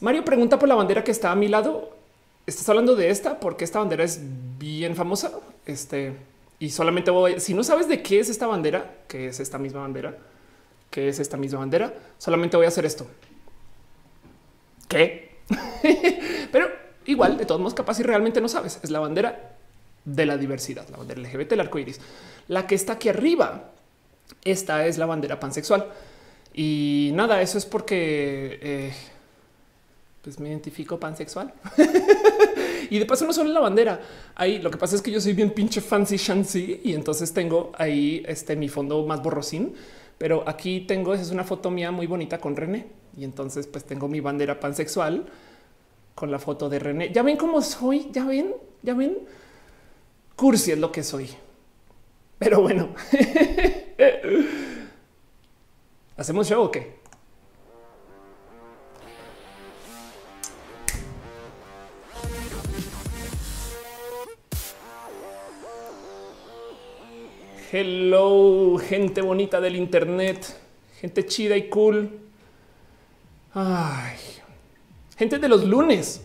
Mario pregunta por la bandera que está a mi lado. ¿Estás hablando de esta? Porque esta bandera es bien famosa. Este y solamente voy. Si no sabes de qué es esta bandera, que es esta misma bandera, que es esta misma bandera, solamente voy a hacer esto. ¿Qué? Pero igual, de todos modos, capaz si realmente no sabes, es la bandera de la diversidad, la bandera LGBT, el arco iris. La que está aquí arriba, esta es la bandera pansexual. Y nada, eso es porque eh, pues me identifico pansexual. y de paso no solo la bandera. Ahí lo que pasa es que yo soy bien pinche fancy shancy y entonces tengo ahí este mi fondo más borrosín. Pero aquí tengo, esa es una foto mía muy bonita con René. Y entonces pues tengo mi bandera pansexual con la foto de René. Ya ven cómo soy, ya ven, ya ven. Cursi es lo que soy. Pero bueno, hacemos show o qué? Hello, gente bonita del Internet, gente chida y cool. Ay, gente de los lunes,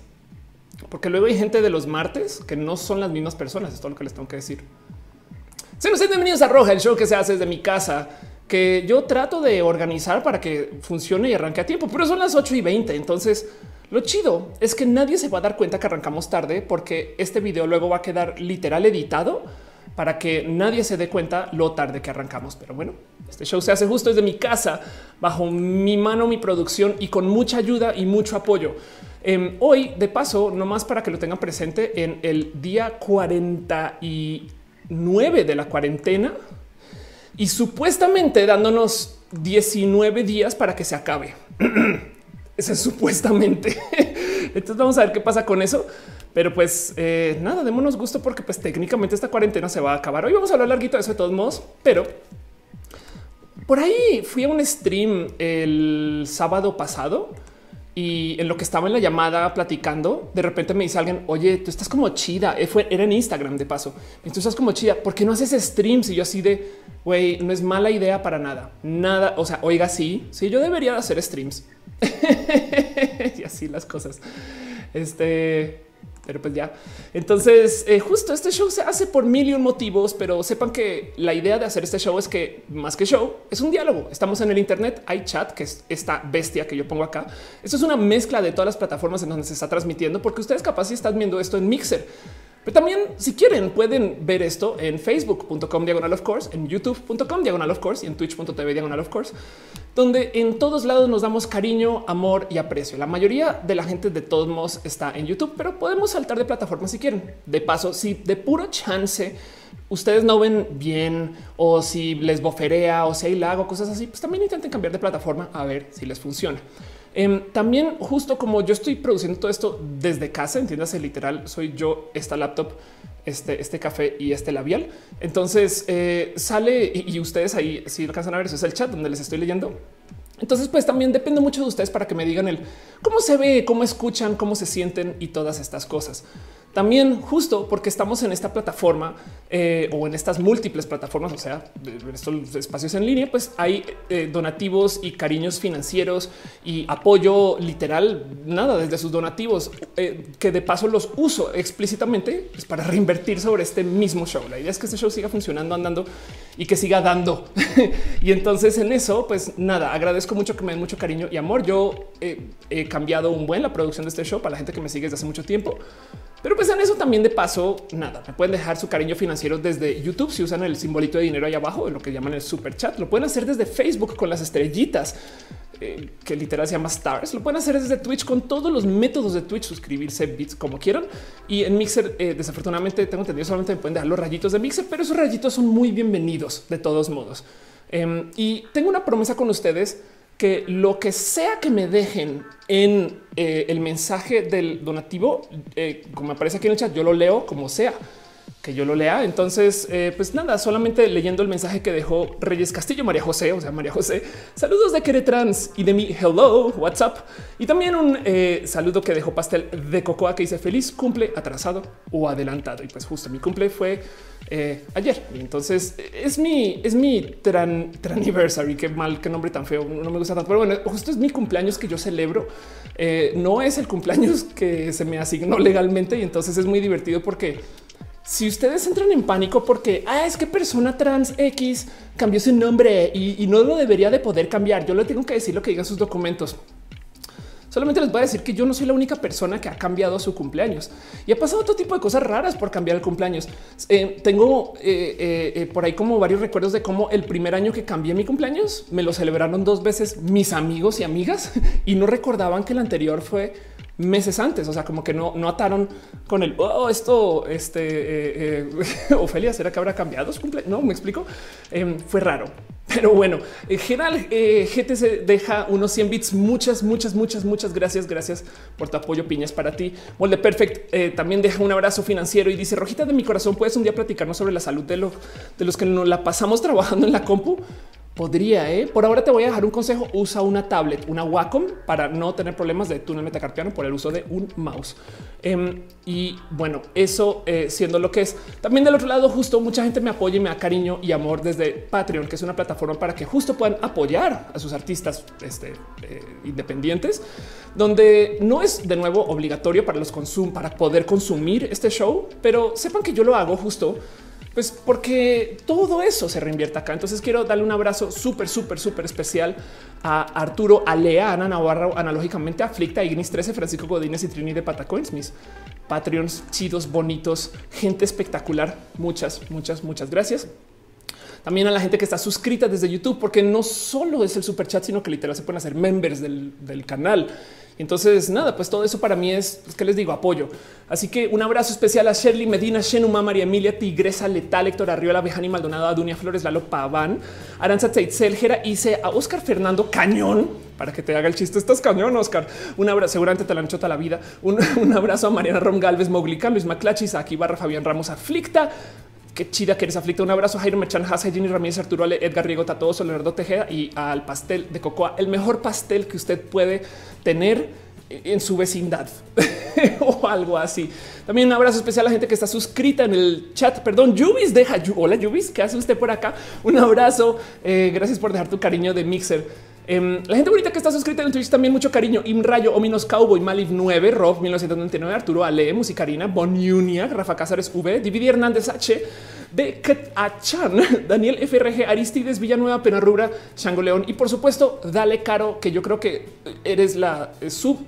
porque luego hay gente de los martes que no son las mismas personas. Es todo lo que les tengo que decir. Sean ustedes bienvenidos a Roja, el show que se hace desde mi casa, que yo trato de organizar para que funcione y arranque a tiempo, pero son las 8 y 20. Entonces, lo chido es que nadie se va a dar cuenta que arrancamos tarde porque este video luego va a quedar literal editado para que nadie se dé cuenta lo tarde que arrancamos. Pero bueno, este show se hace justo desde mi casa, bajo mi mano, mi producción y con mucha ayuda y mucho apoyo. Em, hoy, de paso, nomás para que lo tengan presente, en el día 49 de la cuarentena y supuestamente dándonos 19 días para que se acabe. Ese es supuestamente. Entonces vamos a ver qué pasa con eso. Pero pues eh, nada, démonos gusto porque pues técnicamente esta cuarentena se va a acabar. Hoy vamos a hablar larguito de eso de todos modos, pero por ahí fui a un stream el sábado pasado y en lo que estaba en la llamada platicando, de repente me dice alguien, oye, tú estás como chida. Eh, fue, era en Instagram de paso. Tú estás como chida. ¿Por qué no haces streams? Y yo así de, güey, no es mala idea para nada. Nada. O sea, oiga, sí, sí, yo debería hacer streams. y así las cosas. Este, pero pues ya. Entonces, eh, justo este show se hace por mil y un motivos, pero sepan que la idea de hacer este show es que más que show es un diálogo. Estamos en el Internet, hay chat, que es esta bestia que yo pongo acá. Esto es una mezcla de todas las plataformas en donde se está transmitiendo, porque ustedes capaz si están viendo esto en Mixer. Pero también, si quieren, pueden ver esto en facebook.com diagonal of course, en youtube.com diagonal of course y en twitch.tv diagonal of course, donde en todos lados nos damos cariño, amor y aprecio. La mayoría de la gente de todos modos está en YouTube, pero podemos saltar de plataforma si quieren. De paso, si de puro chance ustedes no ven bien o si les boferea o si hay lago, cosas así, pues también intenten cambiar de plataforma a ver si les funciona. Em, también justo como yo estoy produciendo todo esto desde casa, entiéndase literal, soy yo esta laptop, este, este café y este labial. Entonces eh, sale y, ustedes ahí si alcanzan a ver eso es el chat donde les estoy leyendo. Entonces, pues también depende mucho de ustedes para que me digan el cómo se ve, cómo escuchan, cómo se sienten y todas estas cosas. También justo porque estamos en esta plataforma eh, o en estas múltiples plataformas, o sea, estos espacios en línea, pues hay eh, donativos y cariños financieros y apoyo literal, nada desde sus donativos, eh, que de paso los uso explícitamente pues, para reinvertir sobre este mismo show. La idea es que este show siga funcionando, andando y que siga dando. y entonces en eso, pues nada, agradezco mucho que me den mucho cariño y amor. Yo he cambiado un buen la producción de este show para la gente que me sigue desde hace mucho tiempo. Pero pues en eso también de paso, nada, me pueden dejar su cariño financiero desde YouTube si usan el simbolito de dinero ahí abajo, lo que llaman el super chat. Lo pueden hacer desde Facebook con las estrellitas, eh, que literal se llama stars. Lo pueden hacer desde Twitch con todos los métodos de Twitch, suscribirse bits como quieran. Y en Mixer, eh, desafortunadamente tengo entendido, solamente me pueden dejar los rayitos de Mixer, pero esos rayitos son muy bienvenidos de todos modos. Em, y tengo una promesa con ustedes que lo que sea que me dejen en eh, el mensaje del donativo, eh, como aparece aquí en el chat, yo lo leo como sea. Que yo lo lea. Entonces, eh, pues nada, solamente leyendo el mensaje que dejó Reyes Castillo, María José, o sea, María José. Saludos de Queretrans y de mi hello, WhatsApp. Y también un eh, saludo que dejó Pastel de Cocoa que dice feliz cumple atrasado o adelantado. Y pues justo mi cumple fue eh, ayer. Y entonces es mi, es mi tran, anniversary. Qué mal, qué nombre tan feo. No me gusta tanto, pero bueno, justo es mi cumpleaños que yo celebro. no es el cumpleaños que se me asignó legalmente y entonces es muy divertido porque si ustedes entran en pánico porque ah, es que persona trans X cambió su nombre y, no lo debería de poder cambiar, yo le tengo que decir lo que digan sus documentos. Solamente les voy a decir que yo no soy la única persona que ha cambiado su cumpleaños y ha pasado otro tipo de cosas raras por cambiar el cumpleaños. Eh, tengo eh, eh, por ahí como varios recuerdos de cómo el primer año que cambié mi cumpleaños me lo celebraron dos veces mis amigos y amigas y no recordaban que el anterior fue meses antes. O sea, como que no, no ataron con el oh, esto. Este eh, eh, Ofelia, será que habrá cambiado? No me explico. Em, fue raro, pero bueno, en general, eh, GTC deja unos 100 bits. Muchas, muchas, muchas, muchas gracias. Gracias por tu apoyo. Piñas para ti. Molde Perfect también deja un abrazo financiero y dice Rojita de mi corazón. Puedes un día platicarnos sobre la salud de, de los que nos la pasamos trabajando en la compu. Podría, ¿eh? Por ahora te voy a dejar un consejo. Usa una tablet, una Wacom para no tener problemas de túnel metacarpiano por el uso de un mouse. Em, y bueno, eso eh, siendo lo que es. También del otro lado, justo mucha gente me apoya y me da cariño y amor desde Patreon, que es una plataforma para que justo puedan apoyar a sus artistas este, eh, independientes, donde no es de nuevo obligatorio para los consum para poder consumir este show, pero sepan que yo lo hago justo pues porque todo eso se reinvierte acá. Entonces quiero darle un abrazo súper, súper, súper especial a Arturo Alea, Ana Navarro, analógicamente Aflicta, Ignis 13, Francisco Godínez y Trini de Patacoins, mis Patreons chidos, bonitos, gente espectacular. Muchas, muchas, muchas gracias. También a la gente que está suscrita desde YouTube, porque no solo es el super chat, sino que literal se pueden hacer members del, del canal. Entonces, nada, pues todo eso para mí es, pues, que les digo, apoyo. Así que un abrazo especial a Shirley Medina, Shenuma, María Emilia, Tigresa, Letal, Héctor Arriola, Bejani Maldonado, a Dunia Flores, Lalo Paván, Aranza Teitzel, Jera, hice a Oscar Fernando Cañón, para que te haga el chiste. Estás cañón, Oscar. Un abrazo, seguramente te la han la vida. Un, abrazo a Mariana Rom Galvez, Moglica, Luis Maclachis, aquí barra Fabián Ramos, Aflicta, Qué chida que eres aflicta. Un abrazo a Jairo Mechan, Hasa, Jenny Ramírez, Arturo Ale, Edgar Riego, Tatoso, Leonardo Tejeda y al pastel de cocoa, el mejor pastel que usted puede tener en su vecindad o algo así. También un abrazo especial a la gente que está suscrita en el chat. Perdón, Yubis deja. Hola, Yubis, ¿qué hace usted por acá? Un abrazo. Eh, gracias por dejar tu cariño de Mixer. Em, la gente bonita que está suscrita en Twitch también mucho cariño. Imrayo, Ominos Cowboy, Malif 9, Rob 1999, Arturo Ale, Musicarina, Boniunia, Rafa Cázares V, Dividi Hernández H, de Chan, Daniel FRG, Aristides Villanueva, Penarrura, Chango León y por supuesto, Dale Caro, que yo creo que eres la sub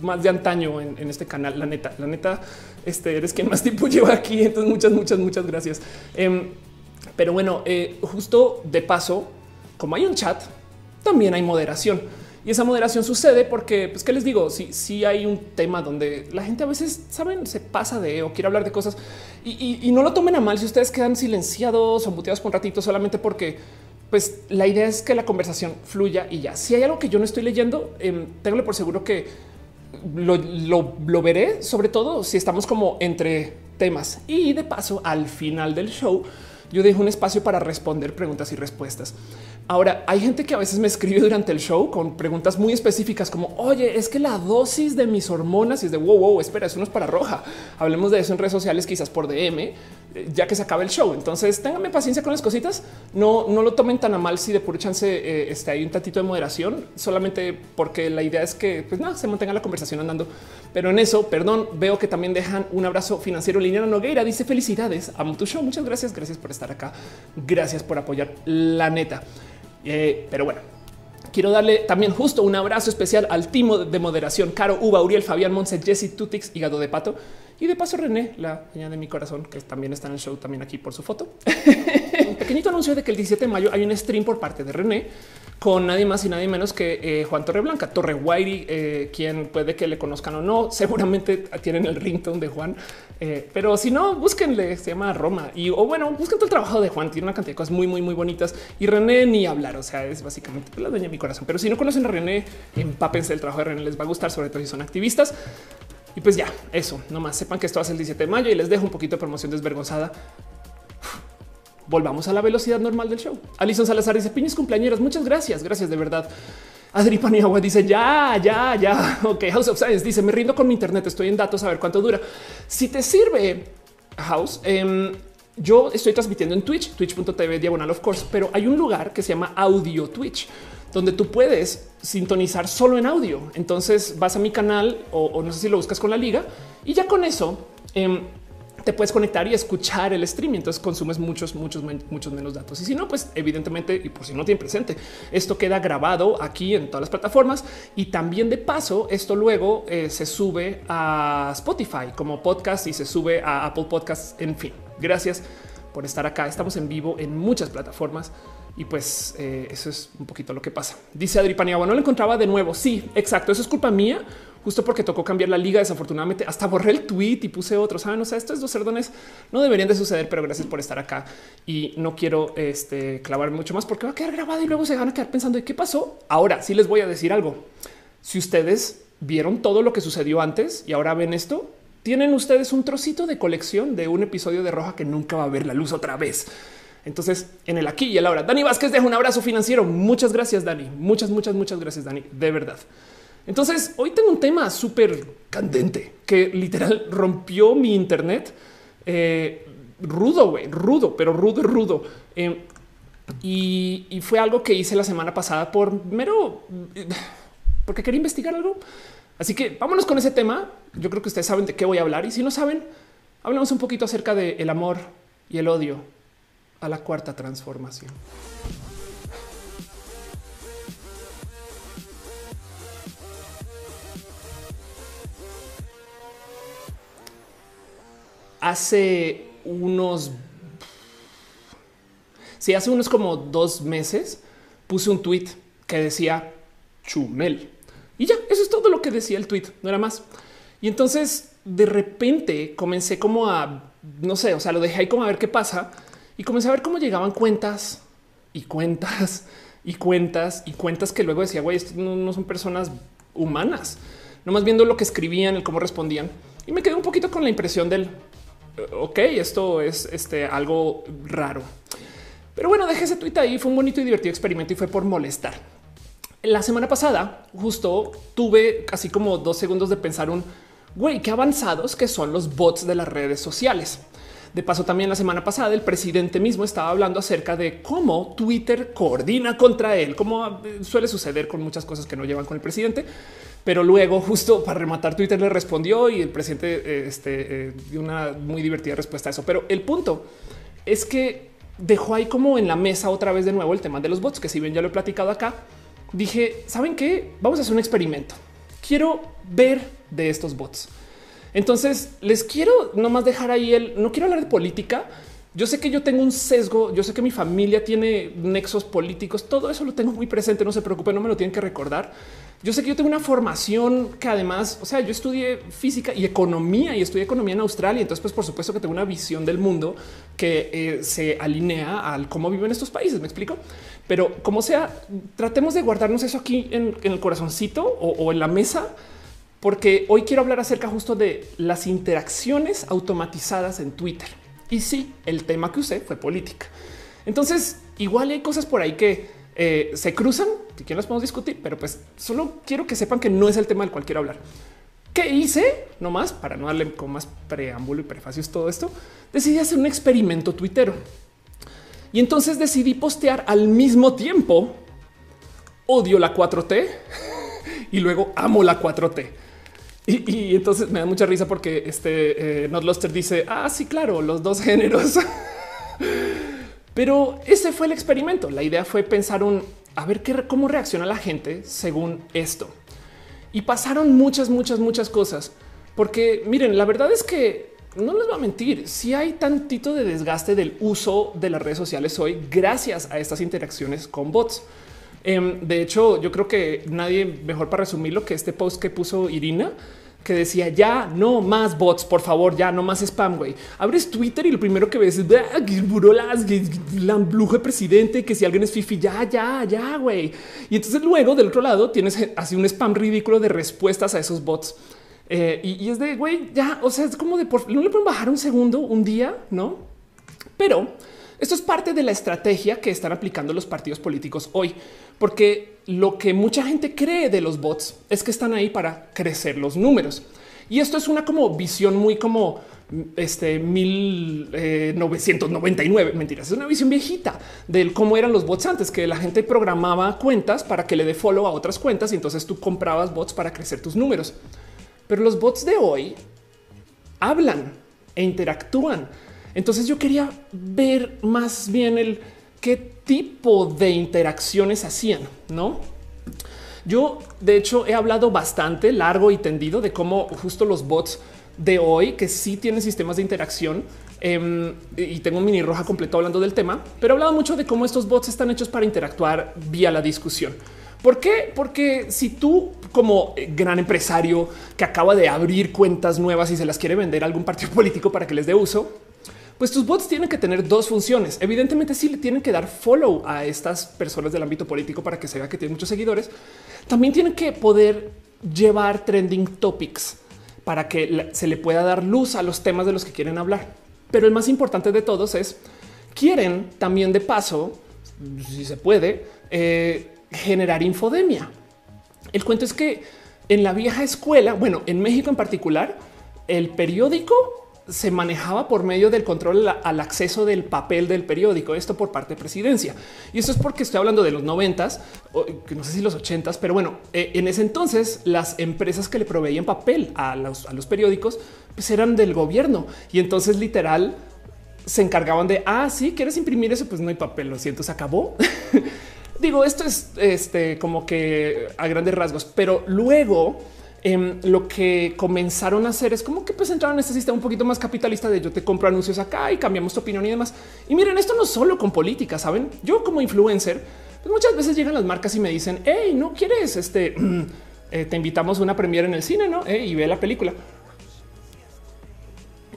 más de antaño en, este canal. La neta, la neta, este eres quien más tiempo lleva aquí. Entonces, muchas, muchas, muchas gracias. Em, pero bueno, eh, justo de paso, como hay un chat, también hay moderación. Y esa moderación sucede porque, pues, ¿qué les digo? Si, si hay un tema donde la gente a veces, saben, se pasa de o quiere hablar de cosas y, no lo tomen a mal si ustedes quedan silenciados o muteados por un ratito solamente porque, pues, la idea es que la conversación fluya y ya. Si hay algo que yo no estoy leyendo, eh, por seguro que lo, lo veré, sobre todo si estamos como entre temas. Y de paso, al final del show, yo dejo un espacio para responder preguntas y respuestas. Ahora, hay gente que a veces me escribe durante el show con preguntas muy específicas como, oye, es que la dosis de mis hormonas y es de, wow, wow, espera, eso no es para roja. Hablemos de eso en redes sociales, quizás por DM, eh, ya que se acaba el show. Entonces, ténganme paciencia con las cositas. No, no lo tomen tan a mal si de puro chance eh, este, hay un tantito de moderación, solamente porque la idea es que pues, no, se mantenga la conversación andando. Pero en eso, perdón, veo que también dejan un abrazo financiero. Liliana Nogueira dice felicidades, a tu show. Muchas gracias, gracias por estar acá. Gracias por apoyar la neta. Eh, pero bueno, quiero darle también justo un abrazo especial al timo de moderación, Caro, Uba, Uriel, Fabián, Monse, Jesse, Tutix, Hígado de Pato. Y de paso René, la niña de mi corazón, que también está en el show también aquí por su foto. un pequeñito anuncio de que el 17 de mayo hay un stream por parte de René con nadie más y nadie menos que eh, Juan Torreblanca, Torre Guairi, eh, quien puede que le conozcan o no. Seguramente tienen el ringtone de Juan, eh, pero si no, búsquenle. Se llama Roma y o bueno, busquen todo el trabajo de Juan. Tiene una cantidad de cosas muy, muy, muy bonitas y René ni hablar. O sea, es básicamente la dueña de mi corazón. Pero si no conocen a René, empápense el trabajo de René, les va a gustar, sobre todo si son activistas. Y pues ya, eso, nomás sepan que esto hace el 17 de mayo y les dejo un poquito de promoción desvergonzada. Volvamos a la velocidad normal del show. Alison Salazar dice piñas cumpleañeras. Muchas gracias. Gracias de verdad. Adri Paniagua dice ya, ya, ya. Ok, House of Science dice me rindo con mi internet. Estoy en datos a ver cuánto dura. Si te sirve House, em, yo estoy transmitiendo en Twitch, twitch.tv diagonal of course, pero hay un lugar que se llama Audio Twitch donde tú puedes sintonizar solo en audio. Entonces vas a mi canal o, no sé si lo buscas con la liga y ya con eso em, te puedes conectar y escuchar el streaming. Entonces consumes muchos, muchos, muchos menos datos. Y si no, pues evidentemente, y por si no tiene presente, esto queda grabado aquí en todas las plataformas. Y también de paso, esto luego eh, se sube a Spotify como podcast y se sube a Apple Podcasts. En fin, gracias por estar acá. Estamos en vivo en muchas plataformas. Y pues eh, eso es un poquito lo que pasa. Dice Adri Paniagua, no lo encontraba de nuevo. Sí, exacto. Eso es culpa mía, justo porque tocó cambiar la liga. Desafortunadamente, hasta borré el tweet y puse otro. Saben, o sea, estos dos cerdones no deberían de suceder, pero gracias por estar acá y no quiero este, clavar mucho más porque va a quedar grabado y luego se van a quedar pensando qué pasó. Ahora sí les voy a decir algo. Si ustedes vieron todo lo que sucedió antes y ahora ven esto, tienen ustedes un trocito de colección de un episodio de Roja que nunca va a ver la luz otra vez. Entonces, en el aquí y el ahora, Dani Vázquez deja un abrazo financiero. Muchas gracias, Dani. Muchas, muchas, muchas gracias, Dani. De verdad. Entonces, hoy tengo un tema súper candente que literal rompió mi internet. Eh, rudo, rudo, pero rudo, rudo. Eh, y, y, fue algo que hice la semana pasada por mero, porque quería investigar algo. Así que vámonos con ese tema. Yo creo que ustedes saben de qué voy a hablar y si no saben, hablemos un poquito acerca del el amor y el odio a la cuarta transformación. Hace unos, sí, hace unos como dos meses puse un tweet que decía Chumel y ya eso es todo lo que decía el tweet, no era más. Y entonces de repente comencé como a no sé, o sea, lo dejé ahí como a ver qué pasa y comencé a ver cómo llegaban cuentas y cuentas y cuentas y cuentas que luego decía, güey, no, son personas humanas, nomás viendo lo que escribían, y cómo respondían. Y me quedé un poquito con la impresión del, ok, esto es este, algo raro. Pero bueno, dejé ese tweet ahí, fue un bonito y divertido experimento y fue por molestar. La semana pasada justo tuve casi como dos segundos de pensar un, güey, qué avanzados que son los bots de las redes sociales. De paso, también la semana pasada el presidente mismo estaba hablando acerca de cómo Twitter coordina contra él, como eh, suele suceder con muchas cosas que no llevan con el presidente. Pero luego, justo para rematar, Twitter le respondió y el presidente eh, este, eh, dio una muy divertida respuesta a eso. Pero el punto es que dejó ahí como en la mesa otra vez de nuevo el tema de los bots, que si bien ya lo he platicado acá, dije, ¿saben qué? Vamos a hacer un experimento. Quiero ver de estos bots. Entonces les quiero nomás dejar ahí el no quiero hablar de política. Yo sé que yo tengo un sesgo, yo sé que mi familia tiene nexos políticos, todo eso lo tengo muy presente, no se preocupen, no me lo tienen que recordar. Yo sé que yo tengo una formación que además, o sea, yo estudié física y economía y estudié economía en Australia, entonces pues por supuesto que tengo una visión del mundo que eh, se alinea al cómo viven estos países, me explico. Pero como sea, tratemos de guardarnos eso aquí en, el corazoncito o en la mesa porque hoy quiero hablar acerca justo de las interacciones automatizadas en Twitter. Y sí, el tema que usé fue política. Entonces, igual hay cosas por ahí que eh, se cruzan, si quieren las podemos discutir, pero pues solo quiero que sepan que no es el tema del cual quiero hablar. ¿Qué hice? No más para no darle con más preámbulo y prefacios todo esto. Decidí hacer un experimento tuitero y entonces decidí postear al mismo tiempo odio la 4T y luego amo la 4T. Y, entonces me da mucha risa porque este eh, Notluster dice, ah, sí, claro, los dos géneros. Pero ese fue el experimento. La idea fue pensar un, a ver qué, cómo reacciona la gente según esto. Y pasaron muchas, muchas, muchas cosas. Porque miren, la verdad es que no les voy a mentir, si hay tantito de desgaste del uso de las redes sociales hoy gracias a estas interacciones con bots. Em, de hecho, yo creo que nadie mejor para resumirlo que este post que puso Irina que decía ya no más bots, por favor, ya no más spam. Güey, abres Twitter y lo primero que ves es la de presidente, que si alguien es fifi, ya, ya, ya, güey. Y entonces luego del otro lado tienes así un spam ridículo de respuestas a esos bots. Eh, y, es de güey, ya, o sea, es como de por no le pueden bajar un segundo, un día, no? Pero esto es parte de la estrategia que están aplicando los partidos políticos hoy, porque lo que mucha gente cree de los bots es que están ahí para crecer los números. Y esto es una como visión muy como este 1999. Mentiras, es una visión viejita del cómo eran los bots antes, que la gente programaba cuentas para que le dé follow a otras cuentas y entonces tú comprabas bots para crecer tus números. Pero los bots de hoy hablan e interactúan. Entonces yo quería ver más bien el qué tipo de interacciones hacían, ¿no? Yo, de hecho, he hablado bastante largo y tendido de cómo justo los bots de hoy, que sí tienen sistemas de interacción, em, y tengo un mini roja completo hablando del tema, pero he hablado mucho de cómo estos bots están hechos para interactuar vía la discusión. ¿Por qué? Porque si tú como eh, gran empresario que acaba de abrir cuentas nuevas y se las quiere vender a algún partido político para que les dé uso, pues tus bots tienen que tener dos funciones. Evidentemente sí le tienen que dar follow a estas personas del ámbito político para que se vea que tienen muchos seguidores. También tienen que poder llevar trending topics para que se le pueda dar luz a los temas de los que quieren hablar. Pero el más importante de todos es quieren también de paso, si se puede, eh, generar infodemia. El cuento es que en la vieja escuela, bueno, en México en particular, el periódico se manejaba por medio del control al acceso del papel del periódico, esto por parte de presidencia. Y eso es porque estoy hablando de los noventas, no sé si los ochentas, pero bueno, eh, en ese entonces las empresas que le proveían papel a los, a los periódicos pues eran del gobierno y entonces literal se encargaban de, ah, sí, quieres imprimir eso, pues no hay papel, lo siento, se acabó. Digo, esto es este como que a grandes rasgos, pero luego em, lo que comenzaron a hacer es como que pues entraron en este sistema un poquito más capitalista de yo te compro anuncios acá y cambiamos tu opinión y demás. Y miren, esto no solo con política, saben? Yo como influencer, pues muchas veces llegan las marcas y me dicen, hey, no quieres este, eh, te invitamos a una premiere en el cine, no? Y ve la película.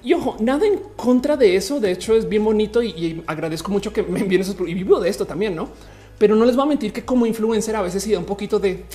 Y ojo, nada en contra de eso. De hecho, es bien bonito y, agradezco mucho que me envíen eso y vivo de esto también, no? pero no les voy a mentir que como influencer a veces he da un poquito de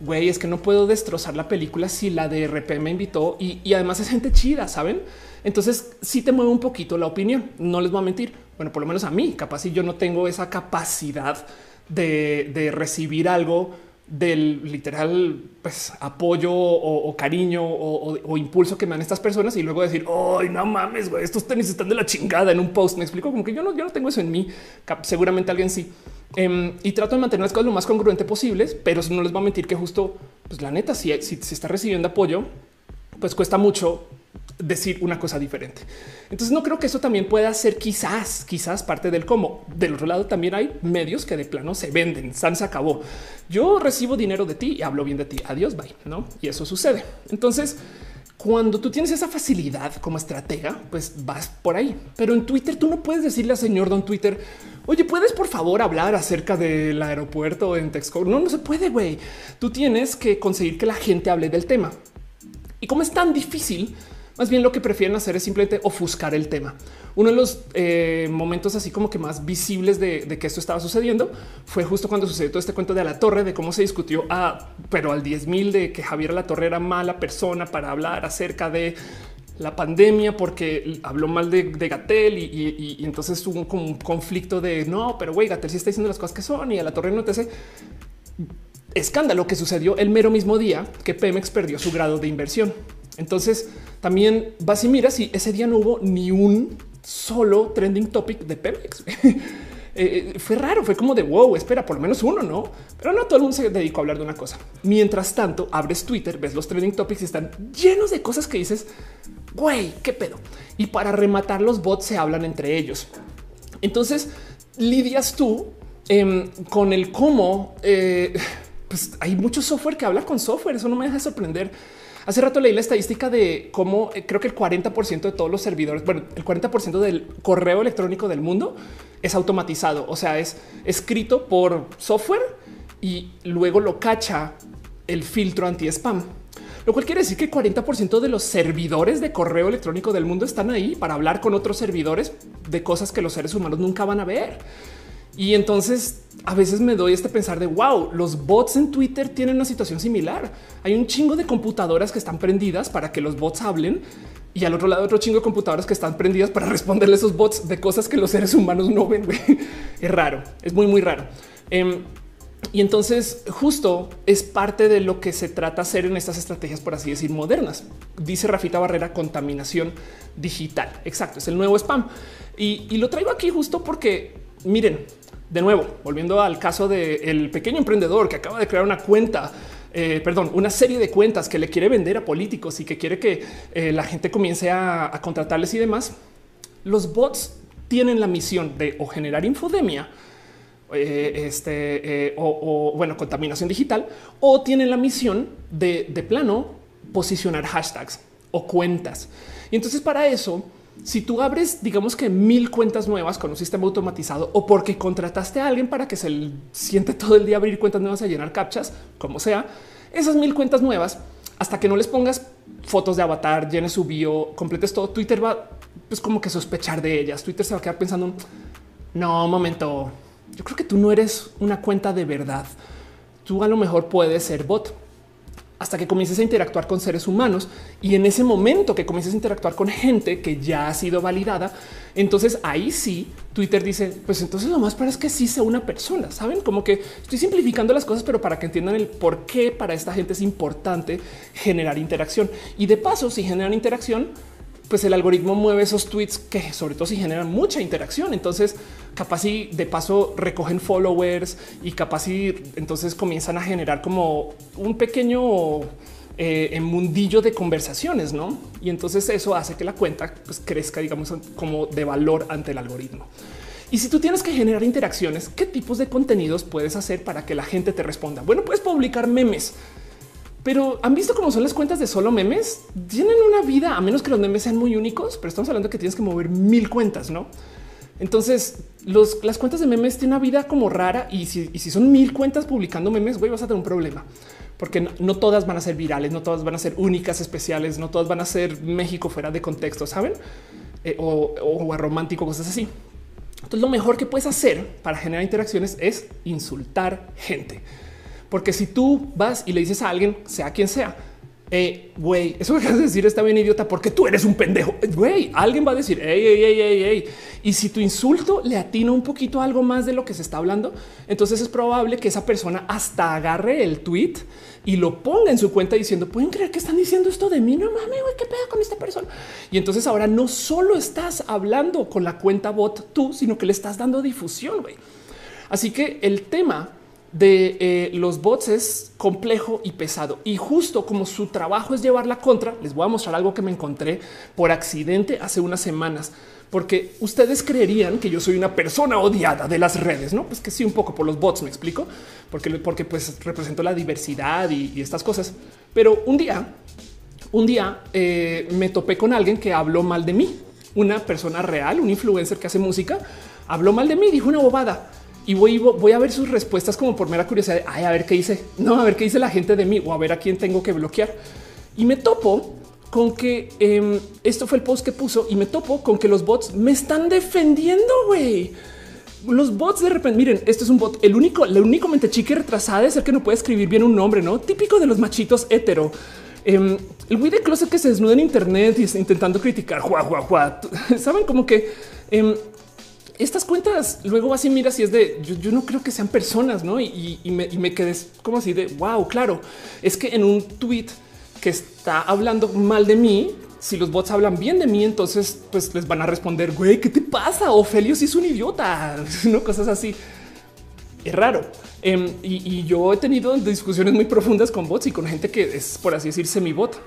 güey, es que no puedo destrozar la película si la de RP me invitó y, además es gente chida, saben? Entonces sí te mueve un poquito la opinión. No les voy a mentir. Bueno, por lo menos a mí, capaz si yo no tengo esa capacidad de, recibir algo del literal pues, apoyo o, cariño o, impulso que me dan estas personas y luego decir, ay, no mames, güey, estos tenis están de la chingada en un post. Me explico como que yo no, yo no tengo eso en mí. Seguramente alguien sí. Em, y trato de mantener las cosas lo más congruente posibles, pero no les voy a mentir que justo, pues la neta, si, si se está recibiendo apoyo, pues cuesta mucho decir una cosa diferente. Entonces no creo que eso también pueda ser quizás, quizás parte del cómo. Del otro lado también hay medios que de plano se venden. San se acabó. Yo recibo dinero de ti y hablo bien de ti. Adiós, bye. No? Y eso sucede. Entonces, cuando tú tienes esa facilidad como estratega, pues vas por ahí. Pero en Twitter tú no puedes decirle al señor don Twitter, oye, ¿puedes por favor hablar acerca del aeropuerto en Texcoco? No, no se puede, güey. Tú tienes que conseguir que la gente hable del tema. Y como es tan difícil, más bien lo que prefieren hacer es simplemente ofuscar el tema. Uno de los eh, momentos así como que más visibles de, que esto estaba sucediendo fue justo cuando sucedió todo este cuento de la torre, de cómo se discutió, a, pero al 10 mil de que Javier La Torre era mala persona para hablar acerca de la pandemia porque habló mal de, Gatel y, entonces hubo un, un conflicto de no, pero güey, Gatel sí está diciendo las cosas que son y a la torre no te sé. Escándalo que sucedió el mero mismo día que Pemex perdió su grado de inversión. Entonces también vas y miras y ese día no hubo ni un solo trending topic de Pemex. Eh, eh, fue raro, fue como de wow, espera, por lo menos uno, no? Pero no todo el mundo se dedicó a hablar de una cosa. Mientras tanto, abres Twitter, ves los trending topics y están llenos de cosas que dices, güey, qué pedo. Y para rematar, los bots se hablan entre ellos. Entonces lidias tú em, con el cómo eh, pues hay mucho software que habla con software. Eso no me deja sorprender. Hace rato leí la estadística de cómo eh, creo que el 40% de todos los servidores, bueno, el 40% del correo electrónico del mundo es automatizado, o sea, es escrito por software y luego lo cacha el filtro anti spam. Lo cual quiere decir que el 40% de los servidores de correo electrónico del mundo están ahí para hablar con otros servidores de cosas que los seres humanos nunca van a ver. Y entonces a veces me doy este pensar de wow, los bots en Twitter tienen una situación similar. Hay un chingo de computadoras que están prendidas para que los bots hablen y al otro lado otro chingo de computadoras que están prendidas para responderle a esos bots de cosas que los seres humanos no ven. Es raro, es muy, muy raro. Em, y entonces justo es parte de lo que se trata hacer en estas estrategias, por así decir, modernas. Dice Rafita Barrera, contaminación digital. Exacto, es el nuevo spam. Y, y lo traigo aquí justo porque, miren, de nuevo, volviendo al caso del pequeño emprendedor que acaba de crear una cuenta eh, perdón, una serie de cuentas que le quiere vender a políticos y que quiere que eh, la gente comience a, contratarles y demás, los bots tienen la misión de o generar infodemia, eh, este, o, bueno, contaminación digital, o tienen la misión de, de plano posicionar hashtags o cuentas. Y entonces para eso si tú abres, digamos que mil cuentas nuevas con un sistema automatizado o porque contrataste a alguien para que se siente todo el día abrir cuentas nuevas a llenar captchas, como sea, esas mil cuentas nuevas, hasta que no les pongas fotos de avatar, llenes su bio, completes todo, Twitter va pues como que sospechar de ellas. Twitter se va a quedar pensando, no, momento, yo creo que tú no eres una cuenta de verdad. Tú a lo mejor puedes ser bot hasta que comiences a interactuar con seres humanos. Y en ese momento que comiences a interactuar con gente que ya ha sido validada, entonces ahí sí Twitter dice, pues entonces lo más para es que sí sea una persona, saben como que estoy simplificando las cosas, pero para que entiendan el por qué para esta gente es importante generar interacción. Y de paso si generan interacción, pues el algoritmo mueve esos tweets que sobre todo si generan mucha interacción. Entonces, capaz y de paso recogen followers y capaz y entonces comienzan a generar como un pequeño eh, mundillo de conversaciones, ¿no? Y entonces eso hace que la cuenta pues, crezca, digamos, como de valor ante el algoritmo. Y si tú tienes que generar interacciones, ¿qué tipos de contenidos puedes hacer para que la gente te responda? Bueno, puedes publicar memes pero han visto cómo son las cuentas de solo memes. Tienen una vida, a menos que los memes sean muy únicos, pero estamos hablando que tienes que mover mil cuentas, no? Entonces, las cuentas de memes tienen una vida como rara y si, son mil cuentas publicando memes, güey, vas a tener un problema porque no, todas van a ser virales, no todas van a ser únicas, especiales, no todas van a ser México fuera de contexto, saben? Eh, o, o romántico, cosas así. Entonces, lo mejor que puedes hacer para generar interacciones es insultar gente. Porque si tú vas y le dices a alguien, sea quien sea, eh, güey, eso que acabas de decir está bien idiota porque tú eres un pendejo. Güey, alguien va a decir, ey, ey, ey, ey. Y si tu insulto le atina un poquito algo más de lo que se está hablando, entonces es probable que esa persona hasta agarre el tweet y lo ponga en su cuenta diciendo, pueden creer que están diciendo esto de mí. No mames, güey, qué pedo con esta persona. Y entonces ahora no solo estás hablando con la cuenta bot tú, sino que le estás dando difusión. güey. Así que el tema de eh, los bots es complejo y pesado. Y justo como su trabajo es llevar la contra, les voy a mostrar algo que me encontré por accidente hace unas semanas, porque ustedes creerían que yo soy una persona odiada de las redes, no? Pues que sí, un poco por los bots, me explico, porque, porque pues represento la diversidad y, estas cosas. Pero un día, un día eh, me topé con alguien que habló mal de mí, una persona real, un influencer que hace música, habló mal de mí, dijo una bobada y voy, a ver sus respuestas como por mera curiosidad. Ay, a ver qué dice. No, a ver qué dice la gente de mí o a ver a quién tengo que bloquear. Y me topo con que em, esto fue el post que puso y me topo con que los bots me están defendiendo, güey. Los bots de repente, miren, esto es un bot. El único, la único mente chica y retrasada es el que no puede escribir bien un nombre, no típico de los machitos hetero. Em, el güey de closet que se desnuda en Internet y está intentando criticar. Saben como que em, estas cuentas luego así mira si es de yo, no creo que sean personas, no? Y, me, y quedé como así de wow, claro, es que en un tweet que está hablando mal de mí, si los bots hablan bien de mí, entonces pues les van a responder, güey, ¿qué te pasa? Ofelio si es un idiota, no cosas así. Es raro. Em, y, y, yo he tenido discusiones muy profundas con bots y con gente que es, por así decir, semi bot.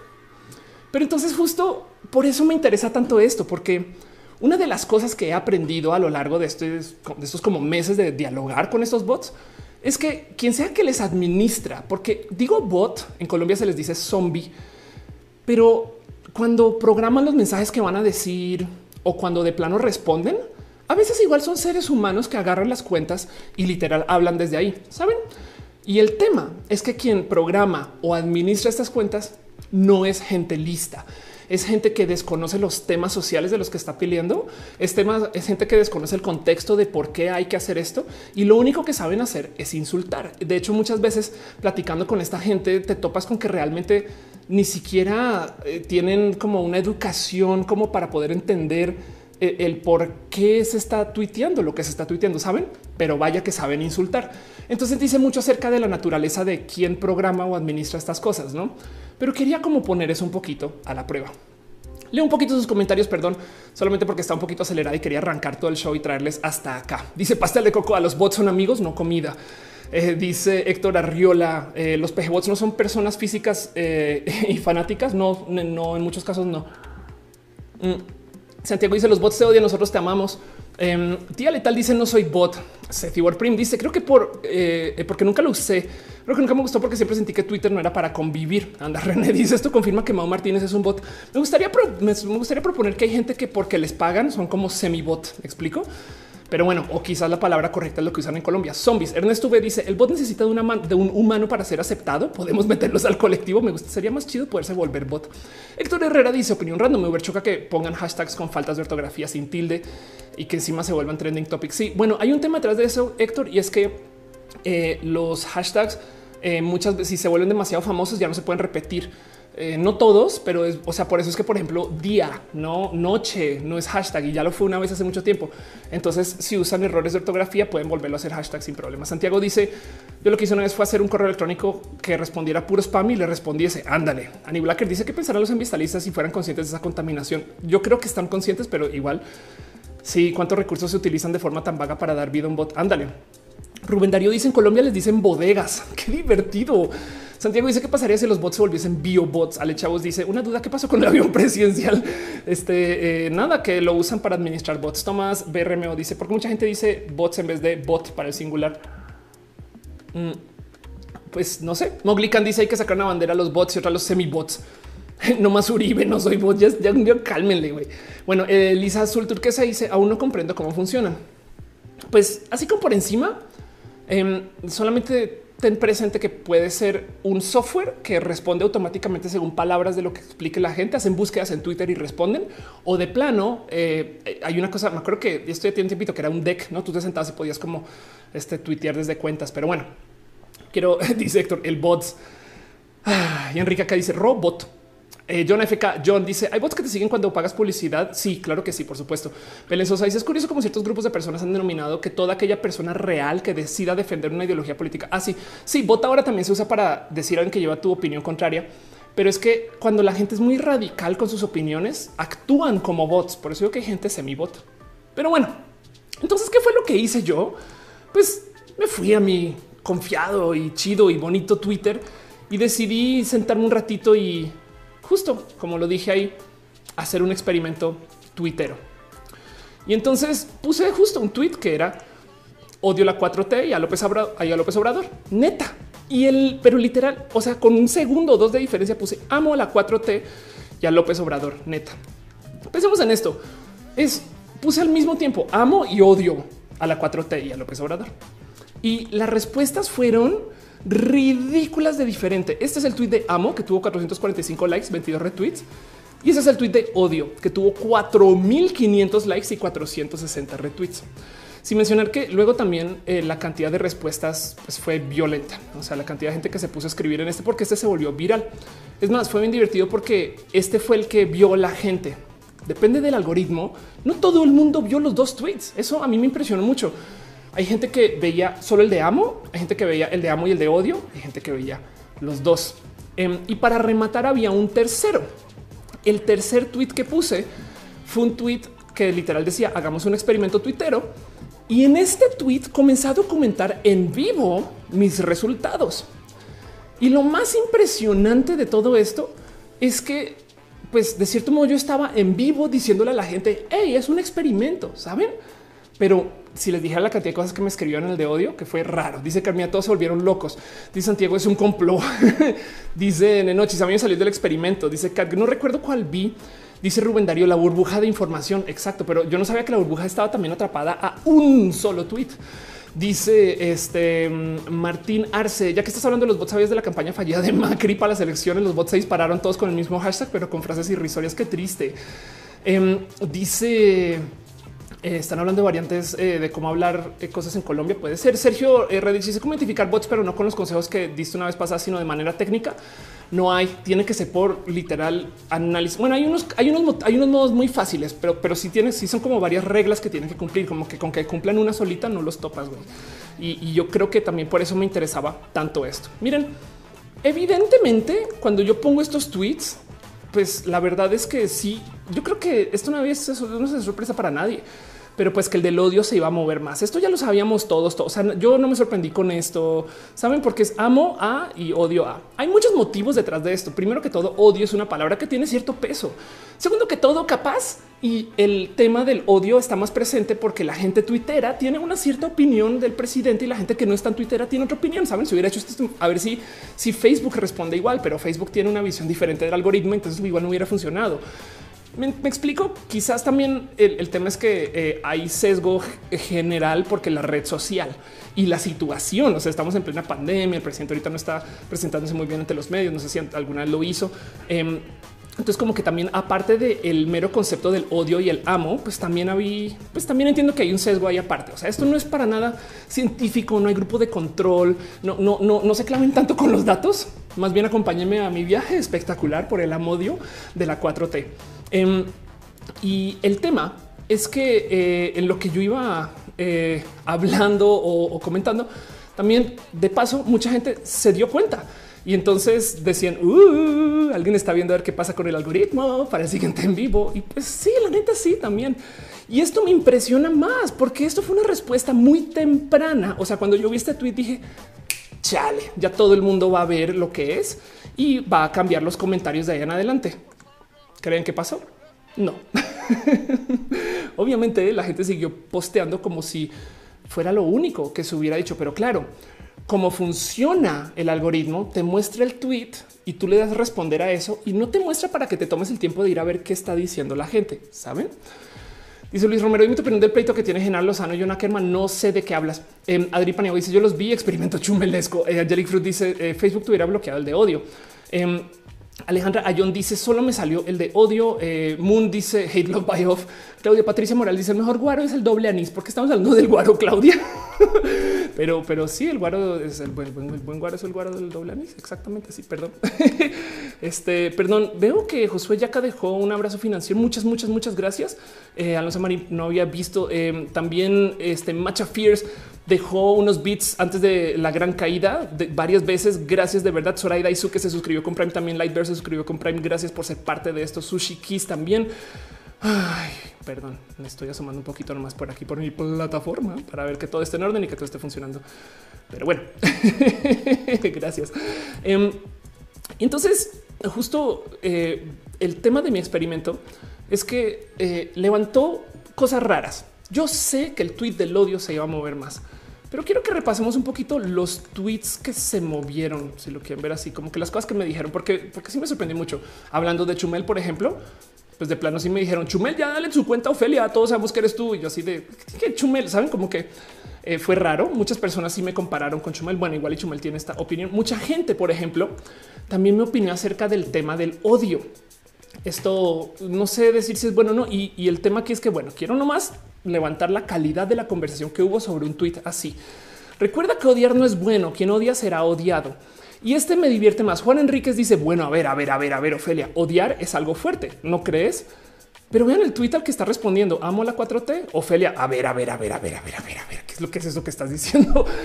Pero entonces justo por eso me interesa tanto esto, porque una de las cosas que he aprendido a lo largo de estos, de estos como meses de dialogar con estos bots es que quien sea que les administra, porque digo bot, en Colombia se les dice zombie, pero cuando programan los mensajes que van a decir o cuando de plano responden, a veces igual son seres humanos que agarran las cuentas y literal hablan desde ahí, ¿saben? Y el tema es que quien programa o administra estas cuentas no es gente lista es gente que desconoce los temas sociales de los que está peleando. Es, es gente que desconoce el contexto de por qué hay que hacer esto y lo único que saben hacer es insultar. De hecho, muchas veces platicando con esta gente te topas con que realmente ni siquiera eh, tienen como una educación como para poder entender eh, el por qué se está tuiteando lo que se está tuiteando, saben, pero vaya que saben insultar. Entonces dice mucho acerca de la naturaleza de quién programa o administra estas cosas, no? Pero quería como poner eso un poquito a la prueba. Leo un poquito sus comentarios, perdón, solamente porque está un poquito acelerada y quería arrancar todo el show y traerles hasta acá. Dice pastel de coco a los bots son amigos, no comida. Eh, dice Héctor Arriola, eh, los pejebots no son personas físicas y fanáticas. No, no, en muchos casos no. Mm. Santiago dice los bots te odian, nosotros te amamos. Eh, tía Letal dice no soy bot. Setibor Prim dice creo que por eh, porque nunca lo usé. Creo que nunca me gustó porque siempre sentí que Twitter no era para convivir. Anda René dice esto confirma que Mau Martínez es un bot. Me gustaría, me gustaría proponer que hay gente que porque les pagan son como semi bot. explico? Pero bueno, o quizás la palabra correcta es lo que usan en Colombia. Zombies. Ernesto V dice el bot necesita de, una de un humano para ser aceptado. Podemos meterlos al colectivo. Me gusta, sería más chido poderse volver bot. Héctor Herrera dice opinión random. Me choca que pongan hashtags con faltas de ortografía sin tilde y que encima se vuelvan trending topics. Sí, bueno, hay un tema detrás de eso, Héctor, y es que eh, los hashtags eh, muchas veces si se vuelven demasiado famosos ya no se pueden repetir. Eh, no todos, pero es, o sea, por eso es que, por ejemplo, día, no noche, no es hashtag y ya lo fue una vez hace mucho tiempo. Entonces, si usan errores de ortografía, pueden volverlo a hacer hashtag sin problema. Santiago dice: Yo lo que hice una vez fue hacer un correo electrónico que respondiera puro spam y le respondiese ándale. Annie Blacker dice que pensarán los ambientalistas si fueran conscientes de esa contaminación. Yo creo que están conscientes, pero igual, sí, cuántos recursos se utilizan de forma tan vaga para dar vida a un bot. Ándale. Rubén Darío dice en Colombia les dicen bodegas. Qué divertido. Santiago dice qué pasaría si los bots se volviesen biobots. Ale Chavos dice una duda qué pasó con el avión presidencial. Este eh, nada que lo usan para administrar bots. Tomás BRMO dice porque mucha gente dice bots en vez de bot para el singular. Mm, pues no sé. Moglican dice hay que sacar una bandera a los bots y otra a los semi-bots. No más Uribe, no soy bot. Ya, ya, cálmenle, güey. Bueno, eh, Lisa Azul Turquesa dice aún no comprendo cómo funcionan. Pues así como por encima, em, solamente ten presente que puede ser un software que responde automáticamente según palabras de lo que explique la gente. Hacen búsquedas en Twitter y responden. O de plano, eh, hay una cosa, me acuerdo que esto ya tiene un tiempito que era un deck, no? Tú te sentabas y podías como este tuitear desde cuentas. Pero bueno, quiero, dice Héctor, el bots. Ah, y Enrique acá dice robot. Eh, John FK, John dice, ¿hay bots que te siguen cuando pagas publicidad? Sí, claro que sí, por supuesto. Belén Sosa dice, es curioso como ciertos grupos de personas han denominado que toda aquella persona real que decida defender una ideología política. Ah, sí, sí, bot ahora también se usa para decir a alguien que lleva tu opinión contraria. Pero es que cuando la gente es muy radical con sus opiniones, actúan como bots. Por eso digo que hay gente semi-bot. Pero bueno, entonces, ¿qué fue lo que hice yo? Pues me fui a mi confiado y chido y bonito Twitter y decidí sentarme un ratito y justo como lo dije ahí, hacer un experimento tuitero. Y entonces puse justo un tweet que era odio la 4T y a López Obrador, a López Obrador, neta. Y el, pero literal, o sea, con un segundo o dos de diferencia puse amo a la 4T y a López Obrador, neta. Pensemos en esto. Es puse al mismo tiempo amo y odio a la 4T y a López Obrador. Y las respuestas fueron ridículas de diferente. Este es el tweet de amo que tuvo 445 likes, 22 retweets. Y ese es el tweet de odio que tuvo 4500 likes y 460 retweets. Sin mencionar que luego también eh, la cantidad de respuestas pues, fue violenta. O sea, la cantidad de gente que se puso a escribir en este porque este se volvió viral. Es más, fue bien divertido porque este fue el que vio la gente. Depende del algoritmo. No todo el mundo vio los dos tweets. Eso a mí me impresionó mucho. Hay gente que veía solo el de amo, hay gente que veía el de amo y el de odio, hay gente que veía los dos. Em, y para rematar había un tercero. El tercer tweet que puse fue un tweet que literal decía hagamos un experimento tuitero. Y en este tweet comencé a documentar en vivo mis resultados. Y lo más impresionante de todo esto es que, pues de cierto modo yo estaba en vivo diciéndole a la gente, hey, es un experimento, ¿saben? Pero si les dijera la cantidad de cosas que me escribieron en el de odio, que fue raro. Dice Carmina, todos se volvieron locos. Dice Santiago, es un complot. dice Nenochis, a mí salió del experimento. Dice que no recuerdo cuál vi. Dice Rubén Darío, la burbuja de información. Exacto, pero yo no sabía que la burbuja estaba también atrapada a un solo tweet. Dice este Martín Arce, ya que estás hablando de los bots, ¿sabías de la campaña fallida de Macri para las elecciones? Los bots se dispararon todos con el mismo hashtag, pero con frases irrisorias. Qué triste. Em, dice eh, están hablando de variantes eh, de cómo hablar cosas en Colombia. Puede ser Sergio eh, dice cómo identificar bots, pero no con los consejos que diste una vez pasada, sino de manera técnica. No hay, tiene que ser por literal análisis. Bueno, hay unos, hay unos, hay unos modos muy fáciles, pero, pero si tienes, si son como varias reglas que tienen que cumplir, como que con que cumplan una solita no los topas. Güey. Y, yo creo que también por eso me interesaba tanto esto. Miren, evidentemente, cuando yo pongo estos tweets, pues la verdad es que sí, yo creo que esto no es, no es sorpresa para nadie pero pues que el del odio se iba a mover más. Esto ya lo sabíamos todos. O sea, yo no me sorprendí con esto. Saben por qué es amo a y odio a. Hay muchos motivos detrás de esto. Primero que todo, odio es una palabra que tiene cierto peso. Segundo que todo, capaz y el tema del odio está más presente porque la gente tuitera tiene una cierta opinión del presidente y la gente que no está en tuitera tiene otra opinión. Saben, si hubiera hecho esto, a ver si, si Facebook responde igual, pero Facebook tiene una visión diferente del algoritmo, entonces igual no hubiera funcionado. Me, explico. Quizás también el, tema es que eh, hay sesgo general porque la red social y la situación, o sea, estamos en plena pandemia. El presidente ahorita no está presentándose muy bien ante los medios. No sé si alguna vez lo hizo. Em, entonces, como que también, aparte del mero concepto del odio y el amo, pues también había, pues también entiendo que hay un sesgo ahí aparte. O sea, esto no es para nada científico, no hay grupo de control, no, no, no, no se claven tanto con los datos. Más bien acompáñenme a mi viaje espectacular por el amodio de la 4T. Em, y el tema es que eh, en lo que yo iba eh, hablando o, comentando, también de paso mucha gente se dio cuenta. Y entonces decían, uh, alguien está viendo a ver qué pasa con el algoritmo para el siguiente en vivo. Y pues sí, la neta sí también. Y esto me impresiona más porque esto fue una respuesta muy temprana. O sea, cuando yo vi este tweet dije, chale, ya todo el mundo va a ver lo que es y va a cambiar los comentarios de ahí en adelante. ¿Creen que pasó? No. Obviamente la gente siguió posteando como si fuera lo único que se hubiera dicho, pero claro, como funciona el algoritmo, te muestra el tweet y tú le das responder a eso y no te muestra para que te tomes el tiempo de ir a ver qué está diciendo la gente. Saben? Dice Luis Romero, y mi opinión del pleito que tiene General Lozano y John Ackerman. No sé de qué hablas. Eh, Adri Paniagua dice: Yo los vi, experimento chumelesco. Eh, Angelic Fruit dice: eh, Facebook tuviera bloqueado el de odio. Alejandra Ayón dice solo me salió el de odio. Eh, Moon dice hate love by off. Claudia Patricia Moral dice el mejor guaro es el doble anís porque estamos hablando del guaro, Claudia. pero, pero sí, el guaro es el buen, buen, guaro, es el guaro del doble anís. Exactamente. Sí, perdón. este, perdón. Veo que Josué Yaca dejó un abrazo financiero. Muchas, muchas, muchas gracias. Eh, Alonso Marín no había visto eh, también este Macha Fears dejó unos bits antes de la gran caída de varias veces. Gracias de verdad. Zoraida Isu que se suscribió con Prime también. Lightbear se suscribió con Prime. Gracias por ser parte de esto. Sushi Kiss también. Ay, perdón, me estoy asomando un poquito nomás por aquí por mi plataforma para ver que todo esté en orden y que todo esté funcionando. Pero bueno, gracias. Em, entonces, justo eh, el tema de mi experimento es que eh, levantó cosas raras. Yo sé que el tweet del odio se iba a mover más, pero quiero que repasemos un poquito los tweets que se movieron, si lo quieren ver así, como que las cosas que me dijeron, porque, porque sí me sorprendí mucho. Hablando de Chumel, por ejemplo, pues de plano sí me dijeron, Chumel, ya dale su cuenta Ofelia, todos sabemos que eres tú. Y yo así de, ¿qué Chumel? ¿Saben? Como que eh, fue raro. Muchas personas sí me compararon con Chumel. Bueno, igual y Chumel tiene esta opinión. Mucha gente, por ejemplo, también me opinó acerca del tema del odio. Esto no sé decir si es bueno o no. Y, y el tema aquí es que, bueno, quiero nomás levantar la calidad de la conversación que hubo sobre un tweet así. Recuerda que odiar no es bueno, quien odia será odiado. Y este me divierte más. Juan Enríquez dice, bueno, a ver, a ver, a ver, a ver, Ofelia, odiar es algo fuerte, ¿no crees? Pero vean el tweet al que está respondiendo, amo la 4T, Ofelia, a ver, a ver, a ver, a ver, a ver, a ver, a ver, ¿qué es lo que es eso que estás diciendo?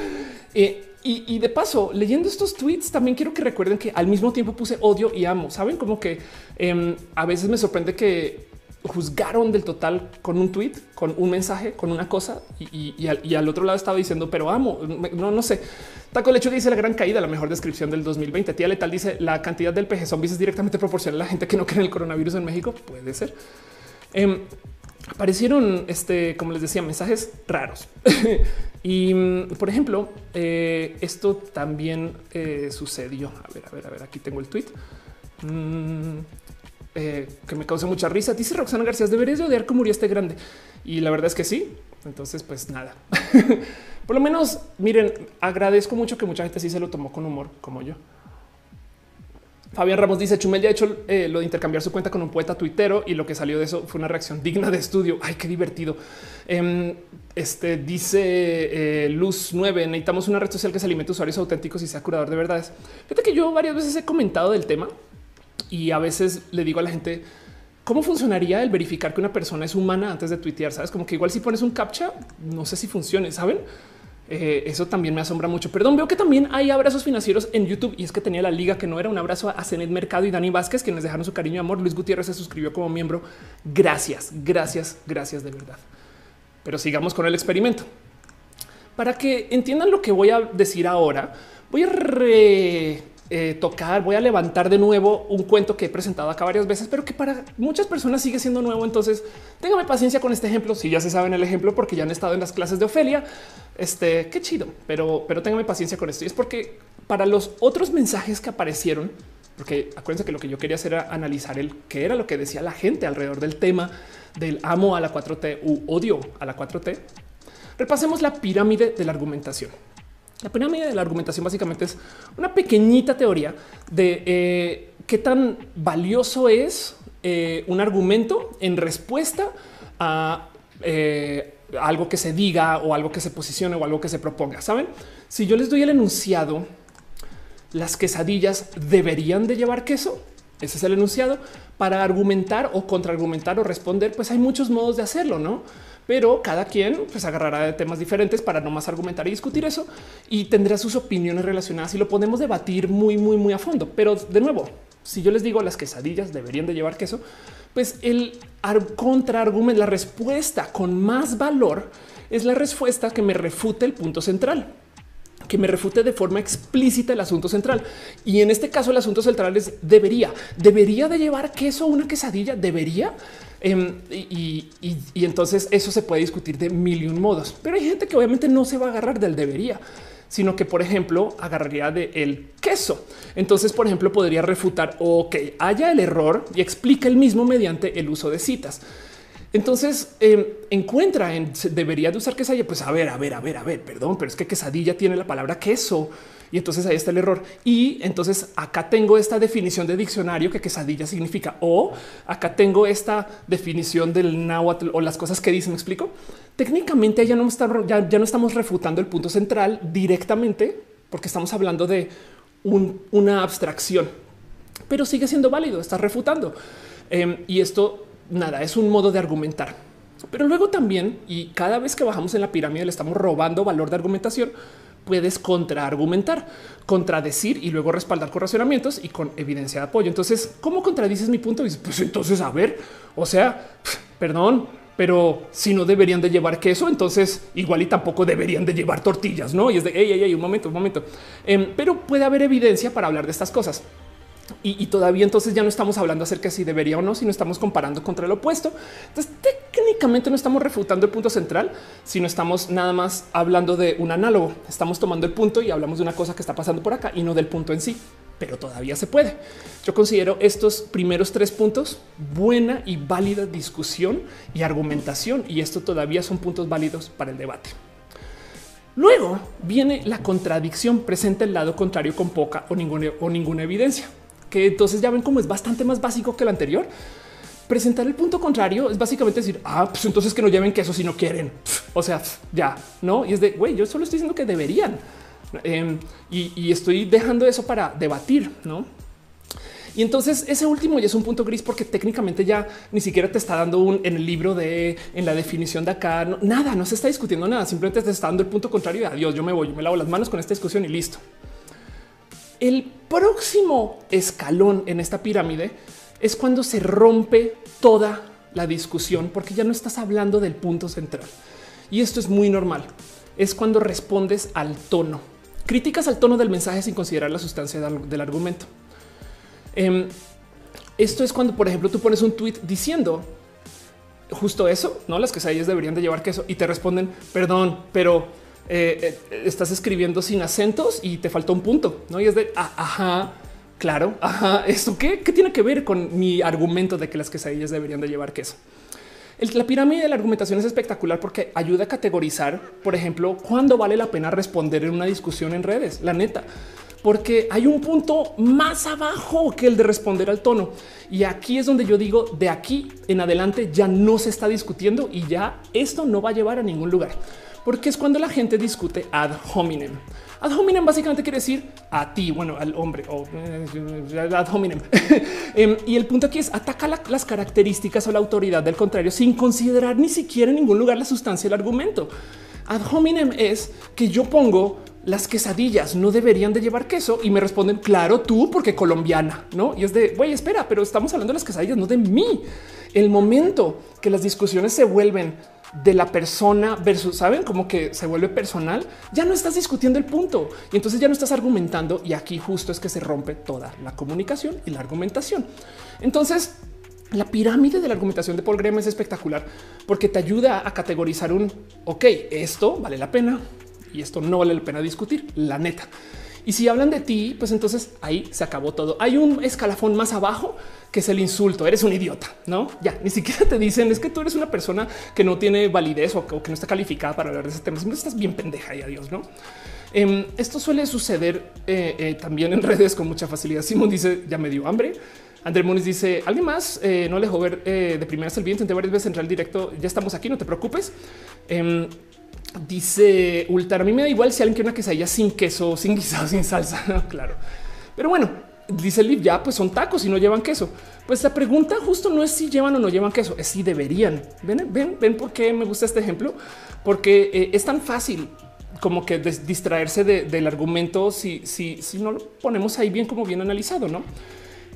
Eh, y, de paso, leyendo estos tweets, también quiero que recuerden que al mismo tiempo puse odio y amo. Saben como que em, a veces me sorprende que juzgaron del total con un tweet, con un mensaje, con una cosa y, al, otro lado estaba diciendo, pero amo, no, no sé. Taco Lecho dice la gran caída, la mejor descripción del 2020. Tía Letal dice la cantidad del PG zombies es directamente proporcional a la gente que no cree en el coronavirus en México. Puede ser. Em, aparecieron, este, como les decía, mensajes raros. y mm, por ejemplo, eh, esto también eh, sucedió. A ver, a ver, a ver, aquí tengo el tweet. Mm, eh, que me causa mucha risa. Dice Roxana García, deberías de odiar cómo murió este grande. Y la verdad es que sí. Entonces, pues nada. Por lo menos, miren, agradezco mucho que mucha gente sí se lo tomó con humor, como yo. Fabián Ramos dice Chumel ya ha hecho eh, lo de intercambiar su cuenta con un poeta tuitero y lo que salió de eso fue una reacción digna de estudio. Ay, qué divertido. Em, este dice eh, Luz 9. Necesitamos una red social que se alimente usuarios auténticos y sea curador de verdades. Fíjate que yo varias veces he comentado del tema y a veces le digo a la gente cómo funcionaría el verificar que una persona es humana antes de tuitear. Sabes como que igual si pones un captcha, no sé si funcione, saben? Eh, eso también me asombra mucho. Perdón, veo que también hay abrazos financieros en YouTube y es que tenía la liga que no era un abrazo a Cenet Mercado y Dani Vázquez, quienes dejaron su cariño y amor. Luis Gutiérrez se suscribió como miembro. Gracias, gracias, gracias de verdad. Pero sigamos con el experimento. Para que entiendan lo que voy a decir ahora, voy a re eh, tocar, voy a levantar de nuevo un cuento que he presentado acá varias veces, pero que para muchas personas sigue siendo nuevo. Entonces, téngame paciencia con este ejemplo. Si ya se saben el ejemplo, porque ya han estado en las clases de Ofelia, este qué chido, pero, pero téngame paciencia con esto. Y es porque para los otros mensajes que aparecieron, porque acuérdense que lo que yo quería hacer era analizar el qué era lo que decía la gente alrededor del tema del amo a la 4T u odio a la 4T. Repasemos la pirámide de la argumentación. La pirámide de la argumentación básicamente es una pequeñita teoría de eh, qué tan valioso es eh, un argumento en respuesta a eh, algo que se diga o algo que se posicione o algo que se proponga. Saben, si yo les doy el enunciado, las quesadillas deberían de llevar queso. Ese es el enunciado para argumentar o contraargumentar o responder. Pues hay muchos modos de hacerlo, no? Pero cada quien pues agarrará de temas diferentes para no más argumentar y discutir eso y tendrá sus opiniones relacionadas y lo podemos debatir muy, muy, muy a fondo. Pero de nuevo, si yo les digo las quesadillas deberían de llevar queso, pues el contraargumento, la respuesta con más valor es la respuesta que me refute el punto central que me refute de forma explícita el asunto central. Y en este caso el asunto central es debería, debería de llevar queso una quesadilla, debería. Em, y, entonces eso se puede discutir de mil y un modos, pero hay gente que obviamente no se va a agarrar del debería sino que, por ejemplo, agarraría de el queso. Entonces, por ejemplo, podría refutar o que haya el error y explica el mismo mediante el uso de citas. Entonces em, encuentra en debería de usar quesadilla. Pues a ver, a ver, a ver, a ver, perdón, pero es que quesadilla tiene la palabra queso y entonces ahí está el error. Y entonces acá tengo esta definición de diccionario que quesadilla significa o acá tengo esta definición del náhuatl o las cosas que dicen. ¿Me explico? Técnicamente ya no, ya, no estamos refutando el punto central directamente porque estamos hablando de una abstracción, pero sigue siendo válido. Está refutando em, y esto nada es un modo de argumentar. Pero luego también, y cada vez que bajamos en la pirámide le estamos robando valor de argumentación, puedes contraargumentar, contradecir y luego respaldar con razonamientos y con evidencia de apoyo. Entonces, ¿cómo contradices mi punto? Pues entonces, a ver, o sea, perdón, pero si no deberían de llevar queso, entonces igual y tampoco deberían de llevar tortillas, ¿no? Y es de, hey, hey, un momento, un momento. Em, pero puede haber evidencia para hablar de estas cosas. Y, todavía entonces ya no estamos hablando acerca si debería o no, sino estamos comparando contra el opuesto. Entonces técnicamente no estamos refutando el punto central, sino estamos nada más hablando de un análogo. Estamos tomando el punto y hablamos de una cosa que está pasando por acá y no del punto en sí, pero todavía se puede. Yo considero estos primeros tres puntos buena y válida discusión y argumentación y esto todavía son puntos válidos para el debate. Luego viene la contradicción, presenta el lado contrario con poca o ninguna, o ninguna evidencia que entonces ya ven cómo es bastante más básico que el anterior. Presentar el punto contrario es básicamente decir, ah, pues entonces que no lleven queso si no quieren. O sea, ya no. Y es de güey, yo solo estoy diciendo que deberían em, y, estoy dejando eso para debatir, no? Y entonces ese último ya es un punto gris porque técnicamente ya ni siquiera te está dando un en el libro de en la definición de acá. nada, no se está discutiendo nada. Simplemente te está dando el punto contrario. Y adiós, yo me voy, yo me lavo las manos con esta discusión y listo. El próximo escalón en esta pirámide es cuando se rompe toda la discusión porque ya no estás hablando del punto central. Y esto es muy normal. Es cuando respondes al tono. Críticas al tono del mensaje sin considerar la sustancia del argumento. Em, esto es cuando, por ejemplo, tú pones un tweet diciendo justo eso, no las quesadillas deberían de llevar queso y te responden, perdón, pero eh, eh, estás escribiendo sin acentos y te falta un punto, ¿no? Y es de, ah, ajá, claro, ajá, ¿esto qué, qué tiene que ver con mi argumento de que las quesadillas deberían de llevar queso? la pirámide de la argumentación es espectacular porque ayuda a categorizar, por ejemplo, cuándo vale la pena responder en una discusión en redes. La neta, porque hay un punto más abajo que el de responder al tono. Y aquí es donde yo digo, de aquí en adelante ya no se está discutiendo y ya esto no va a llevar a ningún lugar, porque es cuando la gente discute ad hominem. Ad hominem básicamente quiere decir a ti, bueno, al hombre o eh, ad hominem. Em, y el punto aquí es ataca las características o la autoridad del contrario sin considerar ni siquiera en ningún lugar la sustancia del argumento. Ad hominem es que yo pongo las quesadillas no deberían de llevar queso y me responden claro tú porque colombiana, no? Y es de güey, espera, pero estamos hablando de las quesadillas, no de mí. El momento que las discusiones se vuelven de la persona versus, saben, como que se vuelve personal, ya no estás discutiendo el punto y entonces ya no estás argumentando. Y aquí justo es que se rompe toda la comunicación y la argumentación. Entonces, la pirámide de la argumentación de Paul Graham es espectacular porque te ayuda a categorizar un ok, esto vale la pena, y esto no vale la pena discutir, la neta. Y si hablan de ti, pues entonces ahí se acabó todo. Hay un escalafón más abajo que es el insulto. Eres un idiota, no? Ya ni siquiera te dicen es que tú eres una persona que no tiene validez o que, no está calificada para hablar de ese tema. Siempre estás bien pendeja y adiós, no? Em, esto suele suceder eh, eh, también en redes con mucha facilidad. Simón dice ya me dio hambre. André Moniz dice alguien más eh, no le dejó ver de primeras el bien. Intenté varias veces entrar al directo. Ya estamos aquí, no te preocupes. Dice Ultra, a mí me da igual si alguien quiere una quesadilla sin queso, sin guisado, sin salsa. claro. Pero bueno, dice Liv, ya pues son tacos y no llevan queso. Pues la pregunta justo no es si llevan o no llevan queso, es si deberían. Ven, ven, ven por qué me gusta este ejemplo, porque eh, es tan fácil como que distraerse del argumento si, si, si no lo ponemos ahí bien como bien analizado, no?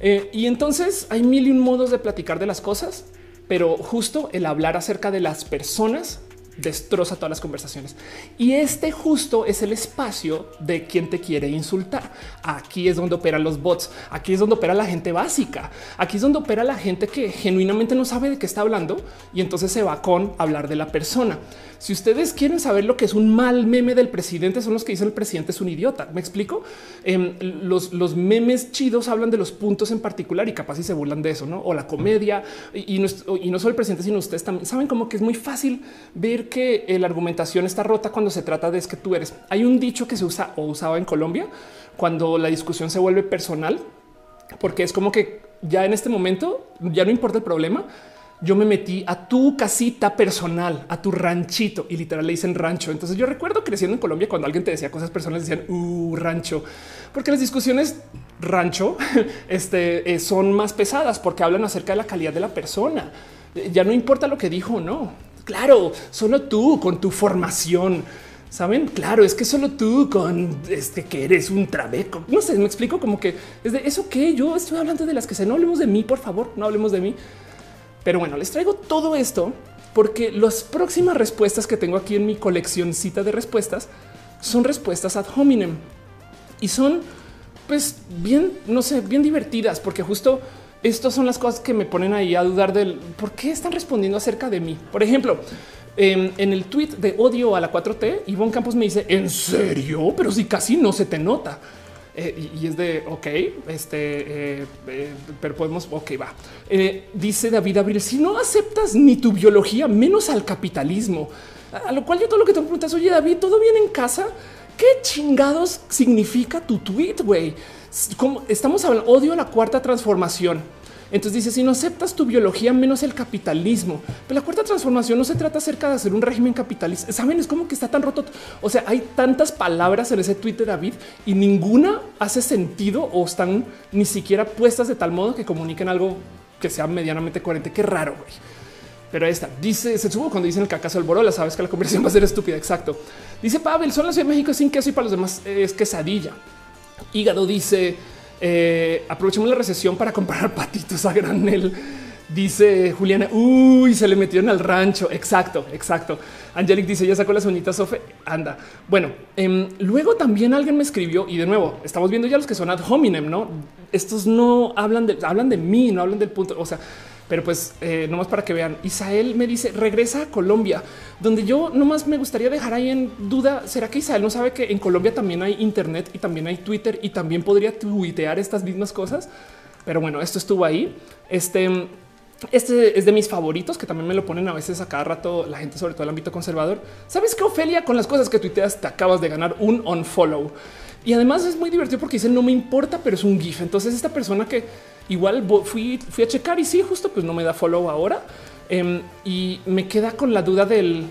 Eh, y entonces hay mil y un modos de platicar de las cosas, pero justo el hablar acerca de las personas destroza todas las conversaciones. Y este justo es el espacio de quien te quiere insultar. Aquí es donde operan los bots. Aquí es donde opera la gente básica. Aquí es donde opera la gente que genuinamente no sabe de qué está hablando y entonces se va con hablar de la persona. Si ustedes quieren saber lo que es un mal meme del presidente, son los que dicen el presidente es un idiota. Me explico. Em, los, los memes chidos hablan de los puntos en particular y capaz si se burlan de eso, no? O la comedia y, no, solo el presidente, sino ustedes también saben como que es muy fácil ver que la argumentación está rota cuando se trata de es que tú eres. Hay un dicho que se usa o usaba en Colombia cuando la discusión se vuelve personal, porque es como que ya en este momento ya no importa el problema yo me metí a tu casita personal, a tu ranchito y literal le dicen rancho. Entonces yo recuerdo creciendo en Colombia cuando alguien te decía cosas personales decían uh, rancho, porque las discusiones rancho este, eh, son más pesadas porque hablan acerca de la calidad de la persona. Eh, ya no importa lo que dijo no. Claro, solo tú con tu formación. Saben, claro, es que solo tú con este que eres un trabeco. No sé, me explico como que es de eso que yo estoy hablando de las que se no hablemos de mí, por favor, no hablemos de mí. Pero bueno, les traigo todo esto porque las próximas respuestas que tengo aquí en mi coleccioncita de respuestas son respuestas ad hominem y son pues bien, no sé, bien divertidas porque justo estas son las cosas que me ponen ahí a dudar del por qué están respondiendo acerca de mí. Por ejemplo, en, el tweet de odio a la 4T, Ivonne Campos me dice en serio, pero si casi no se te nota. Eh, y es de ok, este, eh, eh, pero podemos, ok, va. dice David Abril, si no aceptas ni tu biología, menos al capitalismo. A, lo cual yo todo lo que te preguntas, oye David, ¿todo bien en casa? ¿Qué chingados significa tu tweet, güey? Estamos hablando, odio la cuarta transformación entonces dice, si no aceptas tu biología, menos el capitalismo. Pero la cuarta transformación no se trata acerca de hacer un régimen capitalista. Saben, es como que está tan roto. O sea, hay tantas palabras en ese tweet de David y ninguna hace sentido o están ni siquiera puestas de tal modo que comuniquen algo que sea medianamente coherente. Qué raro, güey. Pero ahí está. Dice, se subo cuando dicen el cacazo del borola. Sabes que la conversación va a ser estúpida. Exacto. Dice Pavel, son la Ciudad de México sin queso y para los demás es quesadilla. Hígado dice eh, aprovechemos la recesión para comprar patitos a granel. Dice Juliana, uy, se le metieron al rancho. Exacto, exacto. Angelic dice, ya sacó las uñitas, Sofe. Anda. Bueno, em, luego también alguien me escribió y de nuevo, estamos viendo ya los que son ad hominem, ¿no? Estos no hablan de, hablan de mí, no hablan del punto. O sea, pero pues eh, nomás para que vean, Isael me dice regresa a Colombia, donde yo nomás me gustaría dejar ahí en duda. ¿Será que Isael no sabe que en Colombia también hay Internet y también hay Twitter y también podría tuitear estas mismas cosas? Pero bueno, esto estuvo ahí. Este este es de mis favoritos que también me lo ponen a veces a cada rato la gente, sobre todo el ámbito conservador. Sabes que Ofelia con las cosas que tuiteas te acabas de ganar un unfollow y además es muy divertido porque dice no me importa, pero es un GIF. Entonces, esta persona que igual fui, fui a checar y sí, justo pues no me da follow ahora em, y me queda con la duda del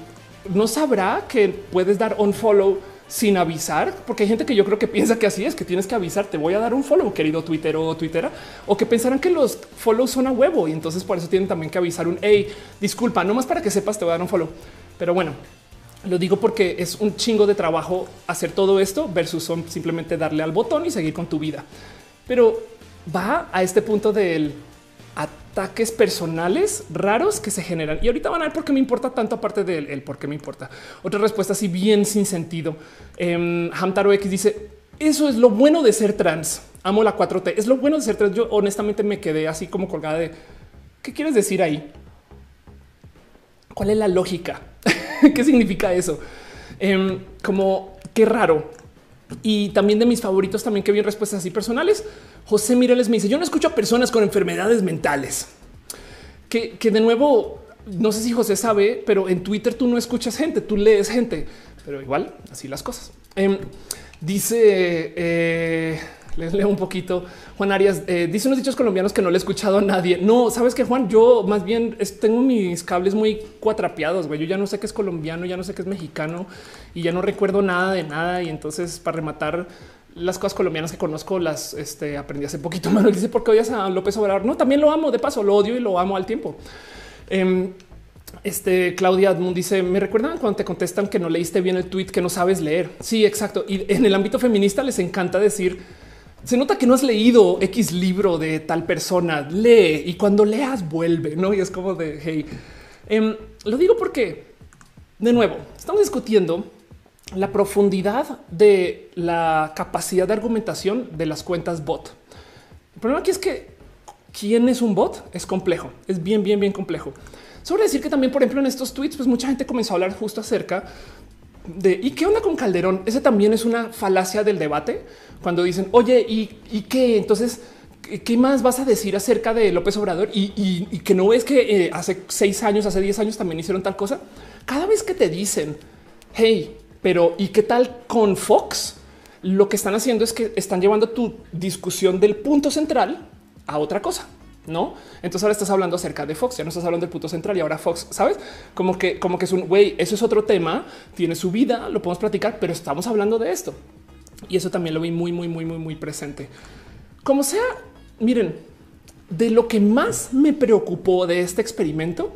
no sabrá que puedes dar un follow sin avisar, porque hay gente que yo creo que piensa que así es, que tienes que avisar, te voy a dar un follow, querido Twitter o Twittera, o que pensarán que los follows son a huevo y entonces por eso tienen también que avisar un hey, disculpa, no más para que sepas, te voy a dar un follow. Pero bueno, lo digo porque es un chingo de trabajo hacer todo esto versus simplemente darle al botón y seguir con tu vida. Pero va a este punto del ataques personales raros que se generan. Y ahorita van a ver por qué me importa tanto, aparte del el por qué me importa. Otra respuesta así bien sin sentido. Eh, Hamtaro X dice: Eso es lo bueno de ser trans. Amo la 4T. Es lo bueno de ser trans. Yo honestamente me quedé así como colgada de qué quieres decir ahí. ¿Cuál es la lógica? ¿Qué significa eso? Em, como qué raro. Y también de mis favoritos también que vi respuestas así personales. José Mireles me dice, yo no escucho a personas con enfermedades mentales. Que, de nuevo, no sé si José sabe, pero en Twitter tú no escuchas gente, tú lees gente, pero igual así las cosas. Em, dice, eh, les leo un poquito. Juan Arias eh, dice unos dichos colombianos que no le he escuchado a nadie. No, sabes que Juan, yo más bien tengo mis cables muy cuatrapeados. Güey. Yo ya no sé qué es colombiano, ya no sé qué es mexicano y ya no recuerdo nada de nada. Y entonces, para rematar, las cosas colombianas que conozco las este, aprendí hace poquito. Manuel dice por qué odias a López Obrador. No, también lo amo. De paso, lo odio y lo amo al tiempo. Em, este Claudia Admund dice: Me recuerdan cuando te contestan que no leíste bien el tweet, que no sabes leer. Sí, exacto. Y en el ámbito feminista les encanta decir: Se nota que no has leído X libro de tal persona. Lee y cuando leas, vuelve. No, y es como de hey, em, lo digo porque de nuevo estamos discutiendo la profundidad de la capacidad de argumentación de las cuentas bot. El problema aquí es que quién es un bot es complejo, es bien, bien, bien complejo. Sobre decir que también, por ejemplo, en estos tweets, pues mucha gente comenzó a hablar justo acerca de y qué onda con Calderón. Ese también es una falacia del debate cuando dicen, oye, y, qué entonces, ¿qué más vas a decir acerca de López Obrador? Y, que no es que eh, hace seis años, hace diez años también hicieron tal cosa. Cada vez que te dicen, hey, pero ¿y qué tal con Fox? Lo que están haciendo es que están llevando tu discusión del punto central a otra cosa. No, entonces ahora estás hablando acerca de Fox, ya no estás hablando del punto central y ahora Fox, sabes como que, como que es un güey. Eso es otro tema, tiene su vida, lo podemos platicar, pero estamos hablando de esto y eso también lo vi muy, muy, muy, muy, muy presente. Como sea, miren, de lo que más me preocupó de este experimento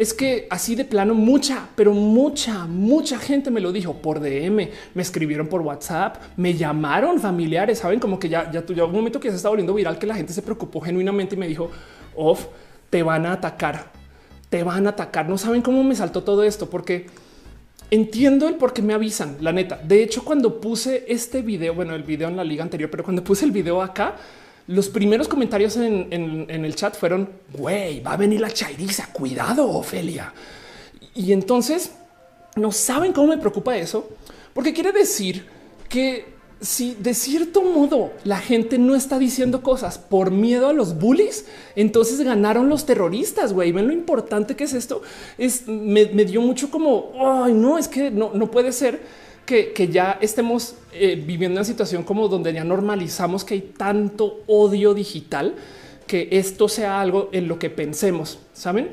es que así de plano mucha, pero mucha, mucha gente me lo dijo por DM, me escribieron por WhatsApp, me llamaron familiares, saben como que ya, ya un momento que se está volviendo viral que la gente se preocupó genuinamente y me dijo, off, te van a atacar, te van a atacar. No saben cómo me saltó todo esto porque entiendo el por qué me avisan, la neta. De hecho, cuando puse este video, bueno, el video en la liga anterior, pero cuando puse el video acá, los primeros comentarios en, el chat fueron, güey, va a venir la chairiza, cuidado, Ofelia. Y entonces no saben cómo me preocupa eso, porque quiere decir que si de cierto modo la gente no está diciendo cosas por miedo a los bullies, entonces ganaron los terroristas. Güey, ven lo importante que es esto. Es me, dio mucho como ay, no es que no, no puede ser que, ya estemos eh, viviendo una situación como donde ya normalizamos que hay tanto odio digital que esto sea algo en lo que pensemos, saben?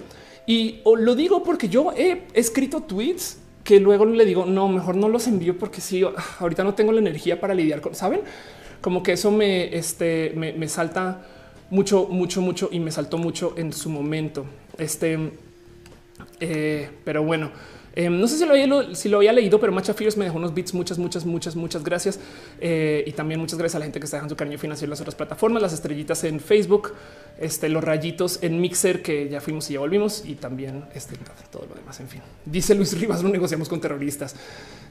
Y lo digo porque yo he escrito tweets que luego le digo, no, mejor no los envío porque sí, ahorita no tengo la energía para lidiar con, saben? Como que eso me, este, me, salta mucho, mucho, mucho y me saltó mucho en su momento. Este, eh, pero bueno, Em, no sé si lo, había, si lo leído, pero Macha Fierce me dejó unos bits. Muchas, muchas, muchas, muchas gracias. Eh, y también muchas gracias a la gente que está dejando su cariño financiero en las otras plataformas, las estrellitas en Facebook, este, los rayitos en Mixer, que ya fuimos y ya volvimos, y también este, todo lo demás. En fin, dice Luis Rivas, no negociamos con terroristas.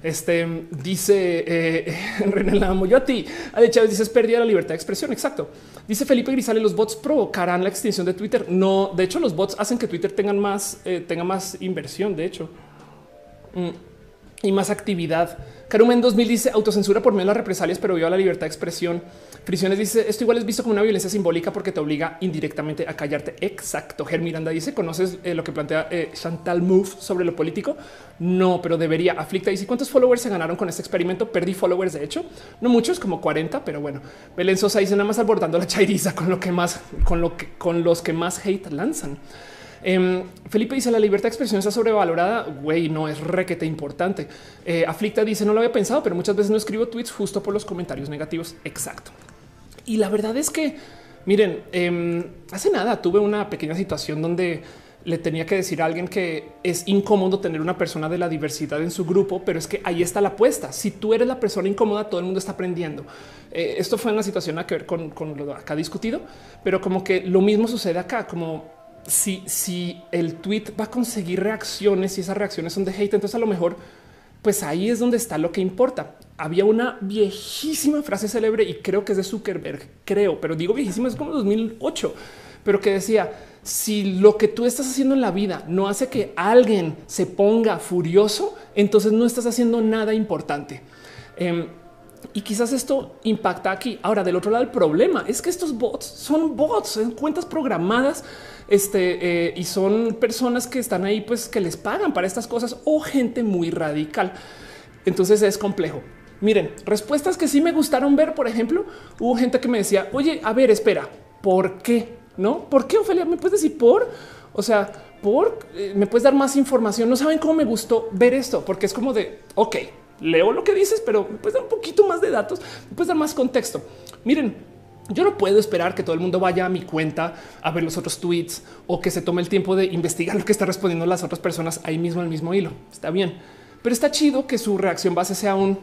Este dice eh, René Lamo, yo a ti, Ale Chávez dices pérdida la libertad de expresión. Exacto. Dice Felipe Grisales, los bots provocarán la extinción de Twitter. No, de hecho, los bots hacen que Twitter tengan más, eh, tenga más inversión. De hecho. Y más actividad. Carumen 2000 dice autocensura por medio de las represalias, pero vio la libertad de expresión. Frisiones dice esto igual es visto como una violencia simbólica porque te obliga indirectamente a callarte. Exacto. Ger Miranda dice conoces eh, lo que plantea eh, Chantal Mouffe sobre lo político. No, pero debería. Aflicta dice cuántos followers se ganaron con este experimento. Perdí followers. De hecho, no muchos, como 40, pero bueno. Belén Sosa dice nada más abordando la chairiza con lo que más, con lo que con los que más hate lanzan. Em, Felipe dice la libertad de expresión está sobrevalorada. Güey, no es requete importante. Eh, Aflicta dice no lo había pensado, pero muchas veces no escribo tweets justo por los comentarios negativos. Exacto. Y la verdad es que, miren, em, hace nada tuve una pequeña situación donde le tenía que decir a alguien que es incómodo tener una persona de la diversidad en su grupo, pero es que ahí está la apuesta. Si tú eres la persona incómoda, todo el mundo está aprendiendo. Eh, esto fue una situación a que ver con, con lo acá discutido, pero como que lo mismo sucede acá, como si, si el tweet va a conseguir reacciones y esas reacciones son de hate, entonces a lo mejor, pues ahí es donde está lo que importa. Había una viejísima frase célebre y creo que es de Zuckerberg, creo, pero digo viejísima, es como 2008, pero que decía, si lo que tú estás haciendo en la vida no hace que alguien se ponga furioso, entonces no estás haciendo nada importante. Em, y quizás esto impacta aquí. Ahora, del otro lado, el problema es que estos bots son bots, son cuentas programadas este, eh, y son personas que están ahí, pues que les pagan para estas cosas o gente muy radical. Entonces es complejo. Miren, respuestas que sí me gustaron ver, por ejemplo, hubo gente que me decía, oye, a ver, espera, ¿por qué? ¿No? ¿Por qué, Ofelia? ¿Me puedes decir por? O sea, por, eh, ¿me puedes dar más información? No saben cómo me gustó ver esto, porque es como de, ok, leo lo que dices, pero me puedes dar un poquito más de datos, me puedes dar más contexto. Miren, yo no puedo esperar que todo el mundo vaya a mi cuenta a ver los otros tweets o que se tome el tiempo de investigar lo que está respondiendo las otras personas ahí mismo al mismo hilo. Está bien, pero está chido que su reacción base sea un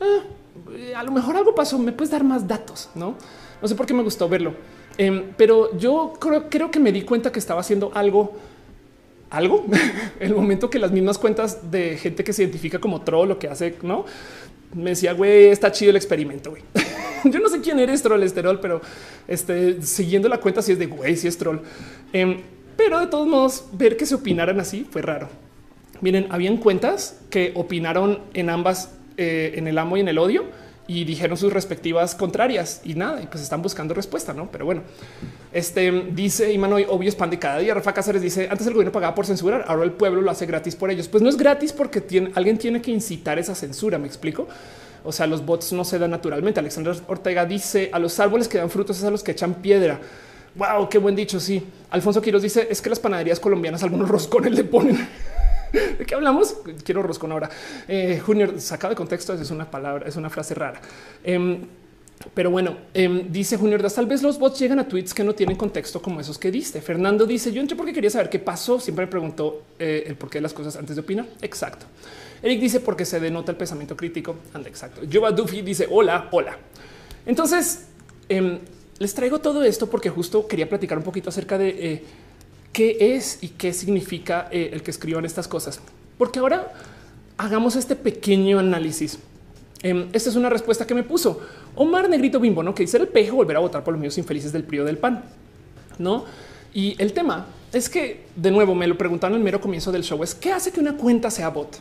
ah, a lo mejor algo pasó. Me puedes dar más datos, no? No sé por qué me gustó verlo, em, pero yo creo, creo que me di cuenta que estaba haciendo algo algo. el momento que las mismas cuentas de gente que se identifica como troll, lo que hace, no me decía, güey, está chido el experimento. Güey. Yo no sé quién eres trolesterol, pero este, siguiendo la cuenta, si es de güey, si es troll. Em, pero de todos modos, ver que se opinaran así fue raro. Miren, habían cuentas que opinaron en ambas, eh, en el amo y en el odio y dijeron sus respectivas contrarias y nada, y pues están buscando respuesta, no? Pero bueno, este dice Imanoy, obvio pan de cada día. Rafa Cáceres dice antes el gobierno pagaba por censurar, ahora el pueblo lo hace gratis por ellos. Pues no es gratis porque tiene, alguien tiene que incitar esa censura. Me explico. O sea, los bots no se dan naturalmente. Alexander Ortega dice a los árboles que dan frutos es a los que echan piedra. Wow, qué buen dicho. Sí. Alfonso Quiroz dice es que las panaderías colombianas algunos roscones le ponen. ¿De qué hablamos? Quiero roscón ahora. Eh, Junior, sacado de contexto, es una palabra, es una frase rara. Em, pero bueno, em, dice Junior Das, tal vez los bots llegan a tweets que no tienen contexto como esos que diste. Fernando dice, yo entré porque quería saber qué pasó. Siempre me preguntó eh, el porqué de las cosas antes de opinar. Exacto. Eric dice, porque se denota el pensamiento crítico. Anda, exacto. Jova Duffy dice, hola, hola. Entonces, em, les traigo todo esto porque justo quería platicar un poquito acerca de... Qué es y qué significa eh, el que escriban estas cosas. Porque ahora hagamos este pequeño análisis. Em, esta es una respuesta que me puso Omar Negrito Bimbo, ¿no? que dice el pejo volver a votar por los míos infelices del PRIO del PAN. No? Y el tema es que, de nuevo, me lo preguntaron el mero comienzo del show, es qué hace que una cuenta sea bot.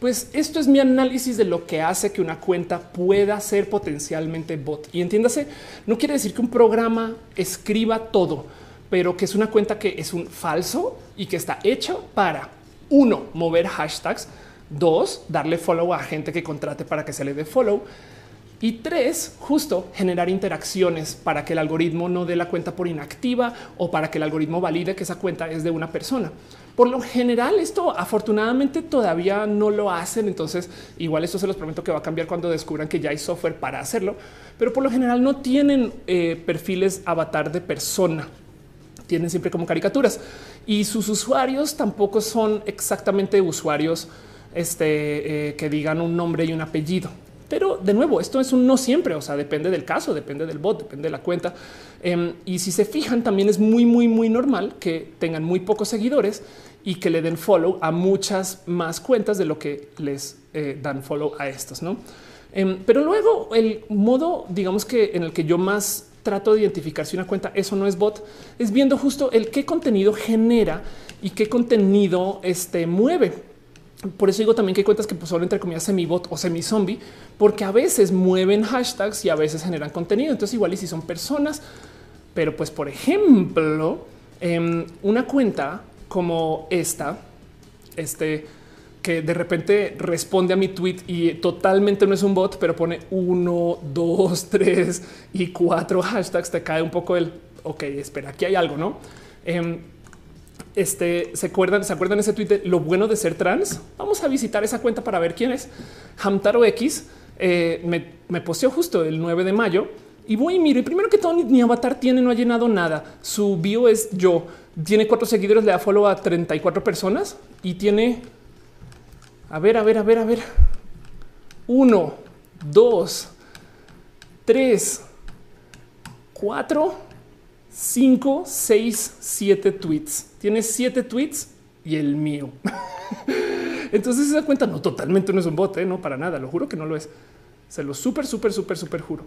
Pues esto es mi análisis de lo que hace que una cuenta pueda ser potencialmente bot. Y entiéndase, no quiere decir que un programa escriba todo pero que es una cuenta que es un falso y que está hecho para uno, mover hashtags, dos, darle follow a gente que contrate para que se le dé follow. Y tres, justo generar interacciones para que el algoritmo no dé la cuenta por inactiva o para que el algoritmo valide que esa cuenta es de una persona. Por lo general, esto afortunadamente todavía no lo hacen. Entonces, igual esto se los prometo que va a cambiar cuando descubran que ya hay software para hacerlo. Pero por lo general no tienen eh, perfiles avatar de persona tienen siempre como caricaturas y sus usuarios tampoco son exactamente usuarios este, eh, que digan un nombre y un apellido. Pero de nuevo, esto es un no siempre, o sea, depende del caso, depende del bot, depende de la cuenta. Em, y si se fijan, también es muy, muy, muy normal que tengan muy pocos seguidores y que le den follow a muchas más cuentas de lo que les eh, dan follow a estos, ¿no? Em, pero luego el modo, digamos que en el que yo más trato de identificar si una cuenta eso no es bot, es viendo justo el qué contenido genera y qué contenido este mueve. Por eso digo también que hay cuentas que pues, son entre comillas semi-bot o semi-zombie, porque a veces mueven hashtags y a veces generan contenido. Entonces igual y si son personas, pero pues por ejemplo, em, una cuenta como esta, este que de repente responde a mi tweet y totalmente no es un bot, pero pone uno, dos, tres y cuatro hashtags, te cae un poco el ok, espera, aquí hay algo, no? Em, este se acuerdan, se acuerdan ese tweet de lo bueno de ser trans. Vamos a visitar esa cuenta para ver quién es. Hamtaro X eh, me, me posteó justo el 9 de mayo y voy y miro. Y primero que todo, ni, avatar tiene, no ha llenado nada. Su bio es yo. Tiene cuatro seguidores, le da follow a 34 personas y tiene. A ver, a ver, a ver, a ver. Uno, dos, tres, cuatro, cinco, seis, siete tweets. Tiene siete tweets y el mío. Entonces se da cuenta, no, totalmente no es un bote, ¿eh? no para nada. Lo juro que no lo es. Se lo súper, súper, súper, súper juro.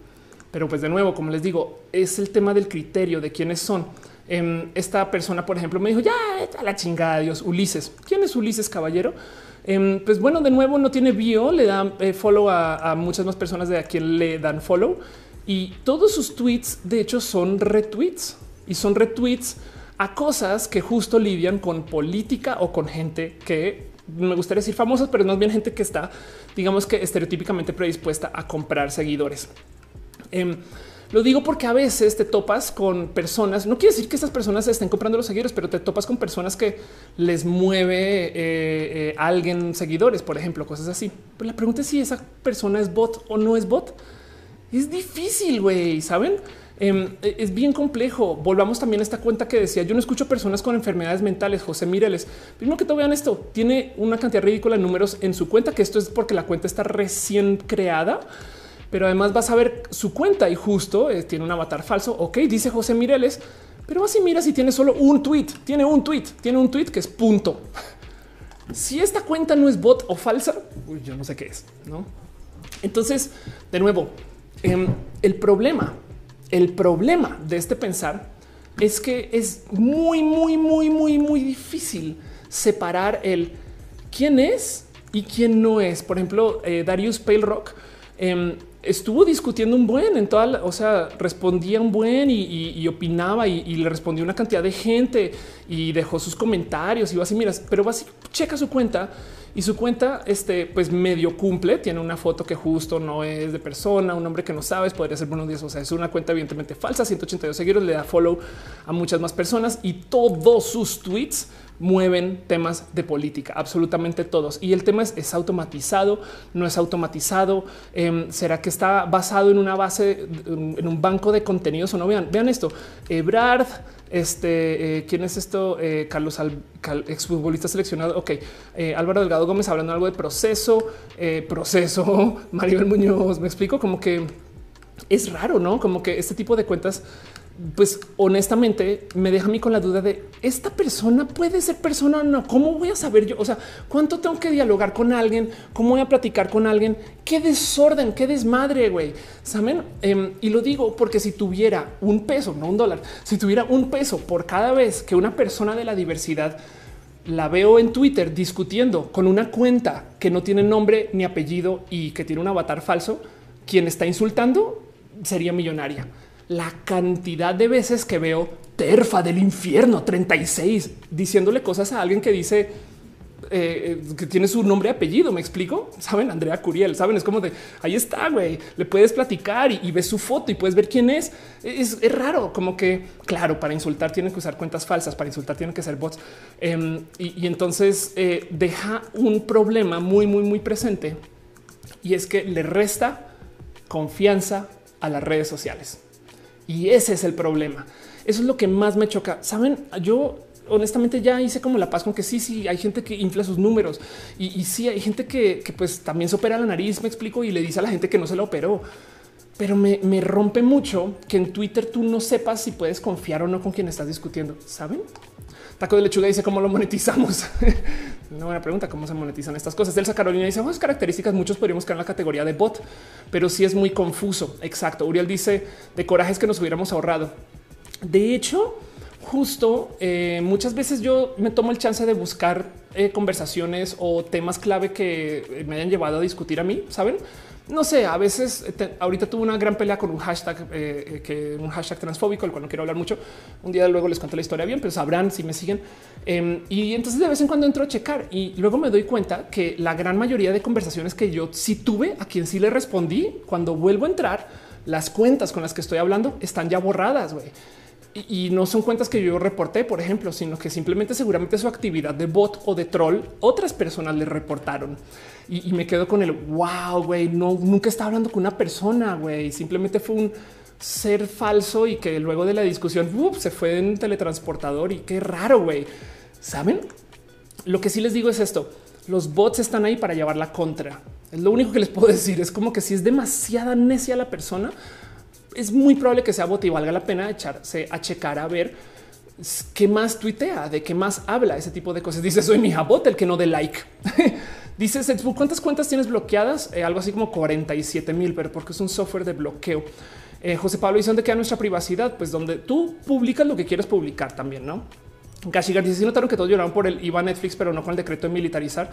Pero pues de nuevo, como les digo, es el tema del criterio de quiénes son. Em, esta persona, por ejemplo, me dijo ya a la chingada Dios, Ulises. ¿Quién es Ulises Caballero? Em, pues bueno, de nuevo no tiene bio, le dan eh, follow a, muchas más personas de a quien le dan follow y todos sus tweets, de hecho, son retweets y son retweets a cosas que justo lidian con política o con gente que me gustaría decir famosas, pero es bien gente que está, digamos que estereotípicamente predispuesta a comprar seguidores. Em, lo digo porque a veces te topas con personas, no quiere decir que estas personas estén comprando los seguidores, pero te topas con personas que les mueve eh, eh, alguien seguidores, por ejemplo, cosas así. Pero la pregunta es si esa persona es bot o no es bot. Es difícil, güey, ¿saben? Em, es bien complejo. Volvamos también a esta cuenta que decía, yo no escucho personas con enfermedades mentales, José Mireles. Primero que todo vean esto, tiene una cantidad ridícula de números en su cuenta, que esto es porque la cuenta está recién creada pero además vas a ver su cuenta y justo eh, tiene un avatar falso. Ok, dice José Mireles, pero así mira si tiene solo un tweet, tiene un tweet, tiene un tweet que es punto. Si esta cuenta no es bot o falsa, yo no sé qué es, no? Entonces, de nuevo, em, el problema, el problema de este pensar es que es muy, muy, muy, muy, muy difícil separar el quién es y quién no es. Por ejemplo, eh, Darius Pale Rock em, estuvo discutiendo un buen en toda, o sea, respondía un buen y, opinaba y, le respondió una cantidad de gente y dejó sus comentarios y va así, miras, pero vas checa su cuenta y su cuenta, este, pues medio cumple. Tiene una foto que justo no es de persona, un nombre que no sabes, podría ser buenos días. O sea, es una cuenta evidentemente falsa. 182 seguidores, le da follow a muchas más personas y todos sus tweets mueven temas de política, absolutamente todos. Y el tema es, es automatizado, no es automatizado. Em, ¿Será que está basado en una base, en un banco de contenidos o no? Vean, vean esto. Ebrard, este, eh, ¿quién es esto? Eh, Carlos, exfutbolista seleccionado. Ok, eh, Álvaro Delgado Gómez hablando algo de proceso, proceso, Maribel Muñoz. Me explico como que es raro, no? Como que este tipo de cuentas pues honestamente me deja a mí con la duda de esta persona puede ser persona o no. ¿Cómo voy a saber yo? O sea, ¿cuánto tengo que dialogar con alguien? ¿Cómo voy a platicar con alguien? Qué desorden, qué desmadre, güey. Saben? Em, y lo digo porque si tuviera un peso, no un dólar, si tuviera un peso por cada vez que una persona de la diversidad la veo en Twitter discutiendo con una cuenta que no tiene nombre ni apellido y que tiene un avatar falso, quien está insultando sería millonaria la cantidad de veces que veo terfa del infierno 36 diciéndole cosas a alguien que dice eh, que tiene su nombre y apellido. Me explico. Saben, Andrea Curiel, saben, es como de ahí está, güey. Le puedes platicar y, ves su foto y puedes ver quién es. es. raro, como que, claro, para insultar tienen que usar cuentas falsas, para insultar tienen que ser bots. Em, y, entonces eh, deja un problema muy, muy, muy presente y es que le resta confianza a las redes sociales. Y ese es el problema. Eso es lo que más me choca. Saben, yo honestamente ya hice como la paz con que sí, sí, hay gente que infla sus números y, sí, hay gente que, pues también se opera la nariz, me explico, y le dice a la gente que no se la operó. Pero me, me rompe mucho que en Twitter tú no sepas si puedes confiar o no con quien estás discutiendo. Saben? Taco de lechuga dice cómo lo monetizamos. Una buena pregunta, cómo se monetizan estas cosas. Elsa Carolina dice oh, características, muchos podríamos caer en la categoría de bot, pero sí es muy confuso. Exacto. Uriel dice de corajes que nos hubiéramos ahorrado. De hecho, justo eh, muchas veces yo me tomo el chance de buscar eh, conversaciones o temas clave que me hayan llevado a discutir a mí, saben? No sé, a veces ahorita tuve una gran pelea con un hashtag eh, que un hashtag transfóbico, el cual no quiero hablar mucho. Un día luego les cuento la historia bien, pero sabrán si me siguen. Em, y entonces de vez en cuando entro a checar y luego me doy cuenta que la gran mayoría de conversaciones que yo sí tuve, a quien sí le respondí, cuando vuelvo a entrar, las cuentas con las que estoy hablando están ya borradas. Y no son cuentas que yo reporté, por ejemplo, sino que simplemente seguramente su actividad de bot o de troll otras personas le reportaron y, me quedo con el wow, güey, no, nunca estaba hablando con una persona, güey, simplemente fue un ser falso y que luego de la discusión se fue en teletransportador y qué raro, güey. Saben? Lo que sí les digo es esto. Los bots están ahí para llevar la contra. Es lo único que les puedo decir. Es como que si es demasiada necia la persona, es muy probable que sea bot y valga la pena echarse a checar a ver qué más tuitea, de qué más habla, ese tipo de cosas. Dice soy mi bot, el que no de like. Dice cuántas cuentas tienes bloqueadas? Eh, algo así como 47 mil, pero porque es un software de bloqueo. Eh, José Pablo dice dónde queda nuestra privacidad, pues donde tú publicas lo que quieres publicar también, no? Gashigar dice: Si notaron que todos lloraron por el IVA Netflix, pero no con el decreto de militarizar.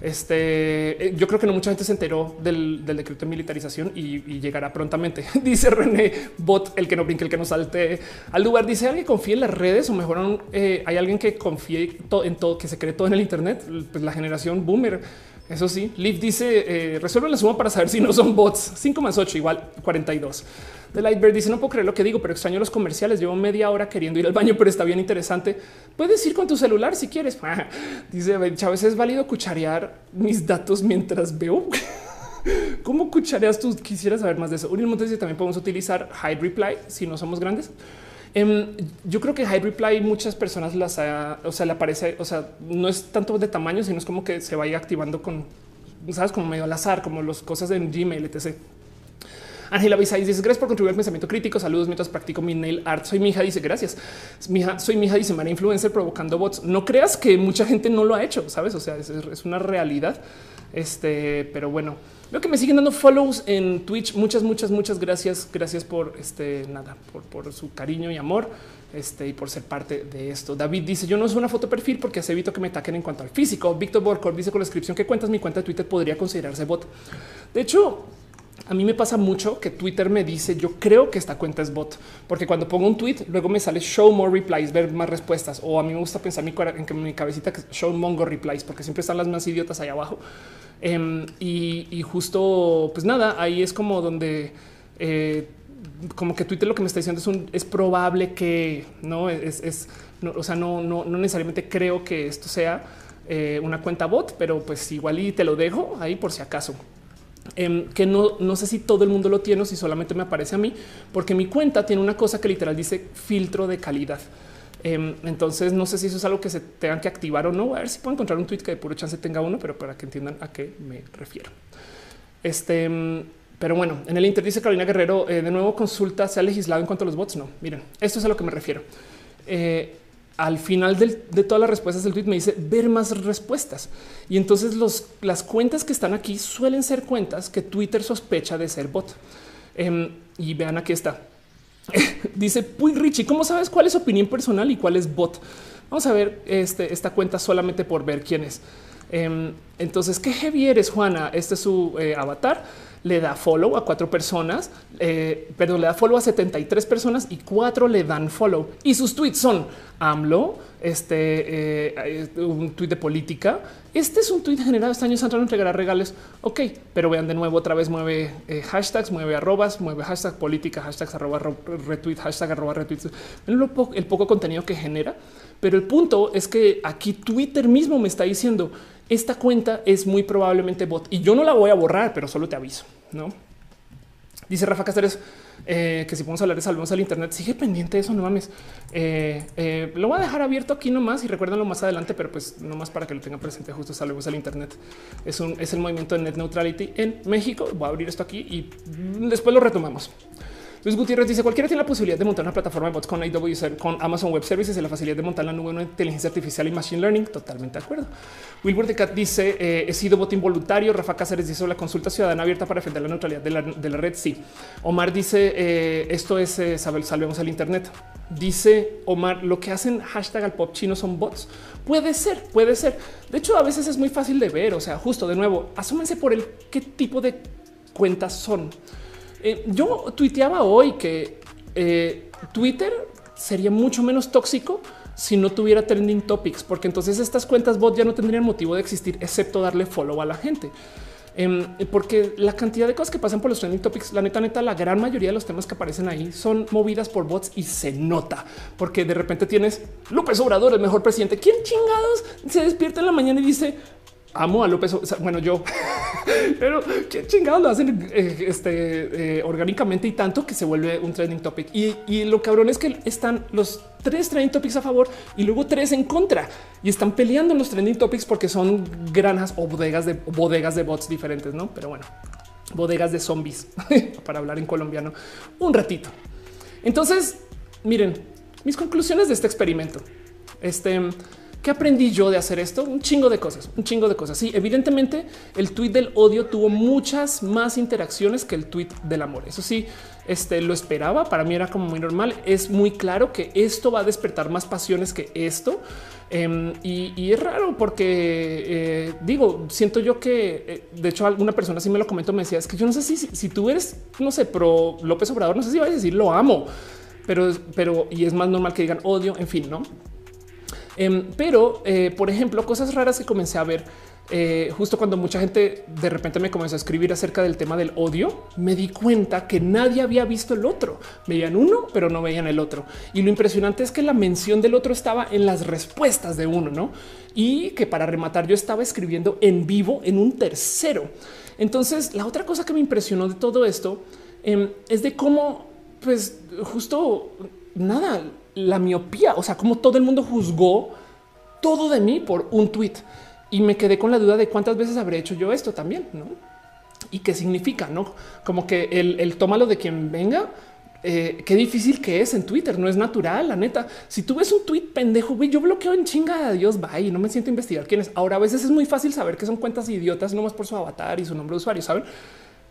Este eh, yo creo que no mucha gente se enteró del, decreto de militarización y, llegará prontamente. dice René Bot, el que no brinque, el que no salte al lugar. Dice alguien confía en las redes o mejor eh, hay alguien que confíe en todo, que se cree todo en el Internet. Pues la generación boomer. Eso sí, Liv dice eh, la suma para saber si no son bots 5 más 8 igual 42. The Lightbird dice no puedo creer lo que digo, pero extraño los comerciales. Llevo media hora queriendo ir al baño, pero está bien interesante. Puedes ir con tu celular si quieres. dice Chávez es válido cucharear mis datos mientras veo. ¿Cómo cuchareas tú? Quisiera saber más de eso. Uriel Montes dice también podemos utilizar Hide Reply si no somos grandes. Em, yo creo que Hide Reply muchas personas las, o sea, le aparece, o sea, no es tanto de tamaño, sino es como que se vaya activando con, sabes, como medio al azar, como las cosas en Gmail, etc. Ángela Bisay dice gracias por contribuir al pensamiento crítico. Saludos mientras practico mi nail art. Soy mi hija, dice gracias. Mi hija, soy mi hija, dice María Influencer provocando bots. No creas que mucha gente no lo ha hecho, sabes? O sea, es, una realidad. Este, pero bueno, veo que me siguen dando follows en Twitch. Muchas, muchas, muchas gracias. Gracias por este nada, por, por su cariño y amor. Este y por ser parte de esto. David dice: Yo no uso una foto perfil porque así evito que me ataquen en cuanto al físico. Víctor Borcor dice con la descripción que cuentas mi cuenta de Twitter podría considerarse bot. De hecho, a mí me pasa mucho que Twitter me dice yo creo que esta cuenta es bot, porque cuando pongo un tweet luego me sale show more replies, ver más respuestas. O a mí me gusta pensar en que mi cabecita que show mongo replies, porque siempre están las más idiotas ahí abajo. Em, y, justo, pues nada, ahí es como donde eh, como que Twitter lo que me está diciendo es un es probable que no es, o sea, no, no, no necesariamente creo que esto sea eh, una cuenta bot, pero pues igual y te lo dejo ahí por si acaso. Em, que no, no sé si todo el mundo lo tiene o si solamente me aparece a mí, porque mi cuenta tiene una cosa que literal dice filtro de calidad. Em, entonces no sé si eso es algo que se tengan que activar o no. A ver si puedo encontrar un tweet que de puro chance tenga uno, pero para que entiendan a qué me refiero. Este, em, pero bueno, en el Inter dice Carolina Guerrero, eh, de nuevo consulta, ¿se ha legislado en cuanto a los bots? No, miren, esto es a lo que me refiero. Eh, al final de todas las respuestas del tweet me dice ver más respuestas. Y entonces las cuentas que están aquí suelen ser cuentas que Twitter sospecha de ser bot. Em, y vean aquí está. dice Puy Richie, ¿cómo sabes cuál es opinión personal y cuál es bot? Vamos a ver este, esta cuenta solamente por ver quién es. Em, entonces, ¿qué heavy eres, Juana? Este es su eh, avatar le da follow a cuatro personas, eh, pero le da follow a 73 personas y cuatro le dan follow. Y sus tweets son AMLO, este eh, un tweet de política. Este es un tweet generado este año. Santana entregará regalos. Ok, pero vean de nuevo otra vez mueve eh, hashtags, mueve arrobas, mueve hashtag política, hashtags arroba retweet, hashtag arroba retweet. el poco contenido que genera. Pero el punto es que aquí Twitter mismo me está diciendo esta cuenta es muy probablemente bot y yo no la voy a borrar, pero solo te aviso. No dice Rafa Cáceres eh, que si podemos hablar de salvemos al Internet, sigue pendiente de eso. No mames. Eh, eh, lo voy a dejar abierto aquí nomás y recuérdenlo más adelante, pero pues nomás para que lo tengan presente. Justo salvemos al Internet. Es un es el movimiento de net neutrality en México. Voy a abrir esto aquí y después lo retomamos. Luis Gutiérrez dice cualquiera tiene la posibilidad de montar una plataforma de bots con AWS, con Amazon Web Services y la facilidad de montar la nube, una inteligencia artificial y machine learning. Totalmente de acuerdo. Wilbur de Cat dice eh, he sido bot involuntario. Rafa Cáceres dice la consulta ciudadana abierta para defender la neutralidad de la, red. Sí. Omar dice eh, esto es eh, salvemos el Internet. Dice Omar lo que hacen hashtag al pop chino son bots. Puede ser, puede ser. De hecho, a veces es muy fácil de ver. O sea, justo de nuevo, asúmense por el qué tipo de cuentas son. Eh, yo tuiteaba hoy que eh, Twitter sería mucho menos tóxico si no tuviera trending topics, porque entonces estas cuentas bot ya no tendrían motivo de existir, excepto darle follow a la gente. Em, porque la cantidad de cosas que pasan por los trending topics, la neta, neta, la gran mayoría de los temas que aparecen ahí son movidas por bots y se nota porque de repente tienes López Obrador, el mejor presidente. ¿Quién chingados se despierta en la mañana y dice amo a López. bueno, yo, pero qué chingados lo hacen eh, este, eh, orgánicamente y tanto que se vuelve un trending topic. Y, lo cabrón es que están los tres trending topics a favor y luego tres en contra y están peleando los trending topics porque son granjas o bodegas de bodegas de bots diferentes, no? Pero bueno, bodegas de zombies para hablar en colombiano un ratito. Entonces, miren mis conclusiones de este experimento. Este ¿Qué aprendí yo de hacer esto? Un chingo de cosas, un chingo de cosas. Sí, evidentemente el tweet del odio tuvo muchas más interacciones que el tweet del amor. Eso sí, este lo esperaba. Para mí era como muy normal. Es muy claro que esto va a despertar más pasiones que esto. Em, y, es raro porque eh, digo, siento yo que eh, de hecho alguna persona sí me lo comentó, me decía es que yo no sé si, si, tú eres, no sé, pro López Obrador, no sé si vas a decir lo amo, pero, pero y es más normal que digan odio, en fin, no? Em, pero, eh, por ejemplo, cosas raras que comencé a ver eh, justo cuando mucha gente de repente me comenzó a escribir acerca del tema del odio, me di cuenta que nadie había visto el otro. Veían uno, pero no veían el otro. Y lo impresionante es que la mención del otro estaba en las respuestas de uno, ¿no? Y que para rematar yo estaba escribiendo en vivo en un tercero. Entonces, la otra cosa que me impresionó de todo esto em, es de cómo, pues, justo nada, la miopía, o sea, como todo el mundo juzgó todo de mí por un tweet y me quedé con la duda de cuántas veces habré hecho yo esto también, ¿no? Y qué significa, ¿no? Como que el, el tómalo de quien venga, eh, qué difícil que es en Twitter, no es natural, la neta. Si tú ves un tweet pendejo, güey, yo bloqueo en chinga, adiós, bye, y no me siento a investigar quién es. Ahora a veces es muy fácil saber que son cuentas idiotas nomás por su avatar y su nombre de usuario, ¿saben?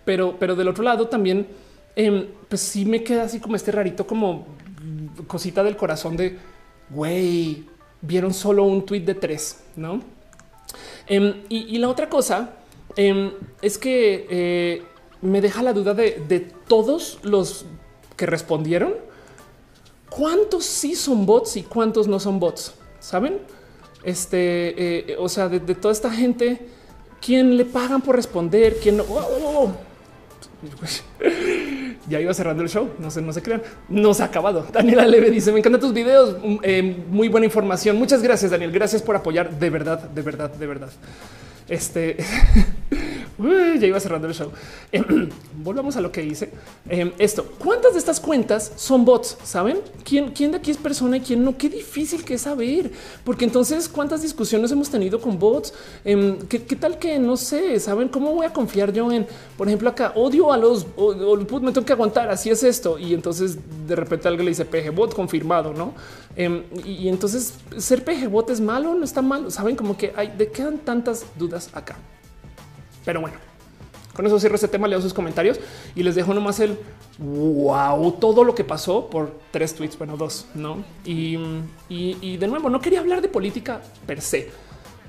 Pero, pero del otro lado también, em, pues sí me queda así como este rarito como cosita del corazón de güey, vieron solo un tweet de tres, no? Em, y, la otra cosa em, es que eh, me deja la duda de, todos los que respondieron. ¿Cuántos sí son bots y cuántos no son bots? ¿Saben? Este, eh, o sea, de, toda esta gente, ¿quién le pagan por responder? ¿Quién no? Ya iba cerrando el show. No sé, no se crean. No se ha acabado. Daniela Leve dice: Me encantan tus videos. Mm, eh, muy buena información. Muchas gracias, Daniel. Gracias por apoyar de verdad, de verdad, de verdad. Este ya iba cerrando el show. Em, volvamos a lo que hice. Em, esto, ¿cuántas de estas cuentas son bots? ¿Saben? ¿Quién, ¿Quién de aquí es persona y quién no? Qué difícil que es saber. Porque entonces, ¿cuántas discusiones hemos tenido con bots? Em, ¿qué, tal que no sé? ¿Saben cómo voy a confiar yo en, por ejemplo, acá odio a los, o, me tengo que aguantar, así es esto. Y entonces de repente alguien le dice PG bot confirmado, ¿no? y, entonces ser PG bot es malo, no está malo. Saben como que hay, de quedan tantas dudas acá. Pero bueno, con eso cierro este tema, leo sus comentarios y les dejo nomás el wow, todo lo que pasó por tres tweets, bueno, dos, no? Y, y, de nuevo, no quería hablar de política per se,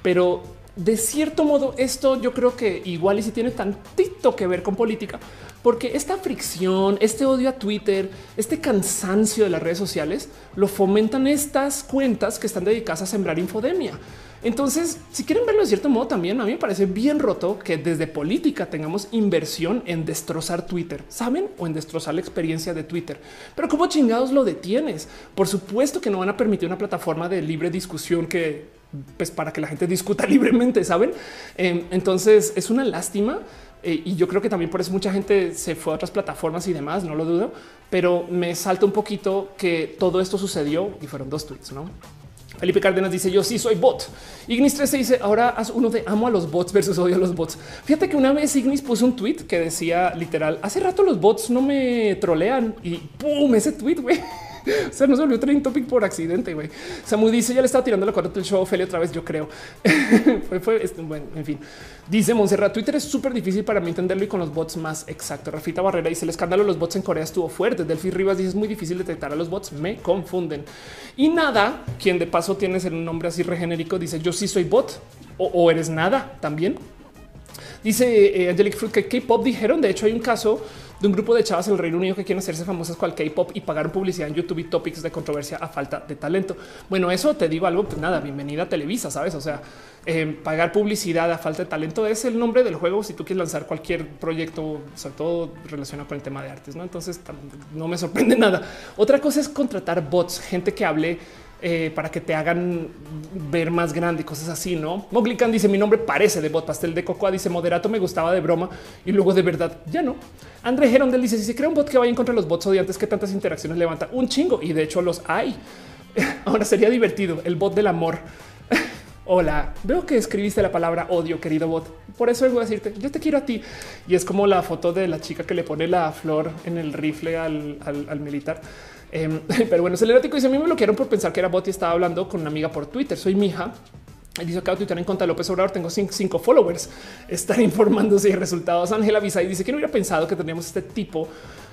pero de cierto modo, esto yo creo que igual y si tiene tantito que ver con política, porque esta fricción, este odio a Twitter, este cansancio de las redes sociales lo fomentan estas cuentas que están dedicadas a sembrar infodemia. Entonces, si quieren verlo de cierto modo, también a mí me parece bien roto que desde política tengamos inversión en destrozar Twitter, saben, o en destrozar la experiencia de Twitter. Pero cómo chingados lo detienes? Por supuesto que no van a permitir una plataforma de libre discusión que, pues, para que la gente discuta libremente, saben? Em, entonces es una lástima. Eh, y yo creo que también por eso mucha gente se fue a otras plataformas y demás, no lo dudo, pero me salta un poquito que todo esto sucedió y fueron dos tweets, no? Felipe Cárdenas dice yo sí soy bot. Ignis 13 dice ahora haz uno de amo a los bots versus odio a los bots. Fíjate que una vez Ignis puso un tweet que decía literal hace rato los bots no me trolean y pum ese tweet güey. O sea, no se volvió trending topic por accidente, güey. Samu dice, ya le estaba tirando la cuarta del show Ophelia otra vez, yo creo. fue, fue este, en fin. Dice Monserrat, Twitter es súper difícil para mí entenderlo y con los bots más exacto. Rafita Barrera dice, el escándalo de los bots en Corea estuvo fuerte. Delphi Rivas dice, es muy difícil detectar a los bots, me confunden. Y nada, quien de paso tiene un nombre así regenérico, dice, yo sí soy bot o, o eres nada también. Dice eh, Angelic Fruit que K-pop dijeron. De hecho, hay un caso de un grupo de chavas en el Reino Unido que quieren hacerse famosas el K-pop y pagar publicidad en YouTube y topics de controversia a falta de talento. Bueno, eso te digo algo, pues nada, bienvenida a Televisa, sabes? O sea, eh, pagar publicidad a falta de talento es el nombre del juego. Si tú quieres lanzar cualquier proyecto, sobre todo relacionado con el tema de artes, no? Entonces no me sorprende nada. Otra cosa es contratar bots, gente que hable eh, para que te hagan ver más grande, cosas así, ¿no? Moglican dice mi nombre parece de bot pastel de cocoa, dice moderato me gustaba de broma y luego de verdad ya no. André Gerondel dice si se crea un bot que vaya en contra de los bots odiantes que tantas interacciones levanta un chingo y de hecho los hay. Ahora sería divertido el bot del amor. Hola, veo que escribiste la palabra odio, querido bot. Por eso voy a decirte, yo te quiero a ti. Y es como la foto de la chica que le pone la flor en el rifle al militar. Em, pero bueno, Celerático dice a mí me bloquearon por pensar que era bot y estaba hablando con una amiga por Twitter. Soy mi hija. Dice acá Twitter en contra de López Obrador. Tengo cinco, followers. Están informándose de resultados. Ángela Visa y dice que no hubiera pensado que tendríamos este tipo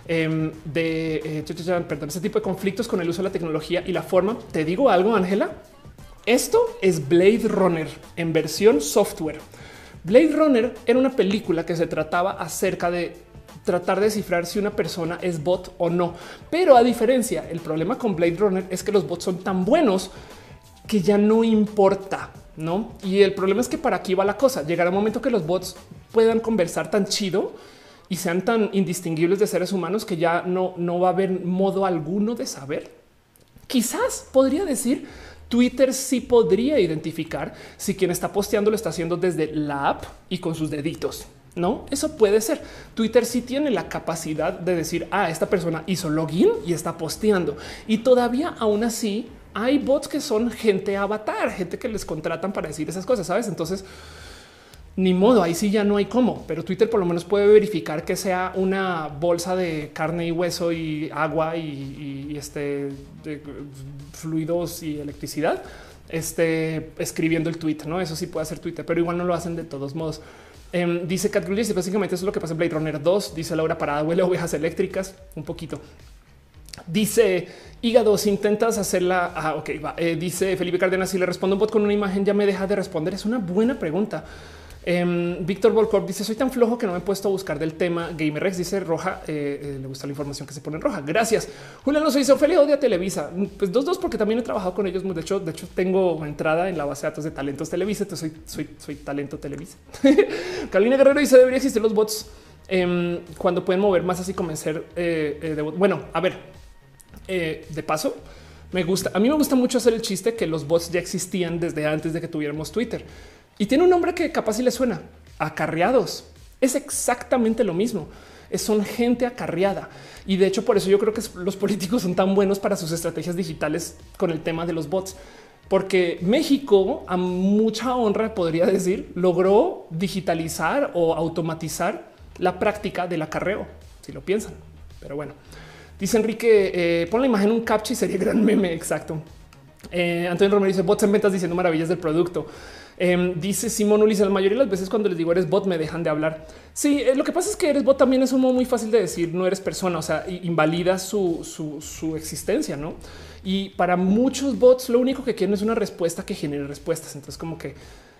em, de eh, perdón, este tipo de conflictos con el uso de la tecnología y la forma. Te digo algo, Ángela. Esto es Blade Runner en versión software. Blade Runner era una película que se trataba acerca de tratar de descifrar si una persona es bot o no. Pero a diferencia, el problema con Blade Runner es que los bots son tan buenos que ya no importa, ¿no? Y el problema es que para aquí va la cosa. Llegará un momento que los bots puedan conversar tan chido y sean tan indistinguibles de seres humanos que ya no, no va a haber modo alguno de saber. Quizás podría decir Twitter sí podría identificar si quien está posteando lo está haciendo desde la app y con sus deditos. No, eso puede ser. Twitter sí tiene la capacidad de decir, ah, esta persona hizo login y está posteando. Y todavía aún así hay bots que son gente avatar, gente que les contratan para decir esas cosas, ¿sabes? Entonces, ni modo, ahí sí ya no hay cómo, pero Twitter por lo menos puede verificar que sea una bolsa de carne y hueso y agua y, este fluidos y electricidad, este escribiendo el tweet, no? Eso sí puede hacer Twitter, pero igual no lo hacen de todos modos. Em, dice Cat y básicamente eso es lo que pasa en Blade Runner 2. Dice Laura Parada, huele a ovejas eléctricas un poquito. Dice hígado, si intentas hacerla. Ah, ok, va. Eh, dice Felipe Cárdenas, si le respondo un bot con una imagen, ya me deja de responder. Es una buena pregunta. Em, Víctor Volkov dice soy tan flojo que no me he puesto a buscar del tema. GamerX dice roja. Eh, eh, le gusta la información que se pone en roja. Gracias. Julián nos dice Ophelia odia Televisa. Pues dos, dos, porque también he trabajado con ellos. De hecho, de hecho, tengo entrada en la base de datos de talentos Televisa. Entonces soy, soy, soy talento Televisa. Carolina Guerrero dice debería existir los bots em, cuando pueden mover más así convencer. Eh, de, bueno, a ver, de paso, me gusta. A mí me gusta mucho hacer el chiste que los bots ya existían desde antes de que tuviéramos Twitter. Y tiene un nombre que capaz si le suena acarreados. Es exactamente lo mismo. Son gente acarreada. Y de hecho, por eso yo creo que los políticos son tan buenos para sus estrategias digitales con el tema de los bots. Porque México, a mucha honra, podría decir, logró digitalizar o automatizar la práctica del acarreo, si lo piensan. Pero bueno, dice Enrique, eh, pon la imagen un captcha y sería gran meme. Exacto. Eh, Antonio Romero dice bots en ventas diciendo maravillas del producto. Em, dice Simón Ulises, la mayoría de las veces cuando les digo eres bot me dejan de hablar. Sí, eh, lo que pasa es que eres bot también es un modo muy fácil de decir no eres persona, o sea, invalida su, su, existencia, ¿no? Y para muchos bots lo único que quieren es una respuesta que genere respuestas. Entonces como que,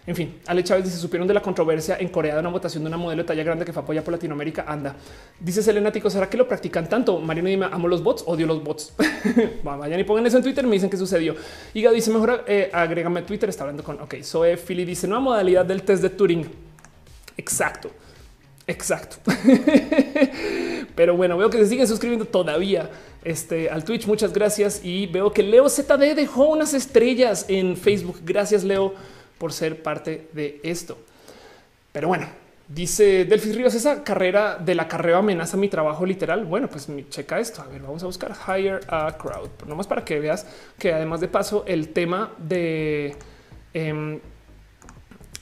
en fin, Ale Chávez dice, supieron de la controversia en Corea de una votación de una modelo de talla grande que fue apoyada por Latinoamérica. Anda. Dice Selena Tico, ¿será que lo practican tanto? Marino dime, amo los bots, odio los bots. Vayan y pongan eso en Twitter, me dicen qué sucedió. Iga dice, mejor eh, agrégame a Twitter, está hablando con, ok, Zoe Philly dice, nueva modalidad del test de Turing. Exacto. Exacto. Pero bueno, veo que se siguen suscribiendo todavía este, al Twitch. Muchas gracias. Y veo que Leo ZD dejó unas estrellas en Facebook. Gracias, Leo por ser parte de esto. Pero bueno, Dice Delfis Ríos, esa carrera de la carrera amenaza mi trabajo literal. Bueno, pues checa esto. A ver, vamos a buscar hire a crowd, nomás para que veas que además de paso, el tema de em,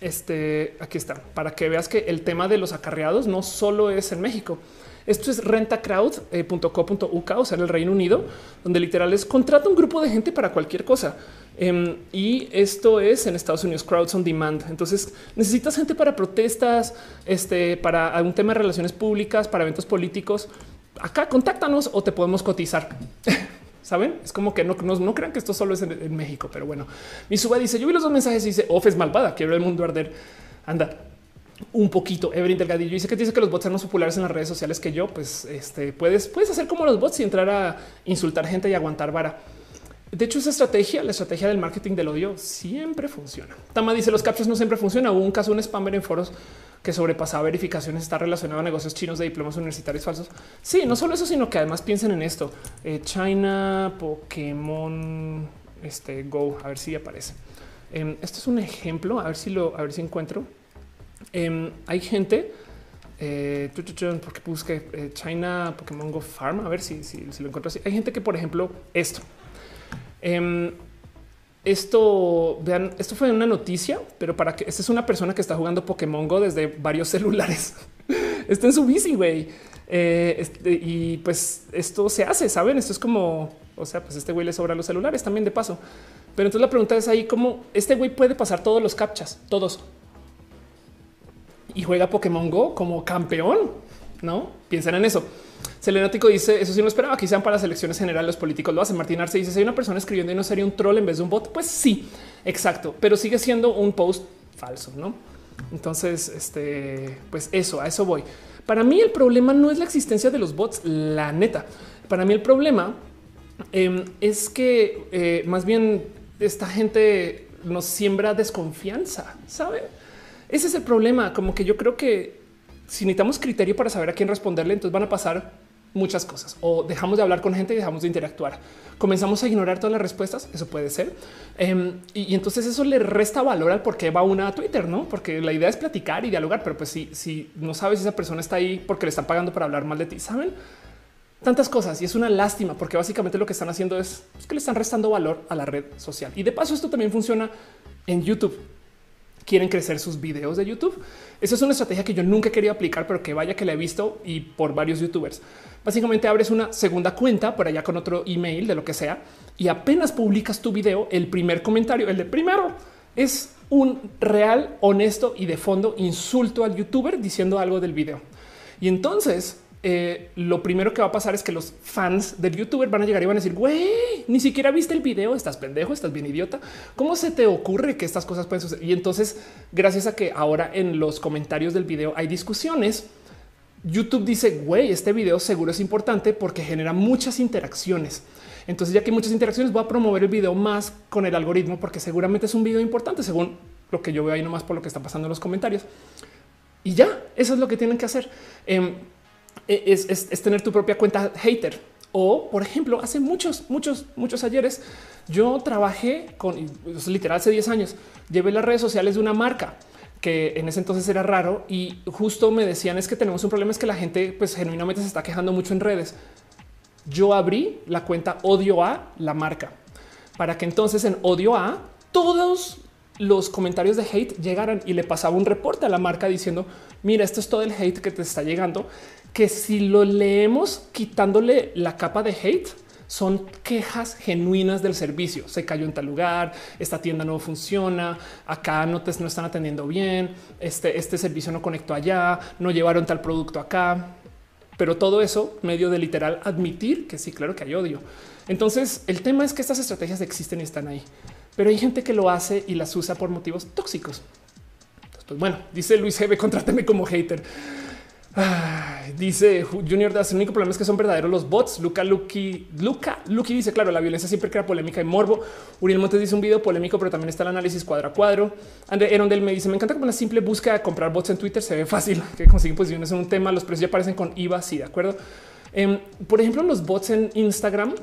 este aquí está para que veas que el tema de los acarreados no solo es en México. Esto es rentacrowd.co.uk, o sea, en el Reino Unido, donde literal es contrata un grupo de gente para cualquier cosa. Em, y esto es en Estados Unidos, crowds on demand. Entonces necesitas gente para protestas, este, para algún tema de relaciones públicas, para eventos políticos. Acá contáctanos o te podemos cotizar. Saben? Es como que no, no, crean que esto solo es en, México, pero bueno, mi suba dice: Yo vi los dos mensajes y dice Off es malvada, quiero el mundo arder. Anda, un poquito. Evelyn Delgadillo dice que dice que los bots son más populares en las redes sociales que yo. Pues este puedes, puedes hacer como los bots y entrar a insultar gente y aguantar vara. De hecho, esa estrategia, la estrategia del marketing del odio siempre funciona. Tama dice los captchas no siempre funciona. Hubo un caso, un spammer en foros que sobrepasaba verificaciones, está relacionado a negocios chinos de diplomas universitarios falsos. Sí, no solo eso, sino que además piensen en esto. Eh, China, Pokémon, este Go, a ver si aparece. Em, esto es un ejemplo, a ver si lo, a ver si encuentro. Em, hay gente, eh, porque busque eh, China Pokémon Go Farm, a ver si, si, lo encuentro así. Hay gente que, por ejemplo, esto. Em, esto, vean, esto fue una noticia, pero para que esta es una persona que está jugando Pokémon Go desde varios celulares. está en su bici, güey. Eh, este, y pues esto se hace, saben? Esto es como, o sea, pues este güey le sobra los celulares también de paso. Pero entonces la pregunta es ahí cómo este güey puede pasar todos los captchas, todos y juega Pokémon Go como campeón. No piensen en eso. Selenático dice eso sí no esperaba que sean para las elecciones generales. Los políticos lo hacen. Martín Arce dice si hay una persona escribiendo y no sería un troll en vez de un bot. Pues sí, exacto, pero sigue siendo un post falso, no? Entonces, este, pues eso, a eso voy. Para mí el problema no es la existencia de los bots, la neta. Para mí el problema em, es que eh, más bien esta gente nos siembra desconfianza, ¿sabe? Ese es el problema, como que yo creo que si necesitamos criterio para saber a quién responderle, entonces van a pasar muchas cosas o dejamos de hablar con gente y dejamos de interactuar. Comenzamos a ignorar todas las respuestas. Eso puede ser. Em, y, entonces eso le resta valor al por qué va una a Twitter, no? Porque la idea es platicar y dialogar, pero pues si, si no sabes si esa persona está ahí porque le están pagando para hablar mal de ti, saben tantas cosas y es una lástima porque básicamente lo que están haciendo es que le están restando valor a la red social. Y de paso, esto también funciona en YouTube quieren crecer sus videos de YouTube. Esa es una estrategia que yo nunca he querido aplicar, pero que vaya que la he visto y por varios youtubers. Básicamente abres una segunda cuenta por allá con otro email de lo que sea y apenas publicas tu video, el primer comentario, el de primero, es un real, honesto y de fondo insulto al youtuber diciendo algo del video. Y entonces eh, lo primero que va a pasar es que los fans del youtuber van a llegar y van a decir, güey, ni siquiera viste el video, estás pendejo, estás bien idiota. ¿Cómo se te ocurre que estas cosas pueden suceder? Y entonces, gracias a que ahora en los comentarios del video hay discusiones, YouTube dice, güey, este video seguro es importante porque genera muchas interacciones. Entonces, ya que hay muchas interacciones, voy a promover el video más con el algoritmo porque seguramente es un video importante según lo que yo veo ahí nomás por lo que está pasando en los comentarios. Y ya, eso es lo que tienen que hacer. Em, e, es, tener tu propia cuenta hater. O, por ejemplo, hace muchos, muchos, muchos ayeres, yo trabajé con literal hace 10 años, llevé las redes sociales de una marca que en ese entonces era raro y justo me decían es que tenemos un problema, es que la gente pues genuinamente se está quejando mucho en redes. Yo abrí la cuenta odio a la marca para que entonces en odio a todos los comentarios de hate llegaran y le pasaba un reporte a la marca diciendo mira, esto es todo el hate que te está llegando que si lo leemos quitándole la capa de hate, son quejas genuinas del servicio. Se cayó en tal lugar, esta tienda no funciona, acá no te no están atendiendo bien, este, este servicio no conectó allá, no llevaron tal producto acá. Pero todo eso medio de literal admitir que sí, claro que hay odio. Entonces el tema es que estas estrategias existen y están ahí, pero hay gente que lo hace y las usa por motivos tóxicos. pues bueno, dice Luis G. contráteme como hater dice Junior el único problema es que son verdaderos los bots. Luca Lucky, Luca Lucky dice, claro, la violencia siempre crea polémica y morbo. Uriel Montes dice un video polémico, pero también está el análisis cuadro a cuadro. André Erondel me dice, me encanta como una simple búsqueda de comprar bots en Twitter se ve fácil, que consiguen posiciones en un tema, los precios ya aparecen con IVA, sí, de acuerdo. Em, por ejemplo, los bots en Instagram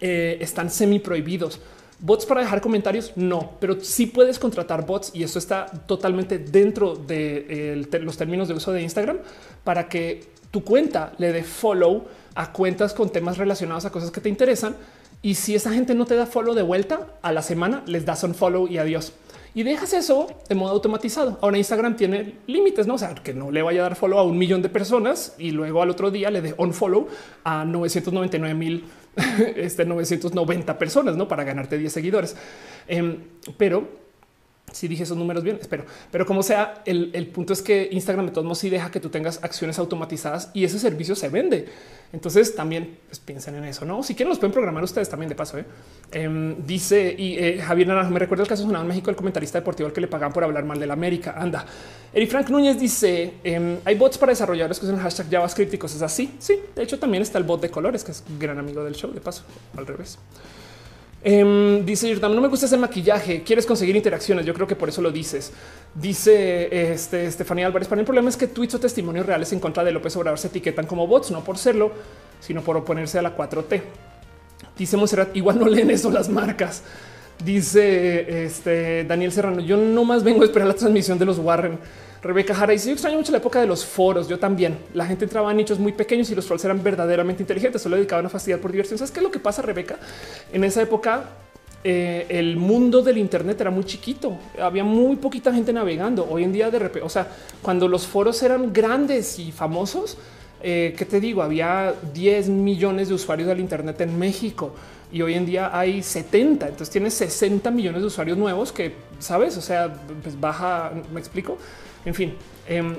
eh, están semi prohibidos Bots para dejar comentarios, no, pero sí puedes contratar bots y eso está totalmente dentro de los términos de uso de Instagram para que tu cuenta le dé follow a cuentas con temas relacionados a cosas que te interesan. Y si esa gente no te da follow de vuelta a la semana, les das un follow y adiós y dejas eso de modo automatizado. Ahora Instagram tiene límites, no o sea que no le vaya a dar follow a un millón de personas y luego al otro día le dé on follow a 999 mil, este 990 personas, no para ganarte 10 seguidores. Em, pero si dije esos números bien, espero, pero como sea, el, punto es que Instagram de todos modos sí deja que tú tengas acciones automatizadas y ese servicio se vende. Entonces también pues, piensen en eso, no? Si quieren, los pueden programar ustedes también de paso. ¿eh? Em, dice y eh, Javier Naranjo, me recuerda el caso sonado en México, el comentarista deportivo al que le pagan por hablar mal de la América. Anda. Eri Frank Núñez dice em, hay bots para desarrolladores que usan el hashtag JavaScript y cosas así. Sí, de hecho, también está el bot de colores, que es gran amigo del show de paso, al revés. Um, dice no me gusta ese maquillaje. Quieres conseguir interacciones. Yo creo que por eso lo dices. Dice este Estefanía Álvarez. Para el problema es que tweets o testimonios reales en contra de López Obrador se etiquetan como bots, no por serlo, sino por oponerse a la 4T. Dice Monserrat, igual no leen eso las marcas. Dice este Daniel Serrano. Yo no más vengo a esperar la transmisión de los Warren. Rebeca Jara dice: Yo extraño mucho la época de los foros. Yo también. La gente entraba a nichos muy pequeños y los trolls eran verdaderamente inteligentes. Solo dedicaban a fastidiar por diversión. ¿Sabes qué es lo que pasa, Rebeca? En esa época, eh, el mundo del Internet era muy chiquito. Había muy poquita gente navegando. Hoy en día, de repente, o sea, cuando los foros eran grandes y famosos, eh, ¿qué te digo? Había 10 millones de usuarios del Internet en México y hoy en día hay 70. Entonces tienes 60 millones de usuarios nuevos que sabes, o sea, pues baja, me explico. En fin, em,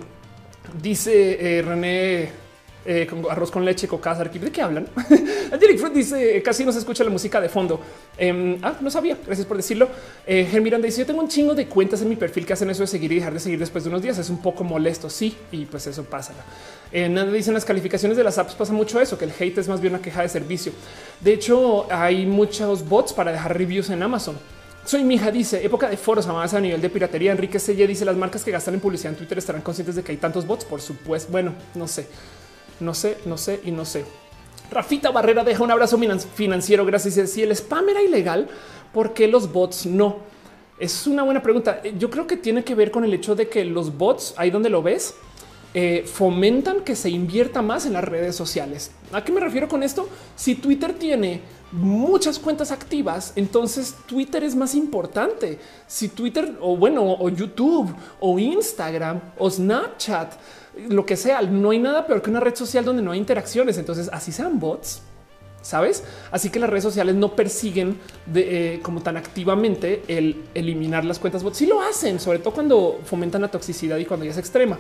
dice eh, René eh, con arroz con leche, coca, ¿de qué hablan? Angelic Fruit dice eh, casi no se escucha la música de fondo. Em, ah, no sabía. Gracias por decirlo. Eh, Miranda dice: Yo tengo un chingo de cuentas en mi perfil que hacen eso de seguir y dejar de seguir después de unos días. Es un poco molesto. Sí, y pues eso pasa. Eh, nada dicen las calificaciones de las apps pasa mucho eso, que el hate es más bien una queja de servicio. De hecho, hay muchos bots para dejar reviews en Amazon. Soy mi hija, dice época de foros amadas a nivel de piratería. Enrique Selle dice las marcas que gastan en publicidad en Twitter estarán conscientes de que hay tantos bots. Por supuesto. Bueno, no sé, no sé, no sé y no sé. Rafita Barrera deja un abrazo financiero. Gracias. Si el spam era ilegal, ¿por qué los bots no? Es una buena pregunta. Yo creo que tiene que ver con el hecho de que los bots, ahí donde lo ves, eh, fomentan que se invierta más en las redes sociales. ¿A qué me refiero con esto? Si Twitter tiene muchas cuentas activas, entonces Twitter es más importante. Si Twitter o bueno, o YouTube o Instagram o Snapchat, lo que sea, no hay nada peor que una red social donde no hay interacciones. Entonces, así sean bots, sabes? Así que las redes sociales no persiguen de, eh, como tan activamente el eliminar las cuentas bots. Si lo hacen, sobre todo cuando fomentan la toxicidad y cuando ya es extrema.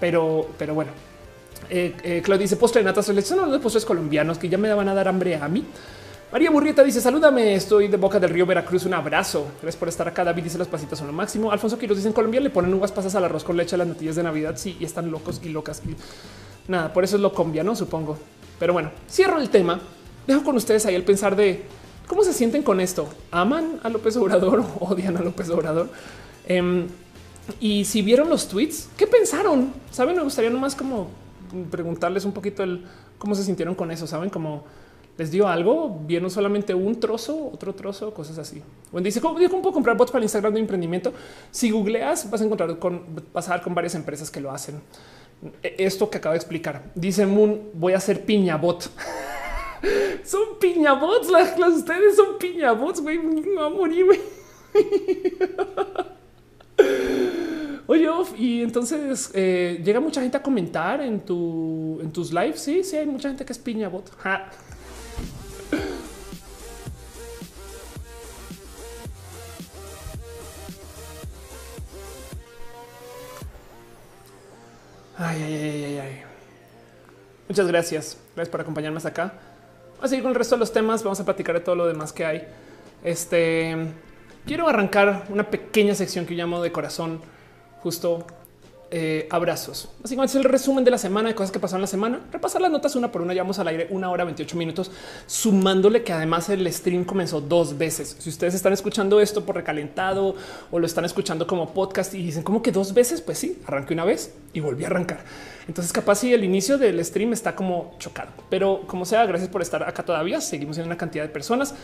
Pero, pero bueno, eh, eh, Claudia dice postre de natas, son los postres colombianos que ya me daban a dar hambre a mí. María Burrieta dice salúdame, estoy de Boca del Río Veracruz, un abrazo. Gracias por estar acá. David dice los pasitos son lo máximo. Alfonso Quiroz dice en Colombia le ponen uvas pasas al arroz con leche a las natillas de Navidad. Sí, y están locos y locas. Nada, por eso es lo combia, no supongo. Pero bueno, cierro el tema. Dejo con ustedes ahí el pensar de cómo se sienten con esto. ¿Aman a López Obrador o odian a López Obrador? Em, y si vieron los tweets, ¿qué pensaron? Saben, me gustaría nomás como preguntarles un poquito el cómo se sintieron con eso. Saben, como les dio algo, vieron solamente un trozo, otro trozo, cosas así. Bueno, dice cómo, cómo puedo comprar bots para el Instagram de emprendimiento. Si googleas, vas a encontrar con pasar con varias empresas que lo hacen. E, esto que acabo de explicar dice Moon, voy a hacer piña bot. son piña bots, las, ustedes son piña bots, güey. Me a morir, güey. Oye, y entonces eh, llega mucha gente a comentar en tu en tus lives. Sí, sí, hay mucha gente que es piña bot. Ay, ay, ay, ay, Muchas gracias. Gracias por acompañarme hasta acá. Vamos a seguir con el resto de los temas. Vamos a platicar de todo lo demás que hay. Este quiero arrancar una pequeña sección que llamo de corazón, justo eh, abrazos. Básicamente es el resumen de la semana de cosas que pasaron la semana. Repasar las notas una por una. Llevamos al aire una hora 28 minutos, sumándole que además el stream comenzó dos veces. Si ustedes están escuchando esto por recalentado o lo están escuchando como podcast y dicen como que dos veces, pues sí, arranqué una vez y volví a arrancar. Entonces, capaz si el inicio del stream está como chocado, pero como sea, gracias por estar acá todavía. Seguimos en una cantidad de personas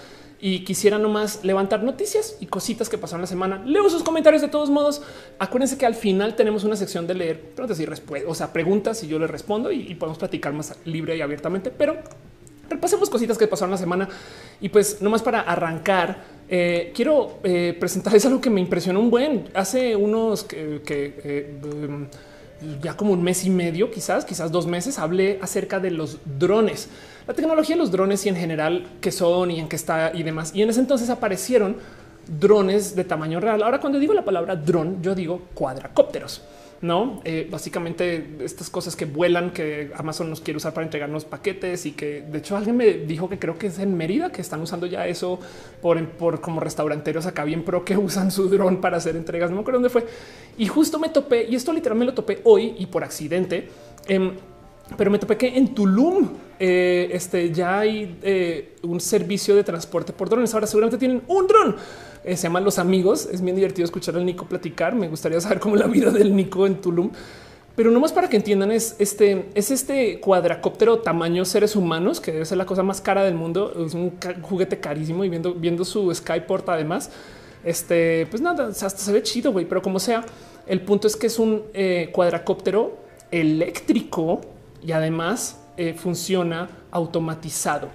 y quisiera nomás levantar noticias y cositas que pasaron la semana. Leo sus comentarios de todos modos. Acuérdense que al final tenemos una sección de leer preguntas y respuestas, o sea, preguntas y yo les respondo y, podemos platicar más libre y abiertamente, pero repasemos cositas que pasaron la semana y pues nomás para arrancar. Eh, quiero eh, presentarles algo que me impresionó un buen hace unos que, eh, ya como un mes y medio, quizás, quizás dos meses, hablé acerca de los drones, la tecnología de los drones y en general qué son y en qué está y demás. Y en ese entonces aparecieron drones de tamaño real. Ahora, cuando digo la palabra dron, yo digo cuadracópteros no eh, básicamente estas cosas que vuelan que Amazon nos quiere usar para entregarnos paquetes y que de hecho alguien me dijo que creo que es en Mérida que están usando ya eso por, por como restauranteros acá bien pro que usan su dron para hacer entregas. No me acuerdo dónde fue y justo me topé y esto literalmente lo topé hoy y por accidente. Em, pero me topé que en Tulum eh, este, ya hay eh, un servicio de transporte por drones. Ahora seguramente tienen un dron eh, se llaman Los Amigos. Es bien divertido escuchar al Nico platicar. Me gustaría saber cómo la vida del Nico en Tulum. Pero no más para que entiendan, es este, es este cuadracóptero tamaño seres humanos, que debe ser la cosa más cara del mundo. Es un juguete carísimo y viendo, viendo su Skyport además, este, pues nada, hasta se ve chido, güey. Pero como sea, el punto es que es un eh, cuadracóptero eléctrico y además eh, funciona automatizado.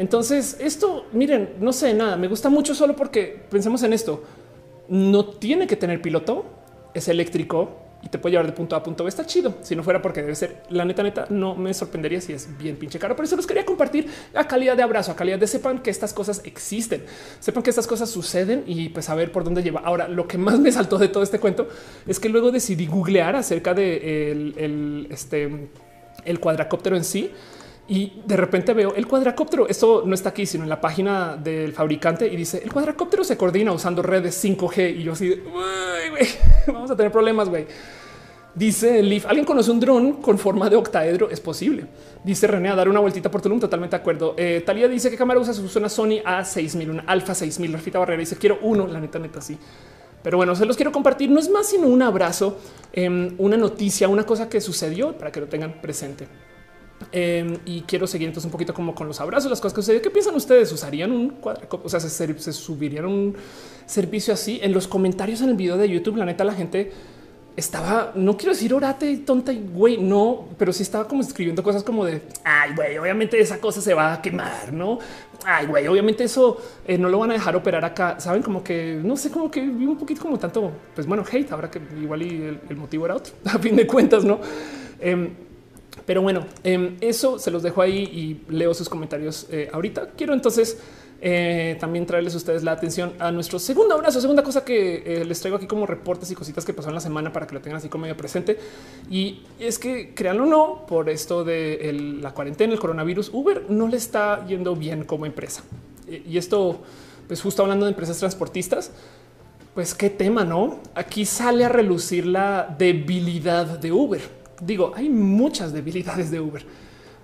Entonces, esto, miren, no sé nada, me gusta mucho solo porque pensemos en esto. No tiene que tener piloto, es eléctrico y te puede llevar de punto A punto. Está chido. Si no fuera porque debe ser la neta, neta, no me sorprendería si es bien pinche caro. Por eso los quería compartir a calidad de abrazo, a calidad de sepan que estas cosas existen, sepan que estas cosas suceden y pues a por dónde lleva. Ahora, lo que más me saltó de todo este cuento es que luego decidí googlear acerca de el, este, el cuadracóptero en sí y de repente veo el cuadracóptero. Esto no está aquí, sino en la página del fabricante y dice el cuadracóptero se coordina usando redes 5G. Y yo así, vamos a tener problemas, güey. Dice Leaf, ¿alguien conoce un dron con forma de octaedro? Es posible. Dice René a dar una vueltita por Tulum, totalmente de acuerdo. Eh, Talía dice que cámara usa su una Sony A6000, una Alpha 6000. Rafita Barrera dice quiero uno, la neta, neta, sí. Pero bueno, se los quiero compartir. No es más sino un abrazo, em, una noticia, una cosa que sucedió para que lo tengan presente. Em, y quiero seguir entonces un poquito como con los abrazos, las cosas que suceden. ¿Qué piensan ustedes? ¿Usarían un cuadro? O sea, se, subirían un servicio así? En los comentarios en el video de YouTube, la neta, la gente estaba, no quiero decir orate tonta y güey, no, pero sí estaba como escribiendo cosas como de ay, güey, obviamente esa cosa se va a quemar, no? Ay, güey, obviamente eso eh, no lo van a dejar operar acá. Saben, como que no sé, como que vi un poquito como tanto, pues bueno, hate. Ahora que igual y el, motivo era otro, a fin de cuentas, no? Em, pero bueno, em, eso se los dejo ahí y leo sus comentarios eh, ahorita. Quiero entonces eh, también traerles a ustedes la atención a nuestro segundo abrazo. Segunda cosa que eh, les traigo aquí como reportes y cositas que pasaron la semana para que lo tengan así como medio presente. Y es que créanlo o no, por esto de la cuarentena, el coronavirus, Uber no le está yendo bien como empresa. Y esto, pues justo hablando de empresas transportistas, pues qué tema, ¿no? Aquí sale a relucir la debilidad de Uber digo, hay muchas debilidades de Uber,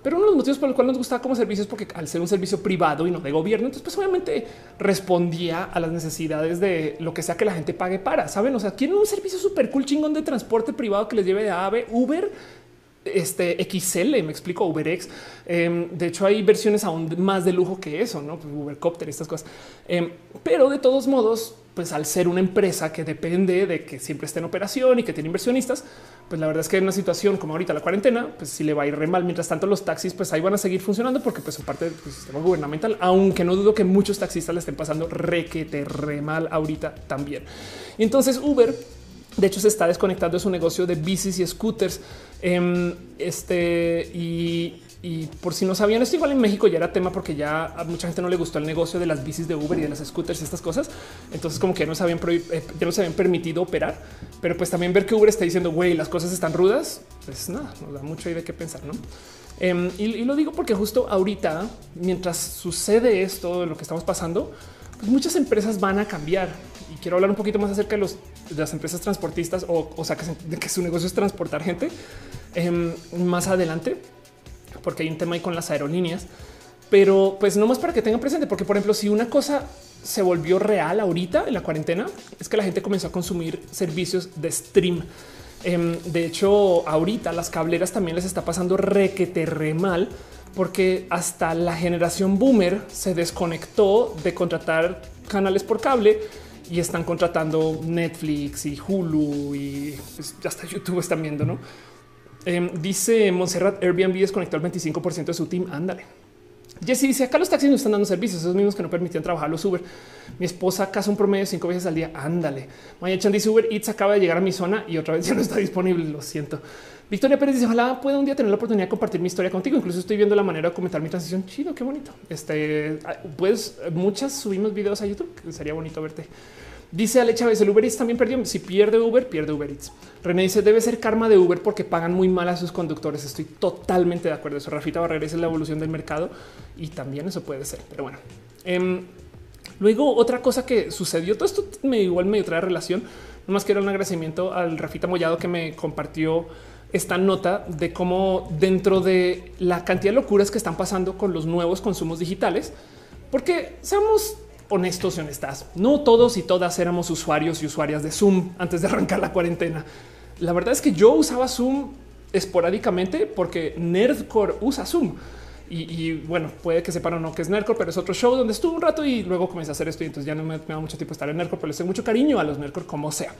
pero uno de los motivos por los cuales nos gusta como servicio es porque al ser un servicio privado y no de gobierno, entonces pues obviamente respondía a las necesidades de lo que sea que la gente pague para, saben? O sea, quieren un servicio súper cool chingón de transporte privado que les lleve de A a B. Uber este XL, me explico, UberX. Em, de hecho, hay versiones aún más de lujo que eso, no pues Ubercopter, estas cosas. Em, pero de todos modos, pues al ser una empresa que depende de que siempre esté en operación y que tiene inversionistas, pues la verdad es que en una situación como ahorita la cuarentena, pues si le va a ir re mal. Mientras tanto, los taxis, pues ahí van a seguir funcionando porque pues son parte del sistema gubernamental, aunque no dudo que muchos taxistas le estén pasando requete re mal ahorita también. Y entonces Uber de hecho, se está desconectando de su negocio de bicis y scooters. Em, este y, por si no sabían, esto igual en México ya era tema porque ya a mucha gente no le gustó el negocio de las bicis de Uber y de las scooters y estas cosas. Entonces, como que ya no se habían, eh, ya no se habían permitido operar, pero pues también ver que Uber está diciendo güey, las cosas están rudas. Pues nada, nos da mucho ahí de qué pensar, no? Em, y, y, lo digo porque justo ahorita, mientras sucede esto, lo que estamos pasando, pues muchas empresas van a cambiar y quiero hablar un poquito más acerca de, los, de las empresas transportistas o, o sea, que, de que su negocio es transportar gente em, más adelante, porque hay un tema ahí con las aerolíneas, pero pues no más para que tengan presente, porque por ejemplo, si una cosa se volvió real ahorita en la cuarentena, es que la gente comenzó a consumir servicios de stream. Em, de hecho, ahorita las cableras también les está pasando requete re mal porque hasta la generación boomer se desconectó de contratar canales por cable y están contratando Netflix y Hulu y pues, hasta YouTube están viendo, ¿no? Em, dice Montserrat, Airbnb desconectó el 25% de su team. Ándale. Jesse dice acá los taxis no están dando servicios, esos mismos que no permitían trabajar los Uber. Mi esposa casa un promedio cinco veces al día. Ándale. Maya Chan Uber Eats acaba de llegar a mi zona y otra vez ya no está disponible. Lo siento. Victoria Pérez dice ojalá pueda un día tener la oportunidad de compartir mi historia contigo. Incluso estoy viendo la manera de comentar mi transición. Chido, qué bonito. Este, pues muchas subimos videos a YouTube. Sería bonito verte. Dice Ale Chávez, el Uber Eats también perdió. Si pierde Uber, pierde Uber Eats. René dice, debe ser karma de Uber porque pagan muy mal a sus conductores. Estoy totalmente de acuerdo. Eso, Rafita Barrera, es la evolución del mercado y también eso puede ser. Pero bueno. Em, luego, otra cosa que sucedió, todo esto me igual me trae relación. Nomás quiero un agradecimiento al Rafita Mollado que me compartió esta nota de cómo dentro de la cantidad de locuras que están pasando con los nuevos consumos digitales, porque seamos honestos y honestas. No todos y todas éramos usuarios y usuarias de Zoom antes de arrancar la cuarentena. La verdad es que yo usaba Zoom esporádicamente porque Nerdcore usa Zoom. Y, bueno, puede que sepan o no que es Nerdcore, pero es otro show donde estuve un rato y luego comencé a hacer esto. Y entonces ya no me, da mucho tiempo estar en Nerdcore, pero les tengo mucho cariño a los Nerdcore como sea.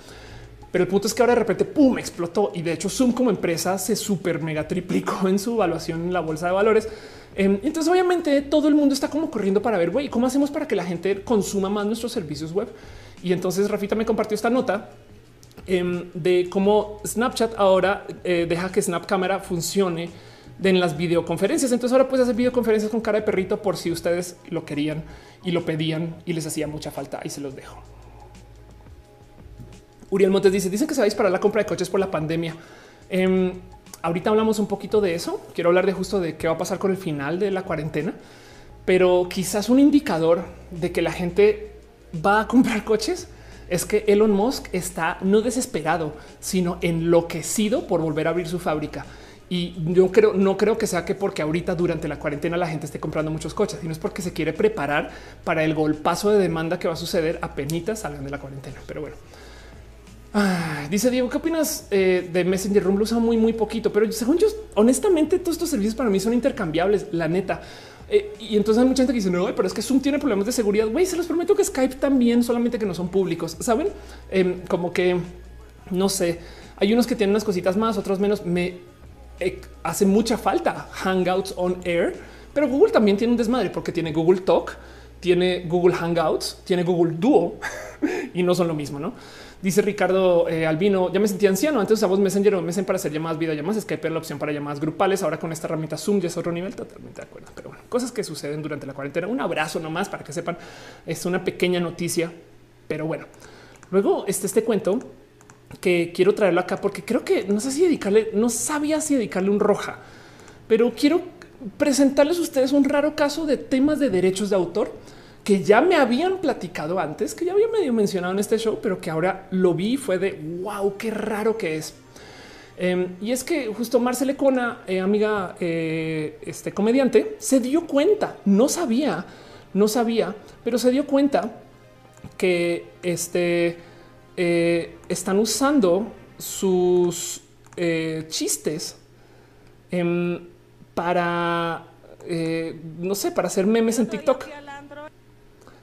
Pero el punto es que ahora de repente pum explotó y de hecho Zoom como empresa se super mega triplicó en su evaluación en la bolsa de valores entonces, obviamente, todo el mundo está como corriendo para ver, güey, ¿cómo hacemos para que la gente consuma más nuestros servicios web? Y entonces Rafita me compartió esta nota em, de cómo Snapchat ahora eh, deja que Snap Cámara funcione en las videoconferencias. Entonces ahora puedes hacer videoconferencias con cara de perrito por si ustedes lo querían y lo pedían y les hacía mucha falta. y se los dejo. Uriel Montes dice: Dicen que se va a disparar la compra de coches por la pandemia. Em, ahorita hablamos un poquito de eso. Quiero hablar de justo de qué va a pasar con el final de la cuarentena, pero quizás un indicador de que la gente va a comprar coches es que Elon Musk está no desesperado, sino enloquecido por volver a abrir su fábrica. Y yo creo, no creo que sea que porque ahorita durante la cuarentena la gente esté comprando muchos coches, sino es porque se quiere preparar para el golpazo de demanda que va a suceder a penitas salgan de la cuarentena. Pero bueno, dice Diego, ¿qué opinas eh, de Messenger Room? Lo usa muy, muy poquito, pero según yo, honestamente, todos estos servicios para mí son intercambiables, la neta. Eh, y entonces hay mucha gente que dice, no, pero es que Zoom tiene problemas de seguridad. Güey, se los prometo que Skype también, solamente que no son públicos. Saben, em, como que no sé, hay unos que tienen unas cositas más, otros menos. Me eh, hace mucha falta Hangouts on Air, pero Google también tiene un desmadre porque tiene Google Talk, tiene Google Hangouts, tiene Google Duo y no son lo mismo, no? Dice Ricardo eh, Albino, ya me sentía anciano. Antes usamos Messenger o Messenger para hacer llamadas, videollamadas, Skype era la opción para llamadas grupales. Ahora con esta herramienta Zoom ya es otro nivel. Totalmente de acuerdo. Pero bueno, cosas que suceden durante la cuarentena. Un abrazo nomás para que sepan. Es una pequeña noticia, pero bueno. Luego este, este cuento que quiero traerlo acá porque creo que no sé si dedicarle, no sabía si dedicarle un roja, pero quiero presentarles a ustedes un raro caso de temas de derechos de autor que ya me habían platicado antes, que ya había medio mencionado en este show, pero que ahora lo vi y fue de wow, qué raro que es. Em, y es que justo Marcele Cona, eh, amiga, eh, este comediante, se dio cuenta, no sabía, no sabía, pero se dio cuenta que este eh, están usando sus chistes em, para, no sé, para hacer memes en TikTok.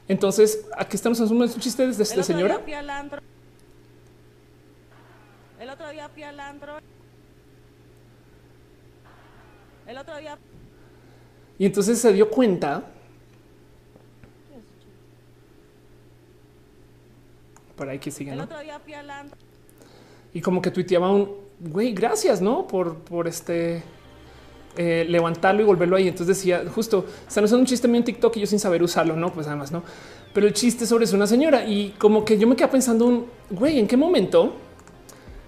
Entonces, aquí estamos en un chiste de, esta señora. El otro día fui al antro. El otro día. Y entonces se dio cuenta. Por ahí que siguen. El otro día fui al antro. Y como que tuiteaba un güey, gracias, no por, por este eh, levantarlo y volverlo ahí. Entonces decía justo están usando un chiste mío en TikTok y yo sin saber usarlo, no? Pues además no. Pero el chiste sobre es una señora y como que yo me quedé pensando un güey, en qué momento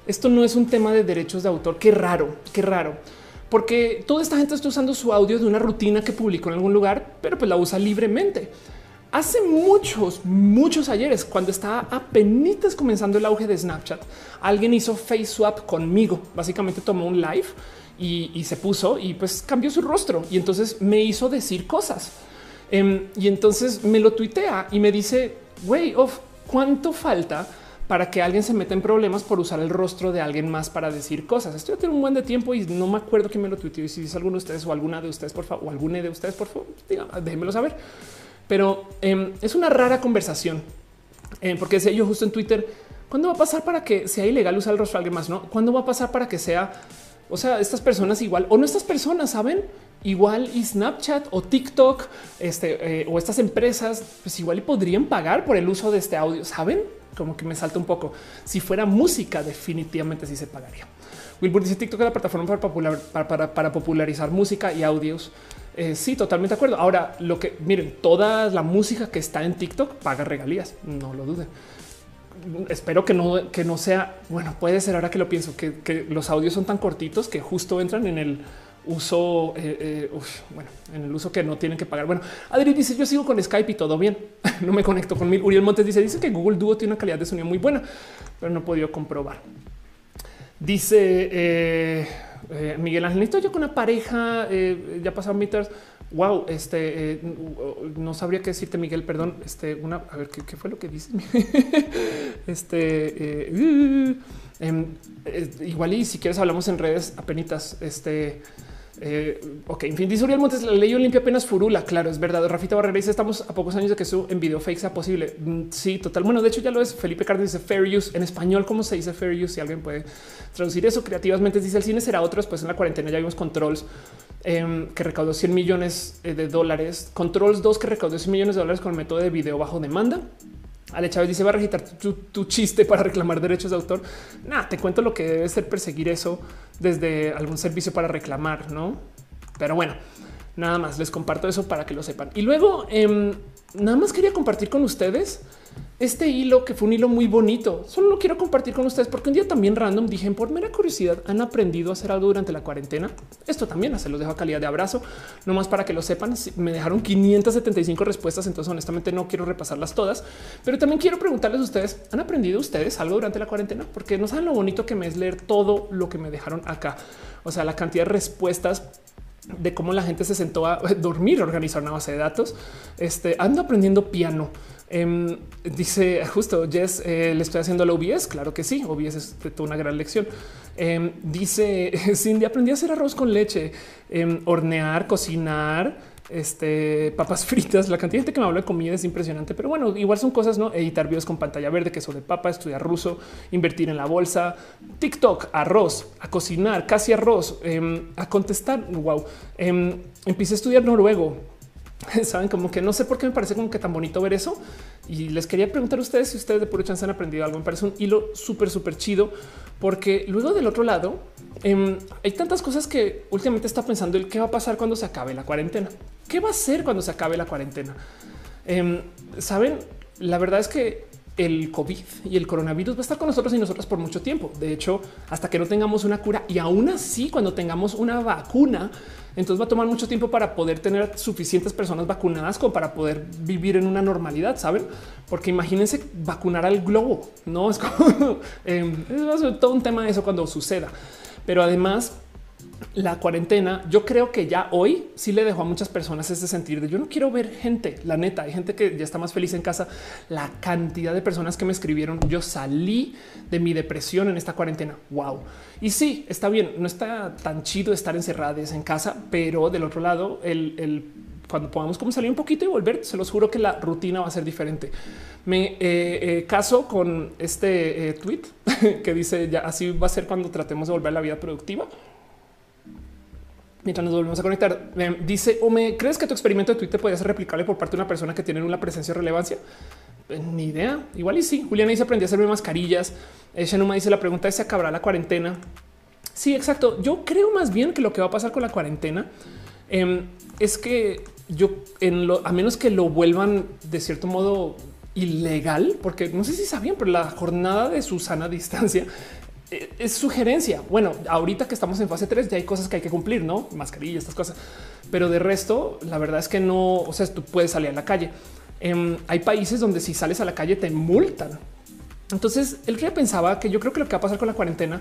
esto no es un tema de derechos de autor. Qué raro, qué raro, porque toda esta gente está usando su audio de una rutina que publicó en algún lugar, pero pues la usa libremente. Hace muchos, muchos ayeres, cuando estaba apenas comenzando el auge de Snapchat, alguien hizo face swap conmigo. Básicamente tomó un live y, se puso y pues cambió su rostro y entonces me hizo decir cosas. Em, y entonces me lo tuitea y me dice, güey, of cuánto falta para que alguien se meta en problemas por usar el rostro de alguien más para decir cosas. Esto ya tiene un buen de tiempo y no me acuerdo quién me lo tuiteó. Y si es alguno de ustedes o alguna de ustedes, por favor, o alguna de ustedes, por favor, déjenmelo saber. Pero em, es una rara conversación eh, porque decía yo justo en Twitter, ¿cuándo va a pasar para que sea ilegal usar el rostro de alguien más? No, ¿cuándo va a pasar para que sea, o sea, estas personas igual o no estas personas saben? igual y Snapchat o TikTok este, eh, o estas empresas, pues igual y podrían pagar por el uso de este audio. Saben como que me salta un poco. Si fuera música, definitivamente sí se pagaría. Wilbur dice TikTok es la plataforma para, popularizar música y audios. Eh, sí, totalmente de acuerdo. Ahora, lo que miren, toda la música que está en TikTok paga regalías, no lo duden. Espero que no, que no sea bueno. Puede ser ahora que lo pienso, que, los audios son tan cortitos que justo entran en el uso, eh, eh, bueno, en el uso que no tienen que pagar. Bueno, Adri dice yo sigo con Skype y todo bien. no me conecto con mil. Uriel Montes dice dice que Google Duo tiene una calidad de sonido muy buena, pero no he podido comprobar. Dice eh, Miguel Ángel, yo con una pareja, ya pasaron meters. Wow, este no sabría qué decirte, Miguel. Perdón. Este, una a ver qué, fue lo que dice. este em, igual y si quieres hablamos en redes apenitas. Este eh, ok, en fin, dice Uriel Montes, la ley Olimpia apenas furula. Claro, es verdad. Rafita Barrera dice: Estamos a pocos años de que su en video fake sea posible. Mm, sí, total. Bueno, de hecho, ya lo es. Felipe Cárdenas dice fair use en español. ¿Cómo se dice fair use? Si alguien puede traducir eso creativamente, dice el cine será otro. Después en la cuarentena ya vimos controls em, que recaudó 100 millones eh, de dólares, controls 2 que recaudó 100 millones de dólares con el método de video bajo demanda. Ale Chávez dice va a registrar tu, chiste para reclamar derechos de autor. Nada, te cuento lo que debe ser perseguir eso desde algún servicio para reclamar, no? Pero bueno, nada más les comparto eso para que lo sepan. Y luego em, nada más quería compartir con ustedes este hilo que fue un hilo muy bonito. Solo lo quiero compartir con ustedes porque un día también random dije por mera curiosidad han aprendido a hacer algo durante la cuarentena. Esto también se los dejo a calidad de abrazo, no más para que lo sepan. Me dejaron 575 respuestas, entonces honestamente no quiero repasarlas todas, pero también quiero preguntarles a ustedes, ¿han aprendido ustedes algo durante la cuarentena? Porque no saben lo bonito que me es leer todo lo que me dejaron acá. O sea, la cantidad de respuestas de cómo la gente se sentó a dormir, organizar una base de datos. Este ando aprendiendo piano. Em, dice justo Jess, eh, le estoy haciendo la OBS. Claro que sí, OBS es toda una gran lección. Em, dice Cindy, aprendí a hacer arroz con leche, em, hornear, cocinar este papas fritas. La cantidad de gente que me habla de comida es impresionante, pero bueno, igual son cosas, no editar videos con pantalla verde, queso de papa, estudiar ruso, invertir en la bolsa, TikTok, arroz, a cocinar, casi arroz, a contestar. Wow, em, empecé a estudiar noruego. Saben como que no sé por qué me parece como que tan bonito ver eso. Y les quería preguntar a ustedes si ustedes de puro chance han aprendido algo. Me parece un hilo súper, súper chido, porque luego del otro lado em, hay tantas cosas que últimamente está pensando el qué va a pasar cuando se acabe la cuarentena. ¿Qué va a ser cuando se acabe la cuarentena? Em, Saben, la verdad es que el COVID y el coronavirus va a estar con nosotros y nosotras por mucho tiempo. De hecho, hasta que no tengamos una cura y aún así cuando tengamos una vacuna, entonces va a tomar mucho tiempo para poder tener suficientes personas vacunadas como para poder vivir en una normalidad, saben? Porque imagínense vacunar al globo, no es como es todo un tema de eso cuando suceda. Pero además, la cuarentena, yo creo que ya hoy sí le dejó a muchas personas ese sentir de yo no quiero ver gente. La neta, hay gente que ya está más feliz en casa. La cantidad de personas que me escribieron, yo salí de mi depresión en esta cuarentena. Wow. Y sí, está bien, no está tan chido estar encerradas en casa, pero del otro lado, el, cuando podamos como salir un poquito y volver, se los juro que la rutina va a ser diferente. Me eh, eh, caso con este eh, tweet que dice ya así va a ser cuando tratemos de volver a la vida productiva mientras nos volvemos a conectar. Dice, ¿o me crees que tu experimento de Twitter podría ser replicable por parte de una persona que tiene una presencia de relevancia? Eh, ni idea. Igual y sí. Juliana dice, aprendí a hacerme mascarillas. Eh, Shanuma dice, la pregunta es, ¿se acabará la cuarentena? Sí, exacto. Yo creo más bien que lo que va a pasar con la cuarentena em, es que yo, en lo, a menos que lo vuelvan de cierto modo ilegal, porque no sé si sabían, pero la jornada de su sana distancia es sugerencia. Bueno, ahorita que estamos en fase 3 ya hay cosas que hay que cumplir, no mascarilla, estas cosas, pero de resto, la verdad es que no, o sea, tú puedes salir a la calle. Em, hay países donde si sales a la calle te multan. Entonces, el que pensaba que yo creo que lo que va a pasar con la cuarentena,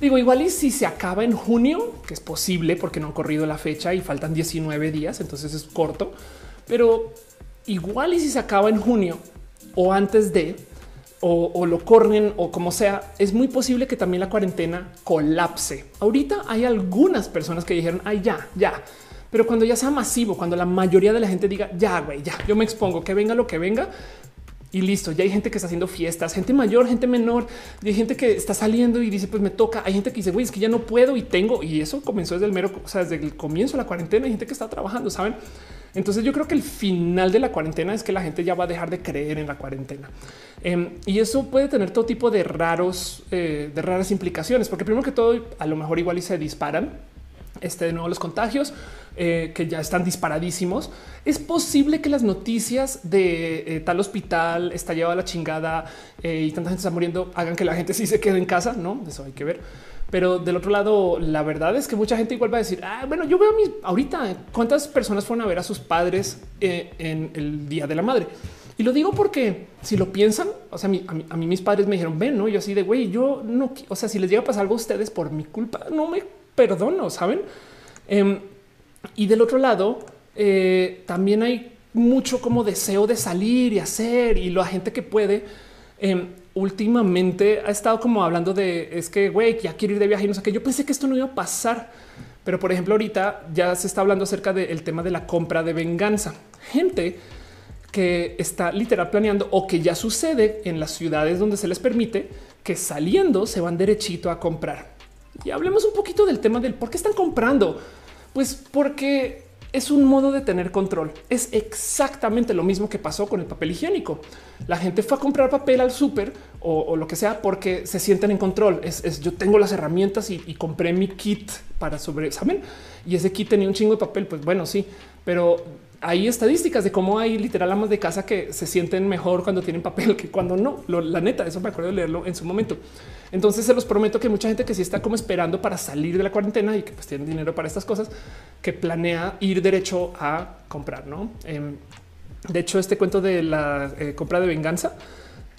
digo, igual y si se acaba en junio, que es posible porque no han corrido la fecha y faltan 19 días, entonces es corto, pero igual y si se acaba en junio o antes de, o, lo corren o como sea, es muy posible que también la cuarentena colapse. Ahorita hay algunas personas que dijeron, ay, ya, ya. Pero cuando ya sea masivo, cuando la mayoría de la gente diga, ya, güey, ya, yo me expongo, que venga lo que venga, y listo. Ya hay gente que está haciendo fiestas, gente mayor, gente menor, y hay gente que está saliendo y dice, pues me toca. Hay gente que dice, güey, es que ya no puedo y tengo. Y eso comenzó desde el mero, o sea, desde el comienzo de la cuarentena. Hay gente que está trabajando, saben? Entonces yo creo que el final de la cuarentena es que la gente ya va a dejar de creer en la cuarentena. Em, y eso puede tener todo tipo de raros, eh, de raras implicaciones, porque primero que todo, a lo mejor igual y se disparan este de nuevo los contagios eh, que ya están disparadísimos. Es posible que las noticias de eh, tal hospital está llevada a la chingada y tanta gente está muriendo hagan que la gente sí se quede en casa. No, eso hay que ver. Pero del otro lado, la verdad es que mucha gente igual va a decir, ah, bueno, yo veo a mis ahorita cuántas personas fueron a ver a sus padres en el día de la madre. Y lo digo porque si lo piensan, o sea, a mí, a mí, mis padres me dijeron, ven, no, yo así de güey, yo no, o sea, si les llega a pasar algo a ustedes por mi culpa, no me perdono, saben? Em, y del otro lado, eh, también hay mucho como deseo de salir y hacer y la gente que puede. Em, últimamente ha estado como hablando de es que güey, ya quiero ir de viaje y no sé qué. Yo pensé que esto no iba a pasar, pero por ejemplo, ahorita ya se está hablando acerca del tema de la compra de venganza. Gente que está literal planeando o que ya sucede en las ciudades donde se les permite que saliendo se van derechito a comprar. Y hablemos un poquito del tema del por qué están comprando. Pues porque es un modo de tener control. Es exactamente lo mismo que pasó con el papel higiénico. La gente fue a comprar papel al súper o, lo que sea porque se sienten en control. Es, yo tengo las herramientas y, y, compré mi kit para sobre, ¿saben? Y ese kit tenía un chingo de papel. Pues bueno, sí, pero hay estadísticas de cómo hay literal amas de casa que se sienten mejor cuando tienen papel que cuando no. la neta, eso me acuerdo de leerlo en su momento. Entonces se los prometo que mucha gente que sí está como esperando para salir de la cuarentena y que pues tienen dinero para estas cosas, que planea ir derecho a comprar. No, em, de hecho, este cuento de la eh, compra de venganza.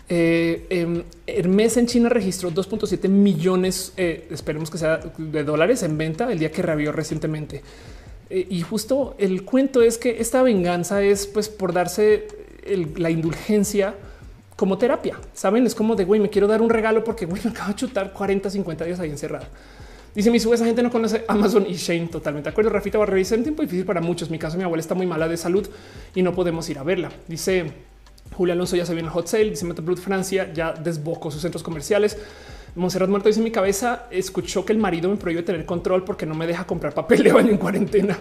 Eh, em, Hermes en China registró 2.7 millones, eh, esperemos que sea de dólares en venta el día que reabrió recientemente. Eh, y justo el cuento es que esta venganza es pues por darse la indulgencia como terapia. Saben, es como de güey, me quiero dar un regalo porque güey, me acabo de chutar 40, 50 días ahí encerrado. Dice mi esa gente no conoce Amazon y Shane. Totalmente de acuerdo. Rafita va a revisar un tiempo difícil para muchos. Mi caso, mi abuela está muy mala de salud y no podemos ir a verla. Dice Julia Alonso ya se viene el hot sale. Dice Meta Francia ya desbocó sus centros comerciales. Monserrat Muerto dice mi cabeza escuchó que el marido me prohíbe tener control porque no me deja comprar papel de baño en cuarentena.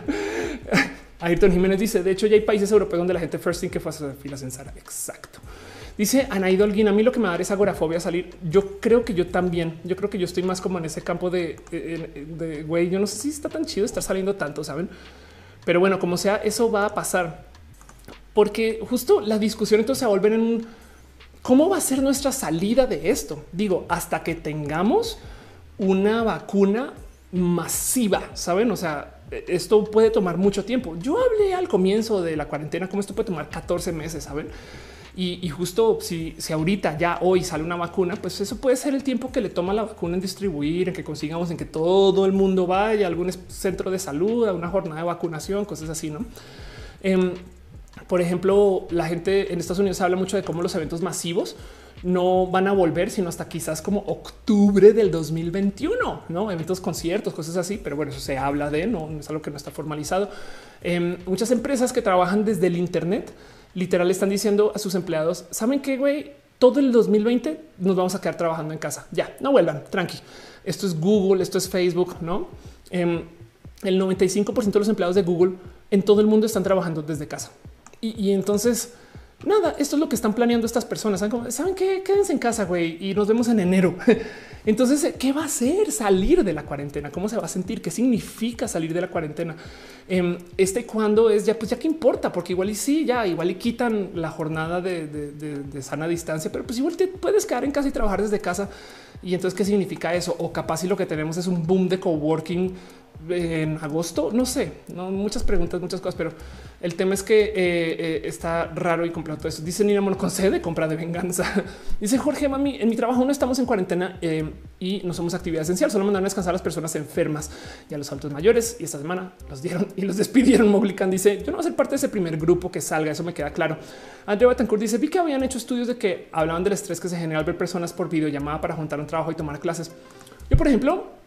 Ayrton Jiménez dice de hecho ya hay países europeos donde la gente first thing que fue a hacer filas en Sara. Exacto. Dice Anaído Holguín, a mí lo que me da es agorafobia salir. Yo creo que yo también, yo creo que yo estoy más como en ese campo de, de güey, yo no sé si está tan chido estar saliendo tanto, saben? Pero bueno, como sea, eso va a pasar. Porque justo la discusión entonces se volver en un ¿Cómo va a ser nuestra salida de esto? Digo, hasta que tengamos una vacuna masiva, saben? O sea, esto puede tomar mucho tiempo. Yo hablé al comienzo de la cuarentena, cómo esto puede tomar 14 meses, saben? Y, justo si, si, ahorita ya hoy sale una vacuna, pues eso puede ser el tiempo que le toma la vacuna en distribuir, en que consigamos en que todo el mundo vaya a algún centro de salud, a una jornada de vacunación, cosas así, no? Em, por ejemplo, la gente en Estados Unidos habla mucho de cómo los eventos masivos no van a volver, sino hasta quizás como octubre del 2021, no eventos, conciertos, cosas así. Pero bueno, eso se habla de no, es algo que no está formalizado. Em, muchas empresas que trabajan desde el Internet literal están diciendo a sus empleados: Saben güey, todo el 2020 nos vamos a quedar trabajando en casa. Ya no vuelvan, tranqui. Esto es Google, esto es Facebook, no? Em, el 95% de los empleados de Google en todo el mundo están trabajando desde casa. Y, entonces, nada, esto es lo que están planeando estas personas. Saben que quédense en casa, güey, y nos vemos en enero. Entonces, ¿qué va a hacer salir de la cuarentena? ¿Cómo se va a sentir? ¿Qué significa salir de la cuarentena? Em, este cuando es ya, pues ya qué importa, porque igual y sí, ya igual y quitan la jornada de, de sana distancia, pero pues igual te puedes quedar en casa y trabajar desde casa. Y entonces, ¿qué significa eso? O capaz si lo que tenemos es un boom de coworking en agosto, no sé, no muchas preguntas, muchas cosas, pero el tema es que eh, eh, está raro y completo eso. Dice Nina Mono concede compra de venganza. Dice Jorge Mami, en mi trabajo no estamos en cuarentena eh, y no somos actividad esencial. Solo mandaron a descansar a las personas enfermas y a los altos mayores. Y esta semana los dieron y los despidieron. Moglican dice: Yo no voy a ser parte de ese primer grupo que salga. Eso me queda claro. Andrea Batancourt dice: Vi que habían hecho estudios de que hablaban del estrés que se genera al ver personas por videollamada para juntar un trabajo y tomar clases. Yo, por ejemplo,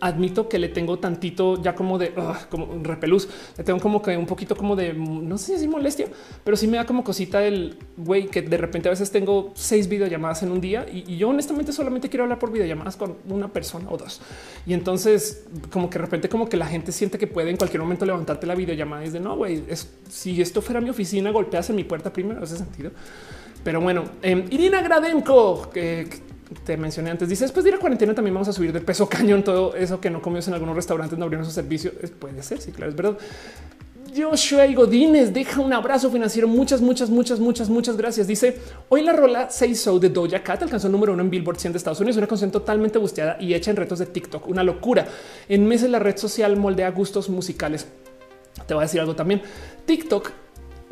admito que le tengo tantito ya como de como un repelús. Le tengo como que un poquito como de no sé si molestia, pero sí me da como cosita el güey que de repente a veces tengo seis videollamadas en un día y, yo honestamente solamente quiero hablar por videollamadas con una persona o dos. Y entonces como que de repente como que la gente siente que puede en cualquier momento levantarte la videollamada y dice no güey, si esto fuera mi oficina golpeas en mi puerta primero, ese sentido. Pero bueno, eh, Irina Gradenko, que te mencioné antes. Dice después de ir a cuarentena también vamos a subir de peso cañón todo eso que no comió en algunos restaurantes, no abrieron su servicio. Puede ser, sí, claro, es verdad. Joshua y Godínez deja un abrazo financiero. Muchas, muchas, muchas, muchas, muchas gracias. Dice hoy la rola Say So de Doja Cat alcanzó el número uno en Billboard 100 de Estados Unidos. Una canción totalmente busteada y hecha en retos de TikTok. Una locura. En meses la red social moldea gustos musicales. Te voy a decir algo también. TikTok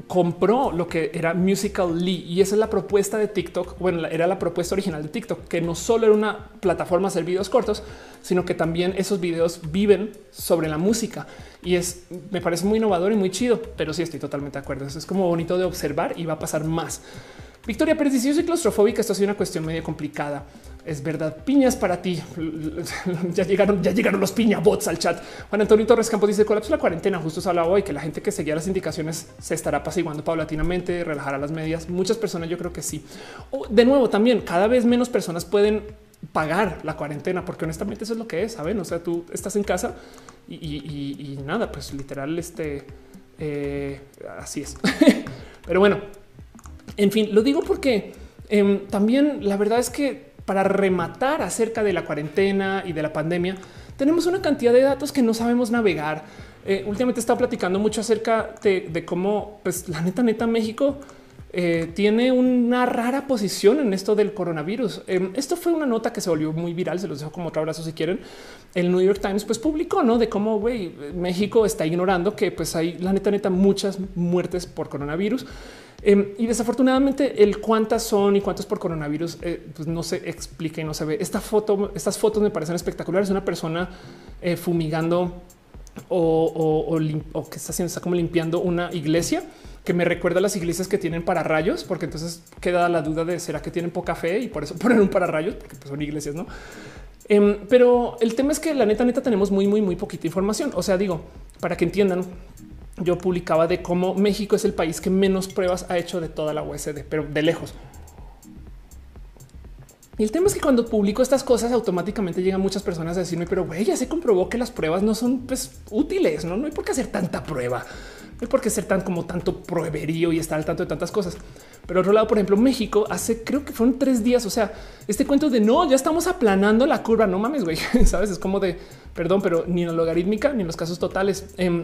compró lo que era Musical Lee y esa es la propuesta de TikTok. Bueno, era la propuesta original de TikTok, que no solo era una plataforma hacer videos cortos, sino que también esos videos viven sobre la música y es, me parece muy innovador y muy chido, pero sí estoy totalmente de acuerdo. Eso es como bonito de observar y va a pasar más. Victoria Pérez dice: Yo soy claustrofóbica. Esto ha sido una cuestión medio complicada. Es verdad. Piñas para ti. ya llegaron, ya llegaron los piña bots al chat. Juan Antonio Torres Campos dice: Colapso la cuarentena. Justo se hablaba hoy que la gente que seguía las indicaciones se estará apaciguando paulatinamente, relajará las medidas. Muchas personas, yo creo que sí. de nuevo, también cada vez menos personas pueden pagar la cuarentena, porque honestamente eso es lo que es. Saben, o sea, tú estás en casa y, nada, pues literal, este eh, así es. Pero bueno, en fin, lo digo porque em, también la verdad es que para rematar acerca de la cuarentena y de la pandemia, tenemos una cantidad de datos que no sabemos navegar. Eh, últimamente estado platicando mucho acerca de, cómo, pues la neta, neta, México eh, tiene una rara posición en esto del coronavirus. Em, esto fue una nota que se volvió muy viral. Se los dejo como otro abrazo si quieren. El New York Times pues publicó no de cómo México está ignorando que pues hay la neta, neta, muchas muertes por coronavirus. Em, y desafortunadamente el cuántas son y cuántos por coronavirus eh, pues no se explica y no se ve. Esta foto, estas fotos me parecen espectaculares. Una persona eh, fumigando o, que está haciendo, está como limpiando una iglesia que me recuerda a las iglesias que tienen para rayos, porque entonces queda la duda de será que tienen poca fe y por eso ponen un para rayos, porque pues, son iglesias, no? Em, pero el tema es que la neta, neta tenemos muy, muy, muy poquita información. O sea, digo, para que entiendan, yo publicaba de cómo México es el país que menos pruebas ha hecho de toda la USD, pero de lejos. Y el tema es que cuando publico estas cosas, automáticamente llegan muchas personas a decirme, pero güey, ya se comprobó que las pruebas no son pues, útiles, no, no hay por qué hacer tanta prueba, no hay por qué ser tan como tanto proveerío y estar al tanto de tantas cosas. Pero otro lado, por ejemplo, México hace creo que fueron tres días. O sea, este cuento de no, ya estamos aplanando la curva. No mames, güey. Sabes, es como de perdón, pero ni en la logarítmica ni en los casos totales. Em,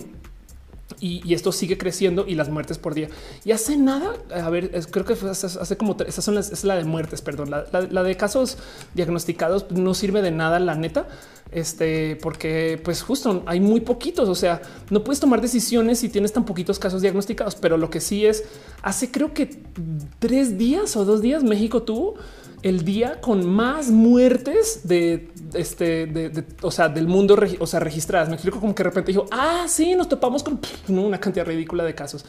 y, esto sigue creciendo y las muertes por día. Y hace nada, a ver, creo que hace, como esas son las, es la de muertes, perdón, la, de casos diagnosticados no sirve de nada, la neta, este, porque pues justo hay muy poquitos, o sea, no puedes tomar decisiones si tienes tan poquitos casos diagnosticados, pero lo que sí es, hace creo que tres días o dos días México tuvo el día con más muertes de este, de, o sea, del mundo, o sea, registradas. Me explico como que de repente dijo, ah, sí, nos topamos con una cantidad ridícula de casos.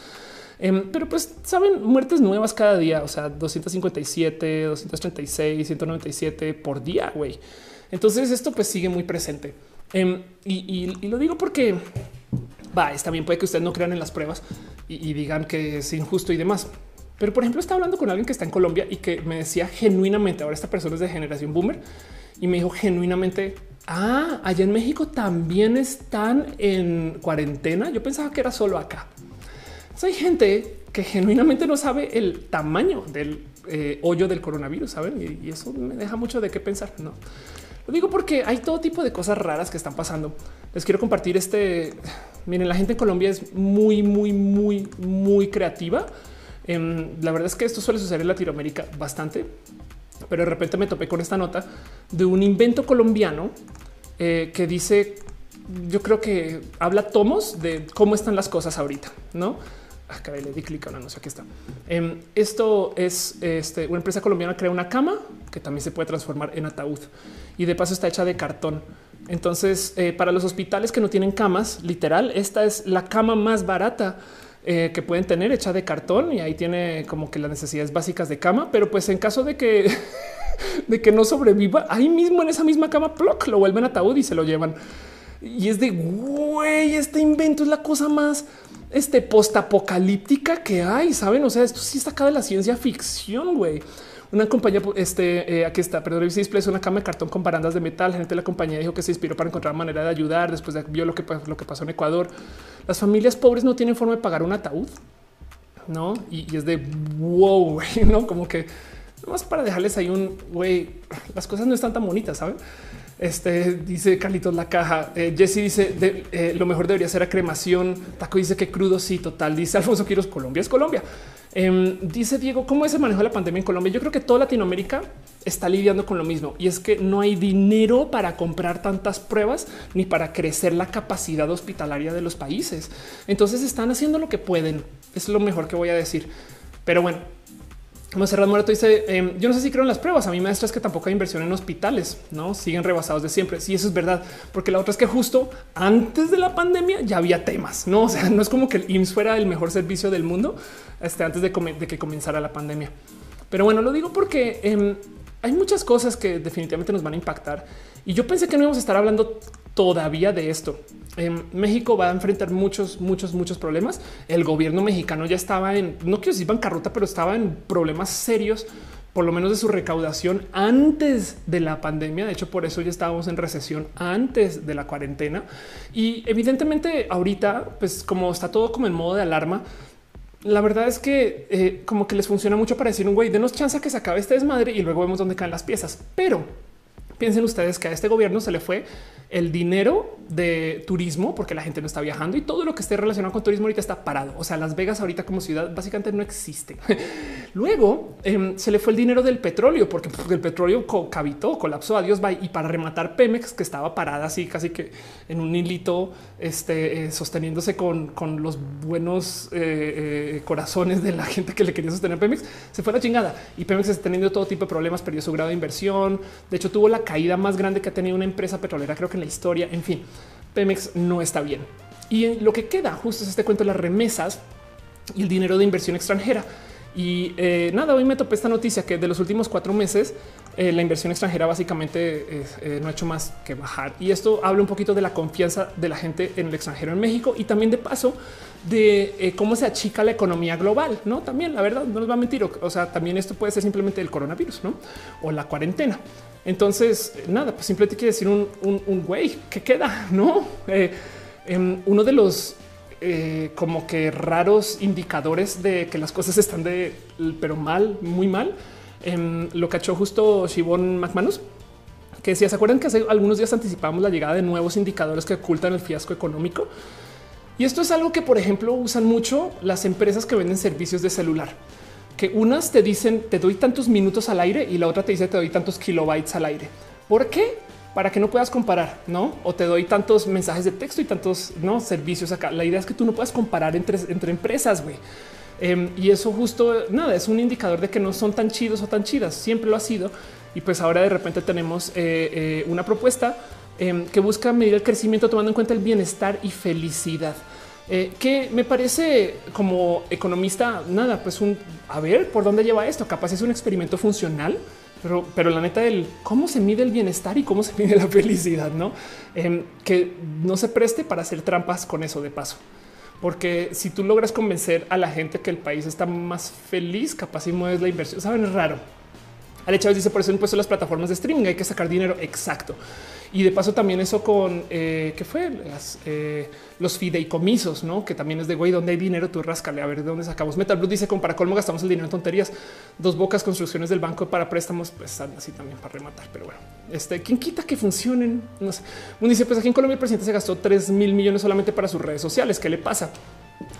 Em, pero pues saben, muertes nuevas cada día, o sea, 257, 236, 197 por día, güey. Entonces esto pues sigue muy presente. Em, y, lo digo porque va, también puede que ustedes no crean en las pruebas y digan que es injusto y demás. Pero por ejemplo, está hablando con alguien que está en Colombia y que me decía genuinamente, ahora esta persona es de generación boomer y me dijo genuinamente, ah, allá en México también están en cuarentena. Yo pensaba que era solo acá. hay gente que genuinamente no sabe el tamaño del eh, hoyo del coronavirus, saben? Y, eso me deja mucho de qué pensar. No lo digo porque hay todo tipo de cosas raras que están pasando. Les quiero compartir este. Miren, la gente en Colombia es muy, muy, muy, muy creativa Em, la verdad es que esto suele suceder en Latinoamérica bastante, pero de repente me topé con esta nota de un invento colombiano eh, que dice, yo creo que habla tomos de cómo están las cosas ahorita, ¿no? acá le di clic a un anuncio. Aquí está. Em, esto es este, una empresa colombiana crea una cama que también se puede transformar en ataúd y de paso está hecha de cartón. Entonces, eh, para los hospitales que no tienen camas, literal, esta es la cama más barata eh, que pueden tener hecha de cartón y ahí tiene como que las necesidades básicas de cama, pero pues en caso de que de que no sobreviva, ahí mismo en esa misma cama, ploc, lo vuelven ataúd y se lo llevan. Y es de güey, este invento es la cosa más este postapocalíptica que hay, saben? O sea, esto sí está acá de la ciencia ficción, güey. Una compañía, este, eh, aquí está, perdón, display una cama de cartón con barandas de metal. La gente de la compañía dijo que se inspiró para encontrar manera de ayudar. Después de vio lo que, lo que pasó en Ecuador. Las familias pobres no tienen forma de pagar un ataúd, no? Y, es de wow, no como que más para dejarles ahí un güey. Las cosas no están tan bonitas, saben? Este dice Carlitos la caja. Eh, Jesse dice eh, lo mejor debería ser a cremación. Taco dice que crudo. Sí, total. Dice Alfonso Quiros. Colombia es Colombia. Em, dice Diego, ¿cómo es el de la pandemia en Colombia? Yo creo que toda Latinoamérica está lidiando con lo mismo y es que no hay dinero para comprar tantas pruebas ni para crecer la capacidad hospitalaria de los países. Entonces están haciendo lo que pueden. Es lo mejor que voy a decir. Pero bueno, Monserrat Muerto dice: em, Yo no sé si creo en las pruebas. A mí me es que tampoco hay inversión en hospitales, no siguen rebasados de siempre. Sí, eso es verdad, porque la otra es que justo antes de la pandemia ya había temas, no? O sea, no es como que el IMSS fuera el mejor servicio del mundo este, antes de, que comenzara la pandemia. Pero bueno, lo digo porque em, hay muchas cosas que definitivamente nos van a impactar y yo pensé que no íbamos a estar hablando todavía de esto. En México va a enfrentar muchos, muchos, muchos problemas. El gobierno mexicano ya estaba en, no quiero decir bancarrota, pero estaba en problemas serios, por lo menos de su recaudación antes de la pandemia. De hecho, por eso ya estábamos en recesión antes de la cuarentena. Y evidentemente ahorita, pues como está todo como en modo de alarma, la verdad es que eh, como que les funciona mucho para decir un güey, denos chance que se acabe este desmadre y luego vemos dónde caen las piezas. Pero piensen ustedes que a este gobierno se le fue el dinero de turismo porque la gente no está viajando y todo lo que esté relacionado con turismo ahorita está parado. O sea, Las Vegas ahorita como ciudad básicamente no existe. Luego em, se le fue el dinero del petróleo porque el petróleo cavitó, colapsó, adiós, bye. Y para rematar Pemex, que estaba parada así casi que en un hilito, este, eh, sosteniéndose con, con, los buenos eh, eh, corazones de la gente que le quería sostener Pemex, se fue la chingada. Y Pemex está teniendo todo tipo de problemas, perdió su grado de inversión. De hecho, tuvo la caída más grande que ha tenido una empresa petrolera, creo que en la historia. En fin, Pemex no está bien. Y lo que queda justo es este cuento de las remesas y el dinero de inversión extranjera. Y eh, nada, hoy me topé esta noticia que de los últimos cuatro meses eh, la inversión extranjera básicamente eh, no ha hecho más que bajar. Y esto habla un poquito de la confianza de la gente en el extranjero en México y también de paso de cómo se achica la economía global. No, también la verdad no nos va a mentir. O, sea, también esto puede ser simplemente el coronavirus ¿no? o la cuarentena. Entonces, nada, pues simplemente quiere decir un, güey que queda, no? Em, uno de los eh, como que raros indicadores de que las cosas están de pero mal, muy mal. Em, lo cachó justo Shibon McManus, que si se acuerdan que hace algunos días anticipamos la llegada de nuevos indicadores que ocultan el fiasco económico. Y esto es algo que, por ejemplo, usan mucho las empresas que venden servicios de celular, que unas te dicen te doy tantos minutos al aire y la otra te dice te doy tantos kilobytes al aire. ¿Por qué? para que no puedas comparar, no? O te doy tantos mensajes de texto y tantos no servicios acá. La idea es que tú no puedas comparar entre, entre empresas, güey. Em, y eso justo nada es un indicador de que no son tan chidos o tan chidas. Siempre lo ha sido. Y pues ahora de repente tenemos eh, eh, una propuesta em, que busca medir el crecimiento tomando en cuenta el bienestar y felicidad. Eh, que me parece como economista, nada, pues un a ver por dónde lleva esto. Capaz es un experimento funcional pero, la neta del cómo se mide el bienestar y cómo se mide la felicidad, no em, que no se preste para hacer trampas con eso de paso. Porque si tú logras convencer a la gente que el país está más feliz, capaz y mueves la inversión. Saben, es raro. Ale Chávez dice por eso han puesto las plataformas de streaming. Hay que sacar dinero. Exacto. Y de paso también eso con eh, que fue eh, los fideicomisos, no? Que también es de güey, donde hay dinero, tú rascale a ver de dónde sacamos. Metal Blue dice con para colmo gastamos el dinero en tonterías. Dos bocas construcciones del banco para préstamos, pues así también para rematar. Pero bueno, este quién quita que funcionen. No sé. Uno dice pues aquí en Colombia el presidente se gastó 3 mil millones solamente para sus redes sociales. ¿Qué le pasa?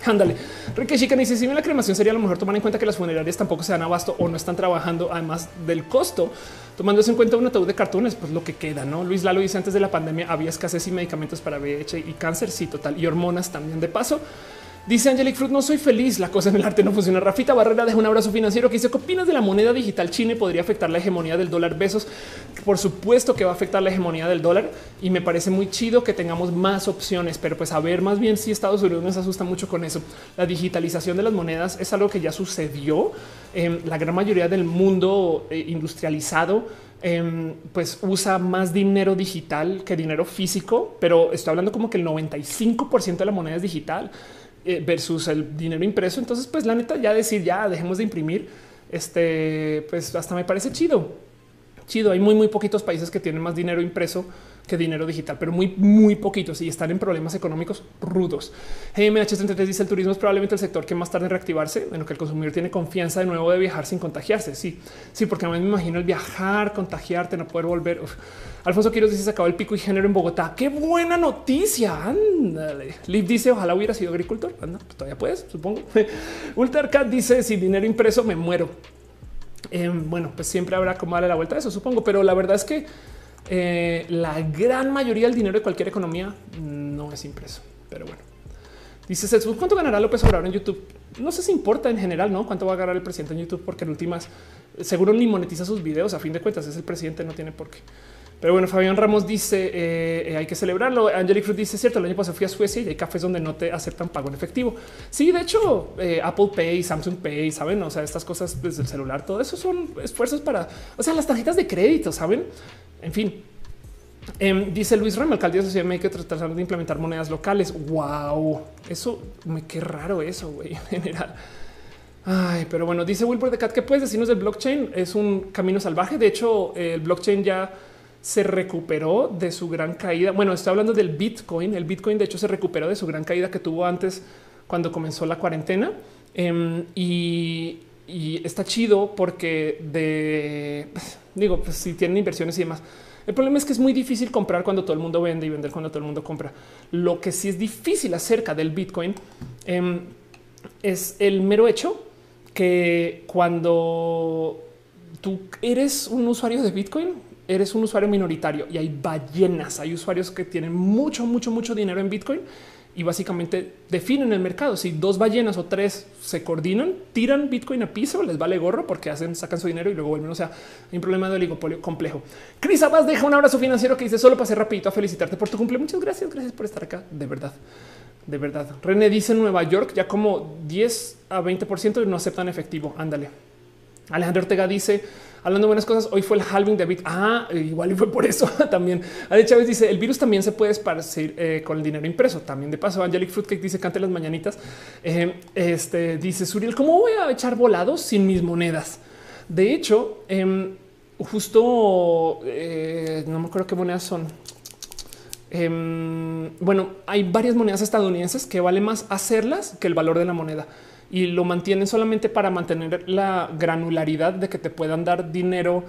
Ándale. Ricky Chica dice: Si bien la cremación sería a lo mejor tomar en cuenta que las funerarias tampoco se dan abasto o no están trabajando, además del costo, tomándose en cuenta un ataúd de cartones, pues lo que queda, no? Luis Lalo dice: Antes de la pandemia había escasez y medicamentos para VIH y cáncer. Sí, total. Y hormonas también de paso. Dice Angelic Fruit, no soy feliz, la cosa en el arte no funciona. Rafita Barrera deja un abrazo financiero que dice, ¿qué opinas de la moneda digital china podría afectar la hegemonía del dólar? Besos. Por supuesto que va a afectar la hegemonía del dólar y me parece muy chido que tengamos más opciones, pero pues a ver más bien si Estados Unidos nos asusta mucho con eso. La digitalización de las monedas es algo que ya sucedió. en la gran mayoría del mundo eh, industrializado em, pues usa más dinero digital que dinero físico, pero estoy hablando como que el 95% de la moneda es digital. Eh, versus el dinero impreso. Entonces, pues la neta, ya decir ya dejemos de imprimir, este, pues hasta me parece chido. Chido. Hay muy, muy poquitos países que tienen más dinero impreso que dinero digital, pero muy, muy poquitos y están en problemas económicos rudos. GMH33 dice el turismo es probablemente el sector que más tarde en reactivarse, en lo que el consumidor tiene confianza de nuevo de viajar sin contagiarse. Sí, sí, porque a mí me imagino el viajar, contagiarte, no poder volver. Alfonso Quiroz dice se acabó el pico y género en Bogotá. Qué buena noticia. Ándale. Liv dice ojalá hubiera sido agricultor. Anda, pues todavía puedes, supongo. Ultercat dice sin dinero impreso me muero. Em, bueno, pues siempre habrá como darle la vuelta a eso, supongo, pero la verdad es que eh, la gran mayoría del dinero de cualquier economía no es impreso, pero bueno. Dice ¿cuánto ganará López Obrador en YouTube? No sé si importa en general, ¿no? ¿Cuánto va a ganar el presidente en YouTube? Porque en últimas seguro ni monetiza sus videos. A fin de cuentas es el presidente, no tiene por qué. Pero bueno, Fabián Ramos dice eh, eh, hay que celebrarlo. Angelic Cruz dice cierto. El año pasado fui a Suecia y hay cafés donde no te aceptan pago en efectivo. Sí, de hecho, Apple Pay, Samsung Pay, saben, o sea, estas cosas desde el celular, todo eso son esfuerzos para, o sea, las tarjetas de crédito, saben? En fin, em, dice Luis Ramos, alcaldía de Sociedad Médica tratando de implementar monedas locales. Wow, eso me qué raro eso, güey, en general. Ay, pero bueno, dice Wilbur de Cat, ¿qué puedes decirnos del blockchain? Es un camino salvaje. De hecho, el blockchain ya se recuperó de su gran caída. Bueno, estoy hablando del Bitcoin. El Bitcoin, de hecho, se recuperó de su gran caída que tuvo antes cuando comenzó la cuarentena. Em, y está chido porque de digo, pues si tienen inversiones y demás. El problema es que es muy difícil comprar cuando todo el mundo vende y vender cuando todo el mundo compra. Lo que sí es difícil acerca del Bitcoin em, es el mero hecho que cuando tú eres un usuario de Bitcoin, eres un usuario minoritario y hay ballenas, hay usuarios que tienen mucho, mucho, mucho dinero en Bitcoin y básicamente definen el mercado. Si dos ballenas o tres se coordinan, tiran Bitcoin a piso, les vale gorro porque hacen, sacan su dinero y luego vuelven. O sea, hay un problema de oligopolio complejo. Cris Abas deja un abrazo financiero que dice solo pasé rapidito a felicitarte por tu cumple. Muchas gracias. Gracias por estar acá. De verdad. De verdad. René dice en Nueva York ya como 10 a 20 por ciento no aceptan efectivo. Ándale. Alejandro Ortega dice hablando de buenas cosas, hoy fue el halving de Bit. Ah, igual y fue por eso también. Ade Chávez dice el virus también se puede esparcir eh, con el dinero impreso. También de paso, Angelic Fruitcake dice cante las mañanitas. Eh, este dice Suriel, ¿cómo voy a echar volados sin mis monedas? De hecho, em, justo eh, no me acuerdo qué monedas son. Em, bueno, hay varias monedas estadounidenses que vale más hacerlas que el valor de la moneda y lo mantienen solamente para mantener la granularidad de que te puedan dar dinero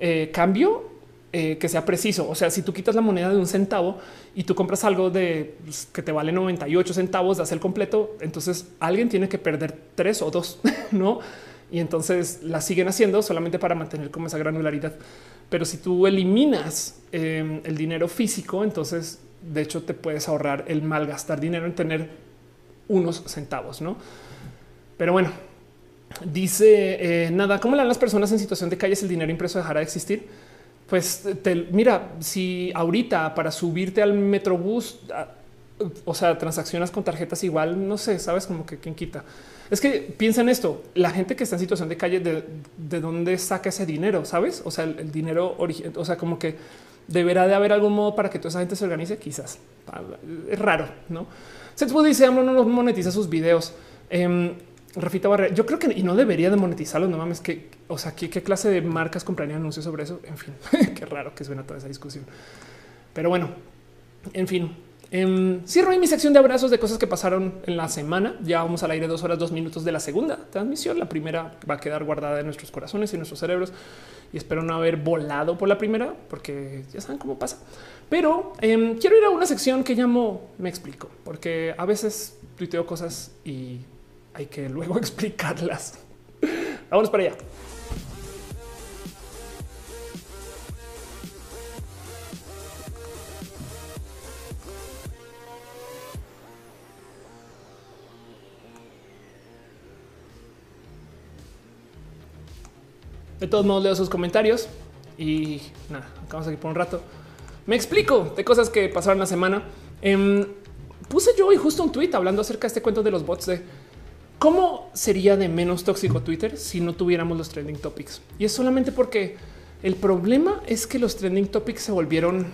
eh, cambio eh, que sea preciso. O sea, si tú quitas la moneda de un centavo y tú compras algo de pues, que te vale 98 centavos, das el completo, entonces alguien tiene que perder tres o dos, no? Y entonces la siguen haciendo solamente para mantener como esa granularidad. Pero si tú eliminas em, el dinero físico, entonces de hecho te puedes ahorrar el malgastar dinero en tener unos centavos, no? Pero bueno, dice eh, nada, ¿cómo le dan las personas en situación de calle si el dinero impreso dejará de existir? Pues te, mira, si ahorita para subirte al metrobús, ah, o sea, transaccionas con tarjetas igual, no sé, sabes como que quién quita. Es que piensa en esto, la gente que está en situación de calle, de, dónde saca ese dinero, sabes? O sea, el, dinero original, o sea, como que deberá de haber algún modo para que toda esa gente se organice, quizás. Es raro, ¿no? Setsbo dice, AMLO no monetiza sus videos. Em, Rafita Barrera, yo creo que y no debería de monetizarlo. No mames, que o sea, ¿qué, clase de marcas comprarían anuncios sobre eso? En fin, qué raro que suena toda esa discusión. Pero bueno, en fin, eh, cierro ahí mi sección de abrazos de cosas que pasaron en la semana. Ya vamos al aire dos horas, dos minutos de la segunda transmisión. La primera va a quedar guardada en nuestros corazones y nuestros cerebros y espero no haber volado por la primera porque ya saben cómo pasa. Pero em, quiero ir a una sección que llamo Me explico, porque a veces tuiteo cosas y hay que luego explicarlas. Vámonos para allá. De todos modos, leo sus comentarios y nada, acabamos aquí por un rato. Me explico de cosas que pasaron la semana. Em, puse yo hoy justo un tweet hablando acerca de este cuento de los bots de cómo sería de menos tóxico Twitter si no tuviéramos los trending topics. Y es solamente porque el problema es que los trending topics se volvieron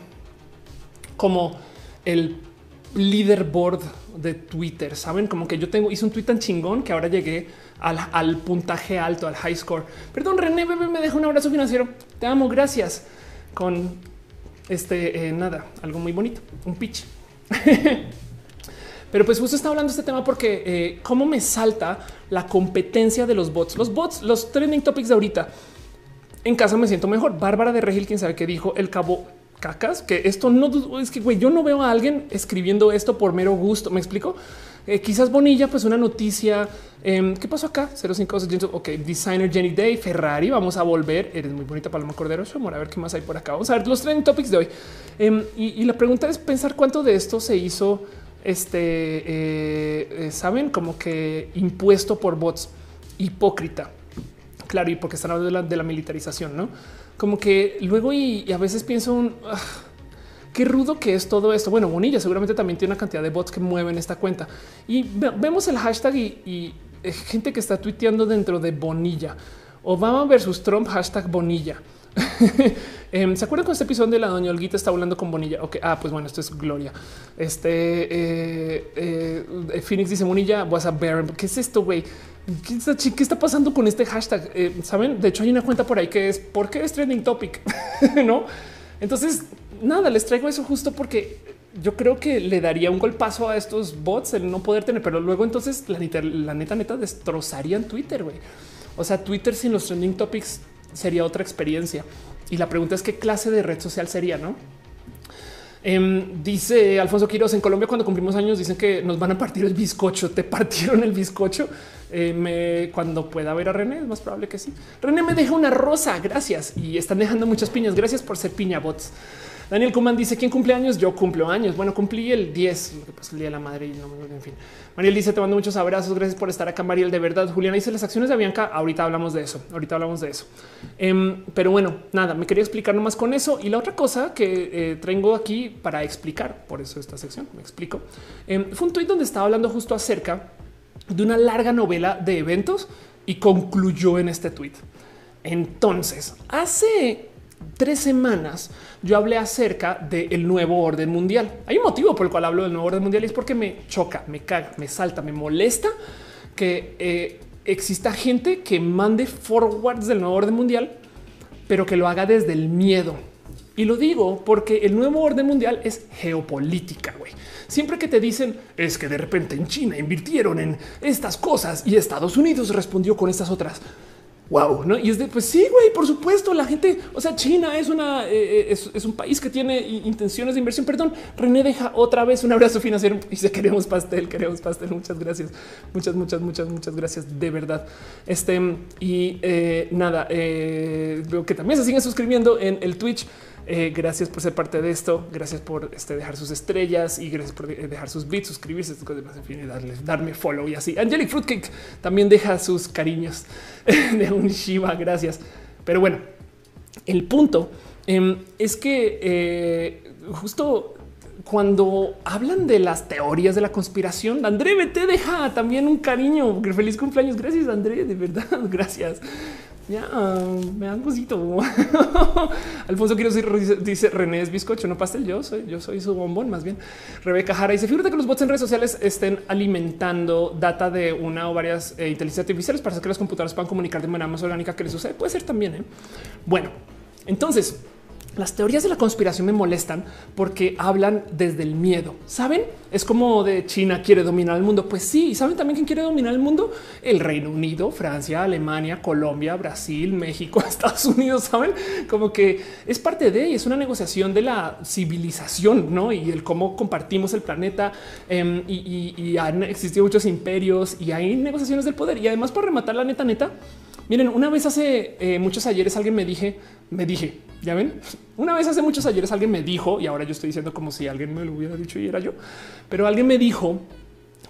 como el leaderboard de Twitter. Saben como que yo tengo, hice un tweet tan chingón que ahora llegué al, puntaje alto, al high score. Perdón, René Bebé me deja un abrazo financiero. Te amo, gracias. Con este eh, nada, algo muy bonito, un pitch. Pero pues justo está hablando de este tema porque eh, cómo me salta la competencia de los bots, los bots, los trending topics de ahorita. En casa me siento mejor. Bárbara de Regil, quien sabe qué dijo el cabo cacas, que esto no es que güey, yo no veo a alguien escribiendo esto por mero gusto. Me explico. Eh, quizás Bonilla, pues una noticia. Em, ¿Qué pasó acá? 05 Ok, designer Jenny Day, Ferrari. Vamos a volver. Eres muy bonita, Paloma Cordero. A ver qué más hay por acá. Vamos a ver los trending topics de hoy. Em, y, la pregunta es pensar cuánto de esto se hizo. Este eh, eh, saben como que impuesto por bots hipócrita. Claro, y porque están hablando de la, militarización, no? Como que luego y, a veces pienso un ah, qué rudo que es todo esto. Bueno, Bonilla seguramente también tiene una cantidad de bots que mueven esta cuenta y vemos el hashtag y, eh, gente que está tuiteando dentro de Bonilla. Obama versus Trump, hashtag Bonilla. Em, ¿Se acuerdan con este episodio de la doña Olguita está hablando con Bonilla? Ok, ah, pues bueno, esto es Gloria. Este eh, eh, Phoenix dice Bonilla was a bear. ¿Qué es esto, güey? ¿Qué está, ¿Qué está, pasando con este hashtag? Saben, de hecho, hay una cuenta por ahí que es por qué es trending topic, no? Entonces, nada, les traigo eso justo porque yo creo que le daría un golpazo a estos bots el no poder tener, pero luego entonces la neta, la neta, neta destrozarían Twitter. güey. O sea, Twitter sin los trending topics sería otra experiencia. Y la pregunta es qué clase de red social sería, no? Em, dice Alfonso Quiroz en Colombia cuando cumplimos años dicen que nos van a partir el bizcocho. Te partieron el bizcocho. Eh, cuando pueda ver a René es más probable que sí. René me deja una rosa. Gracias. Y están dejando muchas piñas. Gracias por ser piña bots. Daniel Kuman dice quién cumple años. Yo cumplo años. Bueno, cumplí el 10, lo que pasa el día de la madre y no, en fin. Mariel dice te mando muchos abrazos. Gracias por estar acá, Mariel. De verdad, Juliana dice las acciones de Bianca. Ahorita hablamos de eso. Ahorita hablamos de eso. Em, pero bueno, nada, me quería explicar nomás con eso. Y la otra cosa que eh, traigo aquí para explicar, por eso esta sección me explico. Em, fue un tweet donde estaba hablando justo acerca de una larga novela de eventos y concluyó en este tweet. Entonces, hace tres semanas yo hablé acerca del nuevo orden mundial. Hay un motivo por el cual hablo del nuevo orden mundial y es porque me choca, me caga, me salta, me molesta que eh, exista gente que mande forwards del nuevo orden mundial, pero que lo haga desde el miedo. Y lo digo porque el nuevo orden mundial es geopolítica. Siempre que te dicen es que de repente en China invirtieron en estas cosas y Estados Unidos respondió con estas otras wow, ¿no? Y es de, pues sí, güey, por supuesto, la gente, o sea, China es una, eh, eh, es, un país que tiene intenciones de inversión. Perdón, René deja otra vez un abrazo financiero y dice, queremos pastel, queremos pastel. Muchas gracias, muchas, muchas, muchas, muchas gracias, de verdad. Este, y eh, nada, veo que también se siguen suscribiendo en el Twitch. Eh, gracias por ser parte de esto. Gracias por este, dejar sus estrellas y gracias por dejar sus bits, suscribirse, en fin, darle, darme follow y así. Angelic Fruitcake también deja sus cariños de un Shiva. Gracias. Pero bueno, el punto em, es que eh, justo cuando hablan de las teorías de la conspiración, André te deja también un cariño. Feliz cumpleaños. Gracias, André. De verdad, gracias. Ya me dan cosito. Alfonso quiero decir, dice René es bizcocho, no pastel. Yo soy, yo soy su bombón. Más bien, Rebeca Jara dice: Fíjate que los bots en redes sociales estén alimentando data de una o varias eh, inteligencias artificiales para hacer que las computadoras puedan comunicar de manera más orgánica que les sucede. Puede ser también. ¿eh? Bueno, entonces las teorías de la conspiración me molestan porque hablan desde el miedo. Saben? Es como de China quiere dominar el mundo. Pues sí, saben también quién quiere dominar el mundo? El Reino Unido, Francia, Alemania, Colombia, Brasil, México, Estados Unidos. Saben como que es parte de y es una negociación de la civilización, no? Y el cómo compartimos el planeta. Em, y, han existido muchos imperios y hay negociaciones del poder. Y además, por rematar la neta, neta, miren, una vez hace eh, muchos ayeres alguien me dije, me dije, ya ven, una vez hace muchos ayeres alguien me dijo, y ahora yo estoy diciendo como si alguien me lo hubiera dicho y era yo, pero alguien me dijo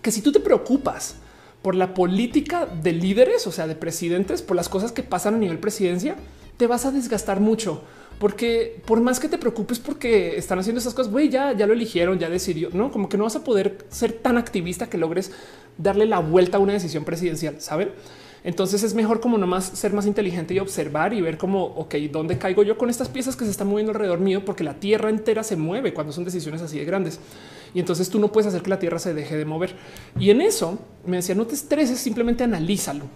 que si tú te preocupas por la política de líderes, o sea, de presidentes, por las cosas que pasan a nivel presidencia, te vas a desgastar mucho. Porque por más que te preocupes porque están haciendo esas cosas, güey, ya, ya lo eligieron, ya decidió, no como que no vas a poder ser tan activista que logres darle la vuelta a una decisión presidencial, saben? Entonces es mejor como nomás ser más inteligente y observar y ver cómo, ok, dónde caigo yo con estas piezas que se están moviendo alrededor mío, porque la tierra entera se mueve cuando son decisiones así de grandes. Y entonces tú no puedes hacer que la tierra se deje de mover. Y en eso me decía, no te estreses, simplemente analízalo.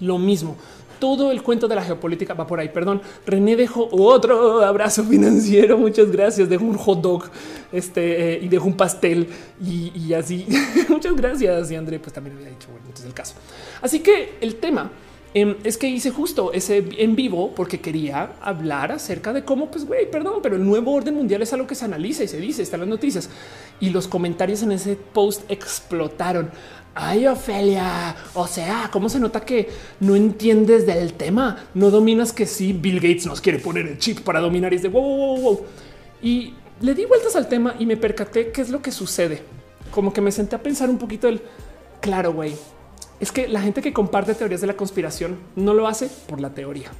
Lo mismo, todo el cuento de la geopolítica va por ahí. Perdón, René dejó otro abrazo financiero. Muchas gracias. Dejo un hot dog este, eh, y dejo un pastel y, así. Muchas gracias. Y André, pues también había dicho, bueno, entonces el caso. Así que el tema em, es que hice justo ese en vivo porque quería hablar acerca de cómo, pues, güey, perdón, pero el nuevo orden mundial es algo que se analiza y se dice, están las noticias y los comentarios en ese post explotaron. Ay, Ofelia. O sea, cómo se nota que no entiendes del tema, no dominas que sí, Bill Gates nos quiere poner el chip para dominar y es de wow, wow, wow. Y le di vueltas al tema y me percaté qué es lo que sucede. Como que me senté a pensar un poquito el claro, güey. Es que la gente que comparte teorías de la conspiración no lo hace por la teoría.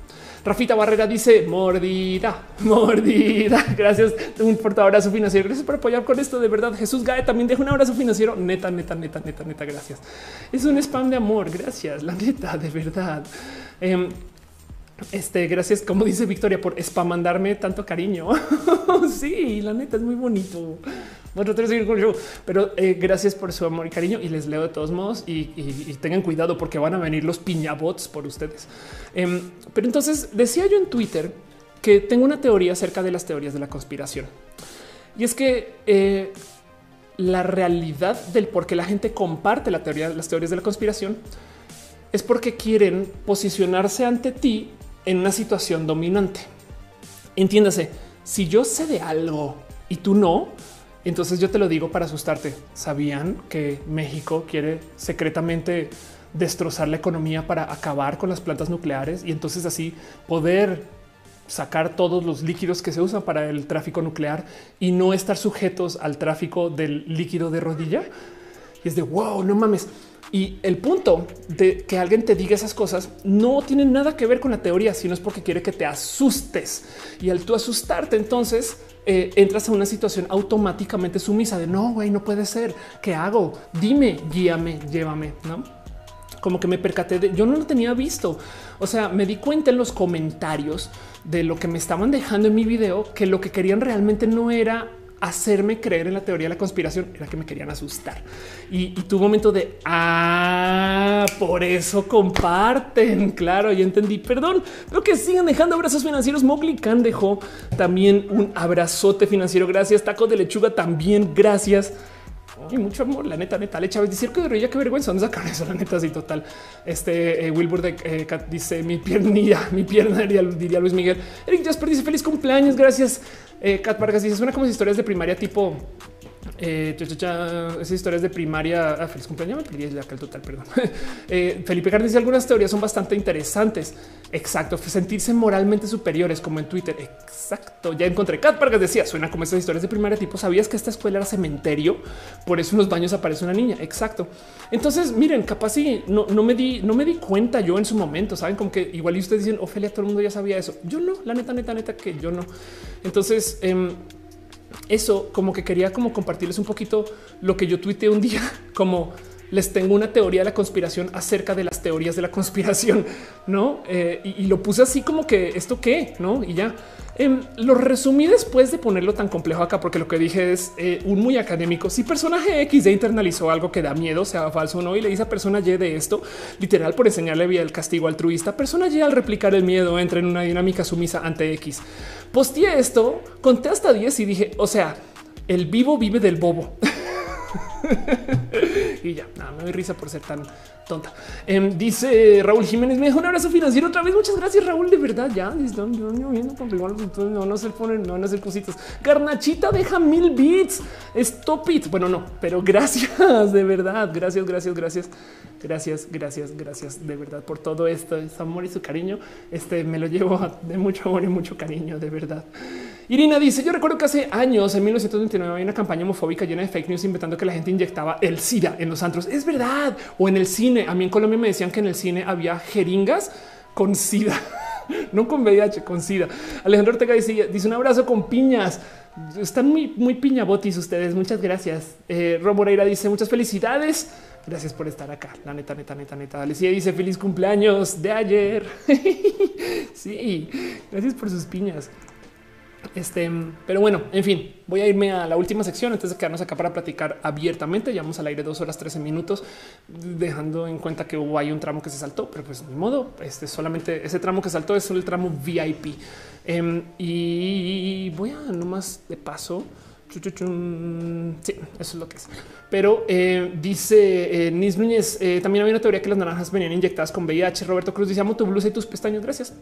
Rafita Barrera dice mordida, mordida. Gracias. Un fuerte abrazo financiero. Gracias por apoyar con esto. De verdad, Jesús Gae también deja un abrazo financiero. Neta, neta, neta, neta, neta. Gracias. Es un spam de amor. Gracias. La neta, de verdad. Em, este, gracias, como dice Victoria, por spamandarme tanto cariño. sí, la neta es muy bonito. Bueno, pero eh, gracias por su amor y cariño y les leo de todos modos y, tengan cuidado porque van a venir los piñabots por ustedes. Em, pero entonces decía yo en Twitter que tengo una teoría acerca de las teorías de la conspiración y es que eh, la realidad del por qué la gente comparte la teoría, las teorías de la conspiración es porque quieren posicionarse ante ti en una situación dominante. Entiéndase, si yo sé de algo y tú no, entonces yo te lo digo para asustarte. ¿Sabían que México quiere secretamente destrozar la economía para acabar con las plantas nucleares y entonces así poder sacar todos los líquidos que se usan para el tráfico nuclear y no estar sujetos al tráfico del líquido de rodilla? Y es de wow, no mames. Y el punto de que alguien te diga esas cosas no tiene nada que ver con la teoría, sino es porque quiere que te asustes. Y al tú asustarte, entonces eh, entras a una situación automáticamente sumisa de no, güey, no puede ser. ¿Qué hago? Dime, guíame, llévame, no? Como que me percaté de yo no lo tenía visto. O sea, me di cuenta en los comentarios de lo que me estaban dejando en mi video que lo que querían realmente no era hacerme creer en la teoría de la conspiración era que me querían asustar. Y, y tu momento de ah, por eso comparten. Claro, ya entendí. Perdón, pero que sigan dejando abrazos financieros. Mowgli Khan dejó también un abrazote financiero. Gracias. Taco de lechuga también. Gracias. Y mucho amor, la neta, neta. Le Chávez dice que de rodilla, qué vergüenza. ¿Dónde sacar eso? La neta, así total. Este eh, Wilbur de eh, dice mi piernilla, mi pierna, diría, Luis Miguel. Eric Jasper dice feliz cumpleaños. Gracias. Eh, Kat Vargas dice suena como historias de primaria tipo eh, esas historias de primaria. Ah, feliz cumpleaños. Me ya el total. Perdón. eh, Felipe Carlos dice algunas teorías son bastante interesantes. Exacto. Sentirse moralmente superiores, como en Twitter. Exacto. Ya encontré. Cat Vargas decía suena como esas historias de primaria. Tipo, sabías que esta escuela era cementerio. Por eso en los baños aparece una niña. Exacto. Entonces, miren, capaz si no, no me di, no me di cuenta yo en su momento. Saben como que igual y ustedes dicen Ofelia, todo el mundo ya sabía eso. Yo no, la neta, neta, neta, que yo no. Entonces, eh, eso como que quería como compartirles un poquito lo que yo tuiteé un día, como les tengo una teoría de la conspiración acerca de las teorías de la conspiración, no? Eh, y, lo puse así como que esto qué, no? Y ya em, lo resumí después de ponerlo tan complejo acá, porque lo que dije es eh, un muy académico. Si personaje X ya internalizó algo que da miedo, sea falso o no, y le dice a persona Y de esto, literal por enseñarle vía el castigo altruista, persona Y al replicar el miedo entra en una dinámica sumisa ante X. Posteé esto, conté hasta 10 y dije, o sea, el vivo vive del bobo. y ya, nada, me doy risa por ser tan, tonta. Em, dice Raúl Jiménez, me dejó un abrazo financiero otra vez. Muchas gracias, Raúl. De verdad, ya con no, no se ponen, no van a hacer cositas. Garnachita deja mil bits. Stop it. Bueno, no, pero gracias, de verdad. Gracias, gracias, gracias. Gracias, gracias, gracias de verdad por todo esto, es amor y su cariño. Este me lo llevo de mucho amor y mucho cariño, de verdad. Irina dice: Yo recuerdo que hace años, en 1929, había una campaña homofóbica llena de fake news inventando que la gente inyectaba el SIDA en los antros. Es verdad. O en el cine. A mí en Colombia me decían que en el cine había jeringas con SIDA, no con VIH, con SIDA. Alejandro Ortega dice: Dice un abrazo con piñas. Están muy, muy piñabotis ustedes. Muchas gracias. Eh, Rob Moreira dice: Muchas felicidades. Gracias por estar acá. La neta, neta, neta, neta. Alicia dice feliz cumpleaños de ayer. sí, gracias por sus piñas. Este, pero bueno, en fin, voy a irme a la última sección antes de quedarnos acá para platicar abiertamente. Llevamos al aire dos horas 13 minutos, dejando en cuenta que hubo ahí un tramo que se saltó, pero pues ni modo. Este solamente ese tramo que saltó es solo el tramo VIP. Em, y voy a nomás de paso Sí, eso es lo que es. Pero eh, dice eh, Nis Núñez, eh, también había una teoría que las naranjas venían inyectadas con VIH. Roberto Cruz dice, amo tu blusa y tus pestaños. Gracias.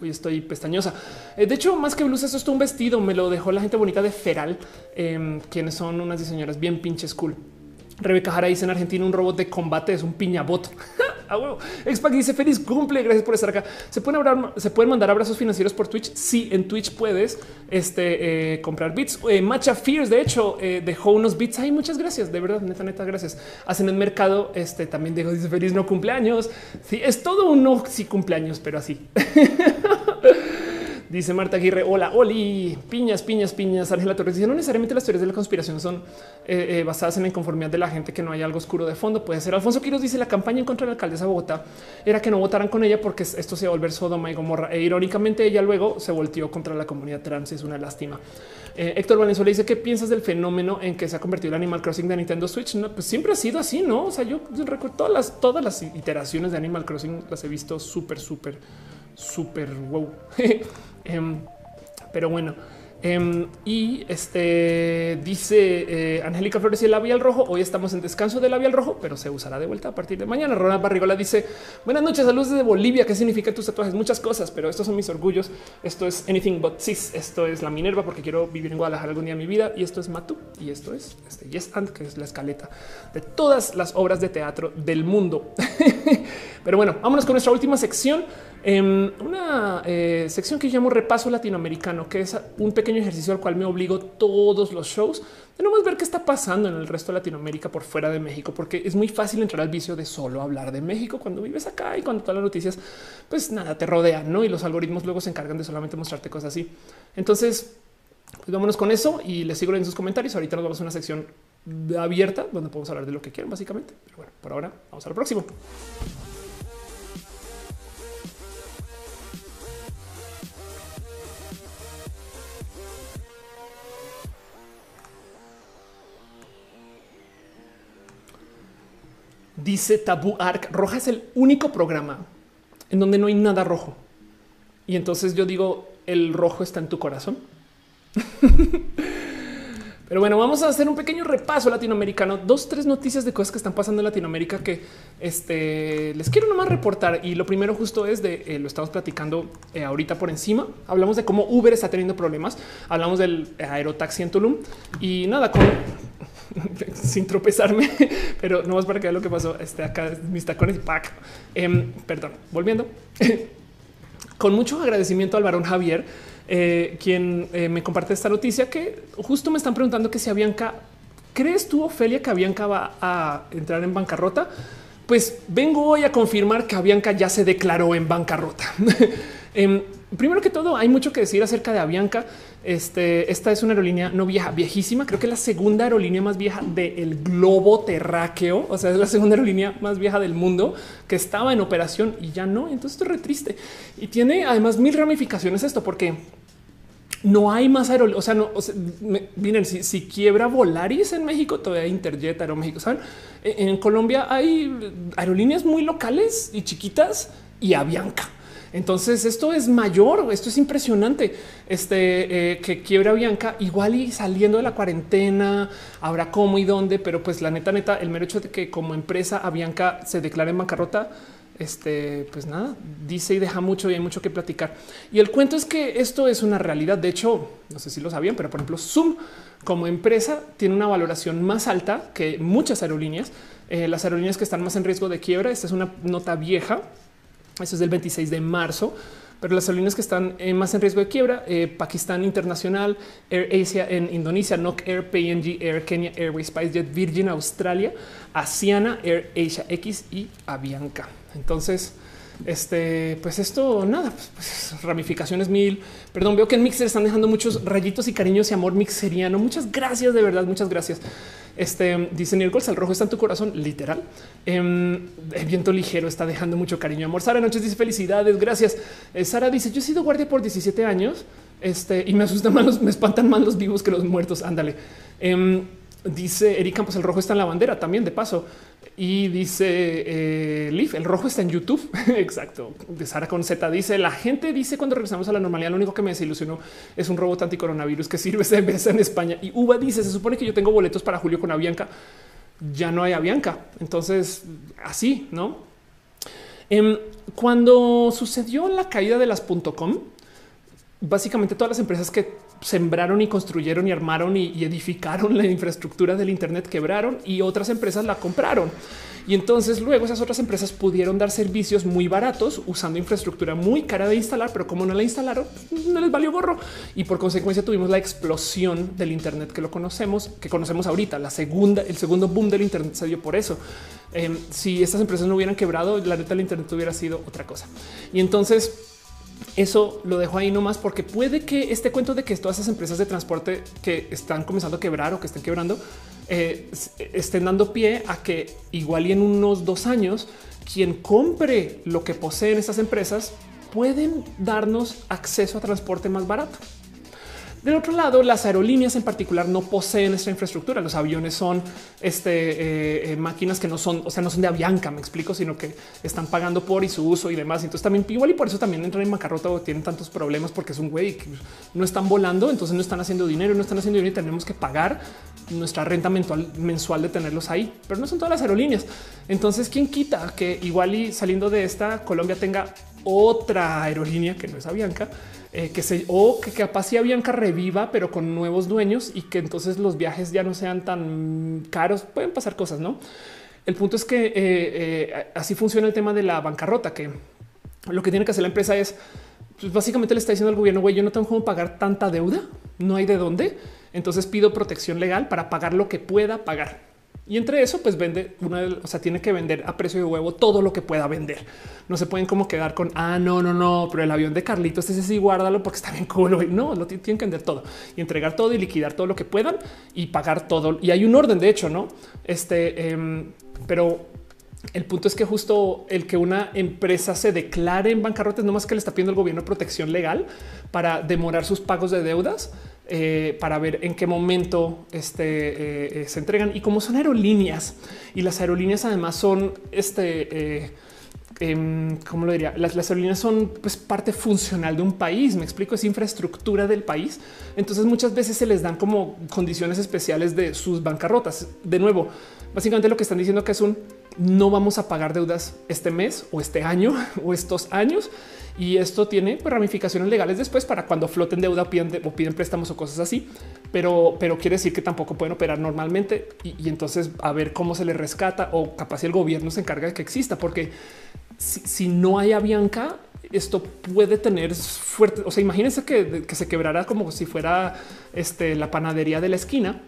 Hoy estoy pestañosa. de hecho, más que blusa, esto es un vestido. Me lo dejó la gente bonita de Feral, quienes son unas diseñadoras bien pinches cool. Rebeca Jara dice en Argentina un robot de combate es un piñabot. Ah, bueno. Expac dice feliz cumple. Gracias por estar acá. Se pueden, hablar, se pueden mandar abrazos financieros por Twitch. Sí, en Twitch puedes este, eh, comprar bits. Eh, Macha Fears, de hecho, eh, dejó unos bits ahí. Muchas gracias. De verdad, neta, neta, gracias. Hacen el mercado. Este también dijo dice feliz no cumpleaños. Sí, es todo un no sí cumpleaños, pero así. Dice Marta Aguirre, hola, Oli, piñas, piñas, piñas. Ángela Torres dice, no necesariamente las teorías de la conspiración son eh, eh, basadas en la inconformidad de la gente, que no hay algo oscuro de fondo. Puede ser. Alfonso Quiroz dice, la campaña en contra de la alcaldesa de Bogotá era que no votaran con ella porque esto se va a volver Sodoma y Gomorra. E irónicamente ella luego se volteó contra la comunidad trans. Es una lástima. Eh, Héctor Valenzuela dice, ¿qué piensas del fenómeno en que se ha convertido el Animal Crossing de Nintendo Switch? No, pues siempre ha sido así, ¿no? O sea, yo recuerdo todas las, todas las iteraciones de Animal Crossing las he visto súper, súper, súper wow. Em, pero bueno, em, y este dice eh, Angélica Flores y el labial rojo. Hoy estamos en descanso del labial rojo, pero se usará de vuelta a partir de mañana. Ronald Barrigola dice buenas noches, saludos desde Bolivia. ¿Qué significa tus tatuajes? Muchas cosas, pero estos son mis orgullos. Esto es anything but cis. Esto es la Minerva porque quiero vivir en Guadalajara algún día en mi vida. Y esto es Matu. Y esto es este Yes And, que es la escaleta de todas las obras de teatro del mundo. pero bueno, vámonos con nuestra última sección. En una eh, sección que llamo repaso latinoamericano, que es un pequeño ejercicio al cual me obligo todos los shows. Tenemos ver qué está pasando en el resto de Latinoamérica por fuera de México, porque es muy fácil entrar al vicio de solo hablar de México cuando vives acá y cuando todas las noticias, pues nada, te rodean, ¿no? Y los algoritmos luego se encargan de solamente mostrarte cosas así. Entonces, pues vámonos con eso y les sigo en sus comentarios. Ahorita nos vamos a una sección abierta donde podemos hablar de lo que quieran, básicamente. Pero bueno, por ahora vamos al próximo. Dice Tabu Arc, Roja es el único programa en donde no hay nada rojo. Y entonces yo digo, el rojo está en tu corazón. Pero bueno, vamos a hacer un pequeño repaso latinoamericano. Dos, tres noticias de cosas que están pasando en Latinoamérica que este, les quiero nomás reportar. Y lo primero justo es de eh, lo estamos platicando eh, ahorita por encima. Hablamos de cómo Uber está teniendo problemas. Hablamos del aerotaxi en Tulum y nada con sin tropezarme, pero no más para que vean lo que pasó. Este acá mis tacones y pack. Em, perdón, volviendo con mucho agradecimiento al varón Javier eh, quien eh, me comparte esta noticia que justo me están preguntando que si Avianca, ¿crees tú, Ofelia, que Avianca va a entrar en bancarrota? Pues vengo hoy a confirmar que Avianca ya se declaró en bancarrota. Em, primero que todo, hay mucho que decir acerca de Avianca. Este, esta es una aerolínea no vieja, viejísima. Creo que es la segunda aerolínea más vieja del globo terráqueo. O sea, es la segunda aerolínea más vieja del mundo que estaba en operación y ya no. Entonces esto es re triste y tiene además mil ramificaciones esto porque no hay más aerolíneas. O sea, no miren, si, quiebra Volaris en México, todavía hay Interjet, Aeroméxico. Saben, en, Colombia hay aerolíneas muy locales y chiquitas y Avianca. Entonces esto es mayor, esto es impresionante. Este eh, que quiebra Bianca, igual y saliendo de la cuarentena, habrá cómo y dónde, pero pues la neta, neta, el mero hecho de que como empresa a Bianca se declare en bancarrota, este, pues nada, dice y deja mucho y hay mucho que platicar. Y el cuento es que esto es una realidad. De hecho, no sé si lo sabían, pero por ejemplo, Zoom como empresa tiene una valoración más alta que muchas aerolíneas. Eh, las aerolíneas que están más en riesgo de quiebra. Esta es una nota vieja. Eso es del 26 de marzo. Pero las aerolíneas que están eh, más en riesgo de quiebra, eh, Pakistán Internacional, Air Asia en Indonesia, NOC Air, PNG Air, Kenya Airways, SpiceJet, Virgin Australia, Asiana, Air Asia X y Avianca. Entonces, este, pues esto nada, pues, pues, ramificaciones mil. Perdón, veo que en Mixer están dejando muchos rayitos y cariños y amor mixeriano. Muchas gracias, de verdad, muchas gracias. Este dice Niercols, el rojo está en tu corazón, literal. Em, el viento ligero está dejando mucho cariño. Amor, Sara Noches dice felicidades, gracias. Eh, Sara dice: Yo he sido guardia por 17 años este, y me asustan más, los, me espantan más los vivos que los muertos. Ándale. Em, dice Eric Campos, el rojo está en la bandera también, de paso. Y dice eh, Leaf, el rojo está en YouTube. Exacto. De Sara con Z dice la gente dice cuando regresamos a la normalidad, lo único que me desilusionó es un robot anticoronavirus que sirve de vez en España. Y Uva dice se supone que yo tengo boletos para Julio con Avianca. Ya no hay Avianca. Entonces así no. Em, cuando sucedió la caída de las .com, básicamente todas las empresas que sembraron y construyeron y armaron y, edificaron la infraestructura del Internet quebraron y otras empresas la compraron. Y entonces luego esas otras empresas pudieron dar servicios muy baratos usando infraestructura muy cara de instalar, pero como no la instalaron, no les valió gorro. Y por consecuencia tuvimos la explosión del Internet que lo conocemos, que conocemos ahorita. La segunda, el segundo boom del Internet se dio por eso. Em, si estas empresas no hubieran quebrado, la neta del Internet hubiera sido otra cosa. Y entonces eso lo dejo ahí nomás porque puede que este cuento de que todas esas empresas de transporte que están comenzando a quebrar o que estén quebrando eh, estén dando pie a que igual y en unos dos años quien compre lo que poseen estas empresas pueden darnos acceso a transporte más barato. Del otro lado, las aerolíneas en particular no poseen esta infraestructura. Los aviones son este, eh, eh, máquinas que no son, o sea, no son de Avianca, me explico, sino que están pagando por y su uso y demás. Entonces también igual y por eso también entran en bancarrota o tienen tantos problemas porque es un güey que no están volando, entonces no están haciendo dinero, no están haciendo dinero y tenemos que pagar nuestra renta mensual, mensual de tenerlos ahí, pero no son todas las aerolíneas. Entonces, ¿quién quita que igual y saliendo de esta Colombia tenga otra aerolínea que no es Avianca? Eh, que se o que capaz si Avianca reviva, pero con nuevos dueños y que entonces los viajes ya no sean tan caros. Pueden pasar cosas, no? El punto es que eh, eh, así funciona el tema de la bancarrota, que lo que tiene que hacer la empresa es pues básicamente le está diciendo al gobierno, güey, yo no tengo cómo pagar tanta deuda, no hay de dónde. Entonces pido protección legal para pagar lo que pueda pagar. Y entre eso, pues vende una, o sea, tiene que vender a precio de huevo todo lo que pueda vender. No se pueden como quedar con ah, no, no, no, pero el avión de Carlitos, ese sí, guárdalo porque está bien cool. No, lo tienen que vender todo y entregar todo y liquidar todo lo que puedan y pagar todo. Y hay un orden, de hecho, no? Este, em, pero el punto es que justo el que una empresa se declare en bancarrota es no más que le está pidiendo el gobierno protección legal para demorar sus pagos de deudas eh, para ver en qué momento este, eh, eh, se entregan. Y como son aerolíneas y las aerolíneas además son este, em, ¿cómo lo diría? Las, aerolíneas son pues, parte funcional de un país. Me explico, es infraestructura del país. Entonces muchas veces se les dan como condiciones especiales de sus bancarrotas. De nuevo, básicamente lo que están diciendo que es un no vamos a pagar deudas este mes o este año o estos años y esto tiene pues, ramificaciones legales después para cuando floten deuda o piden, préstamos o cosas así, pero, pero quiere decir que tampoco pueden operar normalmente y, entonces a ver cómo se les rescata o capaz el gobierno se encarga de que exista, porque si, no hay Avianca, esto puede tener fuerte. O sea, imagínense que, que se quebrara como si fuera este, la panadería de la esquina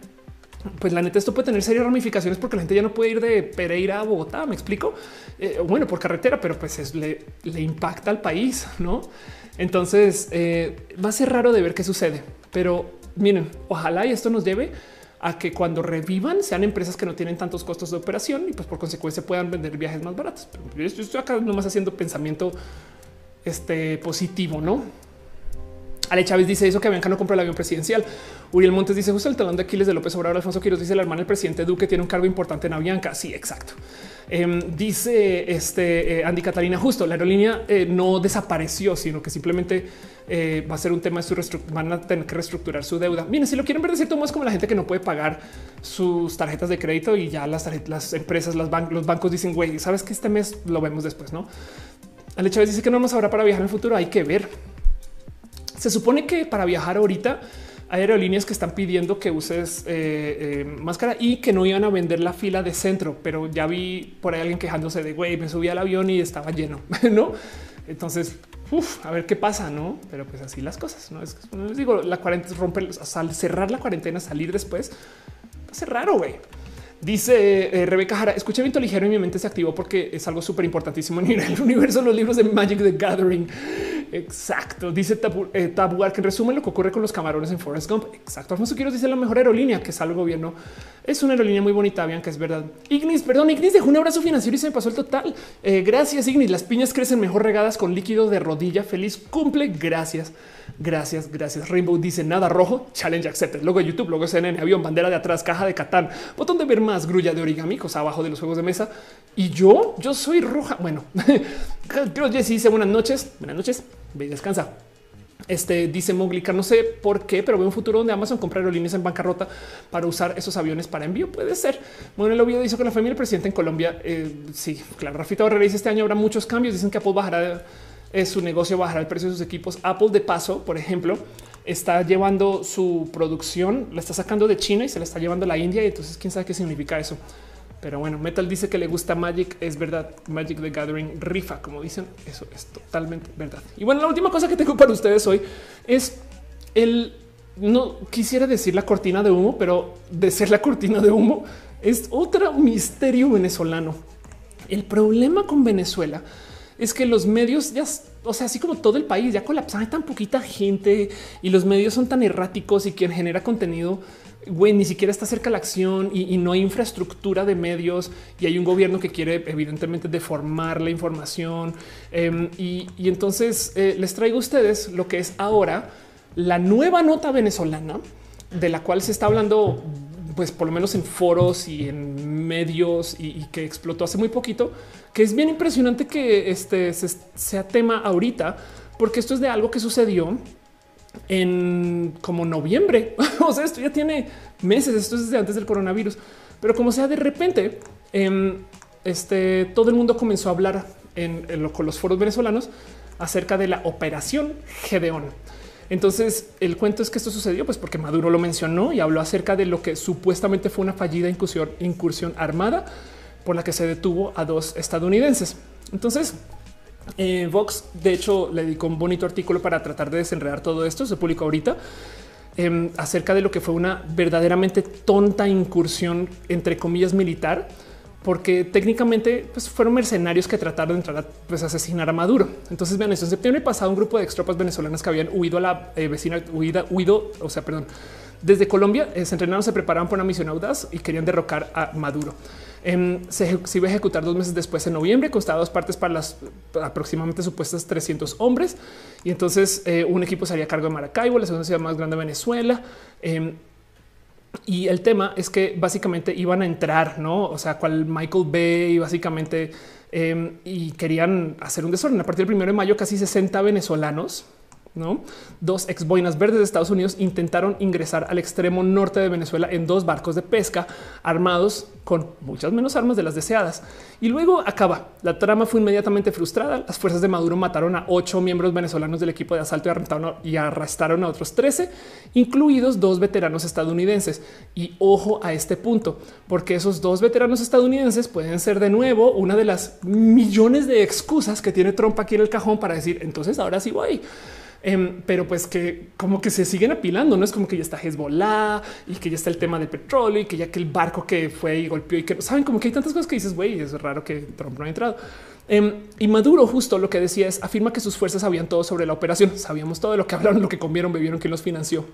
pues la neta esto puede tener serias ramificaciones porque la gente ya no puede ir de Pereira a Bogotá, me explico. Eh, bueno, por carretera, pero pues le, impacta al país, ¿no? Entonces eh, va a ser raro de ver qué sucede, pero miren, ojalá y esto nos lleve a que cuando revivan sean empresas que no tienen tantos costos de operación y pues por consecuencia puedan vender viajes más baratos. Pero yo estoy acá nomás haciendo pensamiento este positivo, ¿no? Ale Chávez dice eso que Bianca no compró el avión presidencial. Uriel Montes dice justo el talón de Aquiles de López Obrador. Alfonso Quiroz dice el hermano del presidente Duque tiene un cargo importante en Avianca. Sí, exacto. Em, dice este eh, Andy Catalina, justo la aerolínea eh, no desapareció, sino que simplemente eh, va a ser un tema de su van a tener que reestructurar su deuda. Miren, si lo quieren ver de cierto modo es como la gente que no puede pagar sus tarjetas de crédito y ya las, las empresas, las los bancos dicen, güey, sabes que este mes lo vemos después, no? Ale Chávez dice que no nos habrá para viajar en el futuro. Hay que ver. Se supone que para viajar ahorita hay aerolíneas que están pidiendo que uses eh, eh, máscara y que no iban a vender la fila de centro, pero ya vi por ahí alguien quejándose de güey, me subí al avión y estaba lleno, no? Entonces, a ver qué pasa, no? Pero pues así las cosas, no es que les digo, la cuarentena rompe al cerrar la cuarentena, salir después, va ser raro, güey. Dice eh, Rebeca Jara, escuché viento ligero y mi mente se activó porque es algo súper importantísimo en el universo, los libros de Magic the Gathering. Exacto. Dice Tabu, eh, que en resumen lo que ocurre con los camarones en Forest Gump. Exacto. Alfonso Quiero dice la mejor aerolínea que sale el gobierno. Es una aerolínea muy bonita, vean que es verdad. Ignis, perdón, Ignis dejó un abrazo financiero y se me pasó el total. Eh, gracias, Ignis. Las piñas crecen mejor regadas con líquido de rodilla. Feliz cumple. Gracias. Gracias, gracias. Rainbow dice nada rojo. Challenge accepted. Luego YouTube, luego CNN, avión, bandera de atrás, caja de Catán, botón de ver más, grulla de origami, cosa abajo de los juegos de mesa. Y yo, yo soy roja. Bueno, creo que dice buenas noches. Buenas noches. Ve descansa. Este dice Moglica, no sé por qué, pero veo un futuro donde Amazon compra aerolíneas en bancarrota para usar esos aviones para envío. Puede ser. Bueno, el obvio dice que la familia del presidente en Colombia. Eh, sí, claro. Rafita Barrera dice este año habrá muchos cambios. Dicen que Apple bajará eh, su negocio, bajará el precio de sus equipos. Apple, de paso, por ejemplo, está llevando su producción, la está sacando de China y se la está llevando a la India. Y entonces, quién sabe qué significa eso. Pero bueno, Metal dice que le gusta Magic. Es verdad. Magic the Gathering rifa, como dicen. Eso es totalmente verdad. Y bueno, la última cosa que tengo para ustedes hoy es el no quisiera decir la cortina de humo, pero de ser la cortina de humo es otro misterio venezolano. El problema con Venezuela es que los medios ya, o sea, así como todo el país ya colapsa, hay tan poquita gente y los medios son tan erráticos y quien genera contenido güey, ni siquiera está cerca la acción y, no hay infraestructura de medios y hay un gobierno que quiere evidentemente deformar la información. Em, y, entonces eh, les traigo a ustedes lo que es ahora la nueva nota venezolana de la cual se está hablando pues por lo menos en foros y en medios y, que explotó hace muy poquito, que es bien impresionante que este sea tema ahorita, porque esto es de algo que sucedió en como noviembre. o sea, esto ya tiene meses, esto es desde antes del coronavirus, pero como sea de repente, em, este todo el mundo comenzó a hablar en, con los foros venezolanos acerca de la operación Gedeón. Entonces el cuento es que esto sucedió pues porque Maduro lo mencionó y habló acerca de lo que supuestamente fue una fallida incursión, incursión armada por la que se detuvo a dos estadounidenses. Entonces eh, Vox, de hecho, le dedicó un bonito artículo para tratar de desenredar todo esto. Se publicó ahorita em, acerca de lo que fue una verdaderamente tonta incursión, entre comillas, militar, porque técnicamente pues, fueron mercenarios que trataron de entrar a pues, asesinar a Maduro. Entonces, vean eso. En septiembre pasado, un grupo de extropas venezolanas que habían huido a la eh, vecina, huida, huido, o sea, perdón, desde Colombia, eh, se entrenaron, se preparaban para una misión audaz y querían derrocar a Maduro. Em, se, iba a ejecutar dos meses después en noviembre, costaba dos partes para las aproximadamente supuestas 300 hombres. Y entonces eh, un equipo sería a cargo de Maracaibo, la segunda ciudad más grande de Venezuela. Em, y el tema es que básicamente iban a entrar, no? O sea, cual Michael Bay, básicamente, em, y querían hacer un desorden. A partir del primero de mayo, casi 60 venezolanos ¿no? Dos ex boinas verdes de Estados Unidos intentaron ingresar al extremo norte de Venezuela en dos barcos de pesca armados con muchas menos armas de las deseadas. Y luego acaba. La trama fue inmediatamente frustrada. Las fuerzas de Maduro mataron a ocho miembros venezolanos del equipo de asalto y arrestaron a otros 13, incluidos dos veteranos estadounidenses. Y ojo a este punto, porque esos dos veteranos estadounidenses pueden ser de nuevo una de las millones de excusas que tiene Trump aquí en el cajón para decir entonces ahora sí voy. Em, pero pues que como que se siguen apilando, no es como que ya está Hezbollah y que ya está el tema del petróleo y que ya que el barco que fue y golpeó y que saben como que hay tantas cosas que dices, güey, es raro que Trump no ha entrado. Em, y Maduro justo lo que decía es afirma que sus fuerzas sabían todo sobre la operación, sabíamos todo de lo que hablaron, lo que comieron, bebieron, quién los financió.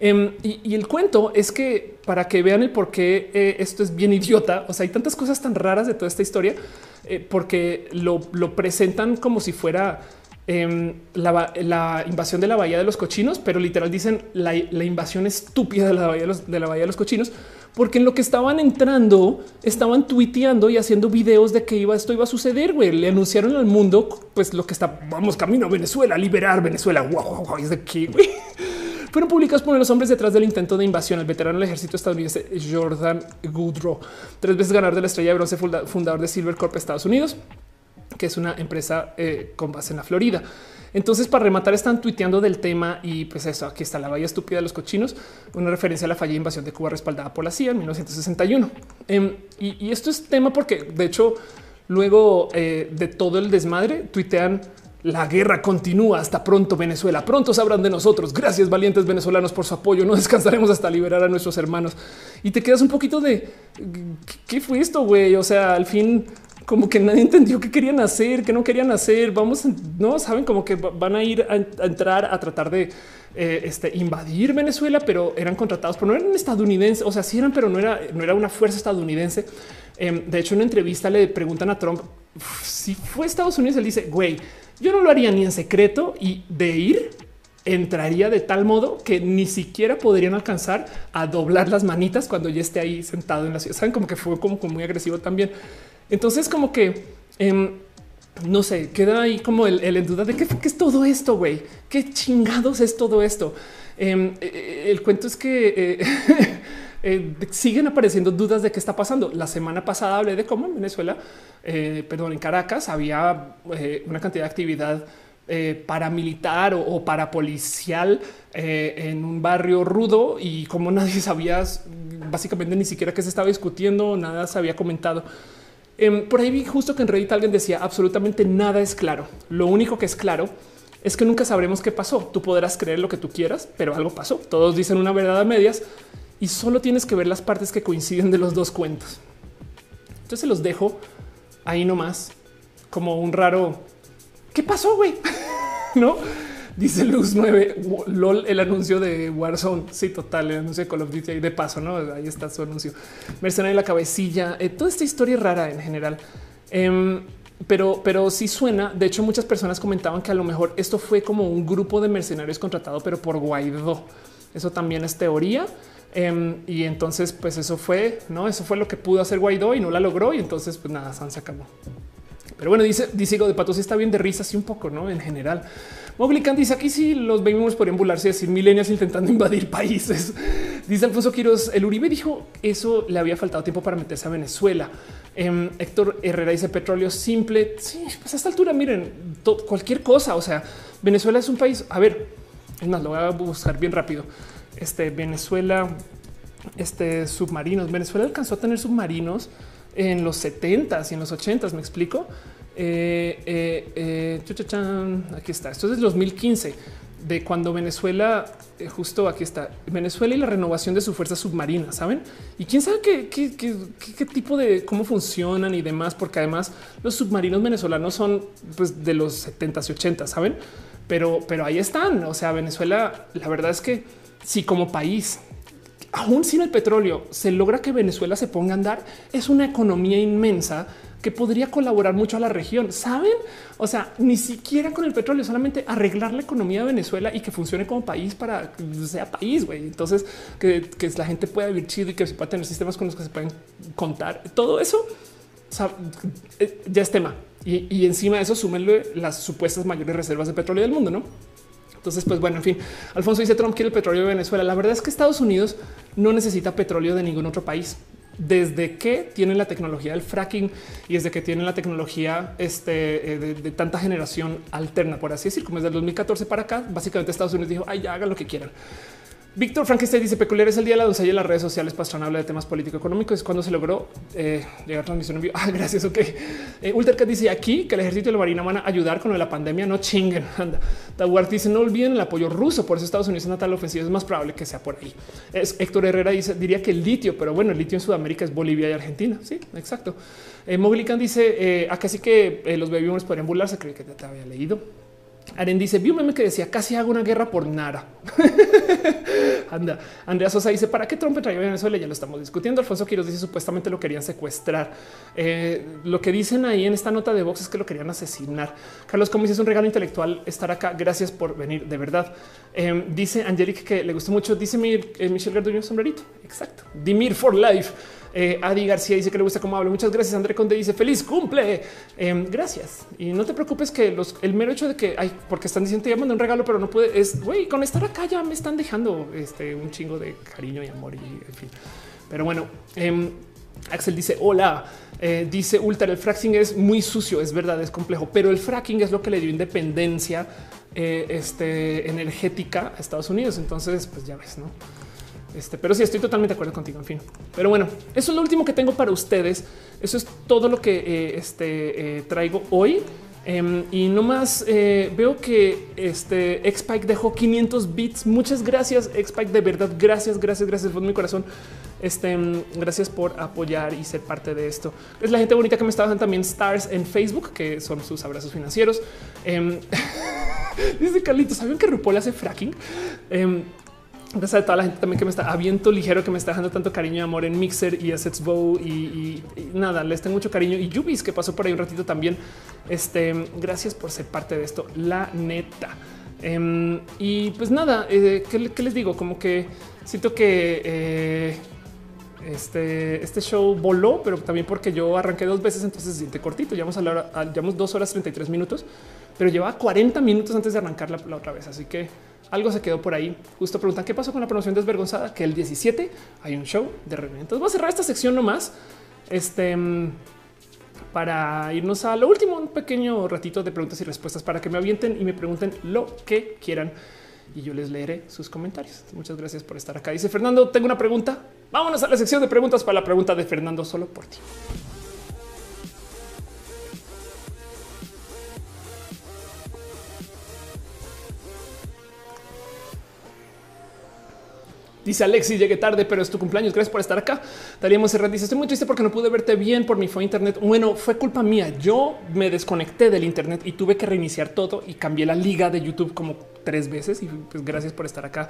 Em, y, el cuento es que para que vean el por qué eh, esto es bien idiota, o sea, hay tantas cosas tan raras de toda esta historia, eh, porque lo, lo presentan como si fuera em, la, invasión de la bahía de los cochinos, pero literal dicen la, invasión estúpida de la bahía de, los, la bahía de los cochinos, porque en lo que estaban entrando estaban tuiteando y haciendo videos de que iba esto iba a suceder. Güey, le anunciaron al mundo, pues lo que está, vamos camino a Venezuela, liberar Venezuela. Wow, wow, es de qué güey. Fueron publicados por los hombres detrás del intento de invasión. El veterano del ejército estadounidense Jordan Goodrow, tres veces ganador de la estrella de bronce, fundador de Silver Corp Estados Unidos, que es una empresa eh, con base en la Florida. Entonces, para rematar, están tuiteando del tema y pues eso, aquí está la valla estúpida de los cochinos, una referencia a la falla invasión de Cuba respaldada por la CIA en 1961. Em, y, esto es tema porque, de hecho, luego eh, de todo el desmadre, tuitean la guerra continúa hasta pronto, Venezuela. Pronto sabrán de nosotros. Gracias, valientes venezolanos, por su apoyo. No descansaremos hasta liberar a nuestros hermanos. Y te quedas un poquito de qué fue esto, güey. O sea, al fin, como que nadie entendió qué querían hacer, qué no querían hacer. Vamos, no saben como que van a ir a, entrar a tratar de eh, este, invadir Venezuela, pero eran contratados, pero no eran estadounidenses. O sea, sí eran, pero no era, no era una fuerza estadounidense. Em, de hecho, en una entrevista le preguntan a Trump si fue Estados Unidos. Él dice, güey, yo no lo haría ni en secreto y de ir entraría de tal modo que ni siquiera podrían alcanzar a doblar las manitas cuando ya esté ahí sentado en la ciudad. Saben como que fue como, muy agresivo también. Entonces, como que em, no sé, queda ahí como el, en duda de qué, es todo esto, güey. Qué chingados es todo esto. Em, eh, eh, el cuento es que eh, siguen apareciendo dudas de qué está pasando. La semana pasada hablé de cómo en Venezuela eh, perdón, en Caracas había eh, una cantidad de actividad eh, paramilitar o, parapolicial en un barrio rudo y como nadie sabía básicamente ni siquiera qué se estaba discutiendo, nada se había comentado. Em, por ahí vi justo que en Reddit alguien decía absolutamente nada es claro. Lo único que es claro es que nunca sabremos qué pasó. Tú podrás creer lo que tú quieras, pero algo pasó. Todos dicen una verdad a medias y solo tienes que ver las partes que coinciden de los dos cuentos. Entonces se los dejo ahí nomás, como un raro. ¿Qué pasó, güey? no dice Luz 9 LOL, el anuncio de Warzone. Sí, total, el anuncio de Call of Duty de paso, no? Ahí está su anuncio. Mercenario en la cabecilla, eh, toda esta historia rara en general. Em, pero, pero sí suena. De hecho, muchas personas comentaban que a lo mejor esto fue como un grupo de mercenarios contratado, pero por Guaidó. Eso también es teoría. Em, y entonces, pues eso fue, no, eso fue lo que pudo hacer Guaidó y no la logró. Y entonces, pues nada, se acabó. Pero bueno, dice, dice de Patos está bien de risa, así un poco, no en general. Moglican dice aquí sí los baby podrían burlarse decir milenios intentando invadir países. Dice Alfonso Quiroz, el Uribe dijo eso le había faltado tiempo para meterse a Venezuela. Em, Héctor Herrera dice petróleo simple. Sí, pues a esta altura, miren, cualquier cosa. O sea, Venezuela es un país. A ver, es más, lo voy a buscar bien rápido este Venezuela, este submarinos. Venezuela alcanzó a tener submarinos en los 70s y en los 80s. Me explico. Eh, eh, eh, aquí está. Esto es del 2015 de cuando Venezuela, justo aquí está Venezuela y la renovación de su fuerza submarina, saben? Y quién sabe qué, tipo de cómo funcionan y demás, porque además los submarinos venezolanos son pues, de los 70s y 80 saben? Pero, pero ahí están. O sea, Venezuela, la verdad es que si como país, aún sin el petróleo, se logra que Venezuela se ponga a andar, es una economía inmensa que podría colaborar mucho a la región. Saben? O sea, ni siquiera con el petróleo, solamente arreglar la economía de Venezuela y que funcione como país para que sea país. güey. Entonces, que, la gente pueda vivir chido y que se pueda tener sistemas con los que se pueden contar todo eso. Eh, ya es tema. Y, y encima de eso, súmenle las supuestas mayores reservas de petróleo del mundo, no? Entonces, pues bueno, en fin, Alfonso dice Trump quiere el petróleo de Venezuela. La verdad es que Estados Unidos no necesita petróleo de ningún otro país. Desde que tienen la tecnología del fracking y desde que tienen la tecnología este, eh, de, tanta generación alterna, por así decir, como es del 2014 para acá, básicamente Estados Unidos dijo, ay, hagan lo que quieran. Víctor Frankenstein dice peculiar es el día de la doncella en las redes sociales. Pastrana habla de temas político económicos. Es cuando se logró eh, llegar a transmisión en vivo. Ah, gracias. Ok. Eh, Ultercat dice aquí que el ejército y la marina van a ayudar con la pandemia. No chinguen. Anda. Tawart dice no olviden el apoyo ruso. Por eso Estados Unidos en tal ofensiva es más probable que sea por ahí. Es Héctor Herrera dice diría que el litio, pero bueno, el litio en Sudamérica es Bolivia y Argentina. Sí, exacto. Eh, Moglican dice acá sí que los baby podrían burlarse. Creo que te había leído. Aren dice, vi un meme que decía casi hago una guerra por Nara. Anda, Andrea Sosa dice para qué Trump traía a Venezuela. Ya lo estamos discutiendo. Alfonso Quiroz dice supuestamente lo querían secuestrar. Eh, lo que dicen ahí en esta nota de Vox es que lo querían asesinar. Carlos, como dices, es un regalo intelectual estar acá. Gracias por venir de verdad. Em, dice Angelique que le gustó mucho. Dice eh, Michelle Garduño sombrerito. Exacto. Dimir for life. Eh, Adi García dice que le gusta cómo hablo. Muchas gracias. André Conde dice feliz cumple. Em, gracias. Y no te preocupes que los, el mero hecho de que hay, porque están diciendo ya mandé un regalo, pero no puede, es güey, con estar acá ya me están dejando este, un chingo de cariño y amor y en fin. Pero bueno, em, Axel dice hola. Eh, dice Ultra, el fracking es muy sucio, es verdad, es complejo, pero el fracking es lo que le dio independencia eh, este, energética a Estados Unidos. Entonces, pues ya ves, no? Este, pero sí, estoy totalmente de acuerdo contigo. En fin, pero bueno, eso es lo último que tengo para ustedes. Eso es todo lo que eh, este, eh, traigo hoy. Em, y no más eh, veo que este Xpike dejó 500 bits. Muchas gracias, Xpike. De verdad, gracias, gracias, gracias por mi corazón. Este, em, gracias por apoyar y ser parte de esto. Es la gente bonita que me está dando también stars en Facebook, que son sus abrazos financieros. Em, dice Carlitos, ¿saben que RuPaul hace fracking? Gracias a toda la gente también que me está aviento ligero, que me está dejando tanto cariño y amor en Mixer y Assets Bow y, nada, les tengo mucho cariño. Y Yubis, que pasó por ahí un ratito también. Este, gracias por ser parte de esto, la neta. Em, y pues nada, eh, ¿qué, les digo? Como que siento que eh, este, este show voló, pero también porque yo arranqué dos veces, entonces se siente cortito. Llevamos a la llevamos dos horas 33 minutos, pero llevaba 40 minutos antes de arrancar la otra vez. Así que algo se quedó por ahí. Justo preguntan qué pasó con la promoción desvergonzada, que el 17 hay un show de reunión. Entonces voy a cerrar esta sección nomás. Este para irnos a lo último, un pequeño ratito de preguntas y respuestas para que me avienten y me pregunten lo que quieran y yo les leeré sus comentarios. Muchas gracias por estar acá. Dice Fernando, tengo una pregunta. Vámonos a la sección de preguntas para la pregunta de Fernando solo por ti. Dice Alexis, llegué tarde, pero es tu cumpleaños. Gracias por estar acá. Daría Monserrat dice: Estoy muy triste porque no pude verte bien por mi fue internet. Bueno, fue culpa mía. Yo me desconecté del internet y tuve que reiniciar todo y cambié la liga de YouTube como tres veces. Y pues gracias por estar acá.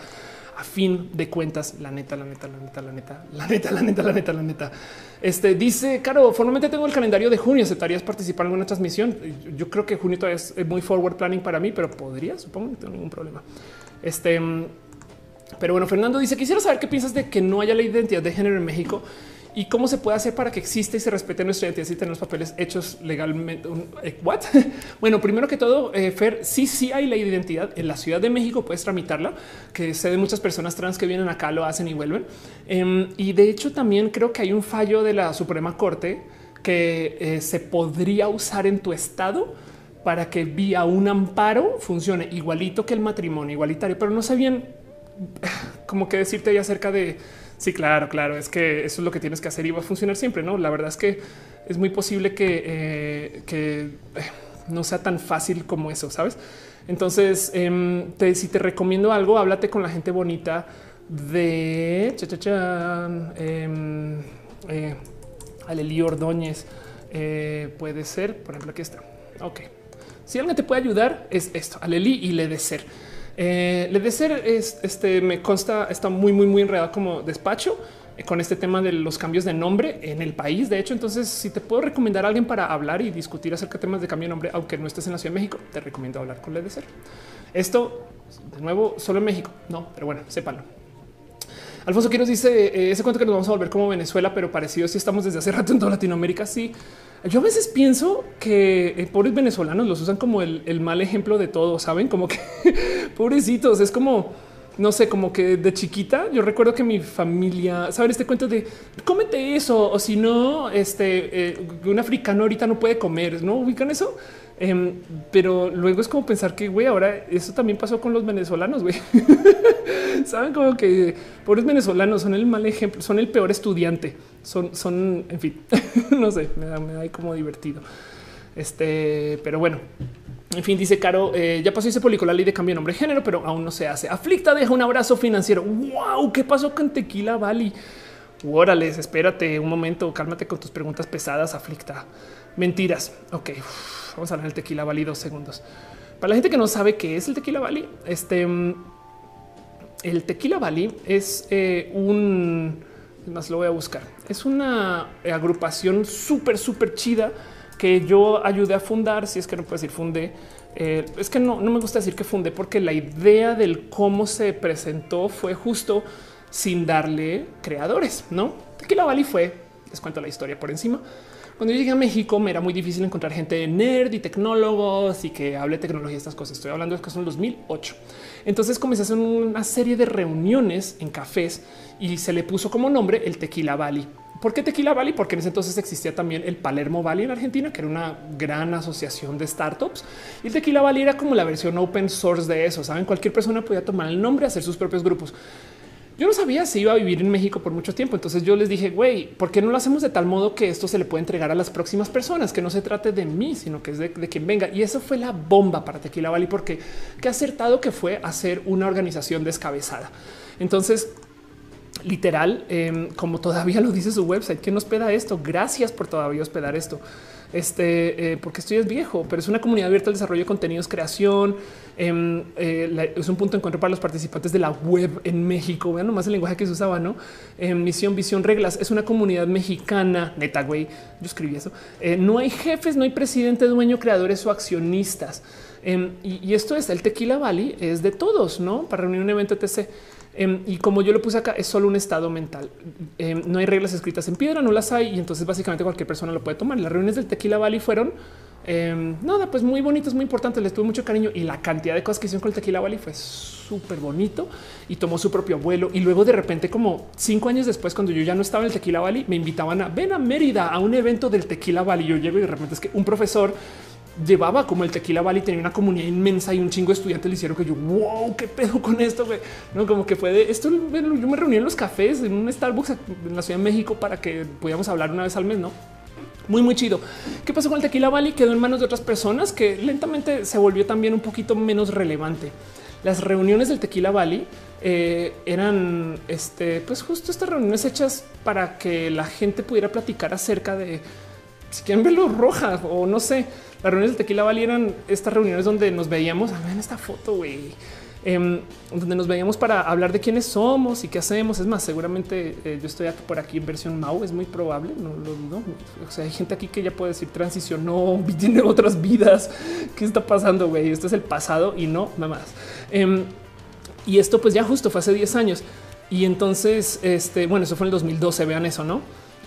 A fin de cuentas, la neta, la neta, la neta, la neta, la neta, la neta, la neta, la neta. Este dice, Caro, formalmente tengo el calendario de junio. ¿Aceptarías participar en alguna transmisión? Yo creo que junio todavía es muy forward planning para mí, pero podría, supongo, no tengo ningún problema. Este pero bueno, Fernando dice, quisiera saber qué piensas de que no haya la identidad de género en México y cómo se puede hacer para que exista y se respete nuestra identidad y tener los papeles hechos legalmente. Eh, what? bueno, primero que todo, eh, Fer, sí, sí hay la identidad en la Ciudad de México, puedes tramitarla, que sé de muchas personas trans que vienen acá, lo hacen y vuelven. Em, y de hecho también creo que hay un fallo de la Suprema Corte que eh, se podría usar en tu estado para que vía un amparo funcione igualito que el matrimonio igualitario, pero no sé bien como que decirte ahí acerca de sí, claro, claro, es que eso es lo que tienes que hacer y va a funcionar siempre. No, la verdad es que es muy posible que, eh, eh, no sea tan fácil como eso, sabes? Entonces, em, si te recomiendo algo, háblate con la gente bonita de cha, cha, em, eh, Aleli Ordóñez. puede ser, por ejemplo, aquí está. Ok. Si alguien te puede ayudar, es esto, Aleli y le de ser. Eh, le de ser es, este me consta, está muy, muy, muy enredado como despacho eh, con este tema de los cambios de nombre en el país. De hecho, entonces, si te puedo recomendar a alguien para hablar y discutir acerca de temas de cambio de nombre, aunque no estés en la Ciudad de México, te recomiendo hablar con de ser. Esto de nuevo solo en México. No, pero bueno, sépanlo. Alfonso Quiroz dice eh, ese cuento que nos vamos a volver como Venezuela, pero parecido si estamos desde hace rato en toda Latinoamérica. Sí, yo a veces pienso que eh, pobres venezolanos los usan como el, mal ejemplo de todo. Saben como que pobrecitos es como no sé, como que de chiquita yo recuerdo que mi familia, saben este cuento de cómete eso o si no, este eh, un africano ahorita no puede comer, no ubican eso. Em, pero luego es como pensar que, güey, ahora eso también pasó con los venezolanos, güey. Saben como que pobres venezolanos son el mal ejemplo, son el peor estudiante, son, son, en fin, no sé, me da, me da como divertido. Este, pero bueno, en fin, dice Caro, eh, ya pasó y se publicó la ley de cambio de nombre de género, pero aún no se hace. Aflicta deja un abrazo financiero. Wow, ¿qué pasó con Tequila Valley? Órale, espérate un momento, cálmate con tus preguntas pesadas, aflicta. Mentiras. Ok, vamos a hablar del tequila Valley dos segundos. Para la gente que no sabe qué es el tequila Bali, este mm, el tequila Bali es eh, un más lo voy a buscar. Es una agrupación súper, súper chida que yo ayudé a fundar. Si es que no puedo decir fundé, eh, es que no, no me gusta decir que fundé porque la idea del cómo se presentó fue justo sin darle creadores. No Tequila Bali fue, les cuento la historia por encima. Cuando yo llegué a México me era muy difícil encontrar gente nerd y tecnólogos y que hable tecnología, estas cosas. Estoy hablando de que son 2008. Entonces comencé a hacer una serie de reuniones en cafés y se le puso como nombre el Tequila Valley. ¿Por qué Tequila Valley? Porque en ese entonces existía también el Palermo Valley en Argentina, que era una gran asociación de startups. Y el Tequila Valley era como la versión open source de eso. Saben, cualquier persona podía tomar el nombre, hacer sus propios grupos. Yo no sabía si iba a vivir en México por mucho tiempo. Entonces yo les dije, güey, ¿por qué no lo hacemos de tal modo que esto se le puede entregar a las próximas personas? Que no se trate de mí, sino que es de, quien venga. Y eso fue la bomba para Tequila Valley, porque qué acertado que fue hacer una organización descabezada. Entonces, literal, em, como todavía lo dice su website, ¿quién hospeda esto? Gracias por todavía hospedar esto este, eh, porque esto es viejo, pero es una comunidad abierta al desarrollo de contenidos, creación. Em, eh, es un punto de encuentro para los participantes de la web en México. Vean nomás el lenguaje que se usaba, no? Em, misión, visión, reglas. Es una comunidad mexicana, neta, güey. Yo escribí eso. Eh, no hay jefes, no hay presidente, dueño, creadores o accionistas. Em, y, esto es el Tequila Valley, es de todos, no? Para reunir un evento TC. Y como yo lo puse acá, es solo un estado mental. No hay reglas escritas en piedra, no las hay. Y entonces básicamente cualquier persona lo puede tomar. Las reuniones del Tequila Valley fueron em, nada, pues muy bonitos, muy importantes. Les tuve mucho cariño y la cantidad de cosas que hicieron con el Tequila Valley fue súper bonito y tomó su propio vuelo. Y luego de repente, como cinco años después, cuando yo ya no estaba en el Tequila Valley, me invitaban a ven a Mérida a un evento del Tequila Valley. Yo llego y de repente es que un profesor llevaba como el Tequila Valley tenía una comunidad inmensa y un chingo de estudiantes le hicieron que yo wow, qué pedo con esto. No, como que fue de esto. Yo me reuní en los cafés en un Starbucks en la Ciudad de México para que pudiéramos hablar una vez al mes. No muy, muy chido. ¿Qué pasó con el Tequila Valley? Quedó en manos de otras personas que lentamente se volvió también un poquito menos relevante. Las reuniones del Tequila Valley eh, eran este, pues justo estas reuniones hechas para que la gente pudiera platicar acerca de si quieren verlo roja o no sé, las reuniones de Tequila Valley eran estas reuniones donde nos veíamos, ah, vean esta foto, güey, em, donde nos veíamos para hablar de quiénes somos y qué hacemos. Es más, seguramente eh, yo estoy por aquí en versión Mau, es muy probable, no lo dudo. O sea, hay gente aquí que ya puede decir transicionó, tiene otras vidas. ¿Qué está pasando, güey? Esto es el pasado y no nada más. Em, y esto pues ya justo fue hace 10 años. Y entonces, este, bueno, eso fue en el 2012, vean eso, ¿no?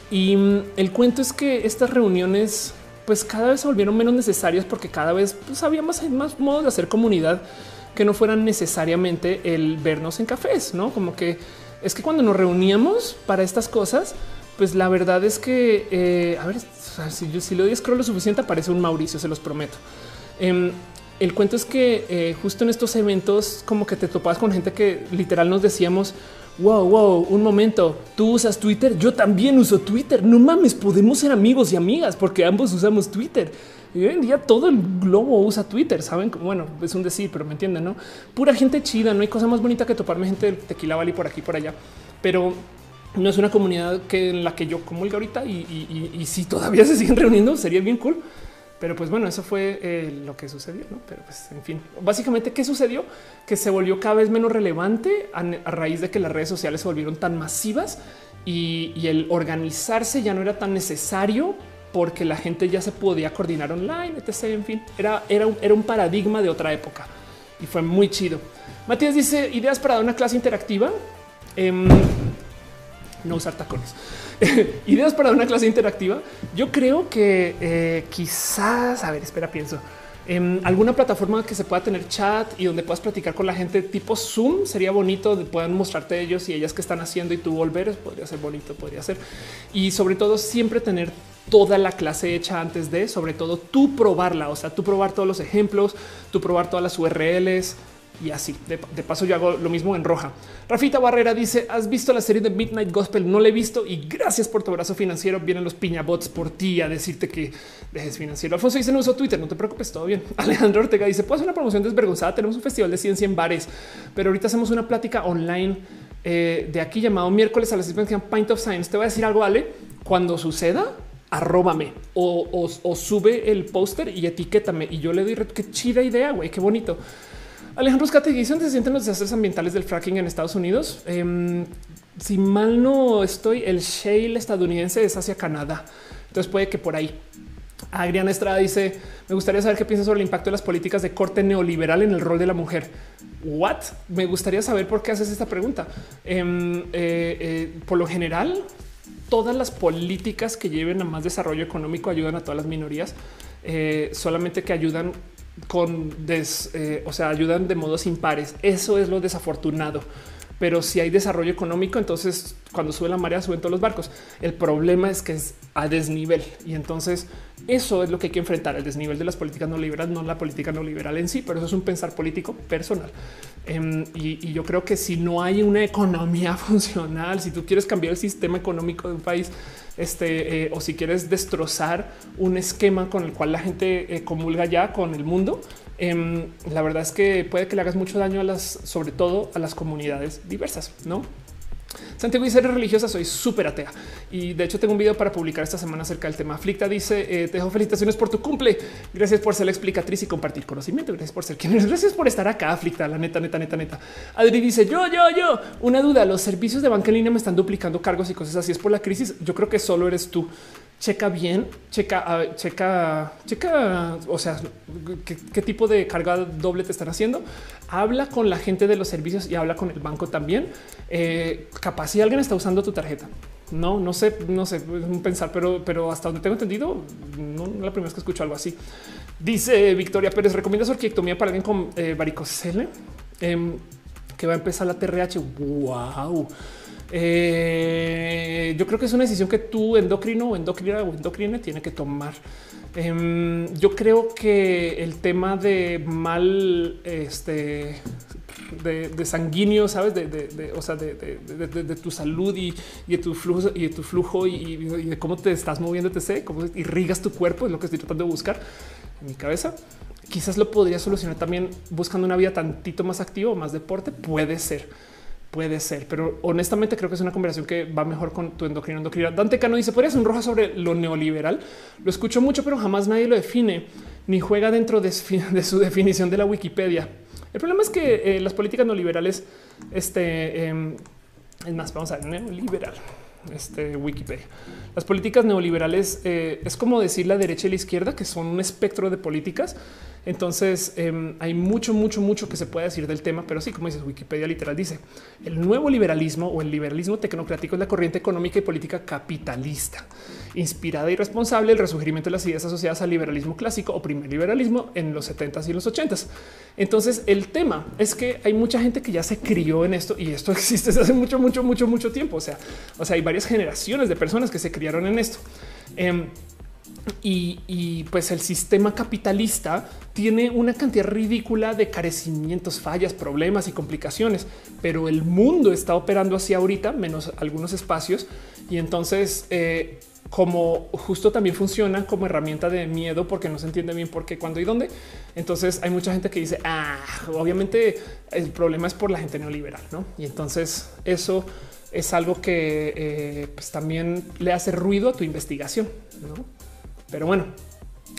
Y mm, el cuento es que estas reuniones pues cada vez se volvieron menos necesarias porque cada vez pues, había más, más modos de hacer comunidad que no fueran necesariamente el vernos en cafés, no como que es que cuando nos reuníamos para estas cosas, pues la verdad es que eh, a ver si yo si lo digo lo suficiente, aparece un Mauricio, se los prometo. Em, el cuento es que eh, justo en estos eventos, como que te topas con gente que literal nos decíamos, wow, wow, un momento, tú usas Twitter, yo también uso Twitter, no mames, podemos ser amigos y amigas porque ambos usamos Twitter. Y hoy en día todo el globo usa Twitter, saben? Bueno, es un decir, pero me entienden, no? Pura gente chida, no hay cosa más bonita que toparme gente del Tequila Valley por aquí, por allá, pero no es una comunidad que en la que yo comulga ahorita y, y si todavía se siguen reuniendo, sería bien cool. Pero pues bueno, eso fue eh, lo que sucedió, ¿no? Pero pues en fin, básicamente qué sucedió? Que se volvió cada vez menos relevante a, raíz de que las redes sociales se volvieron tan masivas y, el organizarse ya no era tan necesario porque la gente ya se podía coordinar online, etc. En fin, era, era, un, era un paradigma de otra época y fue muy chido. Matías dice ideas para dar una clase interactiva. Em, no usar tacones. Ideas para una clase interactiva. Yo creo que eh, quizás, a ver, espera, pienso. En alguna plataforma que se pueda tener chat y donde puedas platicar con la gente tipo Zoom sería bonito, puedan mostrarte ellos y ellas que están haciendo y tú volver, podría ser bonito, podría ser. Y sobre todo siempre tener toda la clase hecha antes de, sobre todo tú probarla, o sea, tú probar todos los ejemplos, tú probar todas las URLs, y así. De, paso, yo hago lo mismo en roja. Rafita Barrera dice: Has visto la serie de Midnight Gospel? No la he visto y gracias por tu abrazo financiero. Vienen los piñabots por ti a decirte que dejes financiero. Alfonso dice: No uso Twitter, no te preocupes, todo bien. Alejandro Ortega dice: Puedo una promoción desvergonzada. Tenemos un festival de ciencia en bares, pero ahorita hacemos una plática online eh, de aquí llamado miércoles a las 6 Pint of Science. Te voy a decir algo, Ale. Cuando suceda, arróbame o, sube el póster y etiquétame y yo le doy qué chida idea, güey, qué bonito. Alejandro Scategui, ¿dónde se sienten los desastres ambientales del fracking en Estados Unidos? Em, si mal no estoy, el shale estadounidense es hacia Canadá. Entonces puede que por ahí. Adriana Estrada dice: Me gustaría saber qué piensas sobre el impacto de las políticas de corte neoliberal en el rol de la mujer. What? Me gustaría saber por qué haces esta pregunta. Em, eh, eh, por lo general, todas las políticas que lleven a más desarrollo económico ayudan a todas las minorías, eh, solamente que ayudan con, o sea, ayudan de modos impares. Eso es lo desafortunado pero si hay desarrollo económico, entonces cuando sube la marea suben todos los barcos. El problema es que es a desnivel y entonces eso es lo que hay que enfrentar, el desnivel de las políticas no liberales, no la política no liberal en sí, pero eso es un pensar político personal. Em, y, yo creo que si no hay una economía funcional, si tú quieres cambiar el sistema económico de un país, este, eh, o si quieres destrozar un esquema con el cual la gente eh, comulga ya con el mundo, Em, la verdad es que puede que le hagas mucho daño a las, sobre todo a las comunidades diversas, no? Santiago dice eres religiosa, soy súper atea y de hecho tengo un video para publicar esta semana acerca del tema. Aflicta dice eh, te dejo felicitaciones por tu cumple. Gracias por ser la explicatriz y compartir conocimiento. Gracias por ser quien eres. Gracias por estar acá. Aflicta, la neta, neta, neta, neta. Adri dice yo, yo, yo. Una duda. Los servicios de banca en línea me están duplicando cargos y cosas así. Es por la crisis. Yo creo que solo eres tú checa bien, checa, checa, checa, o sea, ¿qué, tipo de carga doble te están haciendo. Habla con la gente de los servicios y habla con el banco también. Eh, capaz si alguien está usando tu tarjeta. No, no sé, no sé, pensar, pero, pero hasta donde tengo entendido, no la primera vez que escucho algo así. Dice Victoria Pérez, ¿recomiendas orquiectomía para alguien con eh, varicocele? Em, que va a empezar la TRH. Wow. Eh, yo creo que es una decisión que tú endocrino o endocrina o endocrina tiene que tomar. Em, yo creo que el tema de mal, este, de, sanguíneo, sabes, de, o sea, de, tu salud y, de tu flujo y de tu flujo y, de cómo te estás moviendo, sé cómo irrigas tu cuerpo, es lo que estoy tratando de buscar en mi cabeza. Quizás lo podría solucionar también buscando una vida tantito más activa o más deporte. Puede ser Puede ser, pero honestamente creo que es una conversación que va mejor con tu endocrino endocrina. Dante Cano dice, ¿podrías un roja sobre lo neoliberal? Lo escucho mucho, pero jamás nadie lo define ni juega dentro de, su definición de la Wikipedia. El problema es que eh, las políticas neoliberales, este, em, es más, vamos a ver, neoliberal, este Wikipedia. Las políticas neoliberales eh, es como decir la derecha y la izquierda, que son un espectro de políticas entonces em, hay mucho, mucho, mucho que se puede decir del tema, pero sí, como dices, Wikipedia literal dice el nuevo liberalismo o el liberalismo tecnocrático es la corriente económica y política capitalista, inspirada y responsable del resurgimiento de las ideas asociadas al liberalismo clásico o primer liberalismo en los 70s y los 80s. Entonces el tema es que hay mucha gente que ya se crió en esto y esto existe desde hace mucho, mucho, mucho, mucho tiempo. O sea, o sea, hay varias generaciones de personas que se criaron en esto. Em, y, pues el sistema capitalista tiene una cantidad ridícula de carecimientos, fallas, problemas y complicaciones, pero el mundo está operando así ahorita, menos algunos espacios. Y entonces, eh, como justo también funciona como herramienta de miedo porque no se entiende bien por qué, cuándo y dónde. Entonces hay mucha gente que dice, ah, obviamente el problema es por la gente neoliberal, ¿no? Y entonces eso es algo que eh, pues también le hace ruido a tu investigación, ¿no? Pero bueno,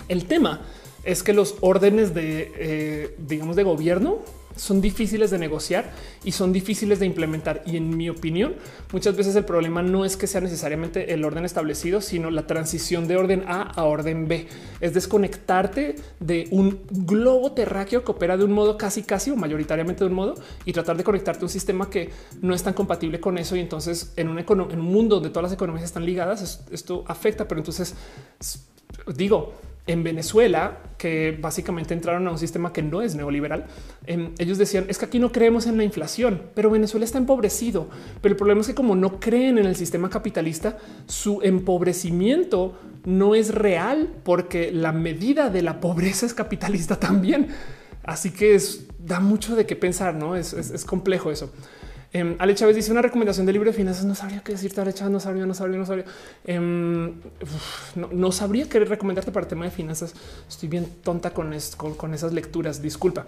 el tema es que los órdenes de, eh, digamos, de gobierno son difíciles de negociar y son difíciles de implementar. Y en mi opinión, muchas veces el problema no es que sea necesariamente el orden establecido, sino la transición de orden A a orden B. Es desconectarte de un globo terráqueo que opera de un modo casi, casi o mayoritariamente de un modo y tratar de conectarte a un sistema que no es tan compatible con eso. Y entonces en un, en un mundo donde todas las economías están ligadas, esto afecta, pero entonces digo, en Venezuela, que básicamente entraron a un sistema que no es neoliberal, em, ellos decían es que aquí no creemos en la inflación, pero Venezuela está empobrecido. Pero el problema es que como no creen en el sistema capitalista, su empobrecimiento no es real porque la medida de la pobreza es capitalista también. Así que da mucho de qué pensar, no es complejo eso. Um, Ale Chávez dice una recomendación de libro de finanzas. No sabría qué decirte. Ale Chávez no sabría, no sabría, no sabría. Em, no, sabría qué recomendarte para el tema de finanzas. Estoy bien tonta con, con, esas lecturas. Disculpa.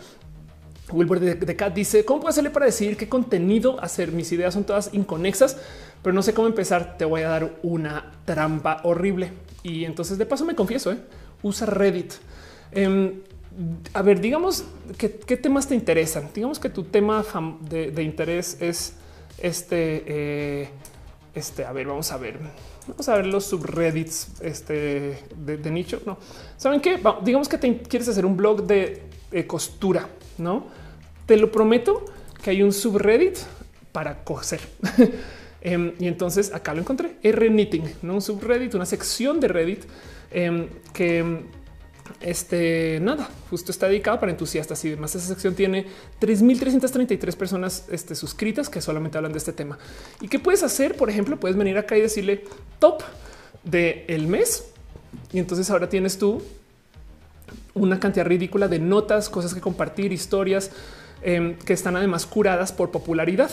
Wilbur de, Cat dice cómo puedo hacerle para decidir qué contenido hacer. Mis ideas son todas inconexas, pero no sé cómo empezar. Te voy a dar una trampa horrible. Y entonces de paso me confieso, ¿eh? usa Reddit. Em, a ver, digamos que qué temas te interesan. Digamos que tu tema de, interés es este, eh, este. A ver, vamos a ver. Vamos a ver los subreddits este, de, nicho. No saben qué? digamos que te quieres hacer un blog de, costura, no te lo prometo que hay un subreddit para coser. Em, y entonces acá lo encontré. R knitting, no un subreddit, una sección de Reddit em, que este nada, justo está dedicado para entusiastas y demás. Esa sección tiene 3333 personas este, suscritas que solamente hablan de este tema. ¿Y qué puedes hacer? Por ejemplo, puedes venir acá y decirle top del el mes. Y entonces ahora tienes tú una cantidad ridícula de notas, cosas que compartir, historias em, que están además curadas por popularidad.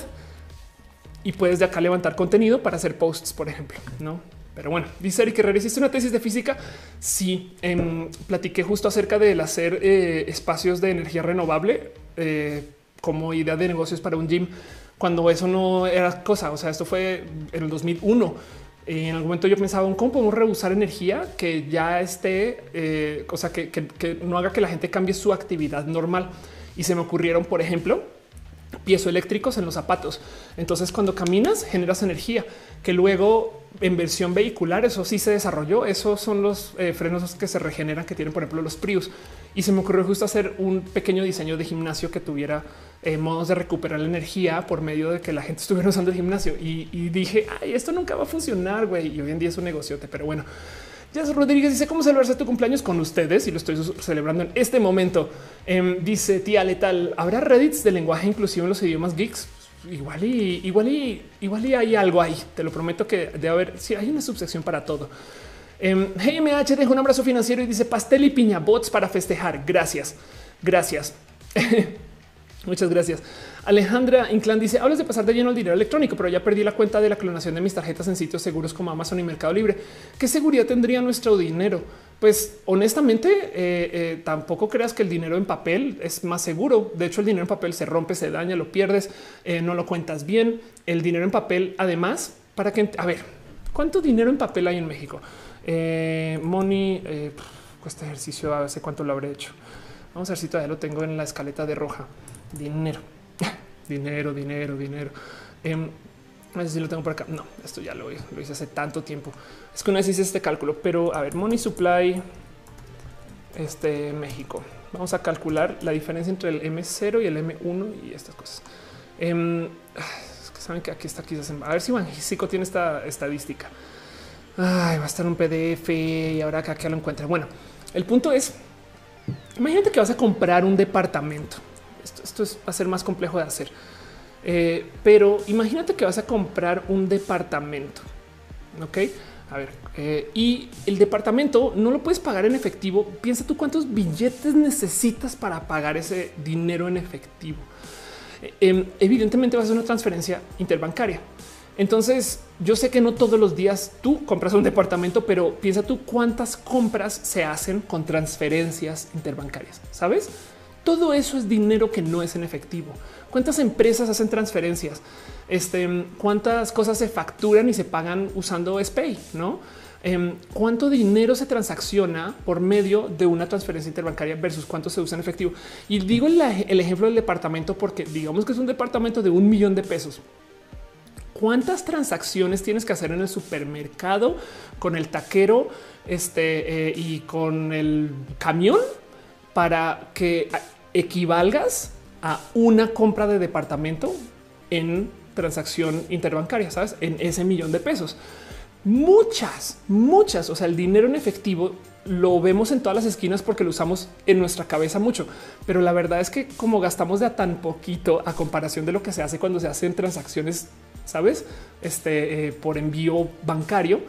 Y puedes de acá levantar contenido para hacer posts, por ejemplo, no? Pero bueno, dice Eric que ¿hiciste una tesis de física? Sí, em, platiqué justo acerca del hacer eh, espacios de energía renovable eh, como idea de negocios para un gym, cuando eso no era cosa. O sea, esto fue en el 2001. Y en algún momento yo pensaba, ¿cómo podemos reusar energía que ya esté, eh, cosa que, que no haga que la gente cambie su actividad normal? Y se me ocurrieron, por ejemplo, piezoeléctricos en los zapatos. Entonces, cuando caminas, generas energía que luego en versión vehicular, eso sí se desarrolló. Esos son los eh, frenos que se regeneran, que tienen, por ejemplo, los Prius. Y se me ocurrió justo hacer un pequeño diseño de gimnasio que tuviera eh, modos de recuperar la energía por medio de que la gente estuviera usando el gimnasio. Y, dije, ay, esto nunca va a funcionar, güey. Y hoy en día es un negociote, pero bueno. Jazz Rodríguez dice cómo celebrarse tu cumpleaños con ustedes y lo estoy celebrando en este momento. Em, dice tía letal, ¿habrá reddits de lenguaje inclusivo en los idiomas geeks? Igual y igual y igual y hay algo ahí. Te lo prometo que debe haber. Si hay una subsección para todo. Eh, em, GMH deja un abrazo financiero y dice pastel y piña bots para festejar. Gracias, gracias. Muchas gracias. Alejandra Inclán dice: Hablas de pasar de lleno el dinero electrónico, pero ya perdí la cuenta de la clonación de mis tarjetas en sitios seguros como Amazon y Mercado Libre. ¿Qué seguridad tendría nuestro dinero? Pues honestamente, eh, eh, tampoco creas que el dinero en papel es más seguro. De hecho, el dinero en papel se rompe, se daña, lo pierdes, eh, no lo cuentas bien. El dinero en papel, además, para que a ver cuánto dinero en papel hay en México. money cuesta ejercicio. A ver cuánto lo habré hecho. Vamos a ver si todavía lo tengo en la escaleta de roja. Dinero dinero, dinero, dinero. Eh, no sé si lo tengo por acá. No, esto ya lo, hice hace tanto tiempo. Es que una vez hice este cálculo, pero a ver, Money Supply, este México. Vamos a calcular la diferencia entre el M0 y el M1 y estas cosas. Em, saben que aquí está quizás. A ver si Banxico tiene esta estadística. Va a estar un PDF y ahora acá que lo encuentre. Bueno, el punto es, imagínate que vas a comprar un departamento esto, es, va a ser más complejo de hacer. Eh, pero imagínate que vas a comprar un departamento. Ok, a ver, eh, y el departamento no lo puedes pagar en efectivo. Piensa tú cuántos billetes necesitas para pagar ese dinero en efectivo. Eh, em, evidentemente va a ser una transferencia interbancaria. Entonces, yo sé que no todos los días tú compras un departamento, pero piensa tú cuántas compras se hacen con transferencias interbancarias. Sabes? Todo eso es dinero que no es en efectivo. ¿Cuántas empresas hacen transferencias? Este, ¿Cuántas cosas se facturan y se pagan usando SPAY? ¿No? Em, ¿Cuánto dinero se transacciona por medio de una transferencia interbancaria versus cuánto se usa en efectivo? Y digo el, ejemplo del departamento porque digamos que es un departamento de un millón de pesos. ¿Cuántas transacciones tienes que hacer en el supermercado con el taquero este, eh, y con el camión para que equivalgas a una compra de departamento en transacción interbancaria, sabes, en ese millón de pesos. Muchas, muchas, o sea, el dinero en efectivo lo vemos en todas las esquinas porque lo usamos en nuestra cabeza mucho, pero la verdad es que como gastamos de a tan poquito a comparación de lo que se hace cuando se hacen transacciones, sabes, este eh, por envío bancario,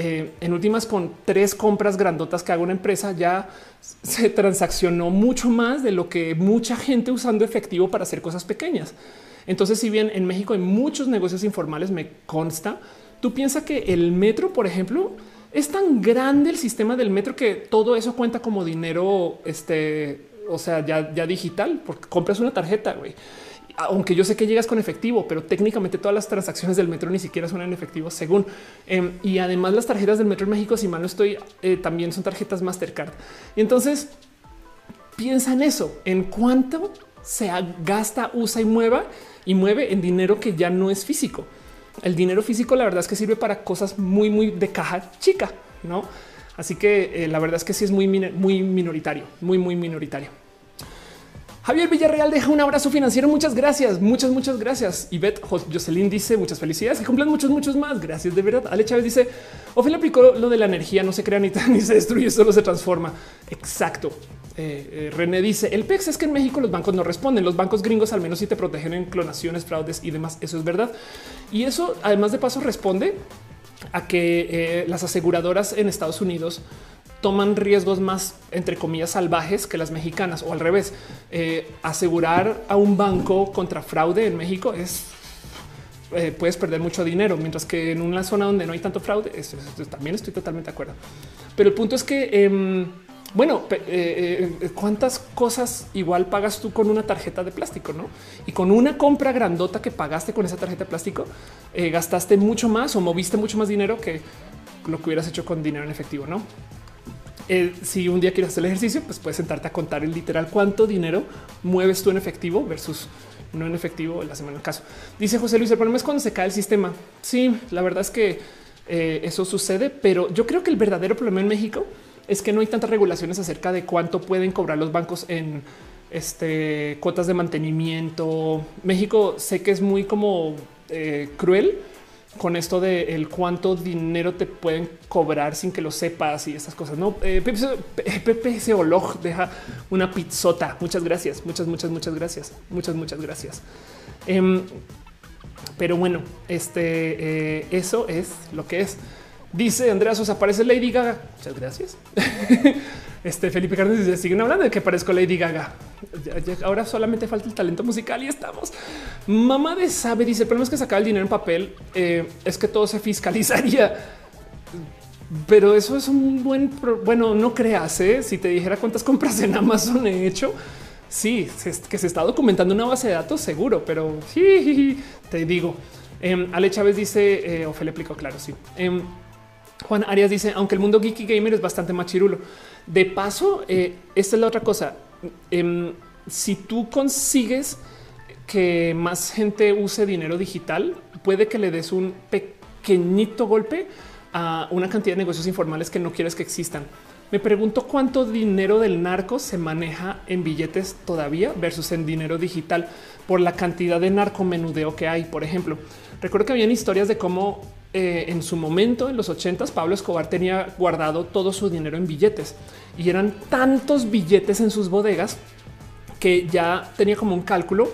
eh, en últimas con tres compras grandotas que haga una empresa ya se transaccionó mucho más de lo que mucha gente usando efectivo para hacer cosas pequeñas. Entonces, si bien en México hay muchos negocios informales, me consta, tú piensas que el metro, por ejemplo, es tan grande el sistema del metro que todo eso cuenta como dinero este, o sea, ya, ya digital, porque compras una tarjeta, güey aunque yo sé que llegas con efectivo, pero técnicamente todas las transacciones del metro ni siquiera son en efectivo según. Em, y además las tarjetas del metro en México, si mal no estoy, eh, también son tarjetas Mastercard. Y entonces piensa en eso, en cuánto se gasta, usa y mueva y mueve en dinero que ya no es físico. El dinero físico, la verdad es que sirve para cosas muy, muy de caja chica, no? Así que eh, la verdad es que sí es muy, muy minoritario, muy, muy minoritario. Javier Villarreal deja un abrazo financiero. Muchas gracias, muchas, muchas gracias. Y Beth Jocelyn dice muchas felicidades, que cumplan muchos, muchos más. Gracias de verdad. Ale Chávez dice Ophelia aplicó lo de la energía, no se crea ni, ni se destruye, solo se transforma. Exacto. Eh, eh, René dice el PEX es que en México los bancos no responden. Los bancos gringos al menos si te protegen en clonaciones, fraudes y demás. Eso es verdad. Y eso además de paso responde a que eh, las aseguradoras en Estados Unidos toman riesgos más, entre comillas, salvajes que las mexicanas o al revés. Eh, asegurar a un banco contra fraude en México es eh, puedes perder mucho dinero, mientras que en una zona donde no hay tanto fraude, también estoy totalmente de acuerdo. Pero el punto es que, em, bueno, eh, cuántas cosas igual pagas tú con una tarjeta de plástico, no? Y con una compra grandota que pagaste con esa tarjeta de plástico, gastaste mucho más o moviste mucho más dinero que lo que hubieras hecho con dinero en efectivo, no? Eh, si un día quieres hacer el ejercicio, pues puedes sentarte a contar el literal cuánto dinero mueves tú en efectivo versus no en efectivo la semana en caso. Dice José Luis, el problema es cuando se cae el sistema. Sí, la verdad es que eh, eso sucede, pero yo creo que el verdadero problema en México es que no hay tantas regulaciones acerca de cuánto pueden cobrar los bancos en este, cuotas de mantenimiento. México sé que es muy como eh, cruel con esto de el cuánto dinero te pueden cobrar sin que lo sepas y esas cosas. No, eh, Pepe Olog deja una pizzota. Muchas gracias, muchas, muchas, muchas gracias, muchas, muchas gracias. Em, pero bueno, este eh, eso es lo que es. Dice Andrea Sosa, aparece Lady Gaga. Muchas gracias. Este Felipe Cárdenas dice, siguen hablando de que parezco Lady Gaga. ahora solamente falta el talento musical y estamos. Mamá de sabe, dice, el problema es que sacar el dinero en papel eh, es que todo se fiscalizaría. Pero eso es un buen, bueno, no creas, ¿eh? si te dijera cuántas compras en Amazon he hecho. Sí, que se está documentando una base de datos seguro, pero sí, te digo. Em, Ale Chávez dice, eh, o explico, claro, sí. Juan Arias dice, aunque el mundo geeky gamer es bastante machirulo. De paso, eh, esta es la otra cosa. Em, si tú consigues que más gente use dinero digital, puede que le des un pequeñito golpe a una cantidad de negocios informales que no quieres que existan. Me pregunto cuánto dinero del narco se maneja en billetes todavía versus en dinero digital por la cantidad de narcomenudeo que hay. Por ejemplo, recuerdo que habían historias de cómo eh, en su momento, en los ochentas, Pablo Escobar tenía guardado todo su dinero en billetes y eran tantos billetes en sus bodegas que ya tenía como un cálculo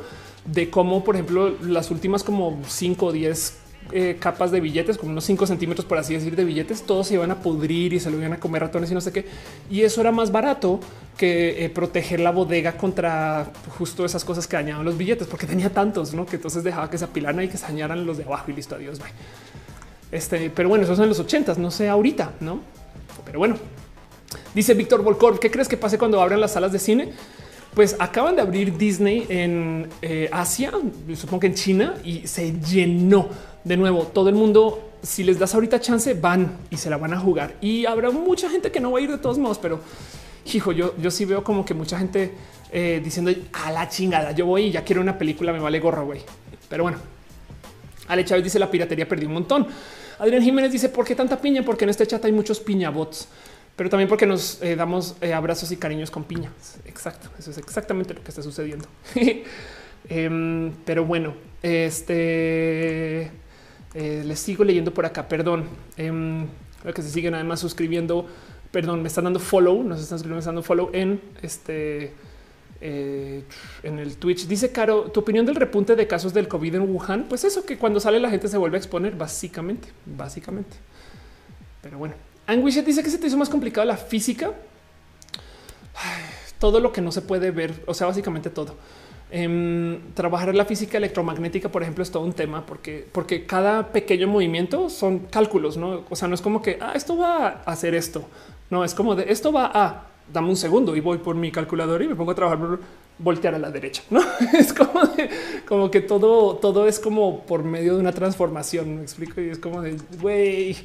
de cómo, por ejemplo, las últimas como 5 o 10 eh, capas de billetes, como unos 5 centímetros, por así decir, de billetes, todos se iban a pudrir y se lo iban a comer ratones y no sé qué. Y eso era más barato que eh, proteger la bodega contra justo esas cosas que dañaban los billetes, porque tenía tantos, ¿no? Que entonces dejaba que se apilaran y que se dañaran los de abajo y listo, adiós, bye. Este, pero bueno, eso son los ochentas, no sé ahorita, no? Pero bueno, dice Víctor Volkor, ¿qué crees que pase cuando abran las salas de cine? Pues acaban de abrir Disney en eh, Asia, supongo que en China, y se llenó de nuevo. Todo el mundo, si les das ahorita chance, van y se la van a jugar. Y habrá mucha gente que no va a ir de todos modos, pero hijo, yo, yo sí veo como que mucha gente eh, diciendo a la chingada, yo voy y ya quiero una película, me vale gorro, güey. Pero bueno, Ale Chávez dice la piratería perdió un montón. Adrián Jiménez dice por qué tanta piña, porque en este chat hay muchos piñabots, pero también porque nos eh, damos eh, abrazos y cariños con piña. Exacto. Eso es exactamente lo que está sucediendo. Em, pero bueno, este eh, les sigo leyendo por acá. Perdón, eh, que se siguen además suscribiendo. Perdón, me están dando follow, nos están suscribiendo, dando follow en este eh, en el Twitch. Dice Caro, tu opinión del repunte de casos del COVID en Wuhan. Pues eso que cuando sale la gente se vuelve a exponer, básicamente, básicamente. Pero bueno, Anguishet dice que se te hizo más complicado la física. todo lo que no se puede ver, o sea, básicamente todo. Em, trabajar la física electromagnética, por ejemplo, es todo un tema porque, porque cada pequeño movimiento son cálculos, no? O sea, no es como que ah, esto va a hacer esto. No es como de esto va a dame un segundo y voy por mi calculador y me pongo a trabajar, voltear a la derecha. No es como, como que todo, todo es como por medio de una transformación. Me explico y es como de güey.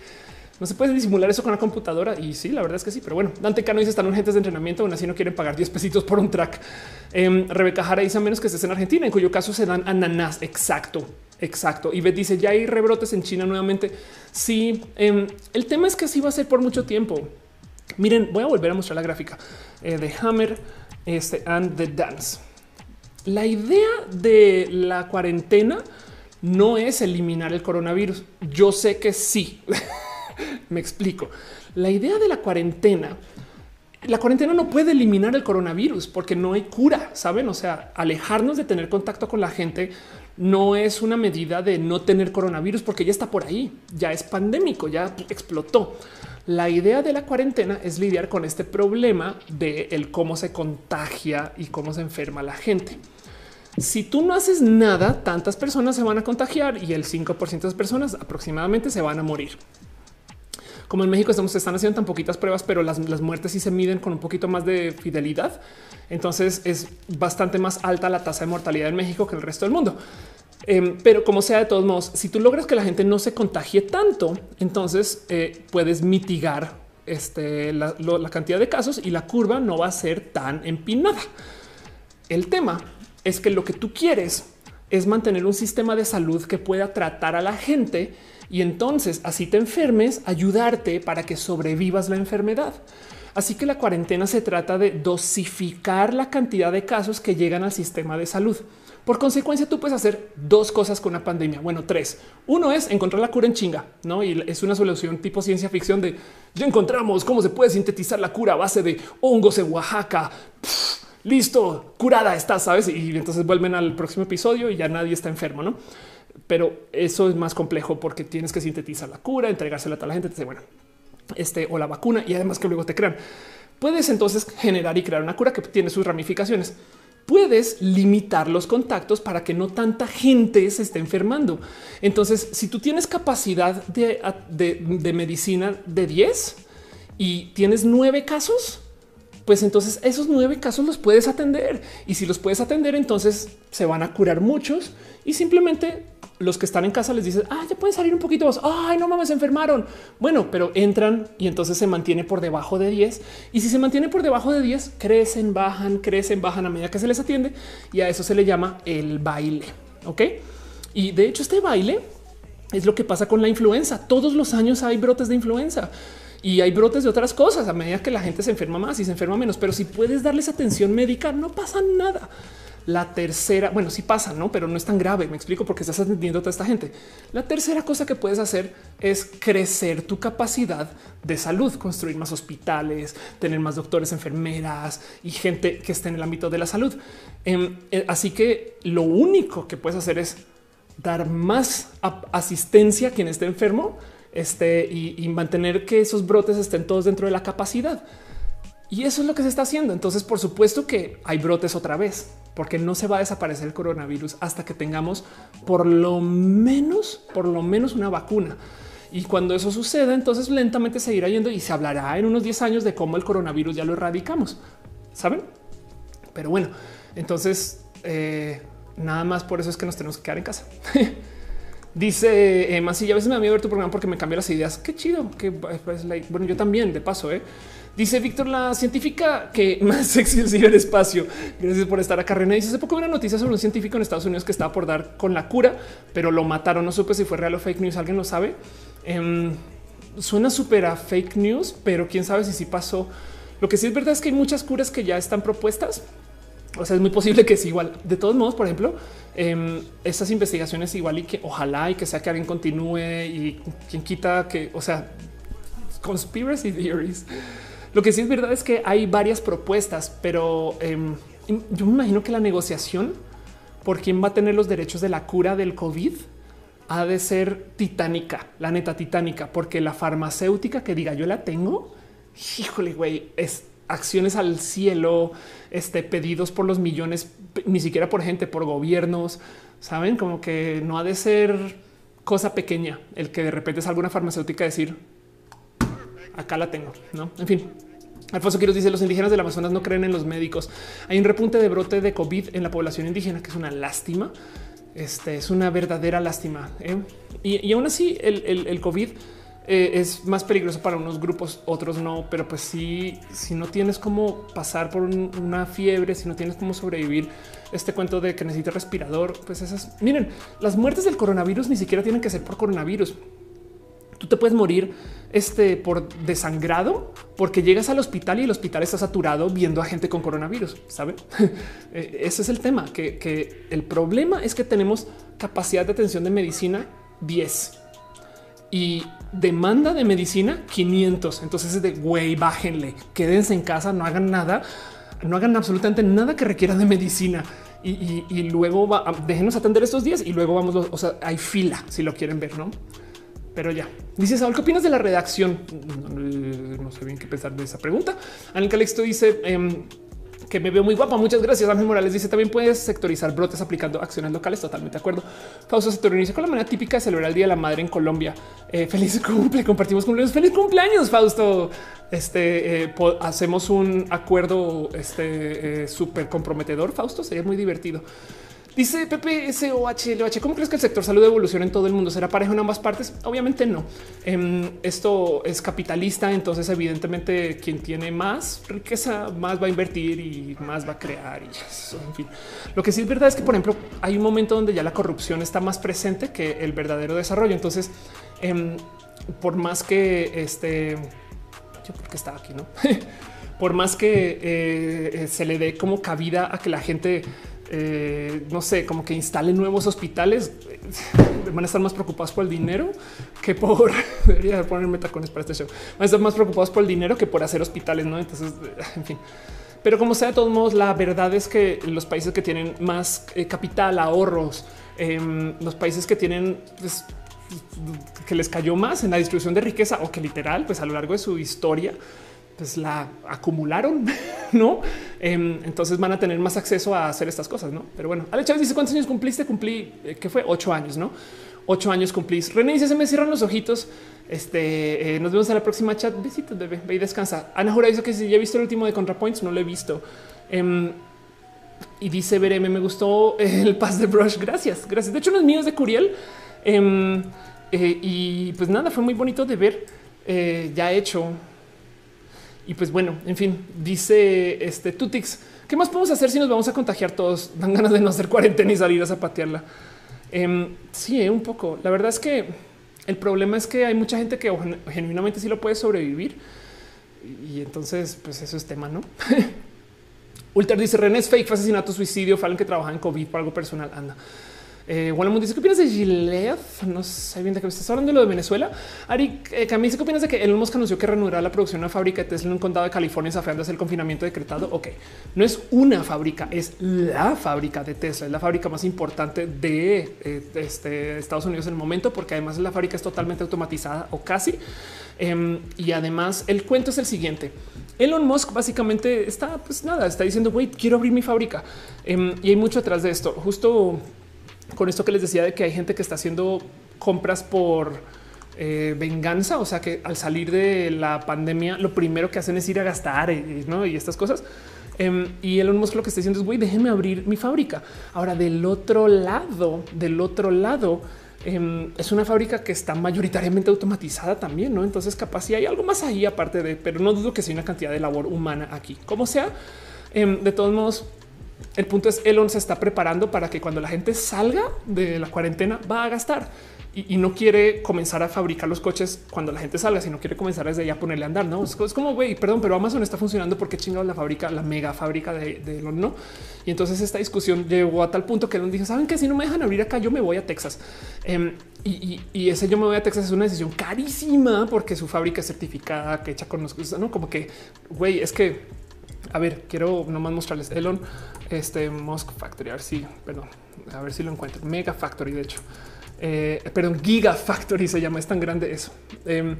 No se puede disimular eso con la computadora. Y sí, la verdad es que sí. Pero bueno, Dante Cano dice están urgentes de entrenamiento, aún así no quieren pagar 10 pesitos por un track. Eh, Rebeca Jara dice a menos que estés en Argentina, en cuyo caso se dan ananas. Exacto, exacto. Y Beth dice ya hay rebrotes en China nuevamente. Sí, eh, el tema es que así va a ser por mucho tiempo. Miren, voy a volver a mostrar la gráfica eh, de Hammer este, and the Dance. La idea de la cuarentena no es eliminar el coronavirus. Yo sé que sí. Me explico. La idea de la cuarentena, la cuarentena no puede eliminar el coronavirus porque no hay cura, saben? O sea, alejarnos de tener contacto con la gente no es una medida de no tener coronavirus porque ya está por ahí, ya es pandémico, ya explotó. La idea de la cuarentena es lidiar con este problema de el cómo se contagia y cómo se enferma la gente. Si tú no haces nada, tantas personas se van a contagiar y el 5% de las personas aproximadamente se van a morir. Como en México estamos, están haciendo tan poquitas pruebas, pero las, las muertes sí se miden con un poquito más de fidelidad. Entonces es bastante más alta la tasa de mortalidad en México que el resto del mundo. Em, pero como sea, de todos modos, si tú logras que la gente no se contagie tanto, entonces eh, puedes mitigar este, la, la cantidad de casos y la curva no va a ser tan empinada. El tema es que lo que tú quieres es mantener un sistema de salud que pueda tratar a la gente y entonces así te enfermes, ayudarte para que sobrevivas la enfermedad. Así que la cuarentena se trata de dosificar la cantidad de casos que llegan al sistema de salud. Por consecuencia, tú puedes hacer dos cosas con una pandemia. Bueno, tres. Uno es encontrar la cura en chinga, no? Y es una solución tipo ciencia ficción de ya encontramos cómo se puede sintetizar la cura a base de hongos en Oaxaca. listo, curada está, sabes? Y entonces vuelven al próximo episodio y ya nadie está enfermo, no? Pero eso es más complejo porque tienes que sintetizar la cura, entregársela a la gente. Entonces, bueno, este o la vacuna y además que luego te crean. Puedes entonces generar y crear una cura que tiene sus ramificaciones. Puedes limitar los contactos para que no tanta gente se esté enfermando. Entonces, si tú tienes capacidad de, de medicina de 10 y tienes nueve casos, pues entonces esos nueve casos los puedes atender. Y si los puedes atender, entonces se van a curar muchos y simplemente los que están en casa les dicen, ah, ya pueden salir un poquito más. Ay, no mames, se enfermaron. Bueno, pero entran y entonces se mantiene por debajo de 10. Y si se mantiene por debajo de 10, crecen, bajan, crecen, bajan a medida que se les atiende. Y a eso se le llama el baile. Ok. Y de hecho, este baile es lo que pasa con la influenza. Todos los años hay brotes de influenza y hay brotes de otras cosas a medida que la gente se enferma más y se enferma menos. Pero si puedes darles atención médica, no pasa nada. La tercera, bueno, sí pasa, no, pero no es tan grave. Me explico porque estás atendiendo a toda esta gente. La tercera cosa que puedes hacer es crecer tu capacidad de salud, construir más hospitales, tener más doctores, enfermeras y gente que esté en el ámbito de la salud. Em, eh, así que lo único que puedes hacer es dar más asistencia a quien esté enfermo este, y, y mantener que esos brotes estén todos dentro de la capacidad. Y eso es lo que se está haciendo. Entonces, por supuesto que hay brotes otra vez, porque no se va a desaparecer el coronavirus hasta que tengamos por lo menos, por lo menos una vacuna. Y cuando eso suceda, entonces lentamente seguirá yendo y se hablará en unos 10 años de cómo el coronavirus ya lo erradicamos. Saben? Pero bueno, entonces eh, nada más por eso es que nos tenemos que quedar en casa. Dice eh, Masilla, a veces me da miedo ver tu programa porque me cambia las ideas. Qué chido. Que pues, bueno, yo también de paso. Eh. Dice Víctor, la científica que más sexy el espacio. Gracias por estar acá. René dice hace poco una noticia sobre un científico en Estados Unidos que estaba por dar con la cura, pero lo mataron. No supe si fue real o fake news. Alguien lo sabe. Em, suena súper a fake news, pero quién sabe si sí pasó. Lo que sí es verdad es que hay muchas curas que ya están propuestas. O sea, es muy posible que es igual. De todos modos, por ejemplo, eh, estas investigaciones igual y que ojalá y que sea que alguien continúe y quien quita que, o sea, conspiracy theories. Lo que sí es verdad es que hay varias propuestas, pero em, yo me imagino que la negociación por quién va a tener los derechos de la cura del COVID ha de ser titánica, la neta titánica, porque la farmacéutica que diga yo la tengo, híjole, güey, es acciones al cielo, este, pedidos por los millones, ni siquiera por gente, por gobiernos, saben como que no ha de ser cosa pequeña el que de repente es alguna farmacéutica decir acá la tengo, no? En fin, Alfonso Quiroz dice los indígenas del Amazonas no creen en los médicos. Hay un repunte de brote de COVID en la población indígena, que es una lástima. Este es una verdadera lástima. ¿eh? Y, aún así el, COVID eh, es más peligroso para unos grupos, otros no. Pero pues sí, si no tienes cómo pasar por una fiebre, si no tienes cómo sobrevivir este cuento de que necesitas respirador, pues esas miren, las muertes del coronavirus ni siquiera tienen que ser por coronavirus tú te puedes morir este, por desangrado porque llegas al hospital y el hospital está saturado viendo a gente con coronavirus. Saben? Eh, ese es el tema, que, el problema es que tenemos capacidad de atención de medicina 10 y demanda de medicina 500. Entonces es de güey, bájenle, quédense en casa, no hagan nada, no hagan absolutamente nada que requiera de medicina. Y, luego va, déjenos atender estos días y luego vamos, o sea, hay fila si lo quieren ver, no? Pero ya. Dice Saúl, ¿qué opinas de la redacción? No, sé bien qué pensar de esa pregunta. Ángel Calixto dice em, que me veo muy guapa. Muchas gracias. Ángel Morales dice también puedes sectorizar brotes aplicando acciones locales. Totalmente de acuerdo. Fausto se dice con la manera típica de celebrar el Día de la Madre en Colombia. Eh, feliz cumple. Compartimos cumpleaños. Feliz cumpleaños, Fausto. Este eh, hacemos un acuerdo este eh, súper comprometedor. Fausto sería muy divertido. Dice Pepe SOH, ¿cómo crees que el sector salud evoluciona en todo el mundo? ¿Será parejo en ambas partes? Obviamente no. Em, esto es capitalista, entonces evidentemente quien tiene más riqueza más va a invertir y más va a crear. Y eso, en fin, lo que sí es verdad es que, por ejemplo, hay un momento donde ya la corrupción está más presente que el verdadero desarrollo. Entonces, em, por más que este, yo porque estaba aquí, no? por más que eh, se le dé como cabida a que la gente eh, no sé, como que instalen nuevos hospitales, eh, van a estar más preocupados por el dinero que por debería poner metacones para este show. Van a estar más preocupados por el dinero que por hacer hospitales, no? Entonces, eh, en fin. Pero como sea, de todos modos, la verdad es que los países que tienen más capital, ahorros, em, los países que tienen pues, que les cayó más en la distribución de riqueza o que literal, pues a lo largo de su historia, pues la acumularon, no? Em, entonces van a tener más acceso a hacer estas cosas, no? Pero bueno, Alex Chávez dice cuántos años cumpliste? Cumplí eh, que fue ocho años, no? Ocho años cumplís. René dice se me cierran los ojitos. Este eh, nos vemos en la próxima chat. Besitos, bebé. Ve y descansa. Ana Jura dice que si ya he visto el último de ContraPoints, no lo he visto. Em, y dice Vereme, me gustó el pass de brush. Gracias, gracias. De hecho, los míos de Curiel. Em, eh, y pues nada, fue muy bonito de ver ya hecho y pues bueno, en fin, dice este Tutix, ¿qué más podemos hacer si nos vamos a contagiar todos? Dan ganas de no hacer cuarentena y salir a zapatearla. Em, sí, eh, un poco. La verdad es que el problema es que hay mucha gente que genuinamente sí lo puede sobrevivir. Y entonces, pues eso es tema, ¿no? Ulter dice René es fake, fue asesinato, suicidio, falan que trabaja en COVID por algo personal. Anda. Eh, dice qué opinas de Gilead? No sé bien de qué estás hablando de lo de Venezuela. Ari eh, dice qué opinas de que Elon Musk anunció que reanudará la producción de una fábrica de Tesla en un condado de California desafiándose el confinamiento decretado. Ok, no es una fábrica, es la fábrica de Tesla, es la fábrica más importante de, eh, este, Estados Unidos en el momento, porque además la fábrica es totalmente automatizada o casi. Em, y además el cuento es el siguiente. Elon Musk básicamente está, pues nada, está diciendo, güey, quiero abrir mi fábrica. Em, y hay mucho atrás de esto. Justo con esto que les decía de que hay gente que está haciendo compras por eh, venganza, o sea que al salir de la pandemia lo primero que hacen es ir a gastar eh, y estas cosas. Em, y Elon Musk lo que está diciendo es, güey, déjeme abrir mi fábrica. Ahora, del otro lado, del otro lado, em, es una fábrica que está mayoritariamente automatizada también, ¿no? Entonces capaz si hay algo más ahí aparte de, pero no dudo que sea una cantidad de labor humana aquí. Como sea, em, de todos modos, el punto es Elon se está preparando para que cuando la gente salga de la cuarentena va a gastar y, no quiere comenzar a fabricar los coches cuando la gente salga, sino quiere comenzar desde ahí a ponerle a andar. No es, como güey, perdón, pero Amazon está funcionando porque chingado la fábrica, la mega fábrica de, Elon, no? Y entonces esta discusión llegó a tal punto que Elon dijo: Saben que si no me dejan abrir acá, yo me voy a Texas. Em, y, ese yo me voy a Texas es una decisión carísima porque su fábrica es certificada, que hecha con los no como que güey, es que a ver, quiero nomás mostrarles Elon, este Musk Factory. A ver si, perdón, a ver si lo encuentro. Mega Factory, de hecho, eh, perdón, Giga Factory se llama. Es tan grande eso. Em,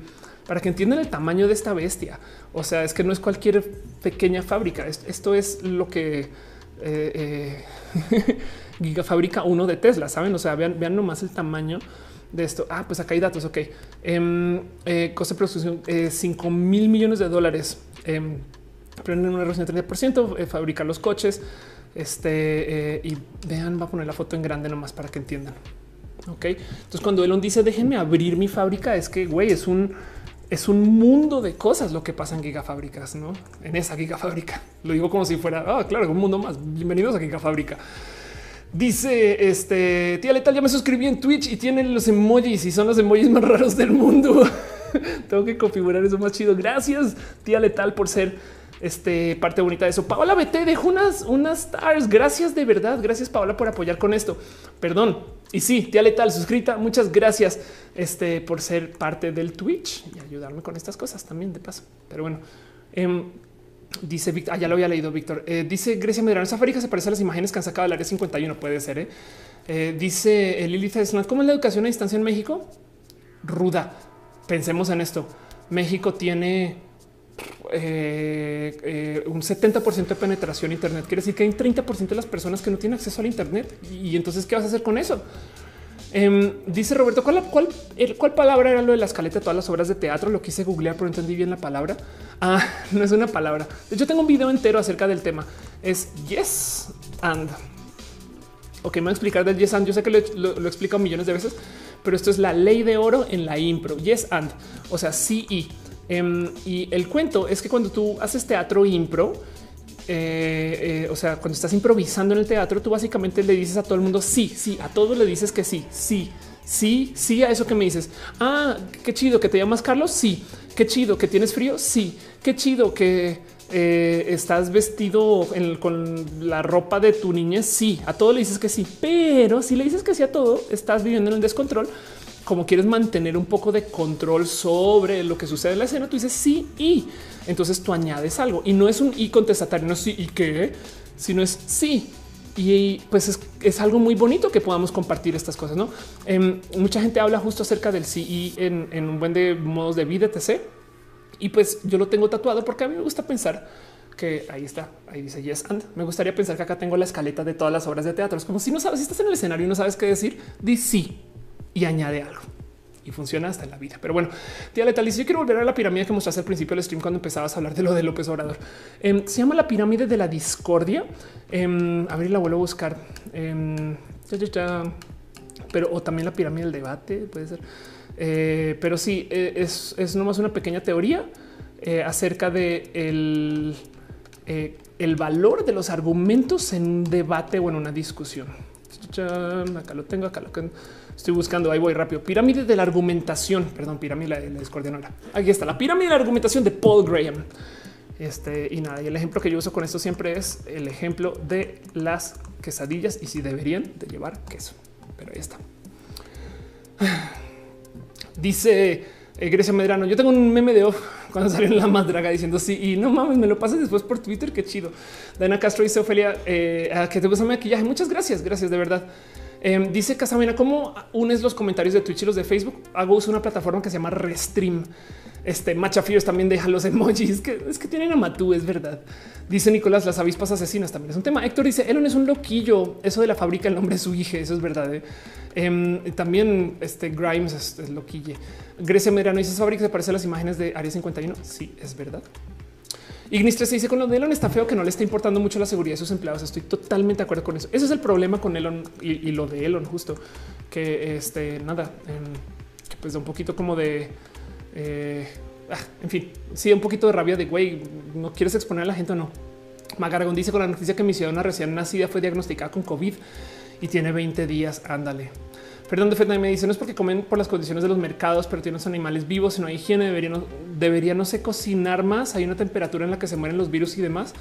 para que entiendan el tamaño de esta bestia. O sea, es que no es cualquier pequeña fábrica. Esto es lo que eh, eh, Giga Fábrica uno de Tesla. Saben? O sea, vean, vean nomás el tamaño de esto. Ah, pues acá hay datos. Ok, eh, coste de producción 5 mil millones de dólares. Aprenden una reducción de 30%, eh, fabricar los coches. Este eh, y vean, va a poner la foto en grande nomás para que entiendan. Ok, entonces cuando Elon dice déjenme abrir mi fábrica, es que güey, es un es un mundo de cosas lo que pasa en gigafábricas, no en esa gigafábrica. Lo digo como si fuera, ah, claro, un mundo más. Bienvenidos a gigafábrica. Dice este tía letal, ya me suscribí en Twitch y tienen los emojis y son los emojis más raros del mundo. Tengo que configurar eso más chido. Gracias, tía letal, por ser este parte bonita de eso. Paola BT dejó unas, unas stars. Gracias de verdad. Gracias, Paola, por apoyar con esto. Perdón. Y sí, tía letal suscrita. Muchas gracias este, por ser parte del Twitch y ayudarme con estas cosas también de paso. Pero bueno, em, dice Víctor, ah, ya lo había leído, Víctor. Eh, dice Grecia Medrano, esa fábrica se parece a las imágenes que han sacado del área 51. Puede ser. ¿eh? Eh, dice Lilith ¿cómo es la educación a distancia en México? Ruda. Pensemos en esto. México tiene eh, eh, un 70% de penetración Internet. Quiere decir que hay 30% de las personas que no tienen acceso al Internet. Y entonces, ¿qué vas a hacer con eso? Em, dice Roberto, ¿cuál, cuál, ¿cuál palabra era lo de la escaleta de todas las obras de teatro? Lo quise googlear, pero entendí bien la palabra. Ah, no es una palabra. Yo tengo un video entero acerca del tema. Es yes and. Ok, me voy a explicar del yes and. Yo sé que lo, lo he explicado millones de veces, pero esto es la ley de oro en la impro. Yes and. O sea, sí y. Em, y el cuento es que cuando tú haces teatro impro, eh, eh, o sea, cuando estás improvisando en el teatro, tú básicamente le dices a todo el mundo sí, sí, a todos le dices que sí, sí, sí, sí a eso que me dices. Ah, qué chido que te llamas Carlos. Sí, qué chido que tienes frío. Sí, qué chido que eh, estás vestido con la ropa de tu niñez. Sí, a todo le dices que sí, pero si le dices que sí a todo, estás viviendo en el descontrol como quieres mantener un poco de control sobre lo que sucede en la escena, tú dices sí y entonces tú añades algo y no es un y contestatario, no es sí y qué, sino es sí. Y pues es, algo muy bonito que podamos compartir estas cosas. No em, mucha gente habla justo acerca del sí y en, un buen de modos de vida, etc. Y pues yo lo tengo tatuado porque a mí me gusta pensar que ahí está, ahí dice yes and. Me gustaría pensar que acá tengo la escaleta de todas las obras de teatro. Es como si no sabes, si estás en el escenario y no sabes qué decir, di sí y añade algo y funciona hasta en la vida. Pero bueno, tía Letal, yo quiero volver a la pirámide que mostraste al principio del stream cuando empezabas a hablar de lo de López Obrador. Em, se llama la pirámide de la discordia. Eh, a ver, la vuelvo a buscar. Em, pero o también la pirámide del debate puede ser. Eh, pero sí, eh, es, es nomás una pequeña teoría eh, acerca de el, el valor de los argumentos en un debate o en una discusión. Acá lo tengo, acá lo tengo. Estoy buscando, ahí voy rápido. Pirámide de la argumentación, perdón, pirámide de la discordia. Aquí está la pirámide de la argumentación de Paul Graham. Este y nada, y el ejemplo que yo uso con esto siempre es el ejemplo de las quesadillas y si deberían de llevar queso. Pero ahí está. Dice eh, Grecia Medrano. Yo tengo un meme de off cuando salió en la madraga diciendo sí y no mames, me lo pasas después por Twitter. Qué chido. Dana Castro dice Ofelia eh, que te gusta mi maquillaje. Muchas gracias. Gracias de verdad. Em, dice Casamina, ¿cómo unes los comentarios de Twitch y los de Facebook? Hago uso de una plataforma que se llama Restream. Este Machafíos también deja los emojis que es que tienen a Matú, es verdad. Dice Nicolás, las avispas asesinas también es un tema. Héctor dice Elon es un loquillo. Eso de la fábrica, el nombre de su hija, eso es verdad. ¿eh? Em, también este Grimes es, loquille. Grecia Medrano dice esa fábrica se parece a las imágenes de Área 51. Sí, es verdad. Ignis se dice con lo de Elon está feo que no le está importando mucho la seguridad de sus empleados. Estoy totalmente de acuerdo con eso. Ese es el problema con Elon y, lo de Elon, justo que este nada, que pues da un poquito como de eh, ah, en fin, sí, un poquito de rabia de güey, no quieres exponer a la gente o no. Magaragón dice con la noticia que mi ciudadana recién nacida fue diagnosticada con COVID y tiene 20 días. Ándale. Perdón, de me dice no es porque comen por las condiciones de los mercados, pero tienen los animales vivos, si no hay higiene, debería no, no sé cocinar más. Hay una temperatura en la que se mueren los virus y demás.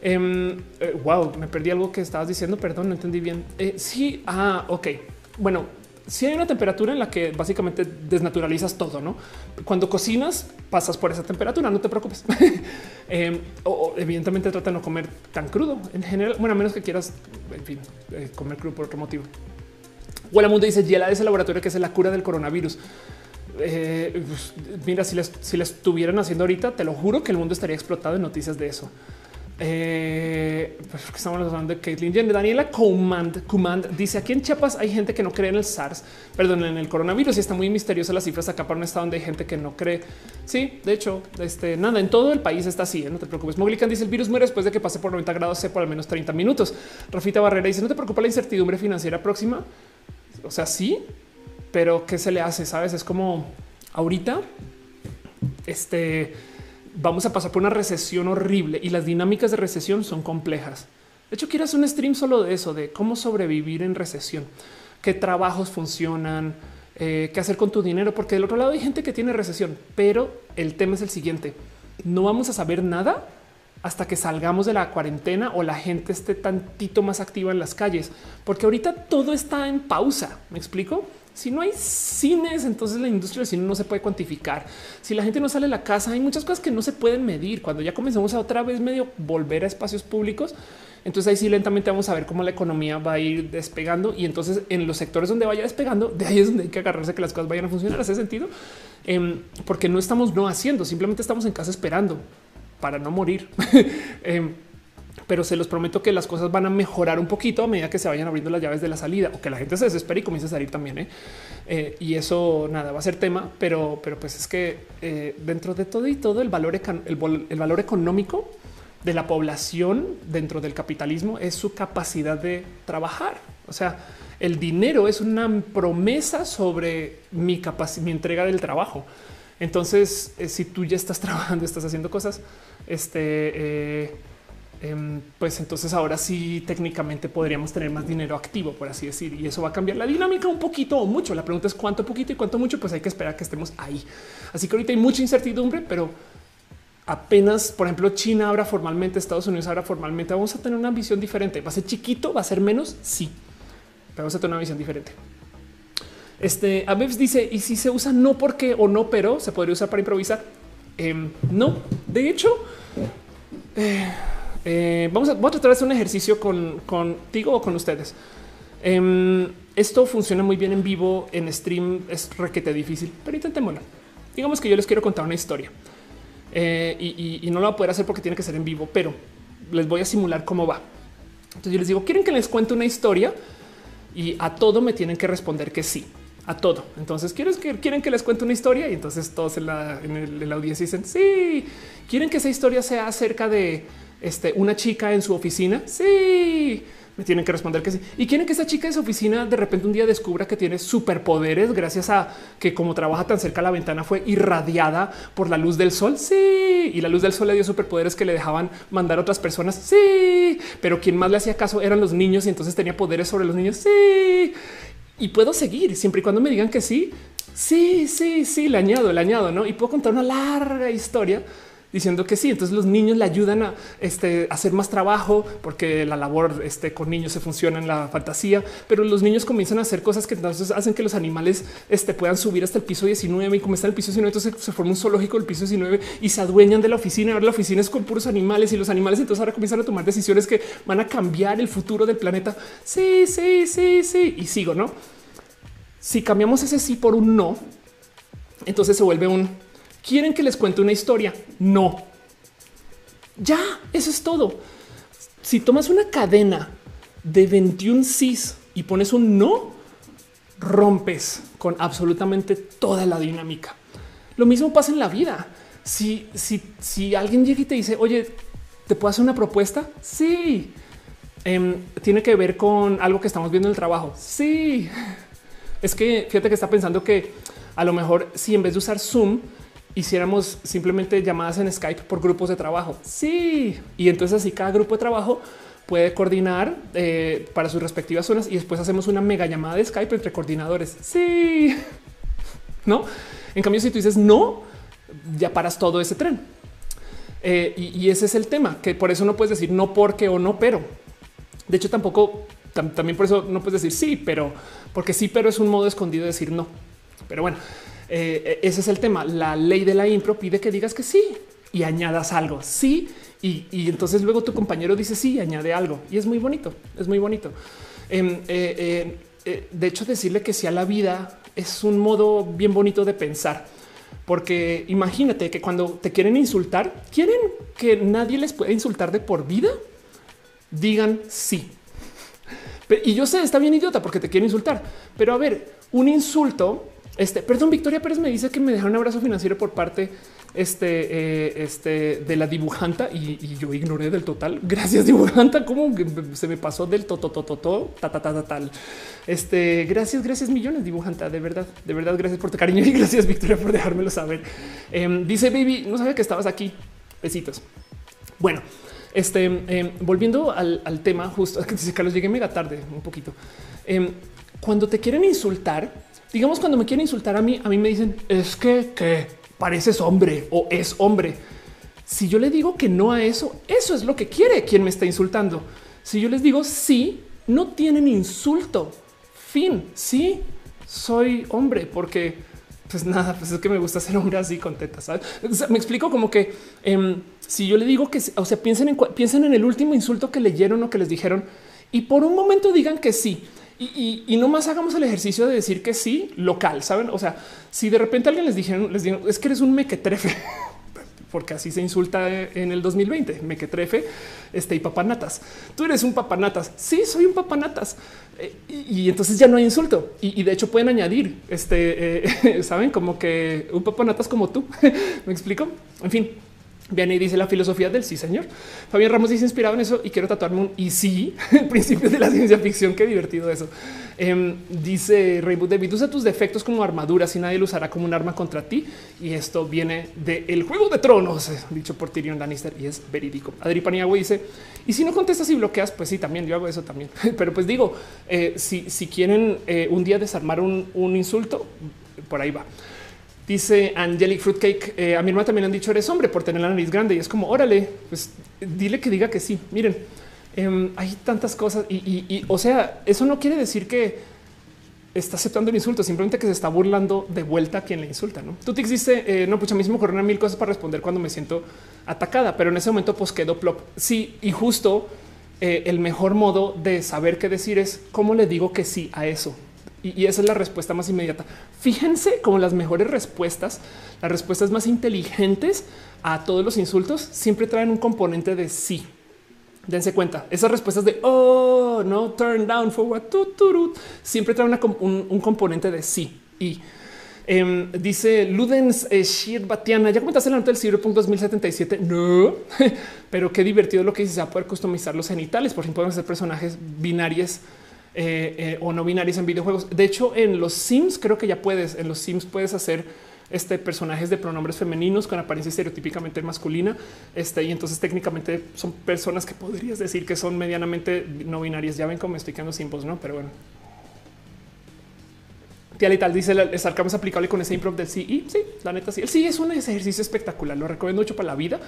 Em, eh, wow, me perdí algo que estabas diciendo. Perdón, no entendí bien. Eh, sí, ah, ok. Bueno, si hay una temperatura en la que básicamente desnaturalizas todo, ¿no? Cuando cocinas pasas por esa temperatura, no te preocupes. Em, o, evidentemente trata de no comer tan crudo en general, bueno, a menos que quieras, en fin, eh, comer crudo por otro motivo. Huela Mundo dice Yela de ese laboratorio que es la cura del coronavirus. Eh, pues, mira, si les, si les estuvieran haciendo ahorita, te lo juro que el mundo estaría explotado en noticias de eso. Eh, pues estamos hablando de Caitlin Jenner. Daniela Command, Command dice aquí en Chiapas hay gente que no cree en el SARS, perdón, en el coronavirus y está muy misteriosa las cifras acá para un estado donde hay gente que no cree. Sí, de hecho, este nada en todo el país está así. ¿eh? No te preocupes. Moglican dice el virus muere después de que pase por 90 grados C por al menos 30 minutos. Rafita Barrera dice no te preocupa la incertidumbre financiera próxima. O sea, sí, pero qué se le hace? Sabes, es como ahorita este vamos a pasar por una recesión horrible y las dinámicas de recesión son complejas. De hecho, quiero hacer un stream solo de eso, de cómo sobrevivir en recesión, qué trabajos funcionan, eh, qué hacer con tu dinero, porque del otro lado hay gente que tiene recesión, pero el tema es el siguiente. No vamos a saber nada hasta que salgamos de la cuarentena o la gente esté tantito más activa en las calles, porque ahorita todo está en pausa. ¿Me explico? Si no hay cines, entonces la industria del cine no se puede cuantificar. Si la gente no sale a la casa, hay muchas cosas que no se pueden medir. Cuando ya comenzamos a otra vez medio volver a espacios públicos, entonces ahí sí lentamente vamos a ver cómo la economía va a ir despegando y entonces en los sectores donde vaya despegando, de ahí es donde hay que agarrarse que las cosas vayan a funcionar. ¿Hace sentido? Em, porque no estamos no haciendo, simplemente estamos en casa esperando para no morir. Em, pero se los prometo que las cosas van a mejorar un poquito a medida que se vayan abriendo las llaves de la salida o que la gente se desespere y comience a salir también. ¿eh? Eh, y eso nada va a ser tema, pero, pero pues es que eh, dentro de todo y todo el valor, el valor económico de la población dentro del capitalismo es su capacidad de trabajar. O sea, el dinero es una promesa sobre mi capacidad, mi entrega del trabajo. Entonces, eh, si tú ya estás trabajando, estás haciendo cosas, este, eh, em, pues entonces ahora sí técnicamente podríamos tener más dinero activo, por así decir, y eso va a cambiar la dinámica un poquito o mucho. La pregunta es cuánto poquito y cuánto mucho, pues hay que esperar que estemos ahí. Así que ahorita hay mucha incertidumbre, pero apenas, por ejemplo, China abra formalmente, Estados Unidos abra formalmente, vamos a tener una visión diferente. ¿Va a ser chiquito? ¿Va a ser menos? Sí, pero vamos a tener una visión diferente. Este Abebs dice: Y si se usa no porque o no, pero se podría usar para improvisar. Em, no, de hecho, eh, eh, vamos a, voy a tratar de hacer un ejercicio con, contigo o con ustedes. Em, esto funciona muy bien en vivo, en stream es requete difícil, pero intentémoslo. Digamos que yo les quiero contar una historia. Eh, y, no lo va a poder hacer porque tiene que ser en vivo, pero les voy a simular cómo va. Entonces yo les digo, ¿quieren que les cuente una historia? Y a todo me tienen que responder que sí, a todo. Entonces, ¿quieren que, les cuente una historia? Y entonces todos en la, en la audiencia dicen, sí, ¿quieren que esa historia sea acerca de este, una chica en su oficina? Sí me tienen que responder que sí. Y quieren que esa chica de su oficina de repente un día descubra que tiene superpoderes gracias a que como trabaja tan cerca a la ventana fue irradiada por la luz del sol. Sí. Y la luz del sol le dio superpoderes que le dejaban mandar a otras personas. Sí. Pero quien más le hacía caso eran los niños y entonces tenía poderes sobre los niños. Sí. Y puedo seguir siempre y cuando me digan que sí. Sí, sí, sí, le añado, le añado, ¿no? Y puedo contar una larga historia diciendo que sí. Entonces los niños le ayudan a este, hacer más trabajo porque la labor este, con niños se funciona en la fantasía, pero los niños comienzan a hacer cosas que entonces hacen que los animales este, puedan subir hasta el piso 19 y como está el piso 19, entonces se forma un zoológico del piso 19 y se adueñan de la oficina. Ahora la oficina es con puros animales y los animales entonces ahora comienzan a tomar decisiones que van a cambiar el futuro del planeta. Sí, sí, sí, sí. Y sigo, ¿no? Si cambiamos ese sí por un no, entonces se vuelve un ¿Quieren que les cuente una historia? No. Ya, eso es todo. Si tomas una cadena de 21 sís y pones un no, rompes con absolutamente toda la dinámica. Lo mismo pasa en la vida. Si, si, si alguien llega y te dice, oye, ¿te puedo hacer una propuesta? Sí. Em, tiene que ver con algo que estamos viendo en el trabajo. Sí. Es que fíjate que está pensando que a lo mejor si en vez de usar Zoom, hiciéramos simplemente llamadas en Skype por grupos de trabajo. Sí. Y entonces así cada grupo de trabajo puede coordinar eh, para sus respectivas zonas y después hacemos una mega llamada de Skype entre coordinadores. Sí. No. En cambio, si tú dices no, ya paras todo ese tren. Eh, y, ese es el tema, que por eso no puedes decir no porque o no, pero. De hecho, tampoco, también por eso no puedes decir sí, pero porque sí, pero es un modo escondido de decir no. Pero bueno, eh, ese es el tema. La ley de la impro pide que digas que sí y añadas algo. Sí. Y, entonces luego tu compañero dice sí, añade algo y es muy bonito. Es muy bonito. Em, eh, eh, de hecho, decirle que sí a la vida es un modo bien bonito de pensar, porque imagínate que cuando te quieren insultar, quieren que nadie les pueda insultar de por vida. Digan sí. Y yo sé, está bien idiota porque te quieren insultar, pero a ver, un insulto Este, perdón, Victoria Pérez me dice que me deja un abrazo financiero por parte este, eh, este de la dibujanta y, yo ignoré del total. Gracias, dibujanta. Como que se me pasó del toto, toto, toto, ta, ta, ta, tal. Este, gracias, gracias millones, dibujanta. De verdad, de verdad, gracias por tu cariño y gracias, Victoria, por dejármelo saber. Em, dice baby, no sabía que estabas aquí. Besitos. Bueno, este em, volviendo al, tema, justo que dice Carlos, llegué mega tarde, un poquito. Em, cuando te quieren insultar, digamos, cuando me quieren insultar a mí, a mí me dicen es que, que pareces hombre o es hombre. Si yo le digo que no a eso, eso es lo que quiere quien me está insultando. Si yo les digo sí, no tienen insulto. Fin. Sí, soy hombre porque pues nada, pues es que me gusta ser hombre así con tetas. me explico como que em, si yo le digo que, o sea, piensen en, piensen en el último insulto que leyeron o que les dijeron y por un momento digan que sí. Y, y, no más hagamos el ejercicio de decir que sí local, saben? O sea, si de repente alguien les dijeron, les dijeron es que eres un mequetrefe, porque así se insulta en el 2020, mequetrefe, este y papanatas. Tú eres un papanatas. Sí, soy un papanatas. Eh, y, entonces ya no hay insulto. Y, de hecho pueden añadir este, eh, saben, como que un papanatas como tú. Me explico. En fin, Viene y dice la filosofía del sí, señor. Fabián Ramos dice inspirado en eso y quiero tatuarme un y sí, el principio de la ciencia ficción. Qué divertido eso. Em, dice Rainbow David, usa tus defectos como armadura si nadie lo usará como un arma contra ti. Y esto viene del juego de tronos, eh, dicho por Tyrion Lannister y es verídico. Adri Paniagua dice, y si no contestas y bloqueas, pues sí, también yo hago eso también. Pero pues digo, eh, si, si quieren eh, un día desarmar un, un insulto, por ahí va. Dice Angelic Fruitcake. Eh, a mi hermana también han dicho eres hombre por tener la nariz grande y es como órale, pues dile que diga que sí. Miren, em, hay tantas cosas y, o sea, eso no quiere decir que está aceptando el insulto, simplemente que se está burlando de vuelta a quien le insulta. No te dice eh, no, pues a mí me ocurren mil cosas para responder cuando me siento atacada, pero en ese momento pues quedo plop. Sí, y justo eh, el mejor modo de saber qué decir es cómo le digo que sí a eso. Y, esa es la respuesta más inmediata. Fíjense como las mejores respuestas, las respuestas más inteligentes a todos los insultos siempre traen un componente de sí. Dense cuenta, esas respuestas de oh, no turn down for what siempre traen un, componente de sí. Y em, dice Ludens eh, Shir Batiana. Ya comentaste la nota del Cyberpunk 2077. No, pero qué divertido lo que dice. Poder customizar los genitales. Por ejemplo, podemos hacer personajes binarios eh, eh, o no binarios en videojuegos. De hecho, en los Sims creo que ya puedes. En los Sims puedes hacer este personajes de pronombres femeninos con apariencia estereotípicamente masculina. Este y entonces técnicamente son personas que podrías decir que son medianamente no binarias. Ya ven cómo estoy quedando simples, no? Pero bueno. Tía y tal dice el sarcasmo es aplicable con ese improv del sí. Y sí, la neta, sí. El sí es un ejercicio espectacular. Lo recomiendo mucho para la vida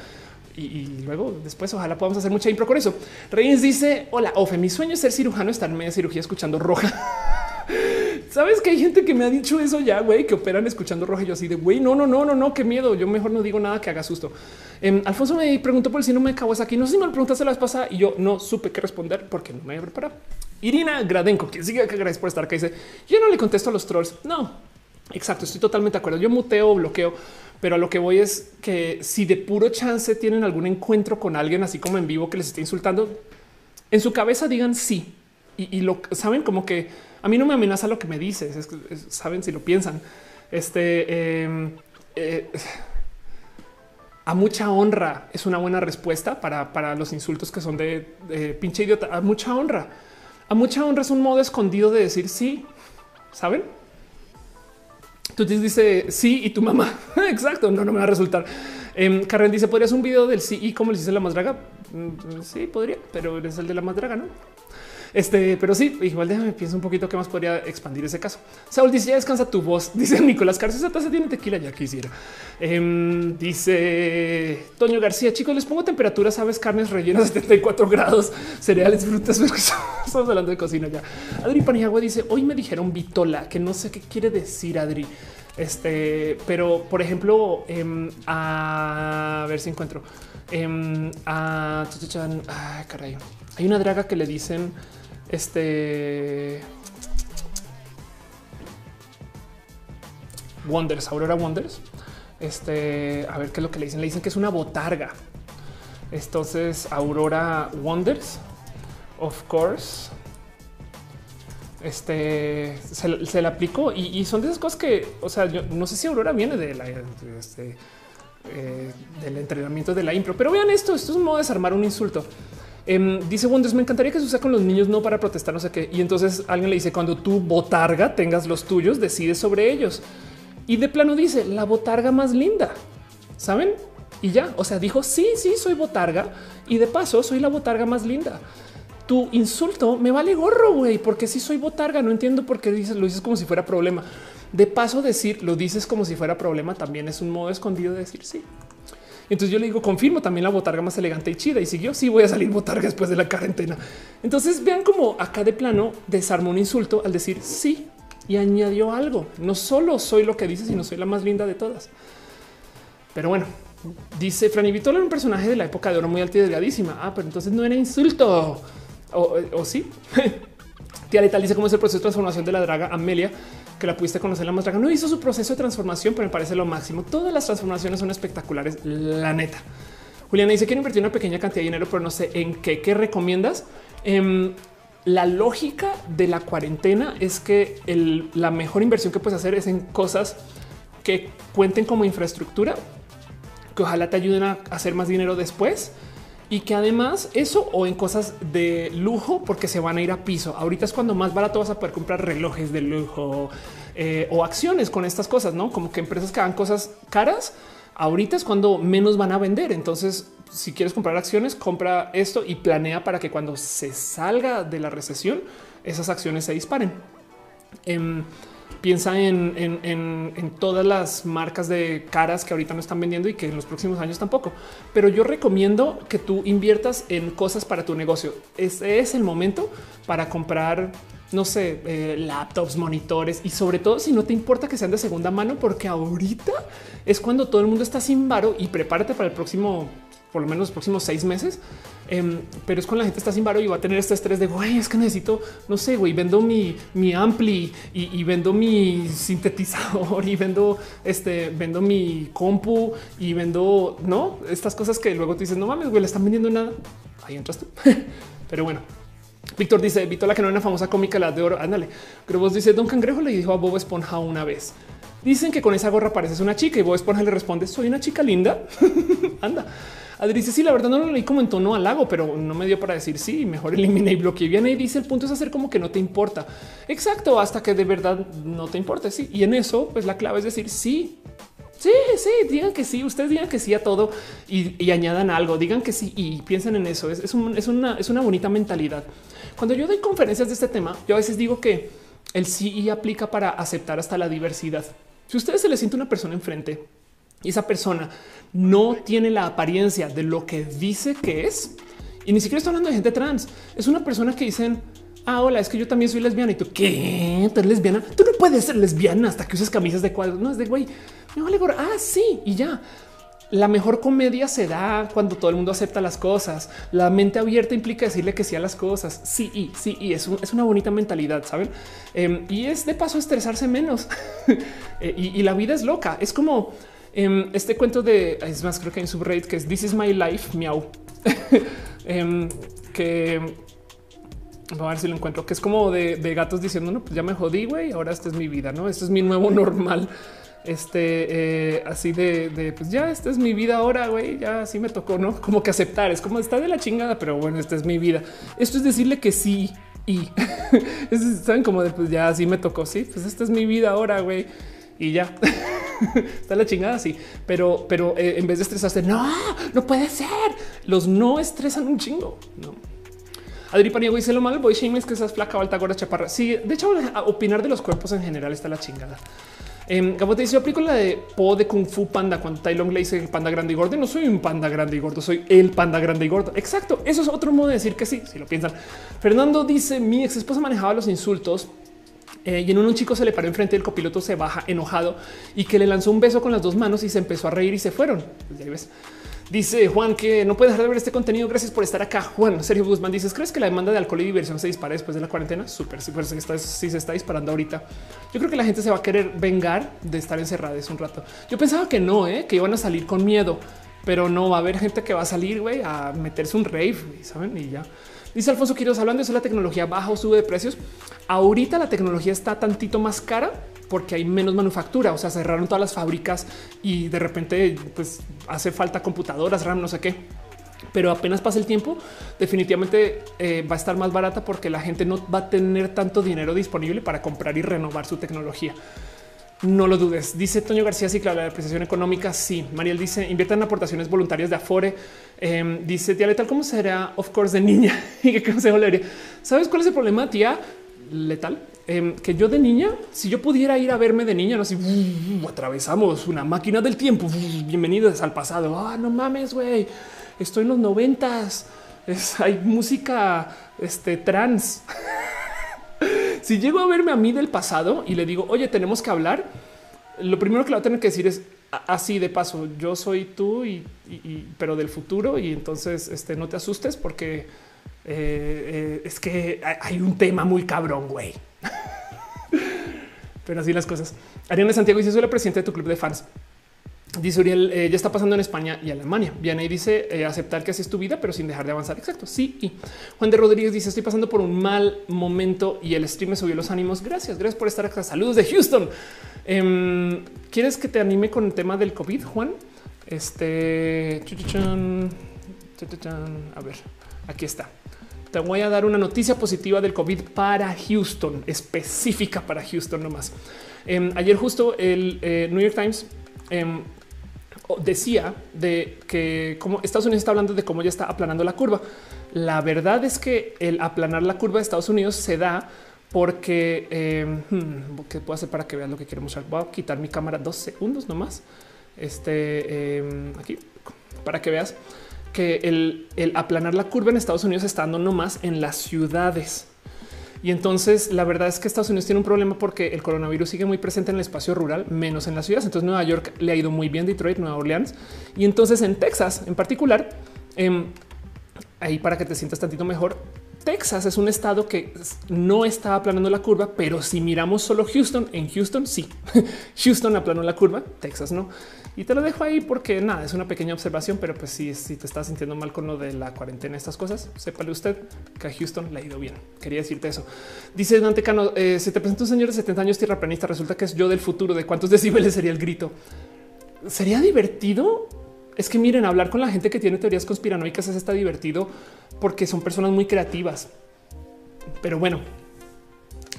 y, luego después ojalá podamos hacer mucha impro con eso. Reyes dice hola, Ofe, mi sueño es ser cirujano, estar en media cirugía escuchando roja. Sabes que hay gente que me ha dicho eso ya, güey, que operan escuchando roja. Yo así de güey, no, no, no, no, no, qué miedo. Yo mejor no digo nada que haga susto. Em, Alfonso me preguntó por el síndrome de aquí. No sé si me lo preguntaste la vez pasada y yo no supe qué responder porque no me había preparado. Irina Gradenko, quien sigue que gracias por estar acá, dice yo no le contesto a los trolls. No, exacto. Estoy totalmente de acuerdo. Yo muteo, bloqueo pero a lo que voy es que si de puro chance tienen algún encuentro con alguien así como en vivo que les esté insultando, en su cabeza digan sí y, lo saben como que a mí no me amenaza lo que me dices, es, saben si lo piensan. Este em, eh, a mucha honra es una buena respuesta para, los insultos que son de, de pinche idiota. A mucha honra, a mucha honra es un modo escondido de decir sí, saben? Tú te dice sí y tu mamá. Exacto. No, no me va a resultar. Eh, Karen dice: ¿Podrías un video del sí y cómo le dice la más draga? Mm, sí, podría, pero es el de la más draga, no? Este, pero sí, igual déjame pienso un poquito qué más podría expandir ese caso. Saúl dice: Ya descansa tu voz. Dice Nicolás Cárcel, esa taza tiene tequila, ya quisiera. Em, dice Toño García: Chicos, les pongo temperatura, sabes, carnes rellenas a 74 grados, cereales, frutas. Estamos hablando de cocina ya. Adri Paniagua dice: Hoy me dijeron vitola, que no sé qué quiere decir, Adri. Este, pero por ejemplo, em, a ver si encuentro em, a Ay, caray. Hay una draga que le dicen este Wonders, Aurora Wonders. Este, a ver qué es lo que le dicen. Le dicen que es una botarga. Entonces, Aurora Wonders, of course. este se, le aplicó y, son de esas cosas que, o sea, yo no sé si Aurora viene de la, este, eh, del entrenamiento de la impro, pero vean esto. Esto es un modo de desarmar un insulto. Em, dice Wonders, me encantaría que se use con los niños, no para protestar, no sé qué. Y entonces alguien le dice, cuando tú botarga tengas los tuyos, decides sobre ellos. Y de plano dice, la botarga más linda, ¿saben? Y ya, o sea, dijo, sí, sí, soy botarga. Y de paso, soy la botarga más linda. Tu insulto me vale gorro, güey, porque si soy botarga, no entiendo por qué dices, lo dices como si fuera problema. De paso, decir lo dices como si fuera problema también es un modo escondido de decir sí. Entonces yo le digo, confirmo también la botarga más elegante y chida. Y siguió, sí, voy a salir botarga después de la cuarentena. Entonces vean como acá de plano desarmó un insulto al decir sí y añadió algo. No solo soy lo que dice, sino soy la más linda de todas. Pero bueno, dice Franny Vitola era un personaje de la época de oro muy alta y. Ah, pero entonces no era insulto. O, o sí. Tía Letal dice cómo es el proceso de transformación de la draga Amelia que la pudiste conocer la más draga. No hizo su proceso de transformación, pero me parece lo máximo. Todas las transformaciones son espectaculares, la neta. Juliana dice quiero invertir una pequeña cantidad de dinero, pero no sé en qué. ¿Qué recomiendas? Em, la lógica de la cuarentena es que la mejor inversión que puedes hacer es en cosas que cuenten como infraestructura, que ojalá te ayuden a hacer más dinero después y que además eso o en cosas de lujo porque se van a ir a piso. Ahorita es cuando más barato vas a poder comprar relojes de lujo eh, o acciones con estas cosas, no como que empresas que hagan cosas caras. Ahorita es cuando menos van a vender. Entonces, si quieres comprar acciones, compra esto y planea para que cuando se salga de la recesión, esas acciones se disparen. Em, piensa en, todas las marcas de caras que ahorita no están vendiendo y que en los próximos años tampoco. Pero yo recomiendo que tú inviertas en cosas para tu negocio. Ese es el momento para comprar, no sé, eh, laptops, monitores y sobre todo si no te importa que sean de segunda mano, porque ahorita es cuando todo el mundo está sin varo y prepárate para el próximo por lo menos los próximos seis meses. Em, pero es con la gente está sin varo y va a tener este estrés de güey, es que necesito, no sé, güey, vendo mi, mi ampli y, vendo mi sintetizador y vendo este, vendo mi compu y vendo no estas cosas que luego tú dices, no mames, güey, le están vendiendo nada. Ahí entras tú. pero bueno, Víctor dice, la que no era una famosa cómica, la de oro. Ándale. Pero vos dice, Don Cangrejo le dijo a Bob Esponja una vez. Dicen que con esa gorra pareces una chica y Bob Esponja le responde, soy una chica linda. Anda. Adri dice sí, la verdad no lo leí como en tono halago, pero no me dio para decir sí, mejor elimina y bloqueé. Viene y dice el punto es hacer como que no te importa. Exacto, hasta que de verdad no te importe. Sí, y en eso, pues la clave es decir sí. Sí, sí, digan que sí, ustedes digan que sí a todo y, añadan algo, digan que sí y piensen en eso. Es, una, es una bonita mentalidad. Cuando yo doy conferencias de este tema, yo a veces digo que el sí aplica para aceptar hasta la diversidad. Si ustedes se les siente una persona enfrente y esa persona no tiene la apariencia de lo que dice que es. Y ni siquiera estoy hablando de gente trans. Es una persona que dicen, ah, hola, es que yo también soy lesbiana. Y tú, ¿qué? ¿Tú eres lesbiana? Tú no puedes ser lesbiana hasta que uses camisas de cuadros. No, es de güey. Me vale Ah, sí. Y ya. La mejor comedia se da cuando todo el mundo acepta las cosas. La mente abierta implica decirle que sí a las cosas. Sí, y sí, y es, es una bonita mentalidad, saben? Em, y es de paso estresarse menos. Eh, y la vida es loca. Es como Em, este cuento de es más, creo que en subreddit que es This is my life, miau, em, que voy a ver si lo encuentro, que es como de, gatos diciendo no, pues ya me jodí, güey. Ahora esta es mi vida, no? Este es mi nuevo normal. Este eh, así de, pues ya esta es mi vida ahora, güey. Ya así me tocó, no como que aceptar. Es como está de la chingada, pero bueno, esta es mi vida. Esto es decirle que sí y saben como de pues ya así me tocó. Sí, pues esta es mi vida ahora, güey y ya está la chingada. Sí, pero, pero eh, en vez de estresarse, no, no puede ser. Los no estresan un chingo. No. Adri Paniego dice lo malo, voy shame es que seas flaca, alta, gorda, chaparra. Sí, de hecho, opinar de los cuerpos en general está la chingada. Eh, Gabo te dice: Yo aplico la de Po de Kung Fu Panda cuando Tai Long le dice panda grande y gordo. No soy un panda grande y gordo, soy el panda grande y gordo. Exacto. Eso es otro modo de decir que sí, si lo piensan. Fernando dice: Mi ex esposa manejaba los insultos eh, y en un chico se le paró enfrente del copiloto, se baja enojado y que le lanzó un beso con las dos manos y se empezó a reír y se fueron. Pues dice Juan que no puede dejar de ver este contenido. Gracias por estar acá. Juan Sergio Guzmán dices: ¿Crees que la demanda de alcohol y diversión se dispara después de la cuarentena? Súper, súper. Si se está disparando ahorita, yo creo que la gente se va a querer vengar de estar encerrada un rato. Yo pensaba que no, ¿eh? que iban a salir con miedo, pero no va a haber gente que va a salir a meterse un rave, saben? Y ya Dice Alfonso Quiroz, hablando de eso, la tecnología baja o sube de precios. Ahorita la tecnología está tantito más cara porque hay menos manufactura, o sea, cerraron todas las fábricas y de repente pues hace falta computadoras, RAM, no sé qué. Pero apenas pasa el tiempo, definitivamente eh, va a estar más barata porque la gente no va a tener tanto dinero disponible para comprar y renovar su tecnología. No lo dudes. Dice Toño García, sí, claro, la depreciación económica. Sí. Mariel dice inviertan aportaciones voluntarias de Afore. Em, dice tía Letal, ¿cómo será? Of course, de niña. ¿Y qué consejo le daría? ¿Sabes cuál es el problema, tía Letal? Em, que yo de niña, si yo pudiera ir a verme de niña, no sé, atravesamos una máquina del tiempo. Bienvenidos al pasado. Ah, no mames, güey. Estoy en los noventas. hay música este, trans. si llego a verme a mí del pasado y le digo, oye, tenemos que hablar, lo primero que le voy a tener que decir es así de paso, yo soy tú y, pero del futuro y entonces este, no te asustes porque eh, eh, es que hay un tema muy cabrón, güey. pero así las cosas. Ariana Santiago dice, soy la presidenta de tu club de fans. Dice Uriel, eh, ya está pasando en España y Alemania. Viene y dice eh, aceptar que así es tu vida, pero sin dejar de avanzar. Exacto. Sí. Y Juan de Rodríguez dice: Estoy pasando por un mal momento y el stream me subió los ánimos. Gracias, gracias por estar acá. Saludos de Houston. Em, ¿Quieres que te anime con el tema del COVID, Juan? Este a ver, aquí está. Te voy a dar una noticia positiva del COVID para Houston, específica para Houston nomás. Em, ayer justo el eh, New York Times em, decía de que como Estados Unidos está hablando de cómo ya está aplanando la curva. La verdad es que el aplanar la curva de Estados Unidos se da porque eh, hmm, qué puedo hacer para que vean lo que quiero mostrar. Voy a quitar mi cámara dos segundos nomás. Este em, aquí para que veas que el, el aplanar la curva en Estados Unidos está dando nomás en las ciudades. Y entonces la verdad es que Estados Unidos tiene un problema porque el coronavirus sigue muy presente en el espacio rural, menos en las ciudades. Entonces Nueva York le ha ido muy bien, Detroit, Nueva Orleans. Y entonces en Texas en particular, em, ahí para que te sientas tantito mejor, Texas es un estado que no está aplanando la curva, pero si miramos solo Houston, en Houston sí, Houston aplanó la curva, Texas no. Y te lo dejo ahí porque nada, es una pequeña observación, pero pues si, si te estás sintiendo mal con lo de la cuarentena, estas cosas, sépale usted que a Houston le ha ido bien. Quería decirte eso. Dice Dante Cano, eh, se te presenta un señor de 70 años tierraplanista, resulta que es yo del futuro, ¿de cuántos decibeles sería el grito? ¿Sería divertido? Es que miren, hablar con la gente que tiene teorías conspiranoicas es está divertido porque son personas muy creativas. Pero bueno,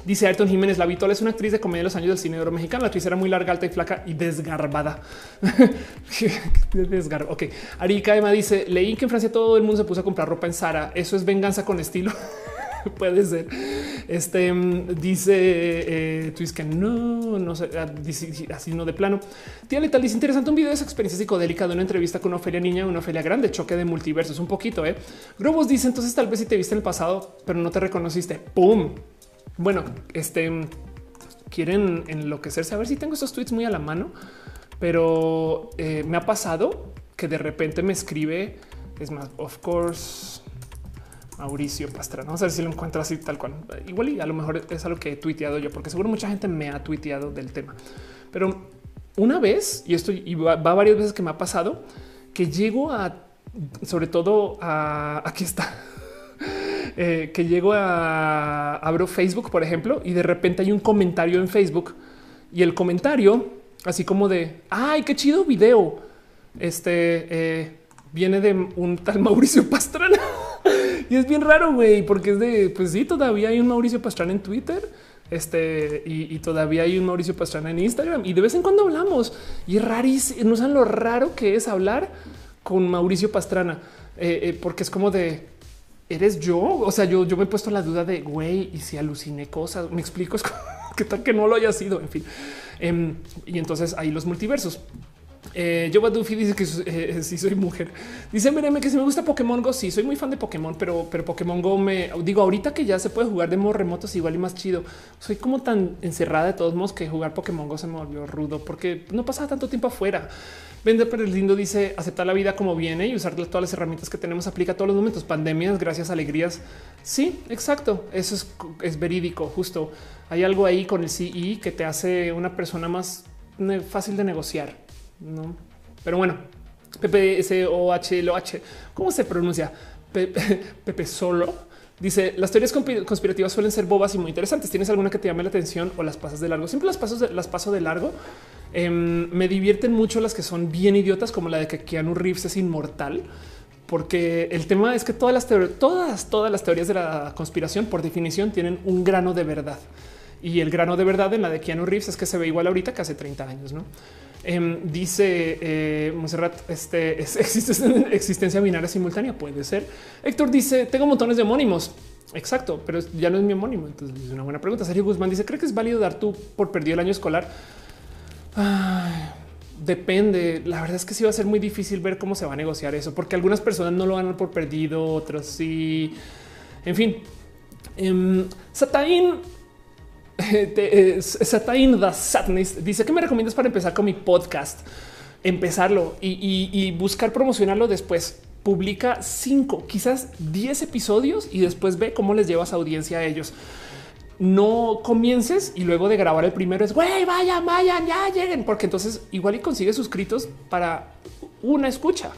Dice Ayrton Jiménez, la Vitola es una actriz de comedia de los años del cine oro mexicano. La actriz era muy larga, alta y flaca y desgarbada. Desgar ok. Arika Emma dice, leí que en Francia todo el mundo se puso a comprar ropa en Sara. Eso es venganza con estilo. Puede ser. Este dice eh, que no, no sé, ah, así no de plano. Tía Letal dice interesante un video de esa experiencia psicodélica de una entrevista con una Ofelia niña, una Ofelia grande, choque de multiversos, un poquito. Eh. Grobos dice entonces tal vez si te viste en el pasado, pero no te reconociste. ¡Pum! Bueno, este quieren enloquecerse. A ver si tengo estos tweets muy a la mano, pero eh, me ha pasado que de repente me escribe. Es más, of course, Mauricio Pastrana. Vamos a ver si lo encuentro así tal cual. Igual y a lo mejor es algo que he tuiteado yo, porque seguro mucha gente me ha tuiteado del tema. Pero una vez, y esto y va, varias veces que me ha pasado, que llego a, sobre todo a, aquí está, eh, que llego a abro Facebook, por ejemplo, y de repente hay un comentario en Facebook y el comentario, así como de ay, qué chido video. Este eh, viene de un tal Mauricio Pastrana y es bien raro, güey, porque es de pues sí, todavía hay un Mauricio Pastrana en Twitter. Este y, todavía hay un Mauricio Pastrana en Instagram y de vez en cuando hablamos y es rarísimo. No saben lo raro que es hablar con Mauricio Pastrana, eh, porque es como de eres yo. O sea, yo, yo me he puesto la duda de güey, y si aluciné cosas, me explico, es que tal que no lo haya sido. En fin, em, y entonces ahí los multiversos. Eh, yo Duffy dice que eh, sí soy mujer. Dice Mereme que si me gusta Pokémon Go, sí soy muy fan de Pokémon, pero, pero Pokémon Go me digo ahorita que ya se puede jugar de modo remoto es igual y más chido. Soy como tan encerrada de todos modos que jugar Pokémon Go se me volvió rudo porque no pasaba tanto tiempo afuera. Vende pero el lindo dice aceptar la vida como viene y usar todas las herramientas que tenemos aplica a todos los momentos, pandemias, gracias, alegrías. Sí, exacto. Eso es, es verídico. Justo hay algo ahí con el CI que te hace una persona más fácil de negociar. No, pero bueno, PPSOHLOH, ¿cómo se pronuncia? Pepe, Solo Dice las teorías conspirativas suelen ser bobas y muy interesantes. ¿Tienes alguna que te llame la atención o las pasas de largo? Siempre las paso las paso de largo. Em, me divierten mucho las que son bien idiotas, como la de que Keanu Reeves es inmortal, porque el tema es que todas las todas, las teorías de la conspiración, por definición, tienen un grano de verdad. Y el grano de verdad en la de Keanu Reeves es que se ve igual ahorita que hace 30 años, ¿no? Em, dice eh, Monserrat, este existe existencia binaria simultánea. Puede ser. Héctor dice: Tengo montones de homónimos. Exacto, pero ya no es mi homónimo. Entonces es una buena pregunta. Sergio Guzmán dice: ¿Cree que es válido dar tú por perdido el año escolar? Depende. La verdad es que sí va a ser muy difícil ver cómo se va a negociar eso, porque algunas personas no lo ganan por perdido, otras sí. En fin, um, Satain eh, Satain the Sadness dice que me recomiendas para empezar con mi podcast, empezarlo y, buscar promocionarlo después. Publica cinco, quizás diez episodios y después ve cómo les llevas audiencia a ellos. No comiences y luego de grabar el primero es güey, vayan, vayan, ya lleguen, porque entonces igual y consigues suscritos para una escucha.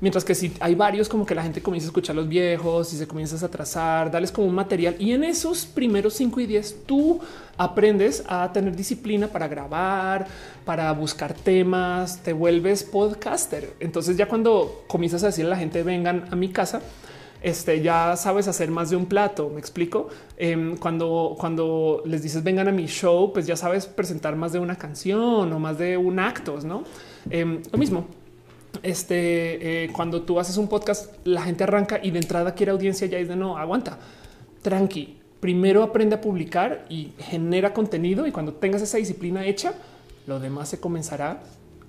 Mientras que si hay varios, como que la gente comienza a escuchar los viejos y se comienzas a trazar, dales como un material. Y en esos primeros 5 y 10, tú aprendes a tener disciplina para grabar, para buscar temas, te vuelves podcaster. Entonces ya cuando comienzas a decirle a la gente vengan a mi casa, este, ya sabes hacer más de un plato. Me explico. Em, cuando, cuando les dices vengan a mi show, pues ya sabes presentar más de una canción o más de un actos, no? Em, lo mismo este, eh, cuando tú haces un podcast, la gente arranca y de entrada quiere audiencia ya es de no aguanta, tranqui. Primero aprende a publicar y genera contenido y cuando tengas esa disciplina hecha, lo demás se comenzará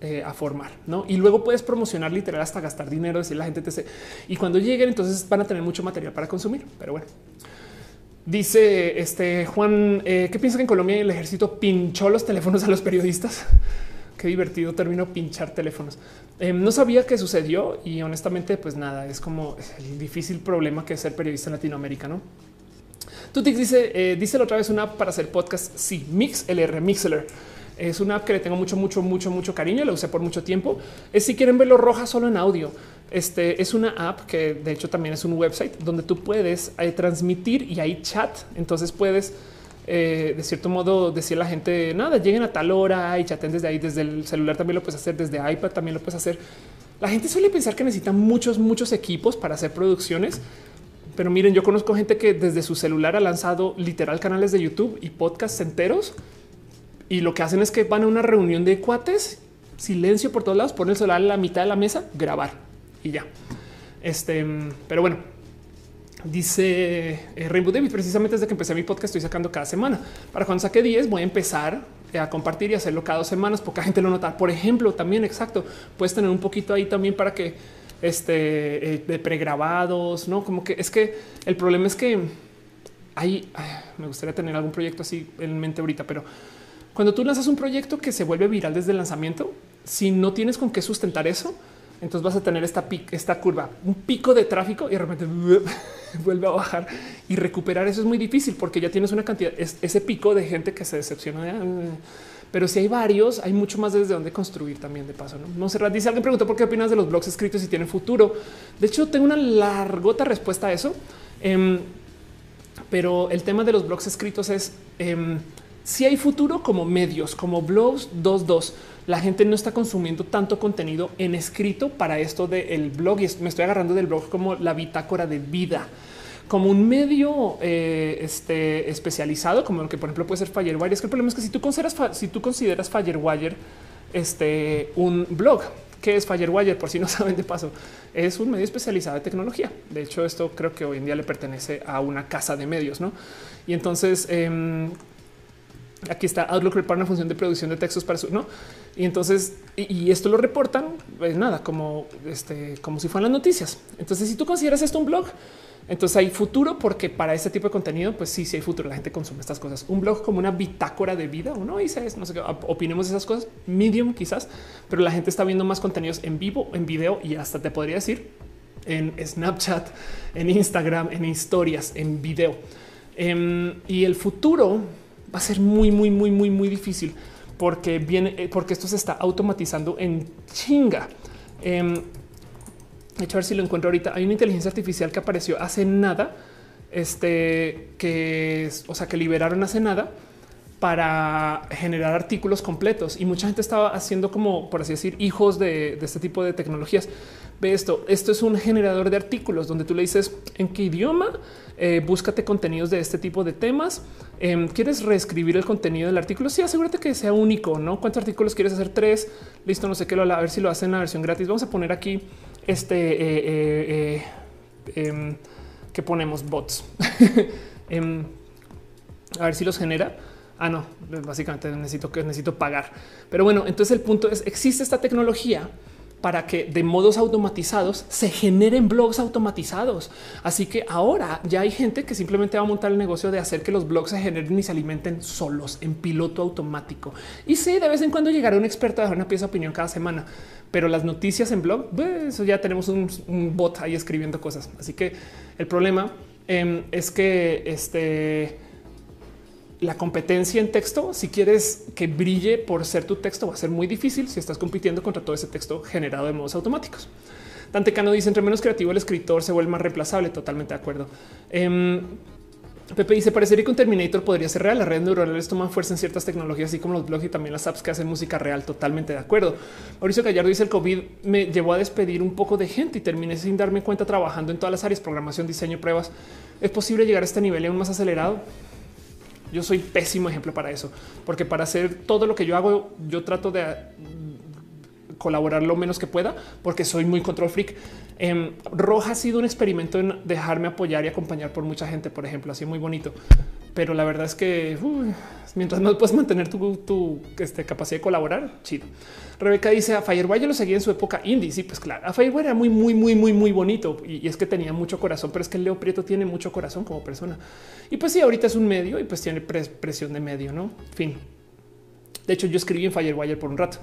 eh, a formar, ¿no? Y luego puedes promocionar literal hasta gastar dinero, decir la gente te sé. Y cuando lleguen, entonces van a tener mucho material para consumir. Pero bueno, dice este Juan, eh, ¿qué piensa que en Colombia el ejército pinchó los teléfonos a los periodistas? qué divertido termino pinchar teléfonos. Em, no sabía qué sucedió y honestamente, pues nada, es como el difícil problema que es ser periodista en Latinoamérica, ¿no? Dice, eh, dice otra vez una para hacer podcast. Sí, Mix LR, Mixler. Es una app que le tengo mucho, mucho, mucho, mucho cariño. La usé por mucho tiempo. Es si quieren verlo roja solo en audio. Este es una app que de hecho también es un website donde tú puedes eh, transmitir y hay chat. Entonces puedes eh, de cierto modo decir a la gente nada, lleguen a tal hora y chaten desde ahí, desde el celular también lo puedes hacer, desde iPad también lo puedes hacer. La gente suele pensar que necesita muchos, muchos equipos para hacer producciones. Pero miren, yo conozco gente que desde su celular ha lanzado literal canales de YouTube y podcasts enteros. Y lo que hacen es que van a una reunión de cuates, silencio por todos lados, ponen el celular a la mitad de la mesa, grabar y ya. Este, pero bueno, Dice eh, Rainbow David, precisamente desde que empecé mi podcast estoy sacando cada semana. Para cuando saque 10 voy a empezar a compartir y hacerlo cada dos semanas. Poca gente lo nota. Por ejemplo, también exacto. Puedes tener un poquito ahí también para que este eh, de pregrabados, no como que es que el problema es que hay me gustaría tener algún proyecto así en mente ahorita, pero cuando tú lanzas un proyecto que se vuelve viral desde el lanzamiento, si no tienes con qué sustentar eso, entonces vas a tener esta, esta curva, un pico de tráfico y de repente vuelve a bajar y recuperar eso es muy difícil porque ya tienes una cantidad, ese pico de gente que se decepciona. Ah, pero si hay varios, hay mucho más desde donde construir también de paso. No, se dice alguien preguntó por qué opinas de los blogs escritos y tienen futuro. De hecho, tengo una largota respuesta a eso. Em, pero el tema de los blogs escritos es em, si hay futuro como medios, como blogs 2.2 la gente no está consumiendo tanto contenido en escrito para esto del blog y me estoy agarrando del blog como la bitácora de vida como un medio eh, este, especializado, como lo que por ejemplo puede ser Firewire. Es que el problema es que si tú consideras, si tú consideras Firewire este, un blog, que es Firewire? Por si no saben de paso, es un medio especializado de tecnología. De hecho, esto creo que hoy en día le pertenece a una casa de medios, ¿no? Y entonces em, aquí está Outlook prepara una función de producción de textos para su no. Y entonces, y, esto lo reportan pues nada como este, como si fueran las noticias. Entonces, si tú consideras esto un blog, entonces hay futuro porque para este tipo de contenido, pues sí, sí hay futuro. La gente consume estas cosas. Un blog como una bitácora de vida. Uno dice, no sé qué, opinemos esas cosas. Medium quizás, pero la gente está viendo más contenidos en vivo, en video y hasta te podría decir en Snapchat, en Instagram, en historias, en video. Em, y el futuro va a ser muy, muy, muy, muy, muy difícil porque viene, eh, porque esto se está automatizando en chinga. Eh, hecho, a ver si lo encuentro ahorita. Hay una inteligencia artificial que apareció hace nada este, que, o sea, que liberaron hace nada para generar artículos completos y mucha gente estaba haciendo como, por así decir, hijos de, este tipo de tecnologías. Esto, esto es un generador de artículos donde tú le dices en qué idioma, eh, búscate contenidos de este tipo de temas. Em, ¿Quieres reescribir el contenido del artículo? Sí, asegúrate que sea único, ¿no? ¿Cuántos artículos quieres hacer? Tres. Listo, no sé qué, a ver si lo hacen en la versión gratis. Vamos a poner aquí este eh, eh, em, que ponemos bots. Em, a ver si los genera. Ah, no, básicamente necesito que necesito pagar. Pero bueno, entonces el punto es existe esta tecnología para que de modos automatizados se generen blogs automatizados. Así que ahora ya hay gente que simplemente va a montar el negocio de hacer que los blogs se generen y se alimenten solos en piloto automático. Y sí, de vez en cuando llegará un experto a dejar una pieza de opinión cada semana, pero las noticias en blog, pues, ya tenemos un, bot ahí escribiendo cosas. Así que el problema em, es que este la competencia en texto, si quieres que brille por ser tu texto, va a ser muy difícil si estás compitiendo contra todo ese texto generado de modos automáticos. Dante Cano dice entre menos creativo el escritor se vuelve más reemplazable. Totalmente de acuerdo. Em, Pepe dice parecería que un Terminator podría ser real. Las redes neuronales toman fuerza en ciertas tecnologías, así como los blogs y también las apps que hacen música real. Totalmente de acuerdo. Mauricio Gallardo dice el COVID me llevó a despedir un poco de gente y terminé sin darme cuenta trabajando en todas las áreas, programación, diseño, pruebas. Es posible llegar a este nivel aún más acelerado. Yo soy pésimo ejemplo para eso, porque para hacer todo lo que yo hago, yo trato de colaborar lo menos que pueda, porque soy muy control freak. Em, Roja ha sido un experimento en dejarme apoyar y acompañar por mucha gente, por ejemplo, así muy bonito. Pero la verdad es que mientras más puedes mantener tu, este, capacidad de colaborar, chido. Rebeca dice a Firewire yo lo seguía en su época indie. Sí, pues claro, a Firewire era muy, muy, muy, muy, muy bonito y, es que tenía mucho corazón, pero es que Leo Prieto tiene mucho corazón como persona. Y pues sí, ahorita es un medio y pues tiene presión de medio, no fin. De hecho, yo escribí en Firewire por un rato.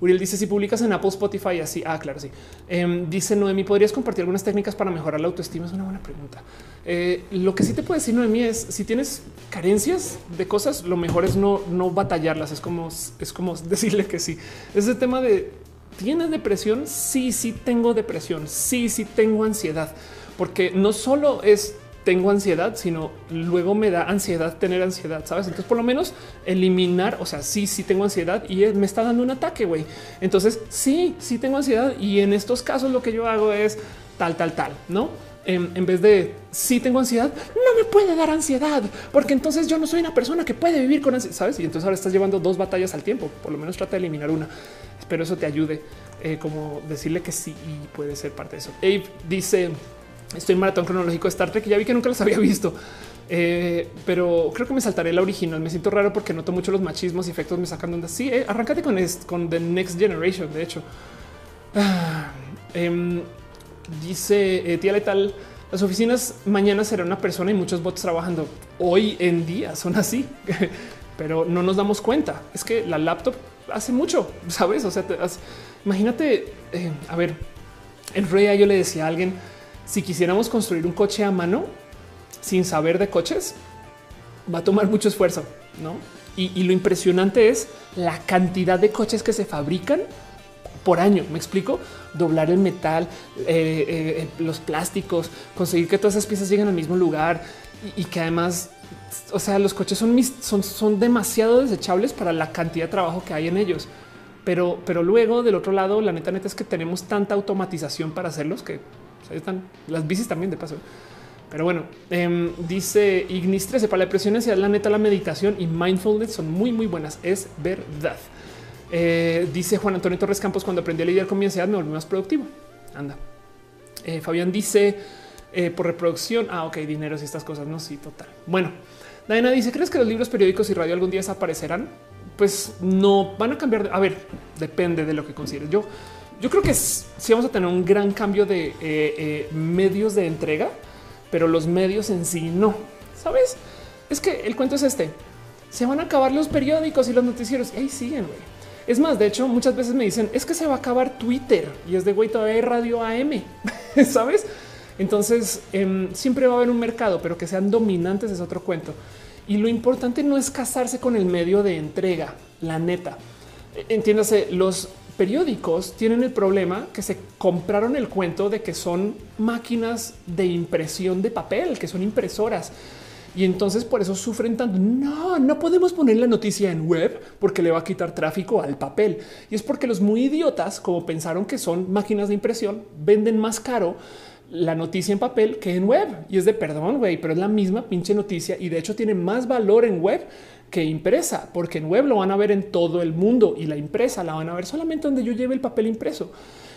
Uriel dice si publicas en Apple, Spotify, así. Ah, claro, sí. Em, dice Noemi, ¿podrías compartir algunas técnicas para mejorar la autoestima? Es una buena pregunta. Eh, lo que sí te puedo decir, Noemi, es si tienes carencias de cosas, lo mejor es no, no batallarlas. Es como, es como decirle que sí. Ese tema de ¿tienes depresión? Sí, sí tengo depresión. Sí, sí tengo ansiedad. Porque no solo es tengo ansiedad, sino luego me da ansiedad tener ansiedad, ¿sabes? Entonces por lo menos eliminar, o sea, sí, sí tengo ansiedad y me está dando un ataque, güey. Entonces sí, sí tengo ansiedad y en estos casos lo que yo hago es tal, tal, tal, ¿no? En, vez de sí tengo ansiedad, no me puede dar ansiedad, porque entonces yo no soy una persona que puede vivir con ansiedad, ¿sabes? Y entonces ahora estás llevando dos batallas al tiempo, por lo menos trata de eliminar una. Espero eso te ayude, eh, como decirle que sí y puede ser parte de eso. Abe dice, Estoy en maratón cronológico de Star Trek. Ya vi que nunca los había visto, eh, pero creo que me saltaré la original. Me siento raro porque noto mucho los machismos y efectos me sacan onda. Sí, eh, arráncate con, con The Next Generation. De hecho, ah, em, dice eh, tía letal. Las oficinas mañana será una persona y muchos bots trabajando. Hoy en día son así, pero no nos damos cuenta. Es que la laptop hace mucho, sabes? O sea, imagínate, eh, a ver, en realidad yo le decía a alguien si quisiéramos construir un coche a mano sin saber de coches, va a tomar mucho esfuerzo, ¿no? Y, lo impresionante es la cantidad de coches que se fabrican por año. Me explico doblar el metal, eh, eh, los plásticos, conseguir que todas esas piezas lleguen al mismo lugar y, que además, o sea, los coches son, son, son demasiado desechables para la cantidad de trabajo que hay en ellos. Pero, pero luego del otro lado, la neta neta es que tenemos tanta automatización para hacerlos que ahí están las bicis también de paso. Pero bueno, em, dice Ignis 13 para la depresión ansiedad, la neta, la meditación y mindfulness son muy, muy buenas. Es verdad. Eh, dice Juan Antonio Torres Campos, cuando aprendí a lidiar con mi ansiedad me volví más productivo. Anda. Eh, Fabián dice eh, por reproducción. Ah, ok, dineros y estas cosas. No, sí, total. Bueno, Diana dice: ¿Crees que los libros, periódicos y radio algún día desaparecerán? Pues no van a cambiar. A ver, depende de lo que consideres. Yo yo creo que sí vamos a tener un gran cambio de eh, eh, medios de entrega, pero los medios en sí no. Sabes? Es que el cuento es este. Se van a acabar los periódicos y los noticieros ahí siguen. Es más, de hecho, muchas veces me dicen es que se va a acabar Twitter y es de güey, todavía hay radio AM, sabes? Entonces em, siempre va a haber un mercado, pero que sean dominantes es otro cuento. Y lo importante no es casarse con el medio de entrega, la neta. Entiéndase, los periódicos tienen el problema que se compraron el cuento de que son máquinas de impresión de papel, que son impresoras. Y entonces por eso sufren tanto. No, no podemos poner la noticia en web porque le va a quitar tráfico al papel. Y es porque los muy idiotas, como pensaron que son máquinas de impresión, venden más caro la noticia en papel que en web. Y es de perdón, güey, pero es la misma pinche noticia y de hecho tiene más valor en web que impresa, porque en web lo van a ver en todo el mundo y la impresa la van a ver solamente donde yo lleve el papel impreso.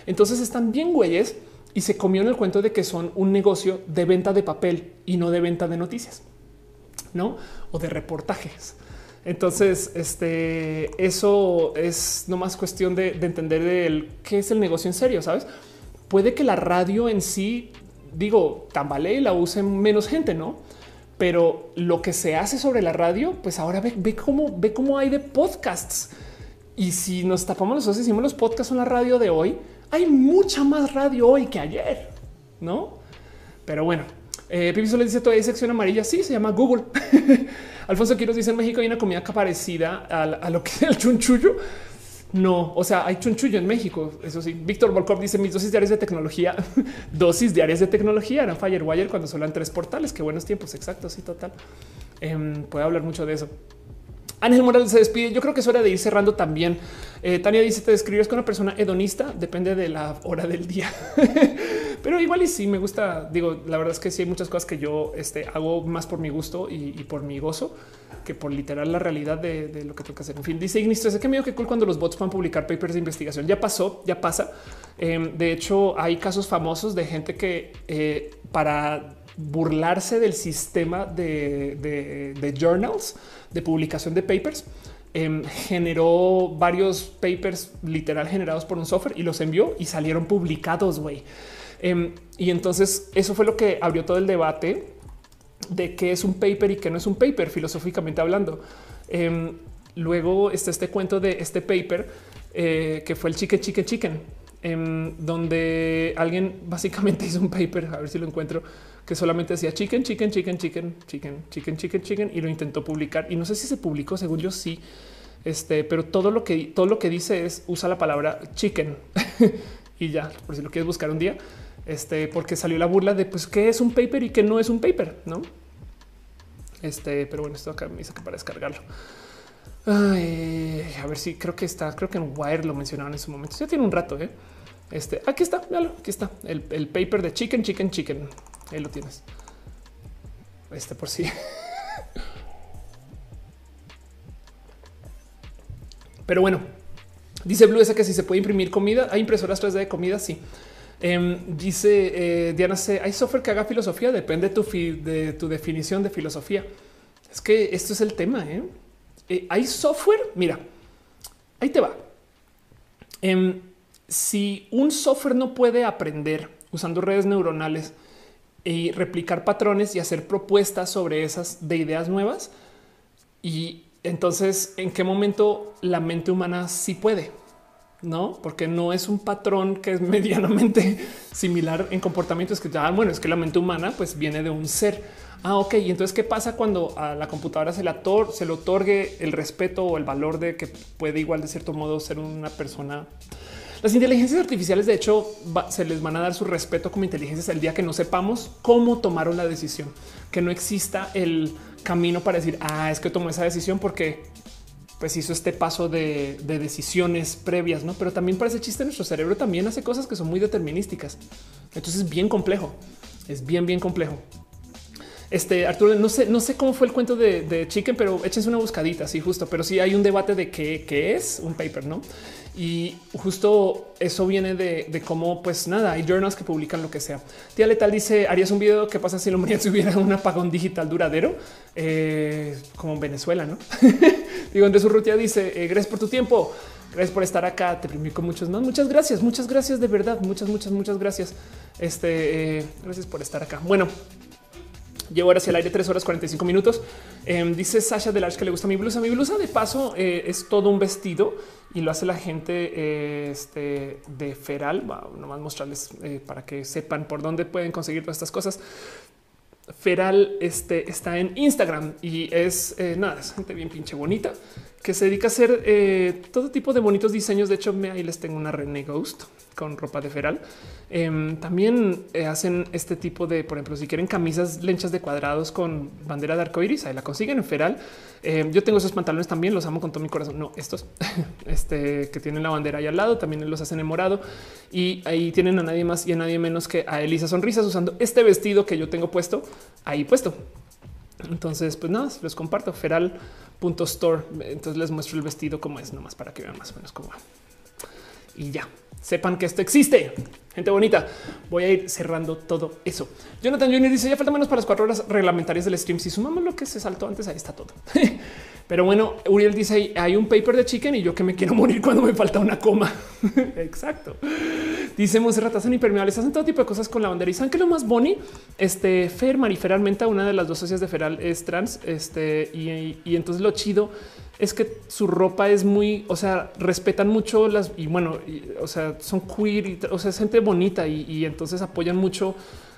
Entonces están bien güeyes y se comió en el cuento de que son un negocio de venta de papel y no de venta de noticias, no o de reportajes. Entonces, este, eso es no más cuestión de, de entender el qué es el negocio en serio, sabes? Puede que la radio en sí, digo, tambalee y la use menos gente, no? Pero lo que se hace sobre la radio, pues ahora ve, cómo ve cómo hay de podcasts. Y si nos tapamos los ojos y decimos los podcasts son la radio de hoy, hay mucha más radio hoy que ayer, no? Pero bueno, eh, Pipi le dice todavía sección amarilla. Sí, se llama Google. Alfonso Quiroz dice en México hay una comida parecida a, a lo que es el chunchullo. No, o sea, hay chunchullo en México. Eso sí, Víctor Volkov dice mis dosis diarias de tecnología, dosis diarias de tecnología eran Firewire cuando solo eran tres portales. Qué buenos tiempos. Exacto. Sí, total. Eh, puede hablar mucho de eso. Ángel Morales se despide. Yo creo que es hora de ir cerrando también. Eh, Tania dice: Te describes con una persona hedonista. Depende de la hora del día, pero igual y sí me gusta. Digo, la verdad es que sí hay muchas cosas que yo este, hago más por mi gusto y, por mi gozo que por literal la realidad de, lo que tengo que hacer. En fin, dice Ignis, es que medio que cool cuando los bots puedan publicar papers de investigación. Ya pasó, ya pasa. Em, de hecho, hay casos famosos de gente que eh, para burlarse del sistema de, journals, de publicación de papers, em, generó varios papers literal generados por un software y los envió y salieron publicados, güey. Em, y entonces eso fue lo que abrió todo el debate de qué es un paper y qué no es un paper, filosóficamente hablando. Em, luego está este cuento de este paper eh, que fue el chicken, chicken, chicken, donde alguien básicamente hizo un paper, a ver si lo encuentro, que solamente decía chicken, chicken, chicken, chicken, chicken, chicken, chicken, chicken y lo intentó publicar. Y no sé si se publicó, según yo sí, este, pero todo lo que todo lo que dice es usa la palabra chicken y ya, por si lo quieres buscar un día, este, porque salió la burla de pues qué es un paper y qué no es un paper, no? Este, pero bueno, esto acá me dice que para descargarlo. Ay, a ver si creo que está, creo que en Wire lo mencionaban en su momento. Ya tiene un rato. ¿eh? Este aquí está, véalo, aquí está el, el paper de chicken, chicken, chicken. Ahí lo tienes. Este por sí. Pero bueno, dice Blue esa que si se puede imprimir comida, hay impresoras 3D de comida. Sí. Em, dice eh, Diana C. Hay software que haga filosofía. Depende de tu, de tu definición de filosofía. Es que esto es el tema. ¿eh? Eh, hay software. Mira, ahí te va. Em, si un software no puede aprender usando redes neuronales y replicar patrones y hacer propuestas sobre esas de ideas nuevas, y entonces en qué momento la mente humana sí puede no, porque no es un patrón que es medianamente similar en comportamientos que ah, bueno, es que la mente humana pues viene de un ser. Ah, ok. Y entonces, ¿qué pasa cuando a la computadora se le otorgue el respeto o el valor de que puede igual de cierto modo ser una persona? Las inteligencias artificiales, de hecho, se les van a dar su respeto como inteligencias el día que no sepamos cómo tomaron la decisión, que no exista el camino para decir, ah, es que tomó esa decisión porque pues hizo este paso de, decisiones previas, no? Pero también parece chiste, nuestro cerebro también hace cosas que son muy determinísticas. Entonces es bien complejo, es bien, bien complejo. Este Arturo, no sé, no sé cómo fue el cuento de, Chicken, pero échense una buscadita. Sí, justo, pero sí hay un debate de qué, qué es un paper, no? Y justo eso viene de, cómo, pues nada, hay journals que publican lo que sea. Tía Letal dice: Harías un video. ¿Qué pasa si la humanidad tuviera un apagón digital duradero? Eh, como en Venezuela, no? Digo, Andrés Urrutia dice: eh, Gracias por tu tiempo. Gracias por estar acá. Te primí con muchos más. Muchas gracias. Muchas gracias de verdad. Muchas, muchas, muchas gracias. Este, eh, gracias por estar acá. Bueno, Llevo ahora hacia el aire 3 horas 45 minutos. Em, dice Sasha Delarge que le gusta mi blusa. Mi blusa de paso eh, es todo un vestido y lo hace la gente eh, este, de Feral. Va, nomás mostrarles eh, para que sepan por dónde pueden conseguir todas estas cosas. Feral este, está en Instagram y es nada, es gente bien pinche bonita que se dedica a hacer eh, todo tipo de bonitos diseños. De hecho, ahí les tengo una René Ghost con ropa de feral. Em, también eh, hacen este tipo de, por ejemplo, si quieren camisas lenchas de cuadrados con bandera de arcoiris, ahí la consiguen en feral. Em, yo tengo esos pantalones también, los amo con todo mi corazón. No, estos este, que tienen la bandera ahí al lado también los hacen en morado y ahí tienen a nadie más y a nadie menos que a Elisa Sonrisas usando este vestido que yo tengo puesto ahí puesto. Entonces, pues nada, les comparto feral.store. Entonces les muestro el vestido como es, nomás para que vean más o menos cómo va. Y ya sepan que esto existe. Gente bonita, voy a ir cerrando todo eso. Jonathan Junior dice ya falta menos para las cuatro horas reglamentarias del stream. Si sumamos lo que se saltó antes, ahí está todo. Pero bueno, Uriel dice hay un paper de chicken y yo que me quiero morir cuando me falta una coma. Exacto. Dice Monserrat, hacen impermeables, hacen todo tipo de cosas con la bandera. Y saben que lo más boni, este Fer Mariferalmente, una de las dos socias de Feral es trans. Este y, y entonces lo chido es que su ropa es muy, o sea, respetan mucho las y bueno, o sea, son queer, y, o sea, es gente bonita y, entonces apoyan mucho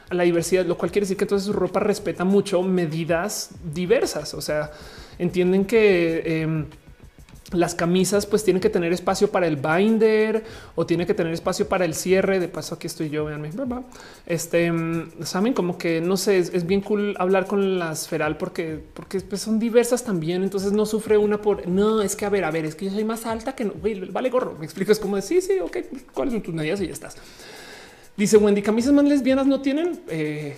a la diversidad, lo cual quiere decir que entonces su ropa respeta mucho medidas diversas. O sea, entienden que em, las camisas pues tienen que tener espacio para el binder o tiene que tener espacio para el cierre. De paso, aquí estoy yo, veanme. Este saben como que no sé, es, bien cool hablar con las feral porque, porque pues, son diversas también. Entonces no sufre una por no, es que a ver, a ver, es que yo soy más alta que no vale gorro. Me explico, es como de sí, sí, ok, cuáles son tus medidas y ya estás. Dice Wendy, camisas más lesbianas no tienen. Eh,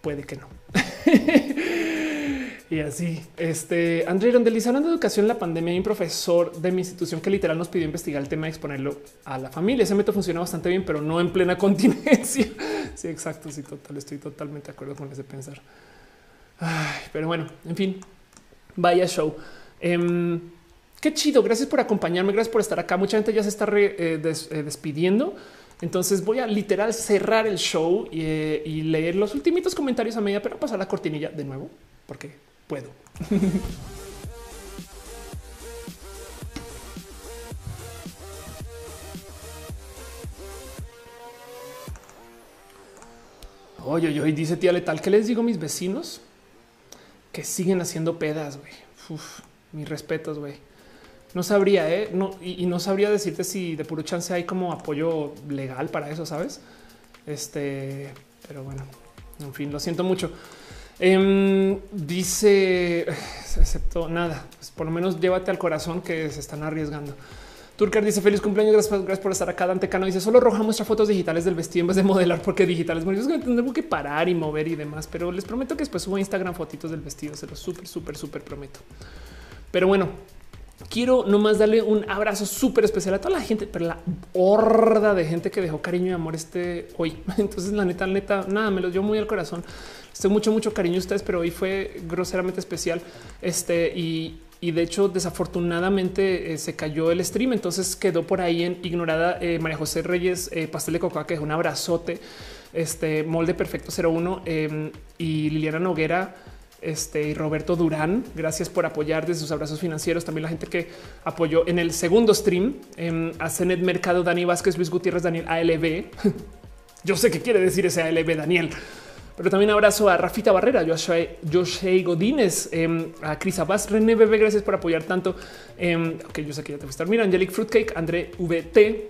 puede que no. Y así, este André Rondelis, hablando de educación la pandemia, hay un profesor de mi institución que literal nos pidió investigar el tema y exponerlo a la familia. Ese método funciona bastante bien, pero no en plena contingencia. Sí, exacto. Sí, total. Estoy totalmente de acuerdo con ese pensar. pero bueno, en fin, vaya show. Em, qué chido. Gracias por acompañarme. Gracias por estar acá. Mucha gente ya se está eh, eh, despidiendo. Entonces voy a literal cerrar el show y, eh, y leer los últimos comentarios a medida, pero pasar la cortinilla de nuevo, porque puedo. Oye, oye, dice tía letal, ¿qué les digo a mis vecinos? Que siguen haciendo pedas, güey. mis respetos, güey. No sabría, ¿eh? No, y, y, no sabría decirte si de puro chance hay como apoyo legal para eso, ¿sabes? Este, pero bueno, en fin, lo siento mucho. Em, dice, excepto nada, pues por lo menos llévate al corazón que se están arriesgando. Turker dice feliz cumpleaños, gracias, por estar acá. Dante Cano dice solo Roja muestra fotos digitales del vestido en vez de modelar porque digitales. Bueno, que tengo que parar y mover y demás, pero les prometo que después subo a Instagram fotitos del vestido. Se lo súper, súper, súper prometo. Pero bueno, quiero nomás darle un abrazo súper especial a toda la gente, pero la horda de gente que dejó cariño y amor este hoy. Entonces, la neta, neta, nada, me lo dio muy al corazón. Estoy mucho, mucho cariño a ustedes, pero hoy fue groseramente especial. Este y, de hecho, desafortunadamente eh, se cayó el stream. Entonces quedó por ahí en ignorada eh, María José Reyes, eh, pastel de coca, que es un abrazote. Este molde perfecto 01 em, y Liliana Noguera este, y Roberto Durán. Gracias por apoyar desde sus abrazos financieros. También la gente que apoyó en el segundo stream em, a Cenet Mercado, Dani Vázquez, Luis Gutiérrez, Daniel ALB. Yo sé qué quiere decir ese ALB, Daniel. Pero también abrazo a Rafita Barrera, Joshua Godínez, em, a Cris Abbas, René Bebé, gracias por apoyar tanto. Eh, ok, yo sé que ya te estar. Mira, Angelic Fruitcake, André VT,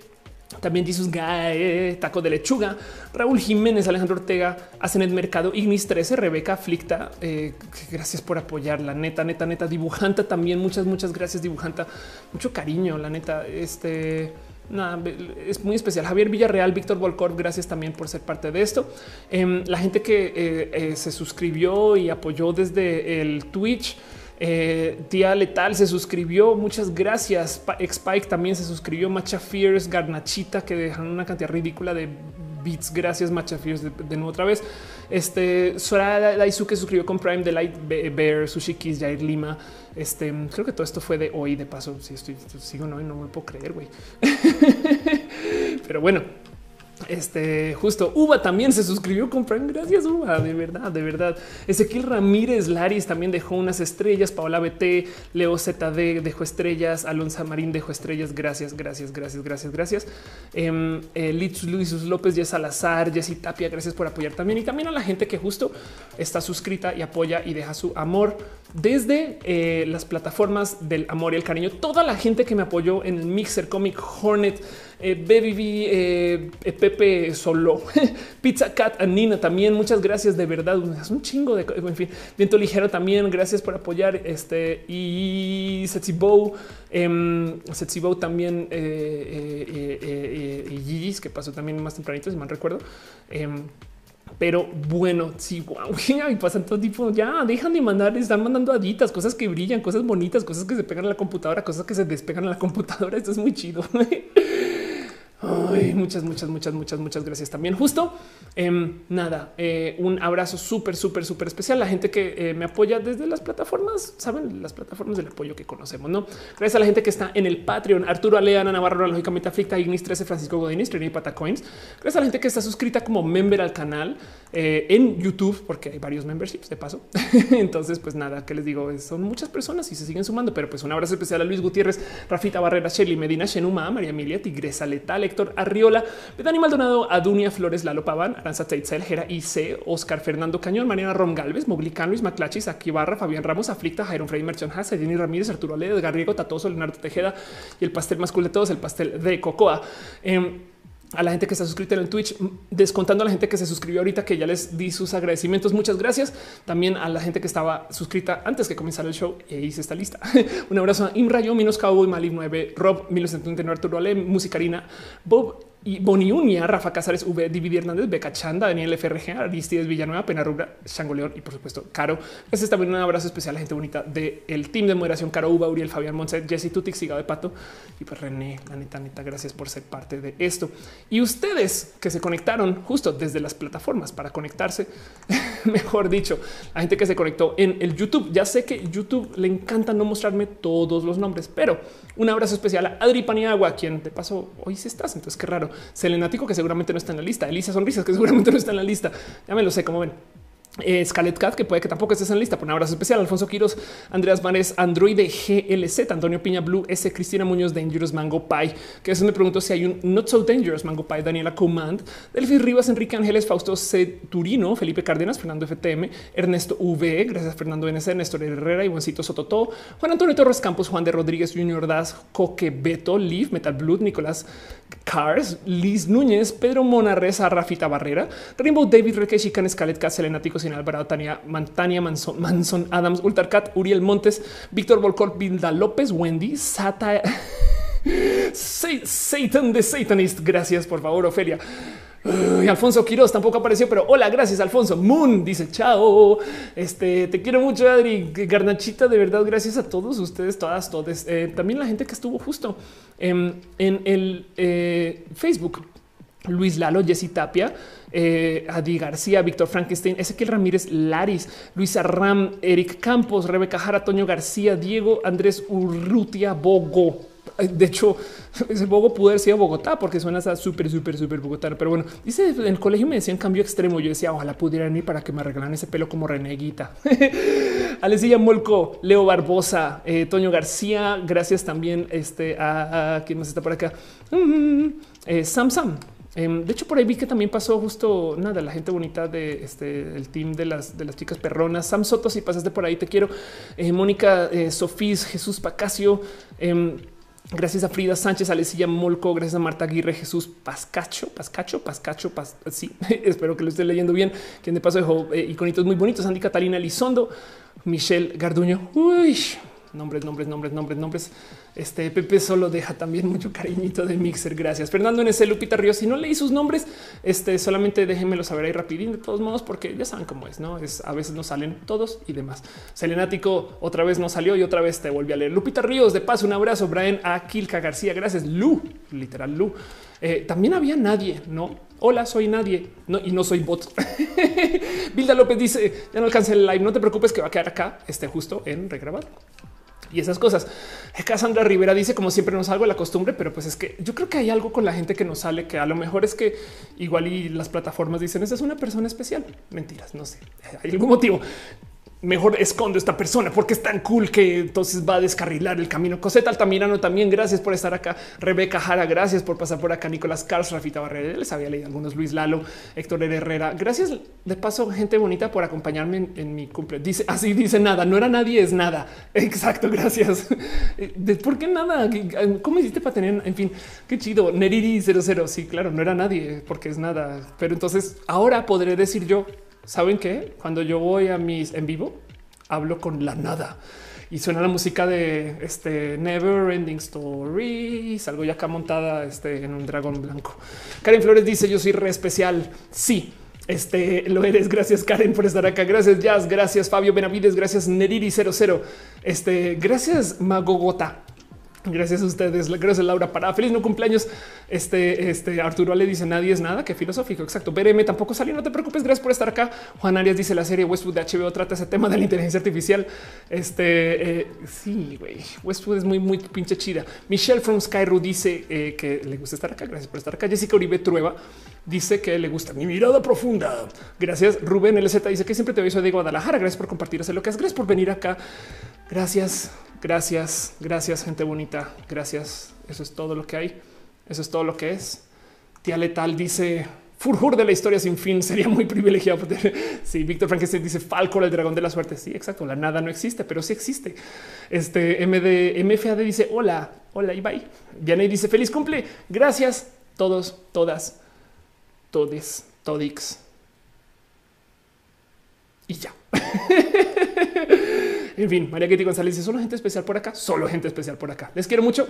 también Jesus Gae, Taco de Lechuga, Raúl Jiménez, Alejandro Ortega, Asenet Mercado, Ignis 13, Rebeca Flicta. Eh, gracias por apoyar la neta, neta, neta. Dibujanta también. Muchas, muchas gracias, Dibujanta. Mucho cariño, la neta. Este nada, es muy especial. Javier Villarreal, Víctor Volcor, gracias también por ser parte de esto. Em, la gente que eh, eh, se suscribió y apoyó desde el Twitch. Eh, tía Letal se suscribió. Muchas gracias. Spike también se suscribió. Macha Fears, Garnachita, que dejan una cantidad ridícula de bits. Gracias, Macha Fears, de, nuevo otra vez. Este Sora Daisuke suscribió con Prime, The Light Bear, Sushi Kiss, Jair Lima. Este creo que todo esto fue de hoy. De paso, si estoy, sigo, no, no me puedo creer, güey. Pero bueno, Este justo Uva también se suscribió con Prime. Gracias, Uva. De verdad, de verdad. Ezequiel Ramírez Laris también dejó unas estrellas. Paola BT, Leo ZD dejó estrellas. Alonso Marín dejó estrellas. Gracias, gracias, gracias, gracias, gracias. Eh, Luis López, Jess Salazar, Jessy Tapia, gracias por apoyar también. Y también a la gente que justo está suscrita y apoya y deja su amor desde eh, las plataformas del amor y el cariño. Toda la gente que me apoyó en el Mixer Comic Hornet eh, Baby eh, eh, Pepe Solo, Pizza Cat, Nina también. Muchas gracias de verdad. Es un chingo de en fin. Viento ligero también. Gracias por apoyar este y Setsy Bow, eh, Setsy Bow también y Gigi's que pasó también más tempranito, si mal recuerdo. Em, pero bueno, sí, wow, y pasan todo tipo. Ya dejan de mandar, están mandando aditas, cosas que brillan, cosas bonitas, cosas que se pegan a la computadora, cosas que se despegan a la computadora. Esto es muy chido. Muchas, muchas, muchas, muchas, muchas gracias también. Justo em, nada, eh, un abrazo súper, súper, súper especial. La gente que eh, me apoya desde las plataformas, saben, las plataformas del apoyo que conocemos, no? Gracias a la gente que está en el Patreon, Arturo Aleana, Navarro, lógicamente aflicta, Ignis 13, Francisco Godinis, Trini Patacoins. Gracias a la gente que está suscrita como member al canal eh, en YouTube, porque hay varios memberships de paso. Entonces, pues nada, que les digo, son muchas personas y se siguen sumando, pero pues un abrazo especial a Luis Gutiérrez, Rafita Barrera, Shelly Medina, Shenuma, María Emilia, Tigresa Letal, Héctor Arriola, Betani Maldonado, Adunia Flores, Lalo Paván, Aranza Teitzel, Jera IC, Oscar Fernando Cañón, Mariana Rom Galvez, Moglicán, Luis Maclachis, Aquí Barra, Fabián Ramos, Aflicta, Jairo Freddy Merchon Haas, Jenny Ramírez, Arturo Ale, Edgar Riego, Tatoso, Leonardo Tejeda y el pastel más cool de todos, el pastel de Cocoa. Em, a la gente que está suscrita en el Twitch, descontando a la gente que se suscribió ahorita, que ya les di sus agradecimientos. Muchas gracias. También a la gente que estaba suscrita antes que comenzara el show e hice esta lista. Un abrazo a Imrayo, Minos Cowboy, Malib 9, Rob 1939, Arturo Ale, Musicarina, Bob y Boniunia, Rafa Casares, V, Dividir Hernández, Beca Chanda, Daniel FRG, Aristides Villanueva, Pena Rubra, Chango León y por supuesto Caro. Este es también un abrazo especial a la gente bonita del team de moderación, Caro Uba, Uriel, Fabián Monset, Jesse Tutix, Sigado de Pato y pues René, la neta, neta, gracias por ser parte de esto. Y ustedes que se conectaron justo desde las plataformas para conectarse, mejor dicho, la gente que se conectó en el YouTube. Ya sé que YouTube le encanta no mostrarme todos los nombres, pero un abrazo especial a Adri Paniagua, quien de paso hoy sí estás, entonces qué raro. Selenático, que seguramente no está en la lista. Elisa Sonrisas, que seguramente no está en la lista. Ya me lo sé, como ven. Eh, Cat, que puede que tampoco estés en la lista. Por un abrazo especial. Alfonso Quiros, Andreas Mares, Android GLZ, Antonio Piña Blue, S. Cristina Muñoz, Dangerous Mango Pie. Que eso me pregunto si hay un Not So Dangerous Mango Pie, Daniela Command, Delphi Rivas, Enrique Ángeles, Fausto C. Turino, Felipe Cárdenas, Fernando FTM, Ernesto V. Gracias, Fernando NC, Néstor Herrera, Ivancito Sototo, Juan Antonio Torres Campos, Juan de Rodríguez Junior Das, Coque Beto, Leaf, Metal Blood, Nicolás Cars, Liz Núñez, Pedro Monarreza, Rafita Barrera, Rainbow David Reque, Chican, Scarlett Cat, Selenático, Alvarado, Tania, Mantania, Manson, Manson Adams, Ultarcat, Uriel Montes, Víctor Volcor, Vilda López, Wendy, Sata, Satan de Satanist. Gracias, por favor, Ofelia. Y Alfonso Quiroz tampoco apareció, pero hola, gracias Alfonso. Moon dice chao. Este te quiero mucho, Adri. Garnachita, de verdad, gracias a todos ustedes, todas, todos. Eh, también la gente que estuvo justo en, el eh, Facebook. Luis Lalo, Jessy Tapia, eh, Adi García, Víctor Frankenstein, Ezequiel Ramírez, Laris, Luisa Ram, Eric Campos, Rebeca Jara, Toño García, Diego Andrés Urrutia, Bogo, de hecho, ese Bogo pudo haber sido Bogotá porque suena súper, súper, súper Bogotá. Pero bueno, dice en el colegio me decían cambio extremo. Yo decía, ojalá pudieran ir para que me arreglaran ese pelo como Reneguita. Alessia Molco, Leo Barbosa, eh, Toño García. Gracias también este, a, quien más está por acá. Mm, eh, Sam Sam. Em, de hecho, por ahí vi que también pasó justo nada, la gente bonita de este el team de las de las chicas perronas. Sam Soto, si pasaste por ahí, te quiero. Eh, Mónica Sofís, Jesús Pacacio. Em, Gracias a Frida Sánchez, Alecilla Molco, gracias a Marta Aguirre, Jesús Pascacho, Pascacho, Pascacho, sí, espero que lo esté leyendo bien. Quien de paso dejó eh, iconitos muy bonitos, Andy Catalina Lizondo, Michelle Garduño, uy, nombres, nombres, nombres, nombres, nombres. Este Pepe solo deja también mucho cariñito de Mixer. Gracias. Fernando ese Lupita Ríos. Si no leí sus nombres, este solamente déjenmelo saber ahí rapidín de todos modos, porque ya saben cómo es, no es a veces no salen todos y demás. Selenático otra vez no salió y otra vez te volví a leer. Lupita Ríos, de paso, un abrazo. Brian Aquilca García. Gracias. Lu, literal Lu. Eh, también había nadie, no? Hola, soy nadie no, y no soy bot. Vilda López dice: Ya no alcancé el live. No te preocupes que va a quedar acá, esté justo en regrabado. Y esas cosas. Cassandra Rivera dice como siempre no salgo de la costumbre, pero pues es que yo creo que hay algo con la gente que nos sale que a lo mejor es que igual y las plataformas dicen esa es una persona especial. Mentiras, no sé. Hay algún motivo mejor escondo esta persona porque es tan cool que entonces va a descarrilar el camino. Coseta Altamirano también, gracias por estar acá. Rebeca Jara, gracias por pasar por acá. Nicolás Carlos, Rafita Barrera, les había leído algunos. Luis Lalo, Héctor Herrera, gracias de paso, gente bonita, por acompañarme en, mi cumple. Dice así, dice nada, no era nadie, es nada. Exacto, gracias. ¿Por qué nada? ¿Cómo hiciste para tener? En fin, qué chido. Neriri 00. Sí, claro, no era nadie porque es nada. Pero entonces ahora podré decir yo, ¿Saben qué? Cuando yo voy a mis en vivo, hablo con la nada y suena la música de este Never Ending Story. Salgo ya acá montada este, en un dragón blanco. Karen Flores dice: Yo soy re especial. Sí, este lo eres. Gracias, Karen, por estar acá. Gracias, Jazz. Gracias, Fabio Benavides. Gracias, Neriri 00. Este, gracias, Magogota. Gracias a ustedes. Gracias, Laura. Para feliz no cumpleaños. Este, este Arturo le dice nadie es nada. Qué filosófico. Exacto. BRM tampoco salió. No te preocupes. Gracias por estar acá. Juan Arias dice la serie Westwood de HBO trata ese tema de la inteligencia artificial. Este eh, sí, güey. Westwood es muy, muy pinche chida. Michelle from Skyru dice eh, que le gusta estar acá. Gracias por estar acá. Jessica Uribe Trueba dice que le gusta mi mirada profunda. Gracias. Rubén LZ dice que siempre te aviso de Guadalajara. Gracias por compartir lo que es. Gracias por venir acá. Gracias. Gracias, gracias, gente bonita. Gracias. Eso es todo lo que hay. Eso es todo lo que es. Tía Letal dice Furjur de la historia sin fin. Sería muy privilegiado. Sí, Víctor Frankenstein dice Falcor, el dragón de la suerte. Sí, exacto. La nada no existe, pero sí existe. Este MD, MFAD dice hola, hola y bye. Vianey dice feliz cumple. Gracias todos, todas, todes, todix. Y ya. En fin, María Kitty González dice solo gente especial por acá, solo gente especial por acá. Les quiero mucho.